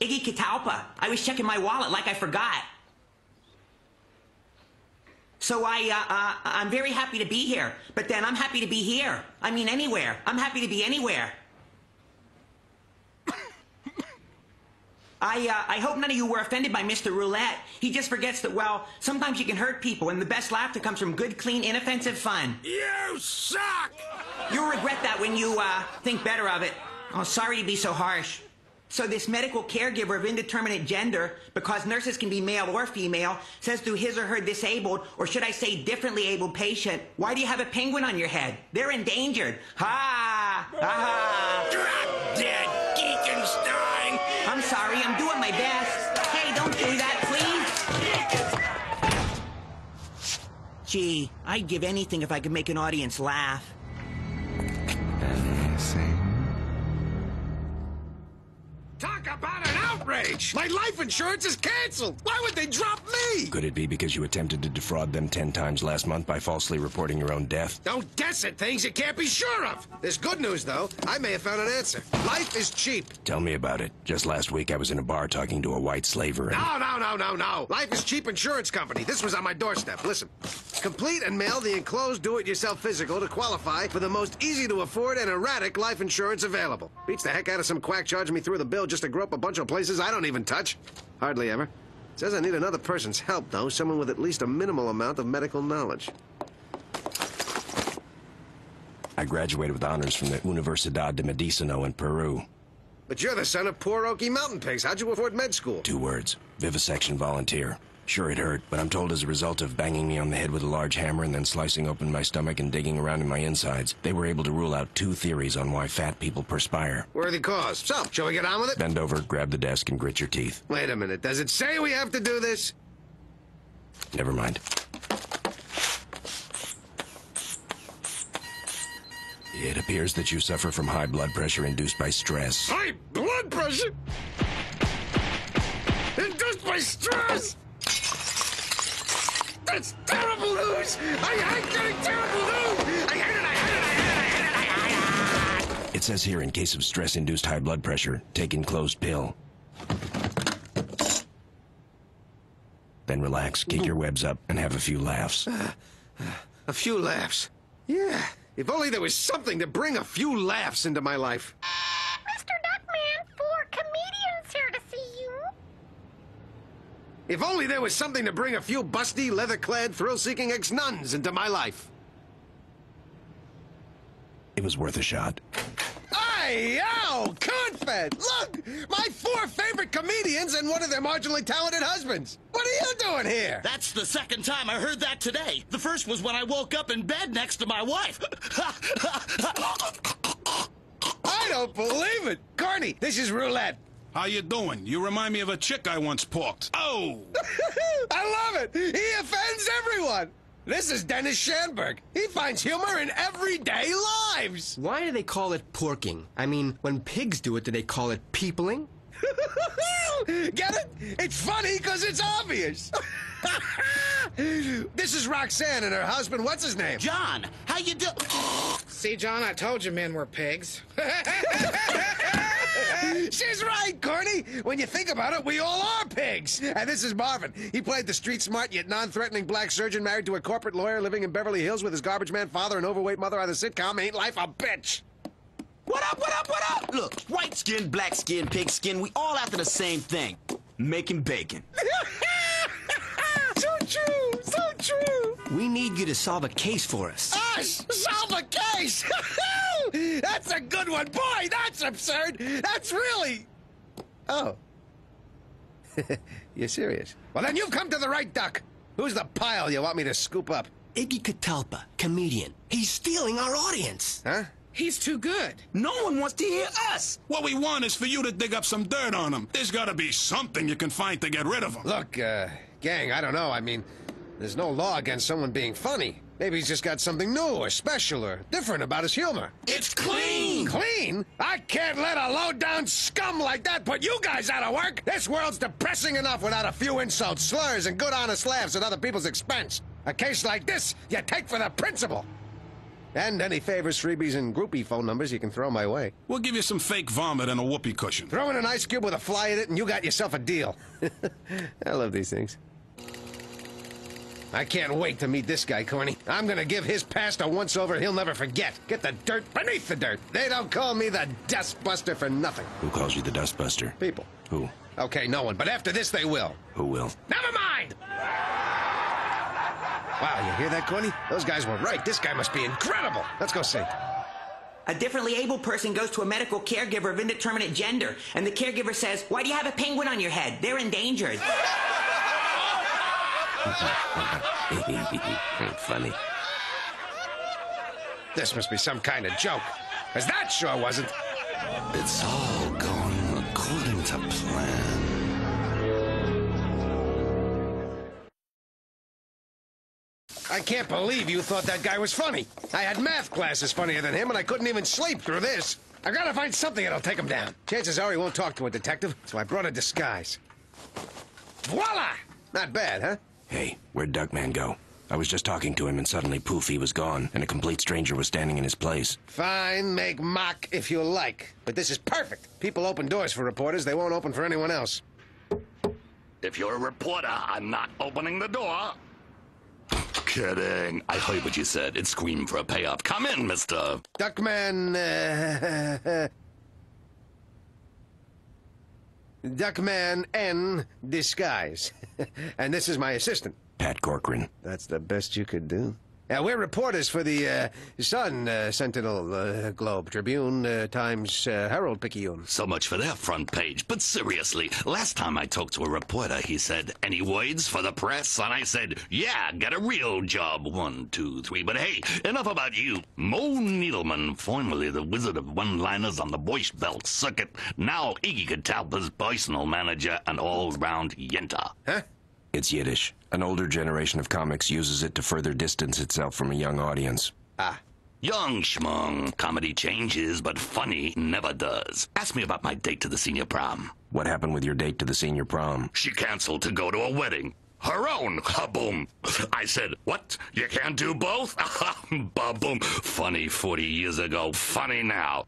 Iggy Catalpa. I was checking my wallet like I forgot. So I, uh, uh, I'm very happy to be here. But then I'm happy to be here. I mean, anywhere. I'm happy to be anywhere. I, uh, I hope none of you were offended by Mr. Roulette. He just forgets that, well, sometimes you can hurt people, and the best laughter comes from good, clean, inoffensive fun. You suck! You'll regret that when you, uh, think better of it. Oh, sorry to be so harsh. So this medical caregiver of indeterminate gender, because nurses can be male or female, says to his or her disabled, or should I say differently abled patient, why do you have a penguin on your head? They're endangered. Ha! Ha ha! Drop dead, Geekenstein! I'm sorry, I'm doing my best. Hey, don't do that, please. Gee, I'd give anything if I could make an audience laugh. Talk about an outrage! My life insurance is canceled! Why would they drop me? Could it be because you attempted to defraud them ten times last month by falsely reporting your own death? Don't guess at things you can't be sure of! There's good news, though. I may have found an answer. Life is cheap. Tell me about it. Just last week I was in a bar talking to a white slaver and... No, no, no, no, no. Life is cheap insurance company. This was on my doorstep. Listen. Complete and mail the enclosed do-it-yourself physical to qualify for the most easy-to-afford and erratic life insurance available. Beats the heck out of some quack charging me through the bill just to grow up a bunch of places I don't even touch. Hardly ever. Says I need another person's help, though. Someone with at least a minimal amount of medical knowledge. I graduated with honors from the Universidad de Medicino in Peru. But you're the son of poor Okie mountain pigs. How'd you afford med school? Two words. Vivisection volunteer. Sure, it hurt, but I'm told as a result of banging me on the head with a large hammer and then slicing open my stomach and digging around in my insides, they were able to rule out two theories on why fat people perspire. Worthy cause. So, shall we get on with it? Bend over, grab the desk, and grit your teeth. Wait a minute. Does it say we have to do this? Never mind. It appears that you suffer from high blood pressure induced by stress. High blood pressure? Induced by stress? Terrible news! I hate getting terrible news! I hate it, I hate it, I hate it, I hate it, I hate it! It says here in case of stress induced high blood pressure, take enclosed pill. Then relax, kick your webs up, and have a few laughs. A few laughs. Yeah, if only there was something to bring a few laughs into my life. Mr. Duckman, four comedians here to see you. If only there was something to bring a few busty, leather-clad, thrill-seeking ex-nuns into my life. It was worth a shot. Hey, yo, Cornfed! Look! My four favorite comedians and one of their marginally talented husbands. What are you doing here? That's the second time I heard that today. The first was when I woke up in bed next to my wife. I don't believe it. Corny, this is Roulette. How you doing? You remind me of a chick I once porked. Oh! I love it. He offends everyone. This is Dennis Shanberg. He finds humor in everyday lives. Why do they call it porking? I mean, when pigs do it, do they call it peopling? Get it? It's funny because it's obvious. this is Roxanne and her husband. What's his name? John, how you do? See, John, I told you men were pigs. She's right, Corny. When you think about it, we all are pigs. And this is Marvin. He played the street smart yet non-threatening black surgeon married to a corporate lawyer living in Beverly Hills with his garbage man father and overweight mother on the sitcom Ain't Life a Bitch. What up, what up, what up? Look, white skin, black skin, pig skin, we all after the same thing. Making bacon. so true, so true. We need you to solve a case for us. Us? Solve a case? that's a good one. Boy, that's absurd. That's really... Oh. You're serious? Well, then you've come to the right duck. Who's the pile you want me to scoop up? Iggy Catalpa, comedian. He's stealing our audience. Huh? He's too good. No one wants to hear us. What we want is for you to dig up some dirt on him. There's gotta be something you can find to get rid of him. Look, uh, gang, I don't know. I mean, there's no law against someone being funny. Maybe he's just got something new or special or different about his humor. It's clean. Clean? I can't let a low-down scum like that put you guys out of work. This world's depressing enough without a few insults, slurs, and good honest laughs at other people's expense. A case like this, you take for the principal. And any favors, freebies, and groupie phone numbers you can throw my way. We'll give you some fake vomit and a whoopee cushion. Throw in an ice cube with a fly in it, and you got yourself a deal. I love these things. I can't wait to meet this guy, Corny. I'm gonna give his past a once-over he'll never forget. Get the dirt beneath the dirt. They don't call me the Dustbuster for nothing. Who calls you the Dustbuster? People. Who? Okay, no one, but after this they will. Who will? Never mind! Wow, you hear that, Corny? Those guys were right. This guy must be incredible. Let's go see. A differently able person goes to a medical caregiver of indeterminate gender, and the caregiver says, Why do you have a penguin on your head? They're endangered. Funny. This must be some kind of joke. Because that sure wasn't. It's all going I can't believe you thought that guy was funny. I had math classes funnier than him, and I couldn't even sleep through this. I gotta find something that'll take him down. Chances are he won't talk to a detective, so I brought a disguise. Voila! Not bad, huh? Hey, where'd Duckman go? I was just talking to him and suddenly poof, he was gone, and a complete stranger was standing in his place. Fine, make mock if you like. But this is perfect. People open doors for reporters, they won't open for anyone else. If you're a reporter, I'm not opening the door. Kidding. I heard what you said. It screamed for a payoff. Come in, mister. Duckman, uh, Duckman N disguise. and this is my assistant. Pat Corcoran. That's the best you could do. Yeah, we're reporters for the uh, Sun, uh, Sentinel, uh, Globe, Tribune, uh, Times, uh, Herald, Picayune. So much for their front page. But seriously, last time I talked to a reporter, he said, Any words for the press? And I said, Yeah, get a real job. One, two, three. But hey, enough about you. Mo Needleman, formerly the wizard of one liners on the Borscht Belt circuit, now Iggy Catalpa's personal manager and all round yenta. Huh? It's Yiddish. An older generation of comics uses it to further distance itself from a young audience. Ah. Young schmung. Comedy changes, but funny never does. Ask me about my date to the senior prom. What happened with your date to the senior prom? She canceled to go to a wedding. Her own. Boom. I said, What? You can't do both? Boom. Funny 40 years ago. Funny now.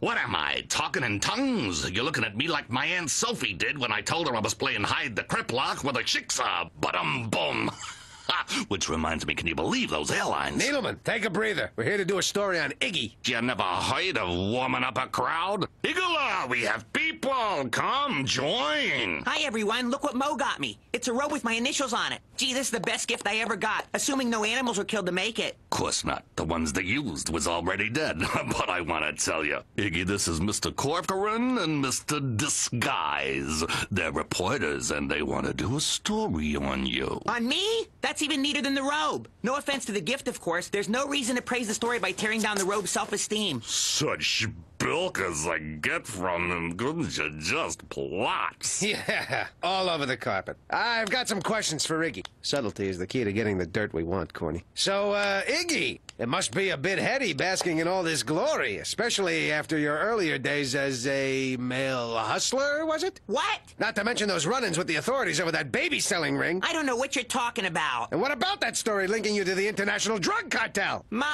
What am I, talking in tongues? You're looking at me like my Aunt Sophie did when I told her I was playing hide the criplock with a chicksaw. But-um boom. Which reminds me, can you believe those airlines? Needleman, take a breather. We're here to do a story on Iggy. You never heard of warming up a crowd? Igala, we have people. Come, join. Hi, everyone. Look what Mo got me. It's a robe with my initials on it. Gee, this is the best gift I ever got, assuming no animals were killed to make it. Of course not. The ones they used was already dead. but I want to tell you, Iggy, this is Mr. Corcoran and Mr. Disguise. They're reporters and they want to do a story on you. On me? That's even neater than the robe. No offense to the gift, of course. There's no reason to praise the story by tearing down the robe's self-esteem. Such bilk as I get from them, couldn't you just plot? Yeah, all over the carpet. I've got some questions for Iggy. Subtlety is the key to getting the dirt we want, Corny. So, uh, Iggy, it must be a bit heady basking in all this glory, especially after your earlier days as a male hustler, was it? What? Not to mention those run-ins with the authorities over that baby selling ring. I don't know what you're talking about. And what about that story linking you to the international drug cartel? Mo,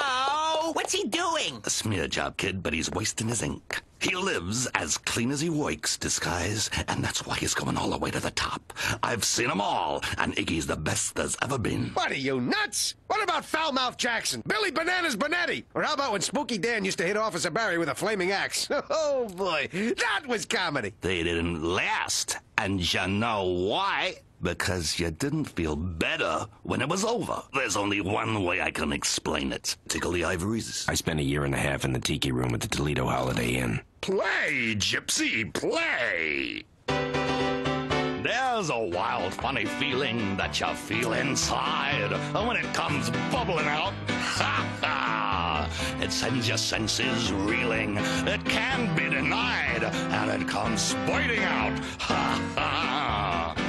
what's he doing? A smear job, kid, but he's wasting his ink. He lives as clean as he works, Disguise, and that's why he's going all the way to the top. I've seen 'em all, and Iggy's the best there's ever been. What are you, nuts? What about Foulmouth Jackson? Billy Bananas Bonetti? Or how about when Spooky Dan used to hit Officer Barry with a flaming axe? Oh, boy, that was comedy. They didn't last, and you know why? Because you didn't feel better when it was over. There's only one way I can explain it. Tickle the ivories. I spent a year and a half in the tiki room at the Toledo Holiday Inn. Play, Gypsy, play! There's a wild, funny feeling that you feel inside And when it comes bubbling out. Ha ha! It sends your senses reeling. It can't be denied, and it comes spurting out. Ha ha!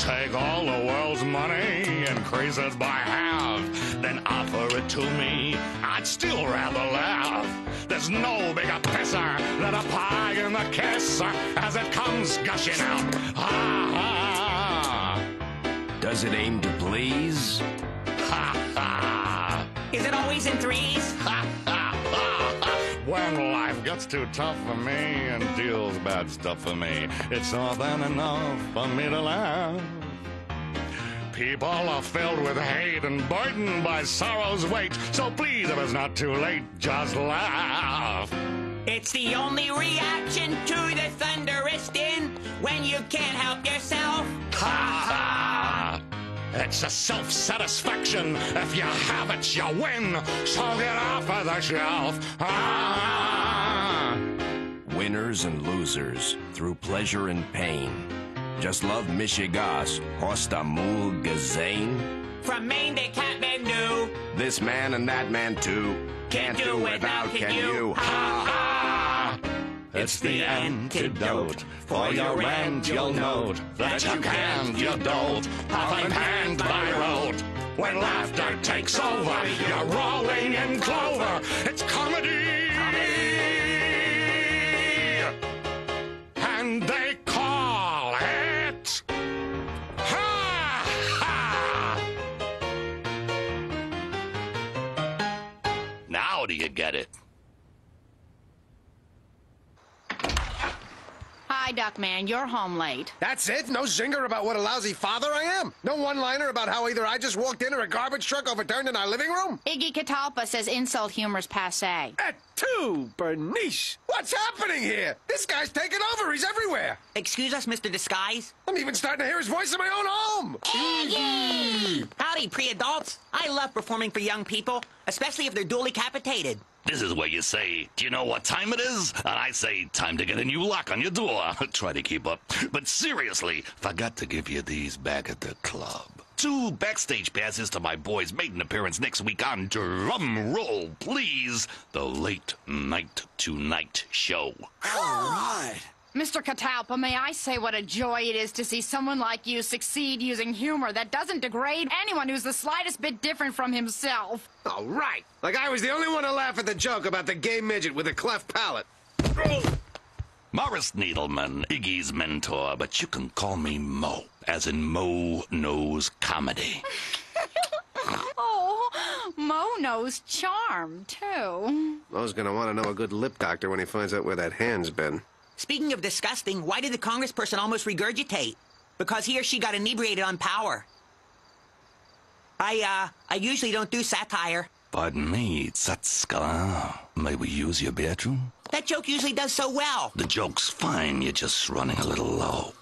Take all the world's money, increase it by half, then offer it to me. I'd still rather laugh. There's no bigger pisser than a pie in the kiss uh, as it comes gushing out. Ha ha! Does it aim to please? Ha ha! Is it always in threes? Ha ha ha! When life gets too tough for me and deals bad stuff for me, it's more than enough for me to laugh. People are filled with hate and burdened by sorrow's weight. So please, if it's not too late, just laugh. It's the only reaction to the thunderous din when you can't help yourself. Ha ha! It's a self-satisfaction. If you have it, you win. So get off of the shelf. Ha! Winners and losers, through pleasure and pain. Just love Michigas, Hostamul Gazane. From Maine to Kathmandu, This man and that man too. Can't do without, can you? Ha ha! It's the antidote. For your rent, you'll note that you can't, you don't. Often hand by road. When laughter takes over, you're rolling in clover. It's comedy. And they Hi, Duckman. You're home late. That's it? No zinger about what a lousy father I am? No one-liner about how either I just walked in or a garbage truck overturned in our living room? Iggy Catalpa says insult humor's passe. Eh, At two, Bernice! What's happening here? This guy's taking over. He's everywhere. Excuse us, Mr. Disguise. I'm even starting to hear his voice in my own home. Iggy! Howdy, pre-adults. I love performing for young people, especially if they're duly capitated. This is where you say, Do you know what time it is? And I say, Time to get a new lock on your door. Try to keep up. But seriously, forgot to give you these back at the club. Two backstage passes to my boy's maiden appearance next week on Drum Roll, please. The Late Night Tonight Show. All right. Mr. Catalpa, may I say what a joy it is to see someone like you succeed using humor that doesn't degrade anyone who's the slightest bit different from himself. All right. Like I was the only one to laugh at the joke about the gay midget with a cleft palate. Morris Needleman, Iggy's mentor, but you can call me Mo, as in Mo knows comedy. Oh, Mo knows charm, too. Mo's gonna want to know a good lip doctor when he finds out where that hand's been. Speaking of disgusting, why did the congressperson almost regurgitate? Because he or she got inebriated on power. I, uh, I usually don't do satire. Pardon me, Tsatskala. May we use your bedroom? That joke usually does so well. The joke's fine, you're just running a little low.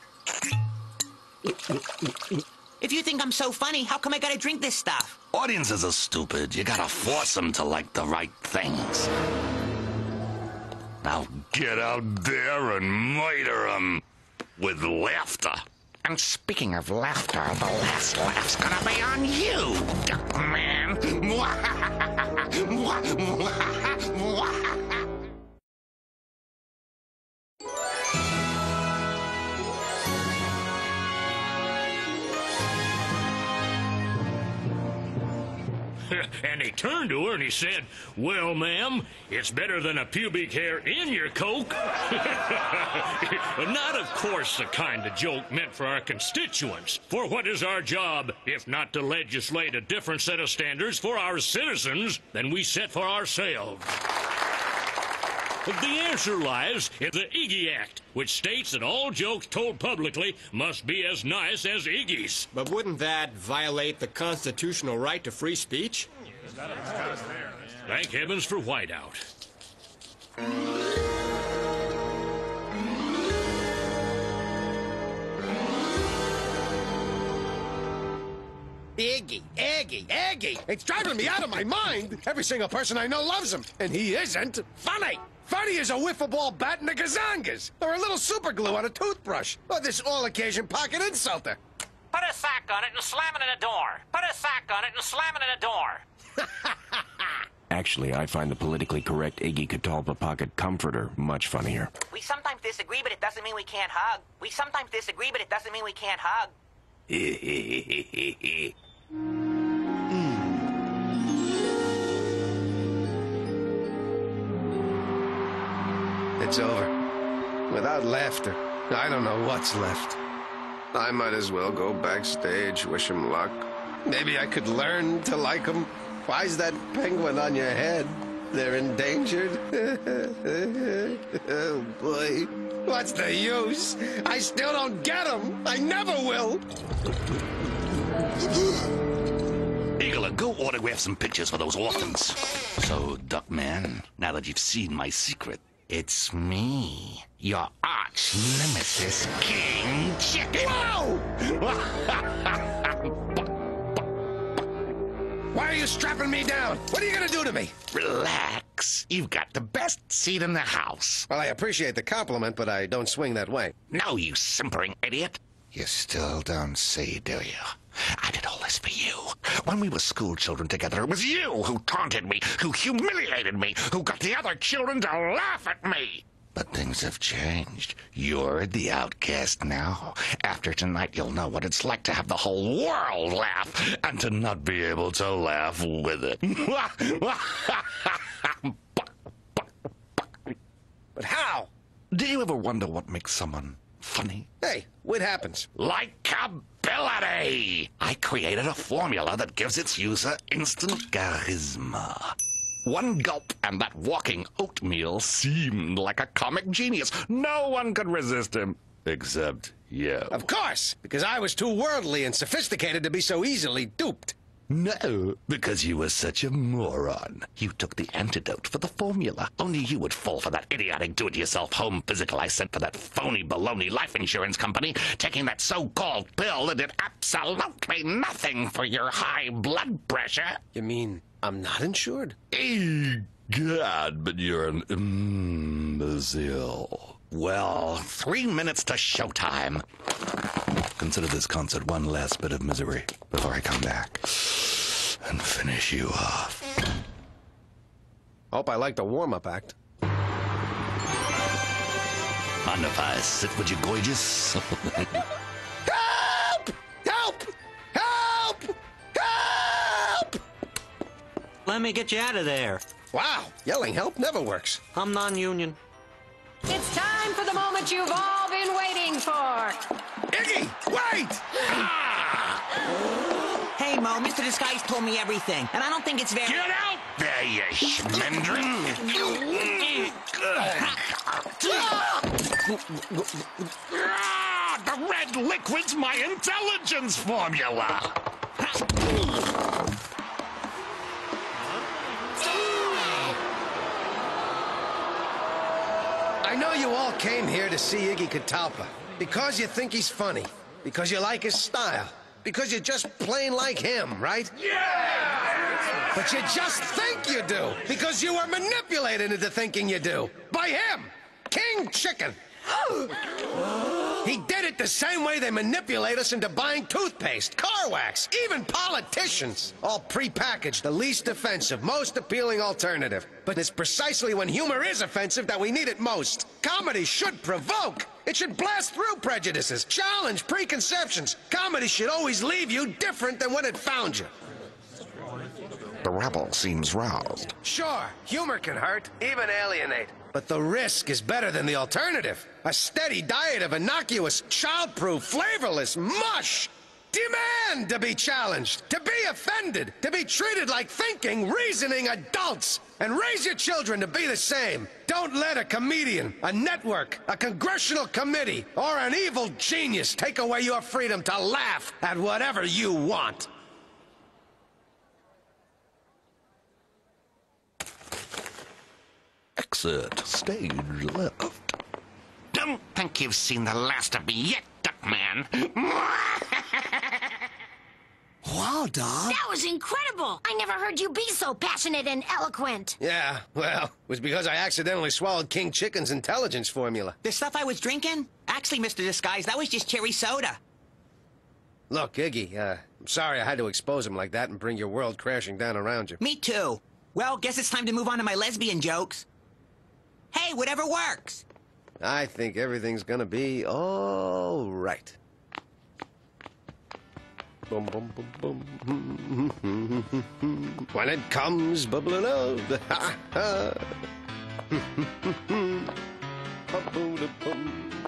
If you think I'm so funny, how come I gotta drink this stuff? Audiences are stupid. You gotta force them to like the right things. Now get out there and murder them with laughter. And speaking of laughter, the last laugh's gonna be on you, Duckman. and he turned to her and he said, Well, ma'am, it's better than a pubic hair in your coke. not, of course, the kind of joke meant for our constituents. For what is our job if not to legislate a different set of standards for our citizens than we set for ourselves? The answer lies in the Iggy Act, which states that all jokes told publicly must be as nice as Iggy's. But wouldn't that violate the constitutional right to free speech? Thank heavens for Whiteout. Iggy, Iggy, Iggy. It's driving me out of my mind. Every single person I know loves him, and he isn't funny. Funny as a wiffle ball bat in a gazangas, or a little super glue on a toothbrush, or this all-occasion pocket insulter. Put a sack on it and slam it in a door. Put a sack on it and slam it in a door. Actually, I find the politically correct Iggy Catalpa pocket comforter much funnier. We sometimes disagree, but it doesn't mean we can't hug. We sometimes disagree, but it doesn't mean we can't hug. It's over. Without laughter, I don't know what's left. I might as well go backstage, wish him luck. Maybe I could learn to like him. Why's that penguin on your head? They're endangered. oh, boy. What's the use? I still don't get him. I never will. Eagler, go autograph some pictures for those orphans. So, Duckman, now that you've seen my secret, it's me, your arch nemesis, King Chicken. Why are you strapping me down? What are you gonna do to me? Relax. You've got the best seat in the house. Well, I appreciate the compliment, but I don't swing that way. No, you simpering idiot. You still don't see, do you? I did all this for you. When we were school children together, it was you who taunted me, who humiliated me, who got the other children to laugh at me. But things have changed. You're the outcast now. After tonight, you'll know what it's like to have the whole world laugh and to not be able to laugh with it. But how? Do you ever wonder what makes someone funny? Hey, what happens? Likeability! I created a formula that gives its user instant charisma. One gulp, and that walking oatmeal seemed like a comic genius. No one could resist him. Except you. Of course, because I was too worldly and sophisticated to be so easily duped. No, because you were such a moron. You took the antidote for the formula. Only you would fall for that idiotic do-it-yourself home physical I sent for that phony baloney life insurance company, taking that so-called pill that did absolutely nothing for your high blood pressure. You mean I'm not insured? God, but you're an imbecile. Well, three minutes to showtime. Consider this concert one last bit of misery before I come back and finish you off. Hope I like the warm-up act. Mind if I sit with you, gorgeous? Let me get you out of there. Wow, yelling help never works. I'm non-union. It's time for the moment you've all been waiting for. Iggy, wait! Hey, Mo, Mr. Disguise told me everything, and I don't think it's very... Get out there, you schmendrin! Ah, the red liquid's my intelligence formula! I know you all came here to see Iggy Catalpa because you think he's funny, because you like his style, because you're just plain like him, right? Yeah! But you just think you do because you were manipulated into thinking you do by him, King Chicken. He did it the same way they manipulate us into buying toothpaste, car wax, even politicians. All prepackaged, the least offensive, most appealing alternative. But it's precisely when humor is offensive that we need it most. Comedy should provoke. It should blast through prejudices, challenge preconceptions. Comedy should always leave you different than when it found you. The rebel seems roused. Sure, humor can hurt, even alienate. But the risk is better than the alternative. A steady diet of innocuous, childproof, flavorless mush. Demand to be challenged, to be offended, to be treated like thinking, reasoning adults, and raise your children to be the same. Don't let a comedian, a network, a congressional committee, or an evil genius take away your freedom to laugh at whatever you want. Exit stage left. Don't think you've seen the last of me yet, Duckman. Wow, Dog. That was incredible. I never heard you be so passionate and eloquent. Yeah, well, it was because I accidentally swallowed King Chicken's intelligence formula. The stuff I was drinking? Actually, Mr. Disguise, that was just cherry soda. Look, Iggy, uh, I'm sorry I had to expose him like that and bring your world crashing down around you. Me too. Well, guess it's time to move on to my lesbian jokes. Hey, whatever works. I think everything's gonna be all right. Boom, boom, boom, boom. when it comes bubbling up, ha ha.